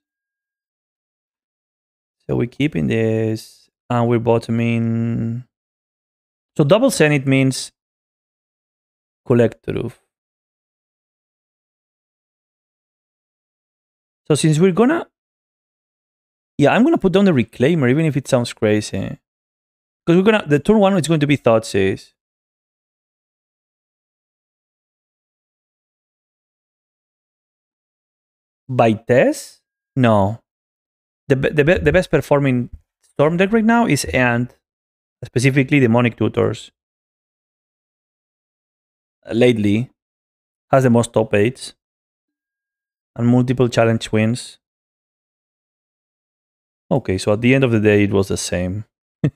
So we're keeping this and we're bottoming. So double send it means collect truth. So since we're gonna, yeah, I'm gonna put down the reclaimer even if it sounds crazy. Because we're gonna, the turn one is going to be Thoughtseize. By TES, no. The, the, the best performing Storm deck right now is Ant, specifically Demonic Tutors. Lately, has the most top 8s and multiple challenge wins. Okay, so at the end of the day, it was the same.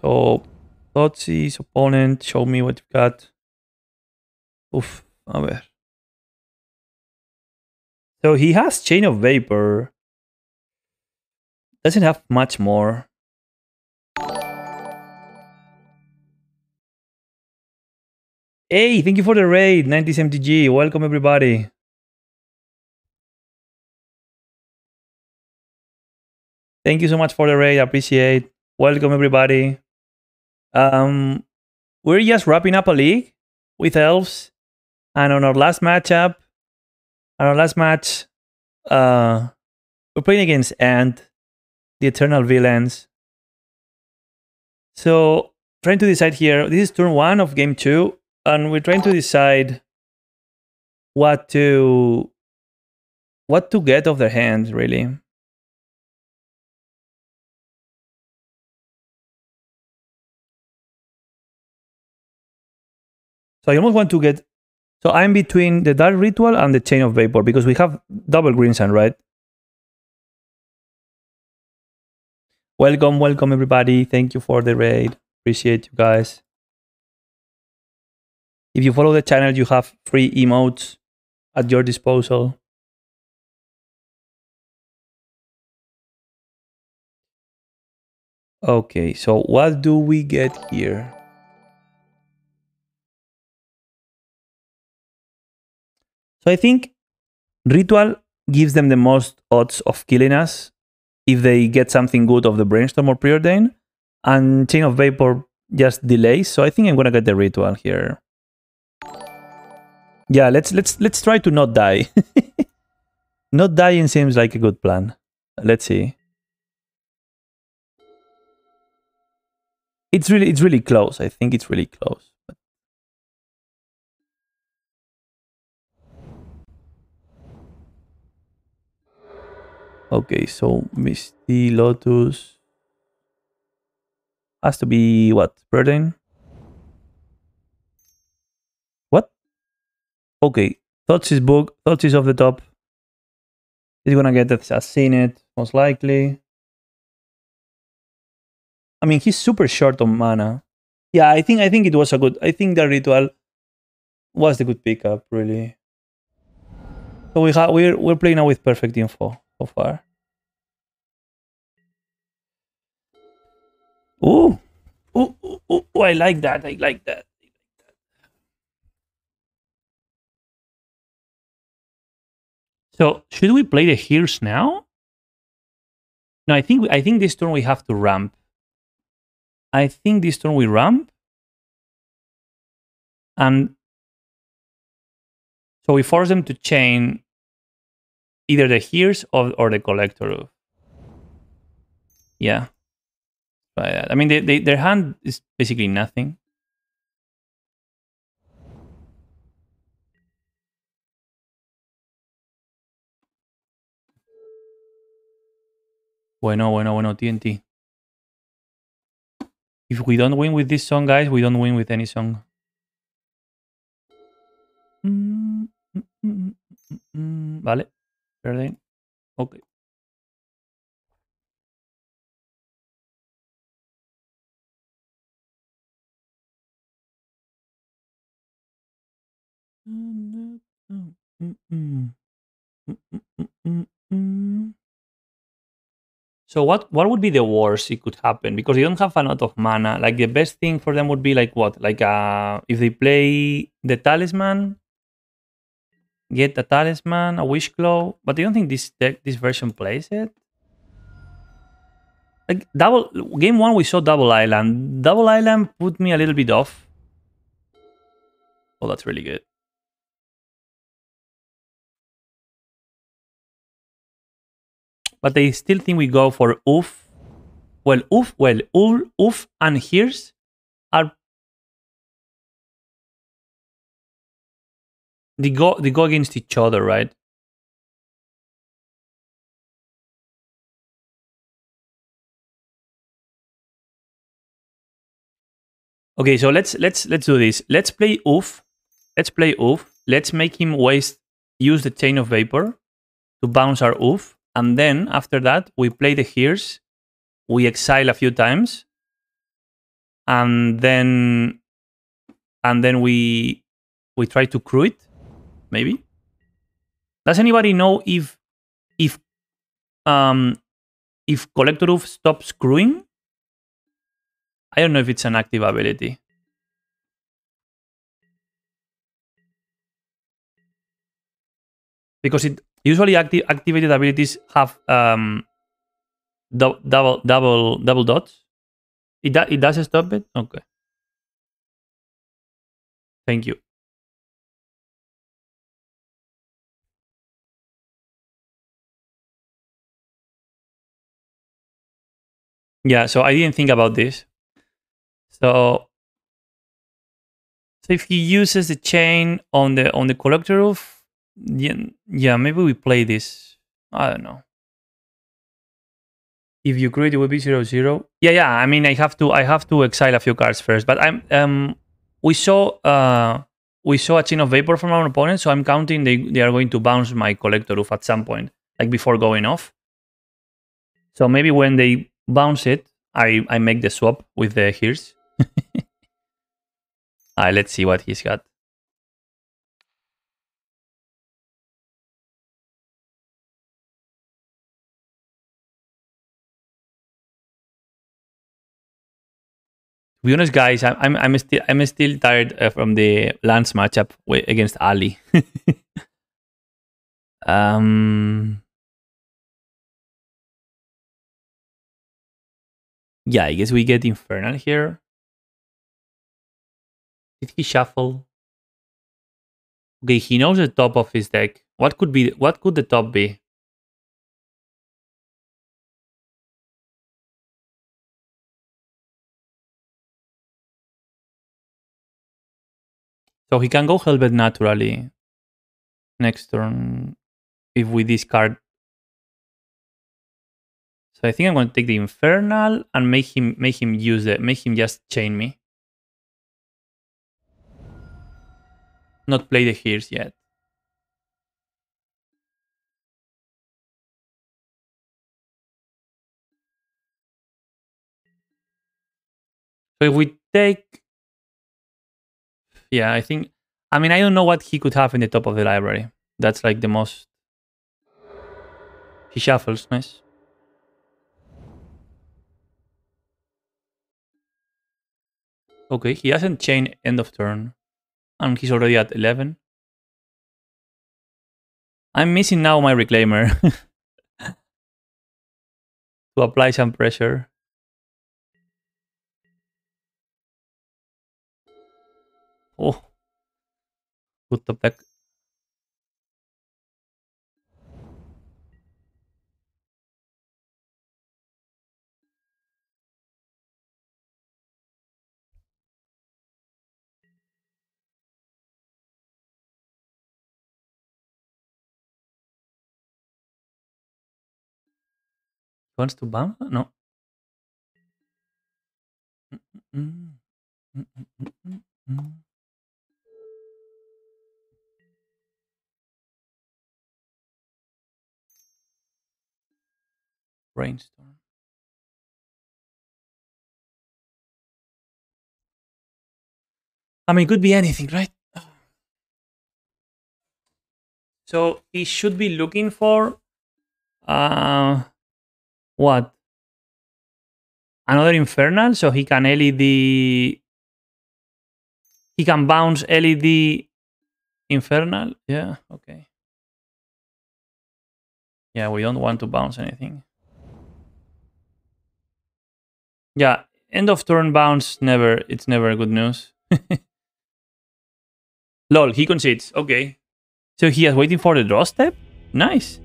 so, Thoughtseize, opponent, show me what you've got. Uf, a ver. So he has Chain of Vapor. Doesn't have much more. Hey, thank you for the raid, 90s MTG. Welcome everybody. Thank you so much for the raid. I appreciate. Welcome everybody. Um, we're just wrapping up a league with elves. And on our last matchup, on our last match, uh, we're playing against Ant, the Eternal Villains. So trying to decide here, this is turn one of game two, and we're trying to decide what to what to get off their hands, really. So I almost want to get so I'm between the Dark Ritual and the Chain of Vapor because we have double green sun, right? Welcome, welcome everybody. Thank you for the raid. Appreciate you guys. If you follow the channel, you have free emotes at your disposal. Okay, so what do we get here? So I think Ritual gives them the most odds of killing us if they get something good of the Brainstorm or Preordain. And Chain of Vapor just delays. So I think I'm gonna get the Ritual here. Yeah, let's let's let's try to not die. not dying seems like a good plan. Let's see. It's really it's really close. I think it's really close. Okay, so Misty Lotus has to be what? Burden? What? Okay, Thoughts is book. Thoughts is off the top. He's gonna get it most likely. I mean, he's super short on mana. Yeah, I think I think it was a good. I think the ritual was the good pickup, really. So we have we're we're playing now with perfect info so far. Ooh. Ooh, ooh, ooh, I like that. I like that. So should we play the Hearse now? No, I think I think this turn we have to ramp. I think this turn we ramp. And so we force them to chain either the Hearse or, or the collector Yeah. But I mean, they, they, their hand is basically nothing. Bueno, bueno, bueno, TNT. If we don't win with this song, guys, we don't win with any song. Mm, mm, mm, vale. Perdón. Ok. So what what would be the worst it could happen? Because they don't have a lot of mana. Like the best thing for them would be like what? Like uh if they play the talisman, get a talisman, a wish claw, but I don't think this deck this version plays it. Like double game one we saw double island. Double island put me a little bit off. Oh that's really good. but they still think we go for Ouphe. Well, oof, well, oof, Ouphe and Hearse they go they go against each other, right? Okay, so let's let's let's do this. Let's play Ouphe. Let's play Ouphe. Let's make him waste use the chain of vapor to bounce our Ouphe. And then after that, we play the Hearse, we exile a few times, and then and then we we try to crew it, maybe. Does anybody know if if um if Collector Ouphe stops crewing? I don't know if it's an active ability. Because it Usually active activated abilities have um, do double double double dots. It, it does stop it? Okay. Thank you. Yeah, so I didn't think about this. So, so if he uses the chain on the on the collector of yeah, yeah, maybe we play this. I don't know. If you create, it will be zero zero. Yeah, yeah. I mean, I have to, I have to exile a few cards first. But I'm, um, we saw, uh, we saw a chain of vapor from our opponent, so I'm counting they, they are going to bounce my collector Ouphe at some point, like before going off. So maybe when they bounce it, I, I make the swap with the Hearse. uh, let's see what he's got. To be honest, guys, I'm I'm still I'm still tired uh, from the Lands matchup against Ali. Um, yeah, I guess we get Infernal here. Did he shuffle? Okay, he knows the top of his deck. What could be? What could the top be? So he can go Hellbent naturally next turn if we discard. So I think I'm going to take the Infernal and make him make him use it, make him just chain me. Not play the Hearse yet. So if we take yeah, I think. I mean, I don't know what he could have in the top of the library. That's like the most. He shuffles, nice. Okay, he hasn't chained end of turn. And he's already at 11. I'm missing now my reclaimer. to apply some pressure. Oh. Put the back. Wants to bounce? No. Brainstorm I mean, it could be anything, right? So he should be looking for uh, what? Another Infernal, so he can LED. He can bounce LED Infernal. Yeah, okay. Yeah, we don't want to bounce anything. Yeah, end of turn bounce never. It's never good news. Lol, he concedes. Okay. So he is waiting for the draw step? Nice.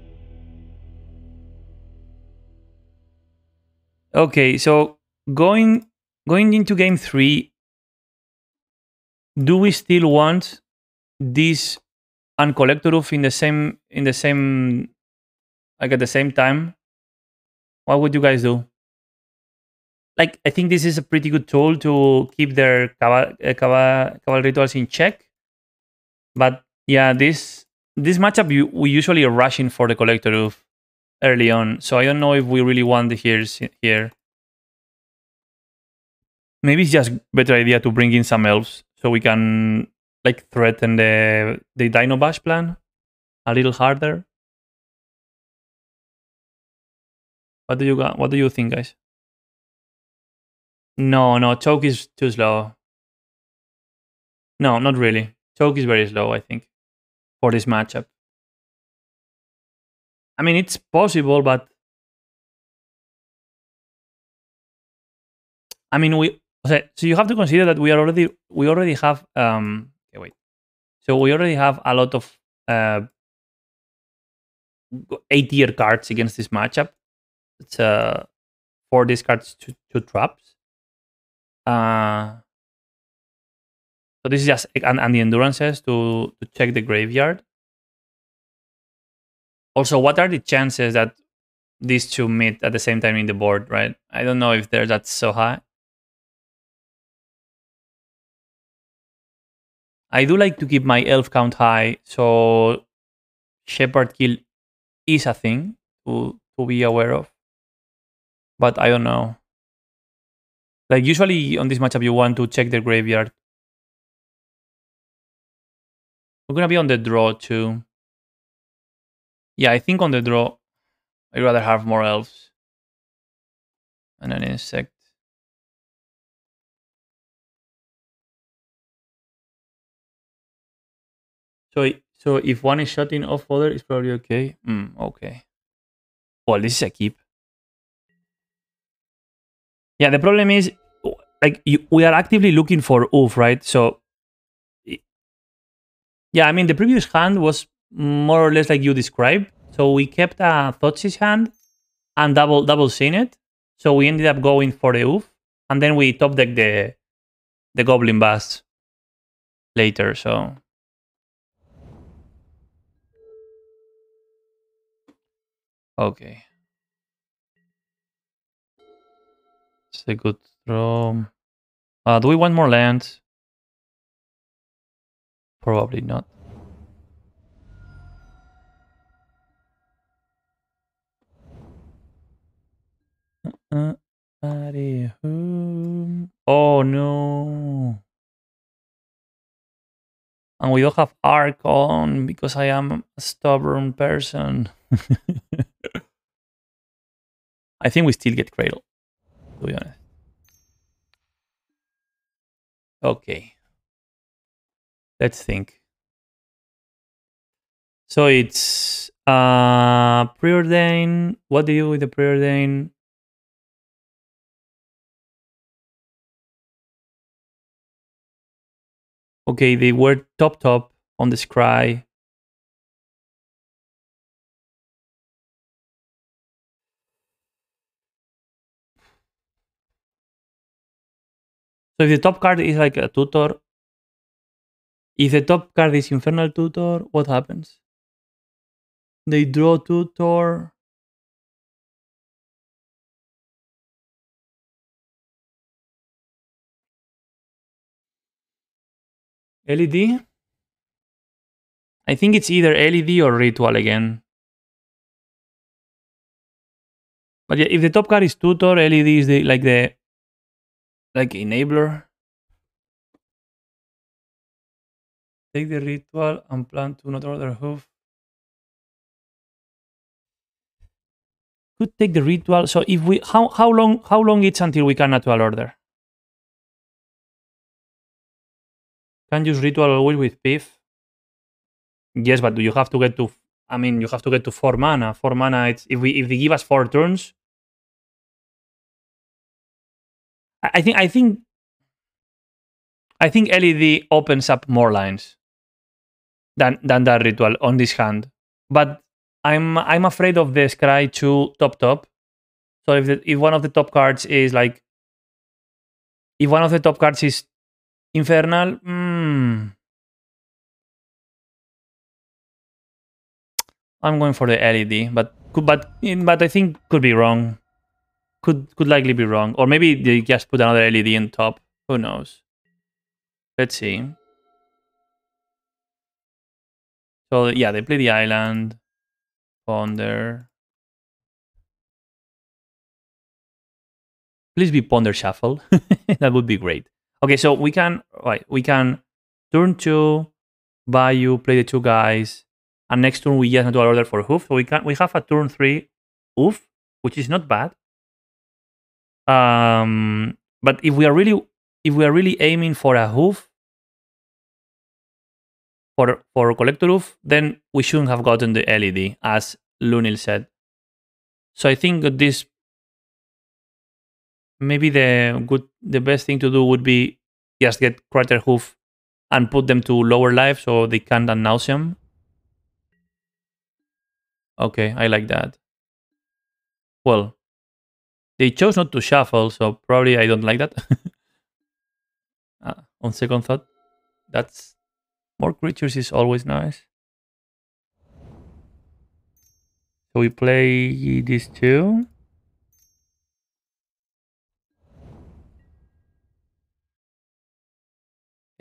Okay, so going going into game three, do we still want this and Collector Ouphe in the same in the same like at the same time? What would you guys do? like I think this is a pretty good tool to keep their Cabal, uh, Cabal, Cabal rituals in check. But yeah, this this matchup we usually are rushing for the collector Collectoroof early on, so I don't know if we really want the Hearse here. Maybe it's just better idea to bring in some elves so we can like threaten the the Dino Bash plan a little harder. What do you got? What do you think, guys? No, no, choke is too slow. No, not really. Choke is very slow, I think, for this matchup. I mean, it's possible, but I mean, we so you have to consider that we are already we already have um okay, wait. So we already have a lot of uh eight tier cards against this matchup. It's uh four discards, two, two traps. Uh, so this is just and, and the endurances to, to check the graveyard. Also, what are the chances that these two meet at the same time in the board, right? I don't know if they're that so high. I do like to keep my elf count high, so Shepherd kill is a thing to, to be aware of. But I don't know. Like usually on this matchup, you want to check the graveyard. We're gonna be on the draw too. Yeah, I think on the draw, I'd rather have more elves and an insect. So, So if one is shutting off other, it's probably okay. Mm, okay. Well, this is a keep. Yeah, the problem is, like, you, we are actively looking for Ouphe, right? So, yeah, I mean, the previous hand was more or less like you described. So we kept a Thoughtseize hand and double double seen it. So we ended up going for the Ouphe, and then we top deck the the Goblin Bust later. So okay, it's a good throw. Uh, do we want more land? Probably not. Uh, Oh no. And we don't have arc on because I am a stubborn person. I think we still get Cradle, to be honest. Okay. Let's think. So it's uh preordain. What do you do with the preordain? Okay, they were top top on the scry. So if the top card is like a tutor, if the top card is Infernal Tutor, what happens? They draw tutor. LED? I think it's either LED or Ritual again. But yeah, if the top card is Tutor, LED is the like the like enabler. Take the ritual and plan to not order hoof. Could take the ritual. So if we how how long how long it's until we can natural order? Can use ritual always with Pif? Yes, but do you have to get to? I mean, you have to get to four mana. Four mana. It's if we if they give us four turns. I think I think I think LED opens up more lines than than that ritual on this hand. But I'm I'm afraid of the scry two top top. So if the, if one of the top cards is like if one of the top cards is Infernal, mm, I'm going for the LED, but but but I think could be wrong. Could could likely be wrong, or maybe they just put another LED in top. Who knows? Let's see. So yeah, they play the island, ponder. Please be ponder shuffle. that would be great. Okay, so we can right, we can turn two, Bayou, play the two guys, and next turn we just do an order for hoof. So we can we have a turn three hoof, which is not bad. Um, but if we are really if we are really aiming for a hoof for for collector Ouphe, then we shouldn't have gotten the LED, as Lunil said. So I think this maybe the good the best thing to do would be just get Craterhoof and put them to lower life so they can't nauseam. Okay, I like that. Well, they chose not to shuffle, so probably I don't like that. uh, on second thought, that's more creatures is always nice. So we play these two.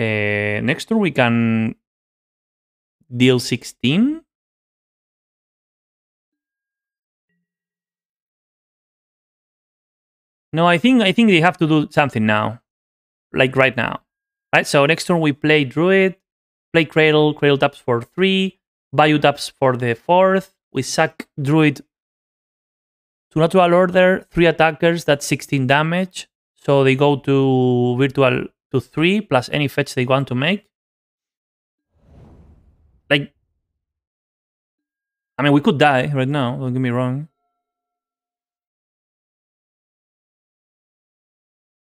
Uh, next turn we can deal 16. No, I think I think they have to do something now, like right now, right? So next turn we play Druid, play Cradle, Cradle taps for three, Bayou taps for the fourth. We sack Druid to natural order, three attackers, that's 16 damage. So they go to virtual to 3 plus any fetch they want to make. Like, I mean, we could die right now. Don't get me wrong.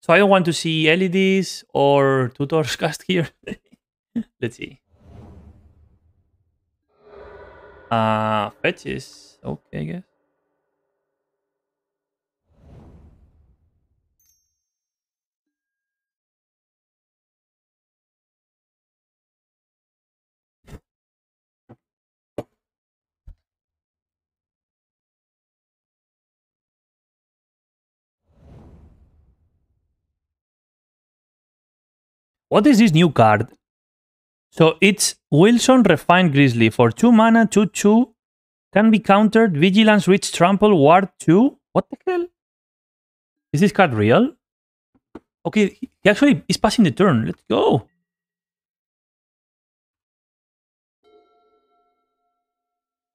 So I don't want to see LEDs or tutors cast here. Let's see. Uh, fetches. Okay, I guess. What is this new card? So it's Wilson Refined Grizzly for 2 mana, 2 2. Can be countered. Vigilance, Reach, Trample, Ward 2. What the hell? Is this card real? Okay, he actually is passing the turn. Let's go.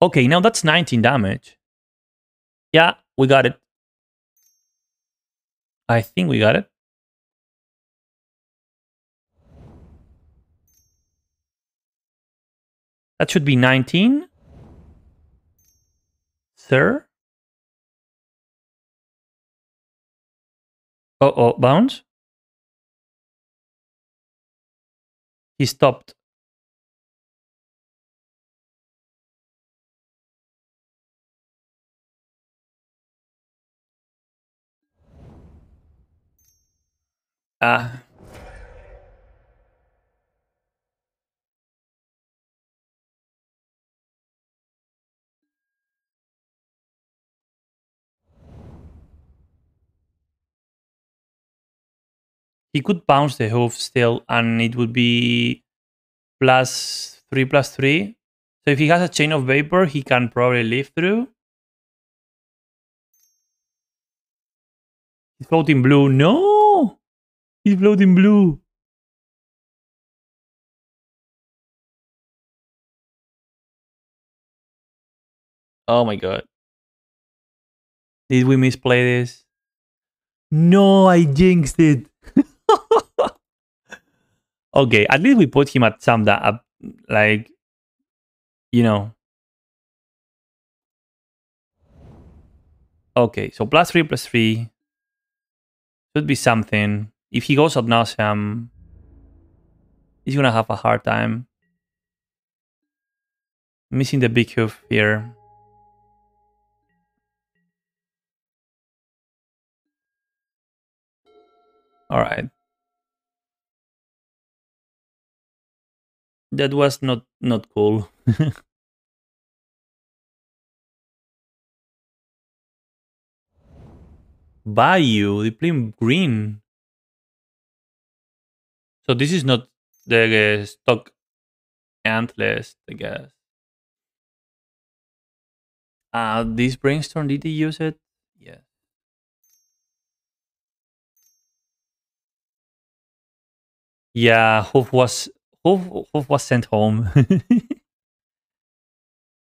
Okay, now that's 19 damage. Yeah, we got it. I think we got it. That should be 19. Sir? Oh, oh, bounce? He stopped. Ah. He could bounce the hoof still, and it would be plus three plus three. So if he has a chain of vapor, he can probably live through. He's floating blue. No! He's floating blue. Oh my god. Did we misplay this? No, I jinxed it. Okay, at least we put him at some that up like you know. Okay, so plus three plus three should be something. If he goes ad nauseam, he's gonna have a hard time. Missing the big hoof here. All right. That was not not cool. Bayou, they play green. So this is not the uh, stock Antlers, I guess. Uh, this brainstorm, did he use it? Yeah. Yeah, Hoof was Hoof was sent home.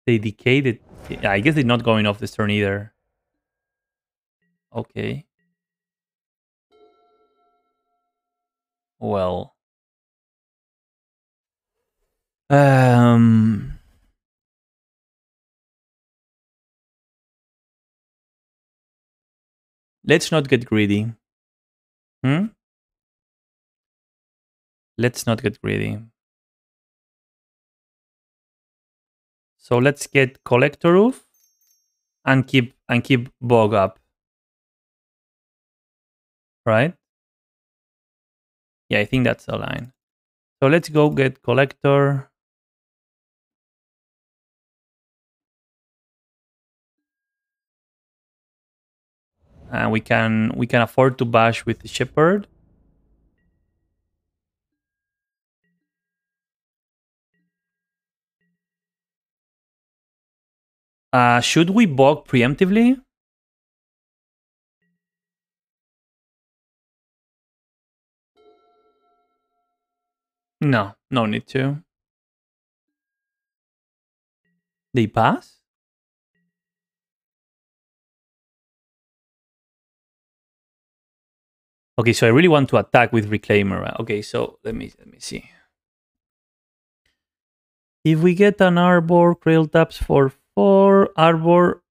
they decayed it. Yeah, I guess they're not going off this turn either. Okay. Well. Um. Let's not get greedy. Hmm? Let's not get greedy. So let's get collector Ouphe and keep and keep bog up. Right? Yeah, I think that's the line. So let's go get collector. And we can we can afford to bash with the shepherd. Uh, should we bog preemptively? No, no need to. They pass? Okay, so I really want to attack with Reclaimer. Okay, so let me let me see. If we get an Arbor, Cradle taps for four. Arbor,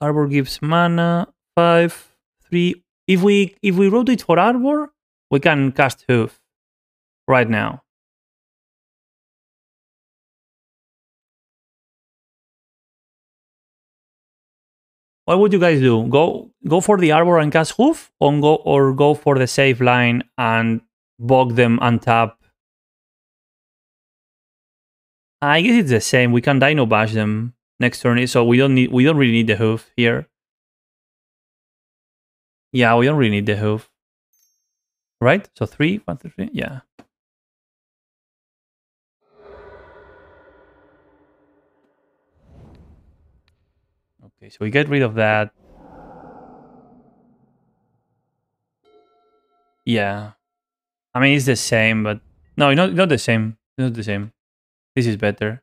Arbor gives mana. Five, three. If we if we rotate for Arbor, we can cast Hoof right now. What would you guys do? Go go for the Arbor and cast Hoof, or go or go for the safe line and bog them and tap I guess it's the same. We can Dino Bash them next turn, is. so we don't need we don't really need the hoof here. Yeah, we don't really need the hoof. Right? So three, one, two, three. Yeah. Okay, so we get rid of that. Yeah. I mean, it's the same, but no, not not the same. Not the same. This is better.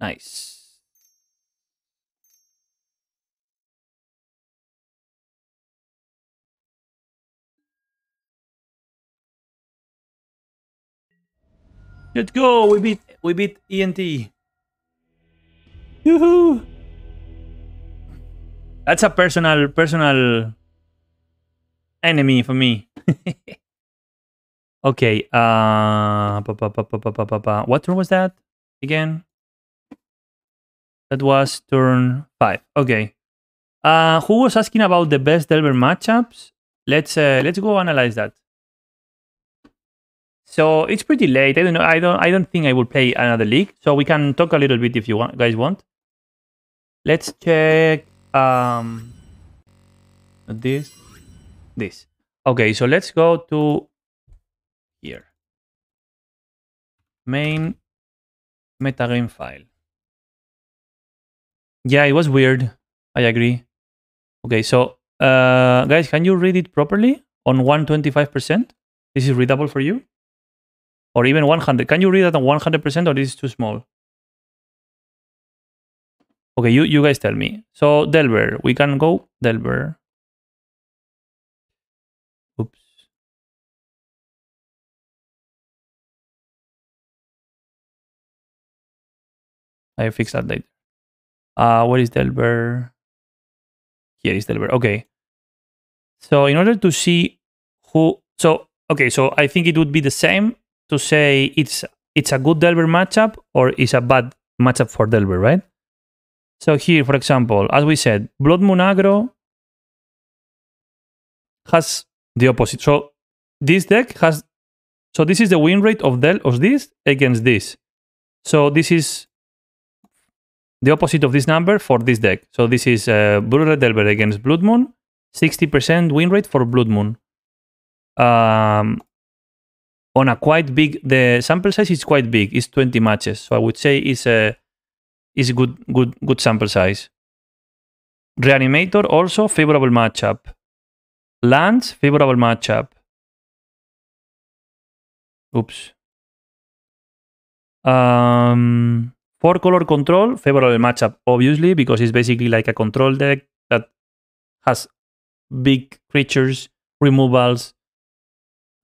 Nice. Let's go! We beat we beat ANT. Yoo-hoo! That's a personal personal enemy for me. okay. Uh, what turn was that again? That was turn five. Okay. Uh, who was asking about the best Delver matchups? Let's uh, let's go analyze that. So it's pretty late. I don't know. I don't. I don't think I will play another league. So we can talk a little bit if you want, guys want. Let's check um this this okay so let's go to here main metagame file yeah it was weird i agree okay so uh guys can you read it properly on 125 percent this is readable for you or even 100 can you read it on 100 percent or this is too small Okay, you, you guys tell me. So Delver, we can go Delver. Oops. I fix that. Uh, what is Delver? Here is Delver. Okay. So in order to see who, so okay, so I think it would be the same to say it's it's a good Delver matchup or it's a bad matchup for Delver, right? So here, for example, as we said, Blood Moon Aggro has the opposite. So this deck has, so this is the win rate of, del of this against this. So this is the opposite of this number for this deck. So this is uh, Blue Red Delver against Blood Moon, 60% win rate for Blood Moon. Um, on a quite big, the sample size is quite big, it's 20 matches. So I would say it's a is good good good sample size. Reanimator also favorable matchup. Lands favorable matchup. Oops. Um, four color control favorable matchup obviously because it's basically like a control deck that has big creatures, removals,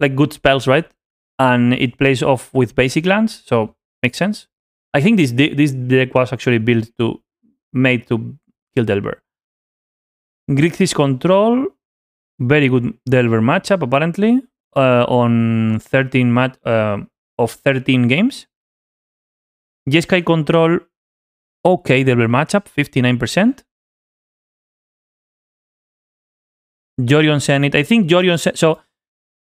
like good spells, right? And it plays off with basic lands, so makes sense. I think this this deck was actually built to made to kill Delver. Grixis control, very good Delver matchup apparently uh, on 13 mat uh, of 13 games. Jeskai control, okay Delver matchup, 59%. Yorion Zenith, I think Yorion so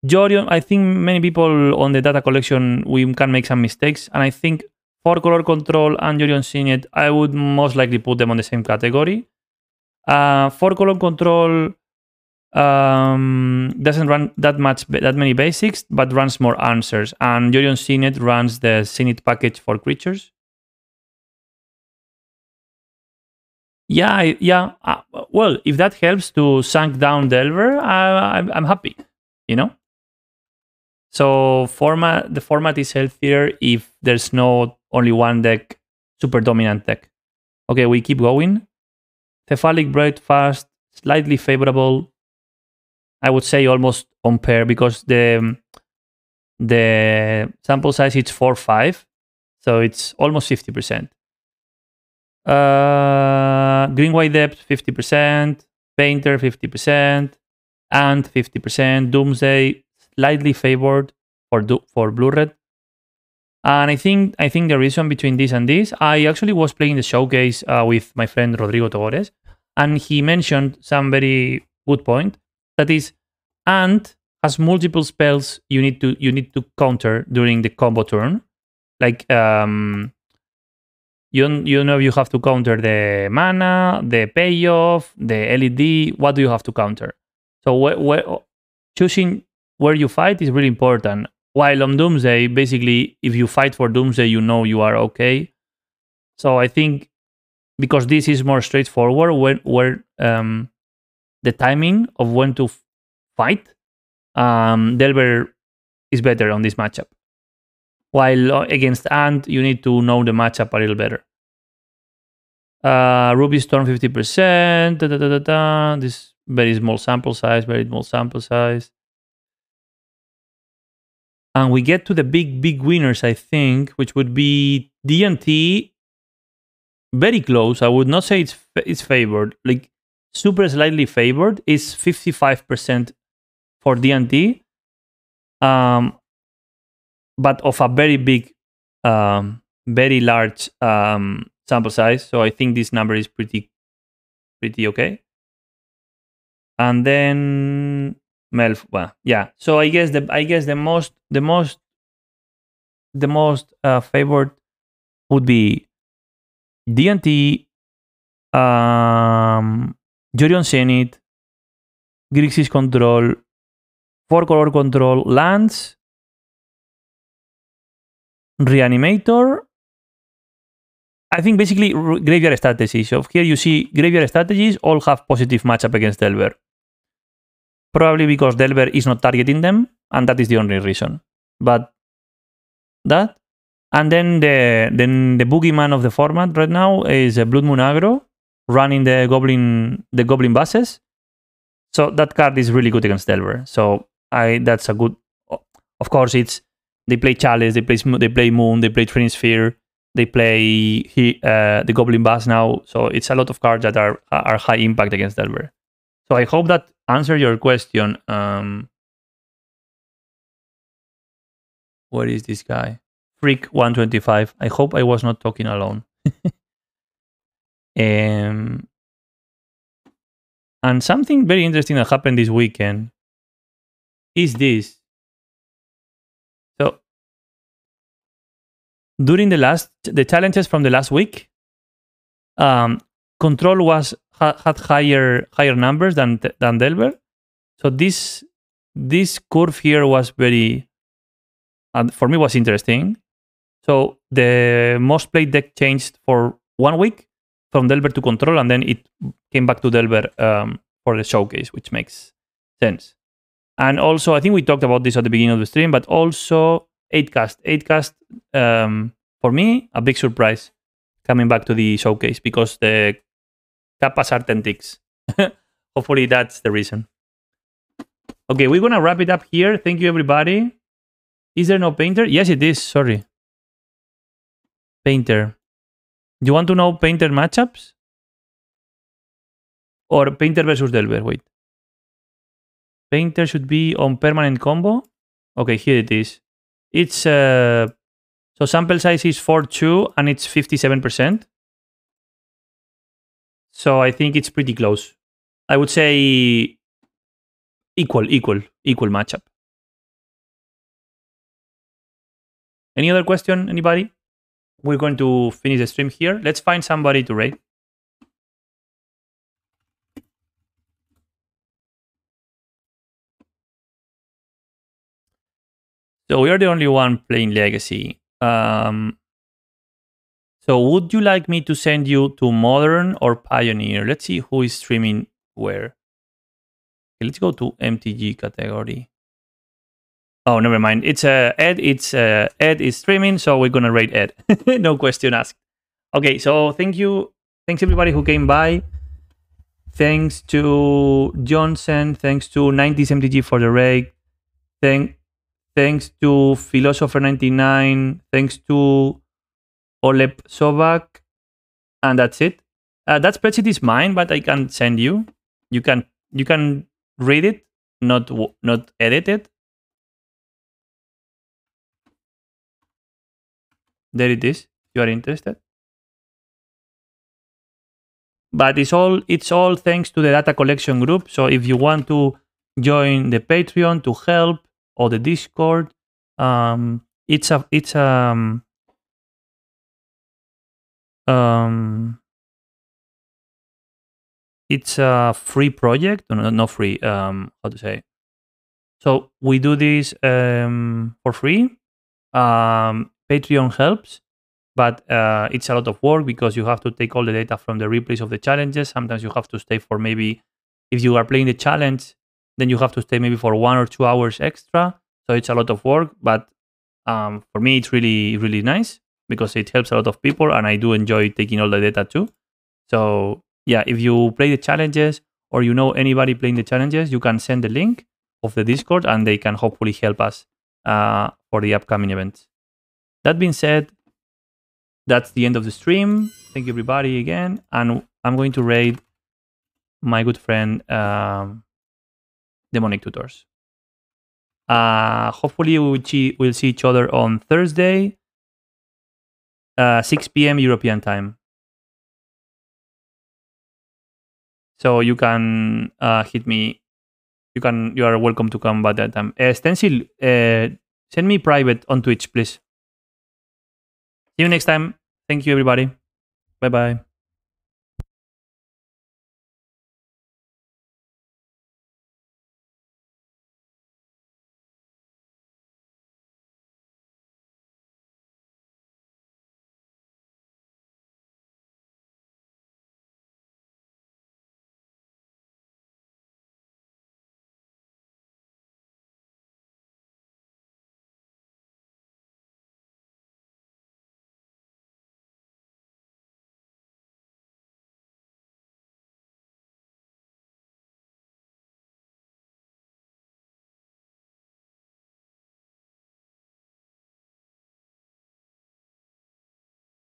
Yorion, I think many people on the data collection we can make some mistakes, and I think four color control and Yorion Zenith, I would most likely put them on the same category. Uh, four color control um, doesn't run that much that many basics, but runs more answers. And Yorion Zenith runs the Zenith package for creatures. Yeah, yeah. Uh, well, if that helps to sunk down Delver, I, I'm, I'm happy. You know. So format the format is healthier if there's no only one deck, super dominant deck. Okay, we keep going. Cephalid Breakfast, slightly favorable. I would say almost on pair because the the sample size is four five, so it's almost fifty percent. Uh, green white depth fifty percent, painter fifty percent, and fifty percent. Doomsday slightly favored for do, for blue red. And I think I think the reason between this and this, I actually was playing the showcase uh, with my friend Rodrigo Togores, and he mentioned some very good point. That is, Ant has multiple spells you need to you need to counter during the combo turn. Like um, you you know you have to counter the mana, the payoff, the LED. What do you have to counter? So choosing where you fight is really important. While on Doomsday, basically, if you fight for Doomsday, you know you are okay. So I think because this is more straightforward, when where um, the timing of when to fight, um, Delver is better on this matchup. While uh, against Ant, you need to know the matchup a little better. Uh, Ruby Storm 50%. Da, da, da. This very small sample size, very small sample size. And we get to the big, big winners, I think, which would be DNT. Very close. I would not say it's it's favored. Like super slightly favored is 55% for DNT. Um, but of a very big, um, very large um, sample size. So I think this number is pretty, pretty okay. And then Melf, well, yeah. So I guess the I guess the most the most the most uh, favored would be DNT, um, Yorion Zenith, Grixis Control, Four Color Control, Lands, Reanimator. I think basically graveyard strategies. So here you see graveyard strategies all have positive matchup against Delver. Probably because Delver is not targeting them, and that is the only reason. But that. And then the then the boogeyman of the format right now is a Blood Moon Aggro running the goblin the goblin buses. So that card is really good against Delver. So I that's a good. Of course, it's they play Chalice, they play they play Moon, they play Training Sphere, they play he, uh, the Goblin Bus now. So it's a lot of cards that are are high impact against Delver. So I hope that answered your question. Um, where is this guy? Freak 125. I hope I was not talking alone. um, and something very interesting that happened this weekend is this. During the last the challenges from the last week, um, control was ha, had higher higher numbers than than Delver. So this this curve here was very and for me was interesting. So the most played deck changed for one week from Delver to control, and then it came back to Delver um, for the showcase, which makes sense. And also, I think we talked about this at the beginning of the stream, but also 8cast. 8cast, um, for me, a big surprise coming back to the showcase because the Kappas are 10 ticks. Hopefully, that's the reason. Okay, we're going to wrap it up here. Thank you, everybody. Is there no painter? Yes, it is. Sorry. Painter. You want to know painter matchups? Or painter versus Delver? Wait. Painter should be on permanent combo. Okay, here it is. It's uh, so sample size is 4.2 and it's 57%. So I think it's pretty close. I would say equal, equal, equal matchup. Any other question, anybody? We're going to finish the stream here. Let's find somebody to rate. So we are the only one playing Legacy. Um, so would you like me to send you to Modern or Pioneer? Let's see who is streaming where. Okay, let's go to MTG category. Oh, never mind. It's uh, Ed. It's uh, Ed is streaming, so we're gonna rate Ed. no question asked. Okay, so thank you, thanks everybody who came by. Thanks to Johnson. Thanks to 90s MTG for the rake. Thank, thanks to Philosopher99. Thanks to Olep Sobak. And that's it. Uh, that spreadsheet is mine, but I can send you. You can you can read it, not not edit it. There it is. You are interested but it's all it's all thanks to the data collection group. So if you want to join the Patreon to help or the Discord, um, it's a it's a um, um it's a free project, no, not free. Um, how to say? So we do this um for free. Um, Patreon helps but uh, it's a lot of work because you have to take all the data from the replays of the challenges. Sometimes you have to stay for maybe, if you are playing the challenge, then you have to stay maybe for one or two hours extra. So it's a lot of work, but um, for me, it's really, really nice because it helps a lot of people and I do enjoy taking all the data too. So yeah, if you play the challenges or you know anybody playing the challenges, you can send the link of the Discord and they can hopefully help us uh, for the upcoming events. That being said, that's the end of the stream. Thank you everybody again. And I'm going to raid my good friend um, Demonic Tutors. Uh, hopefully we'll see, we'll see each other on Thursday, uh, 6 p.m. European time. So you can uh, hit me. You can. You are welcome to come by that time. Uh, Stencil, uh, send me private on Twitch, please. See you next time. Thank you, everybody. Bye bye.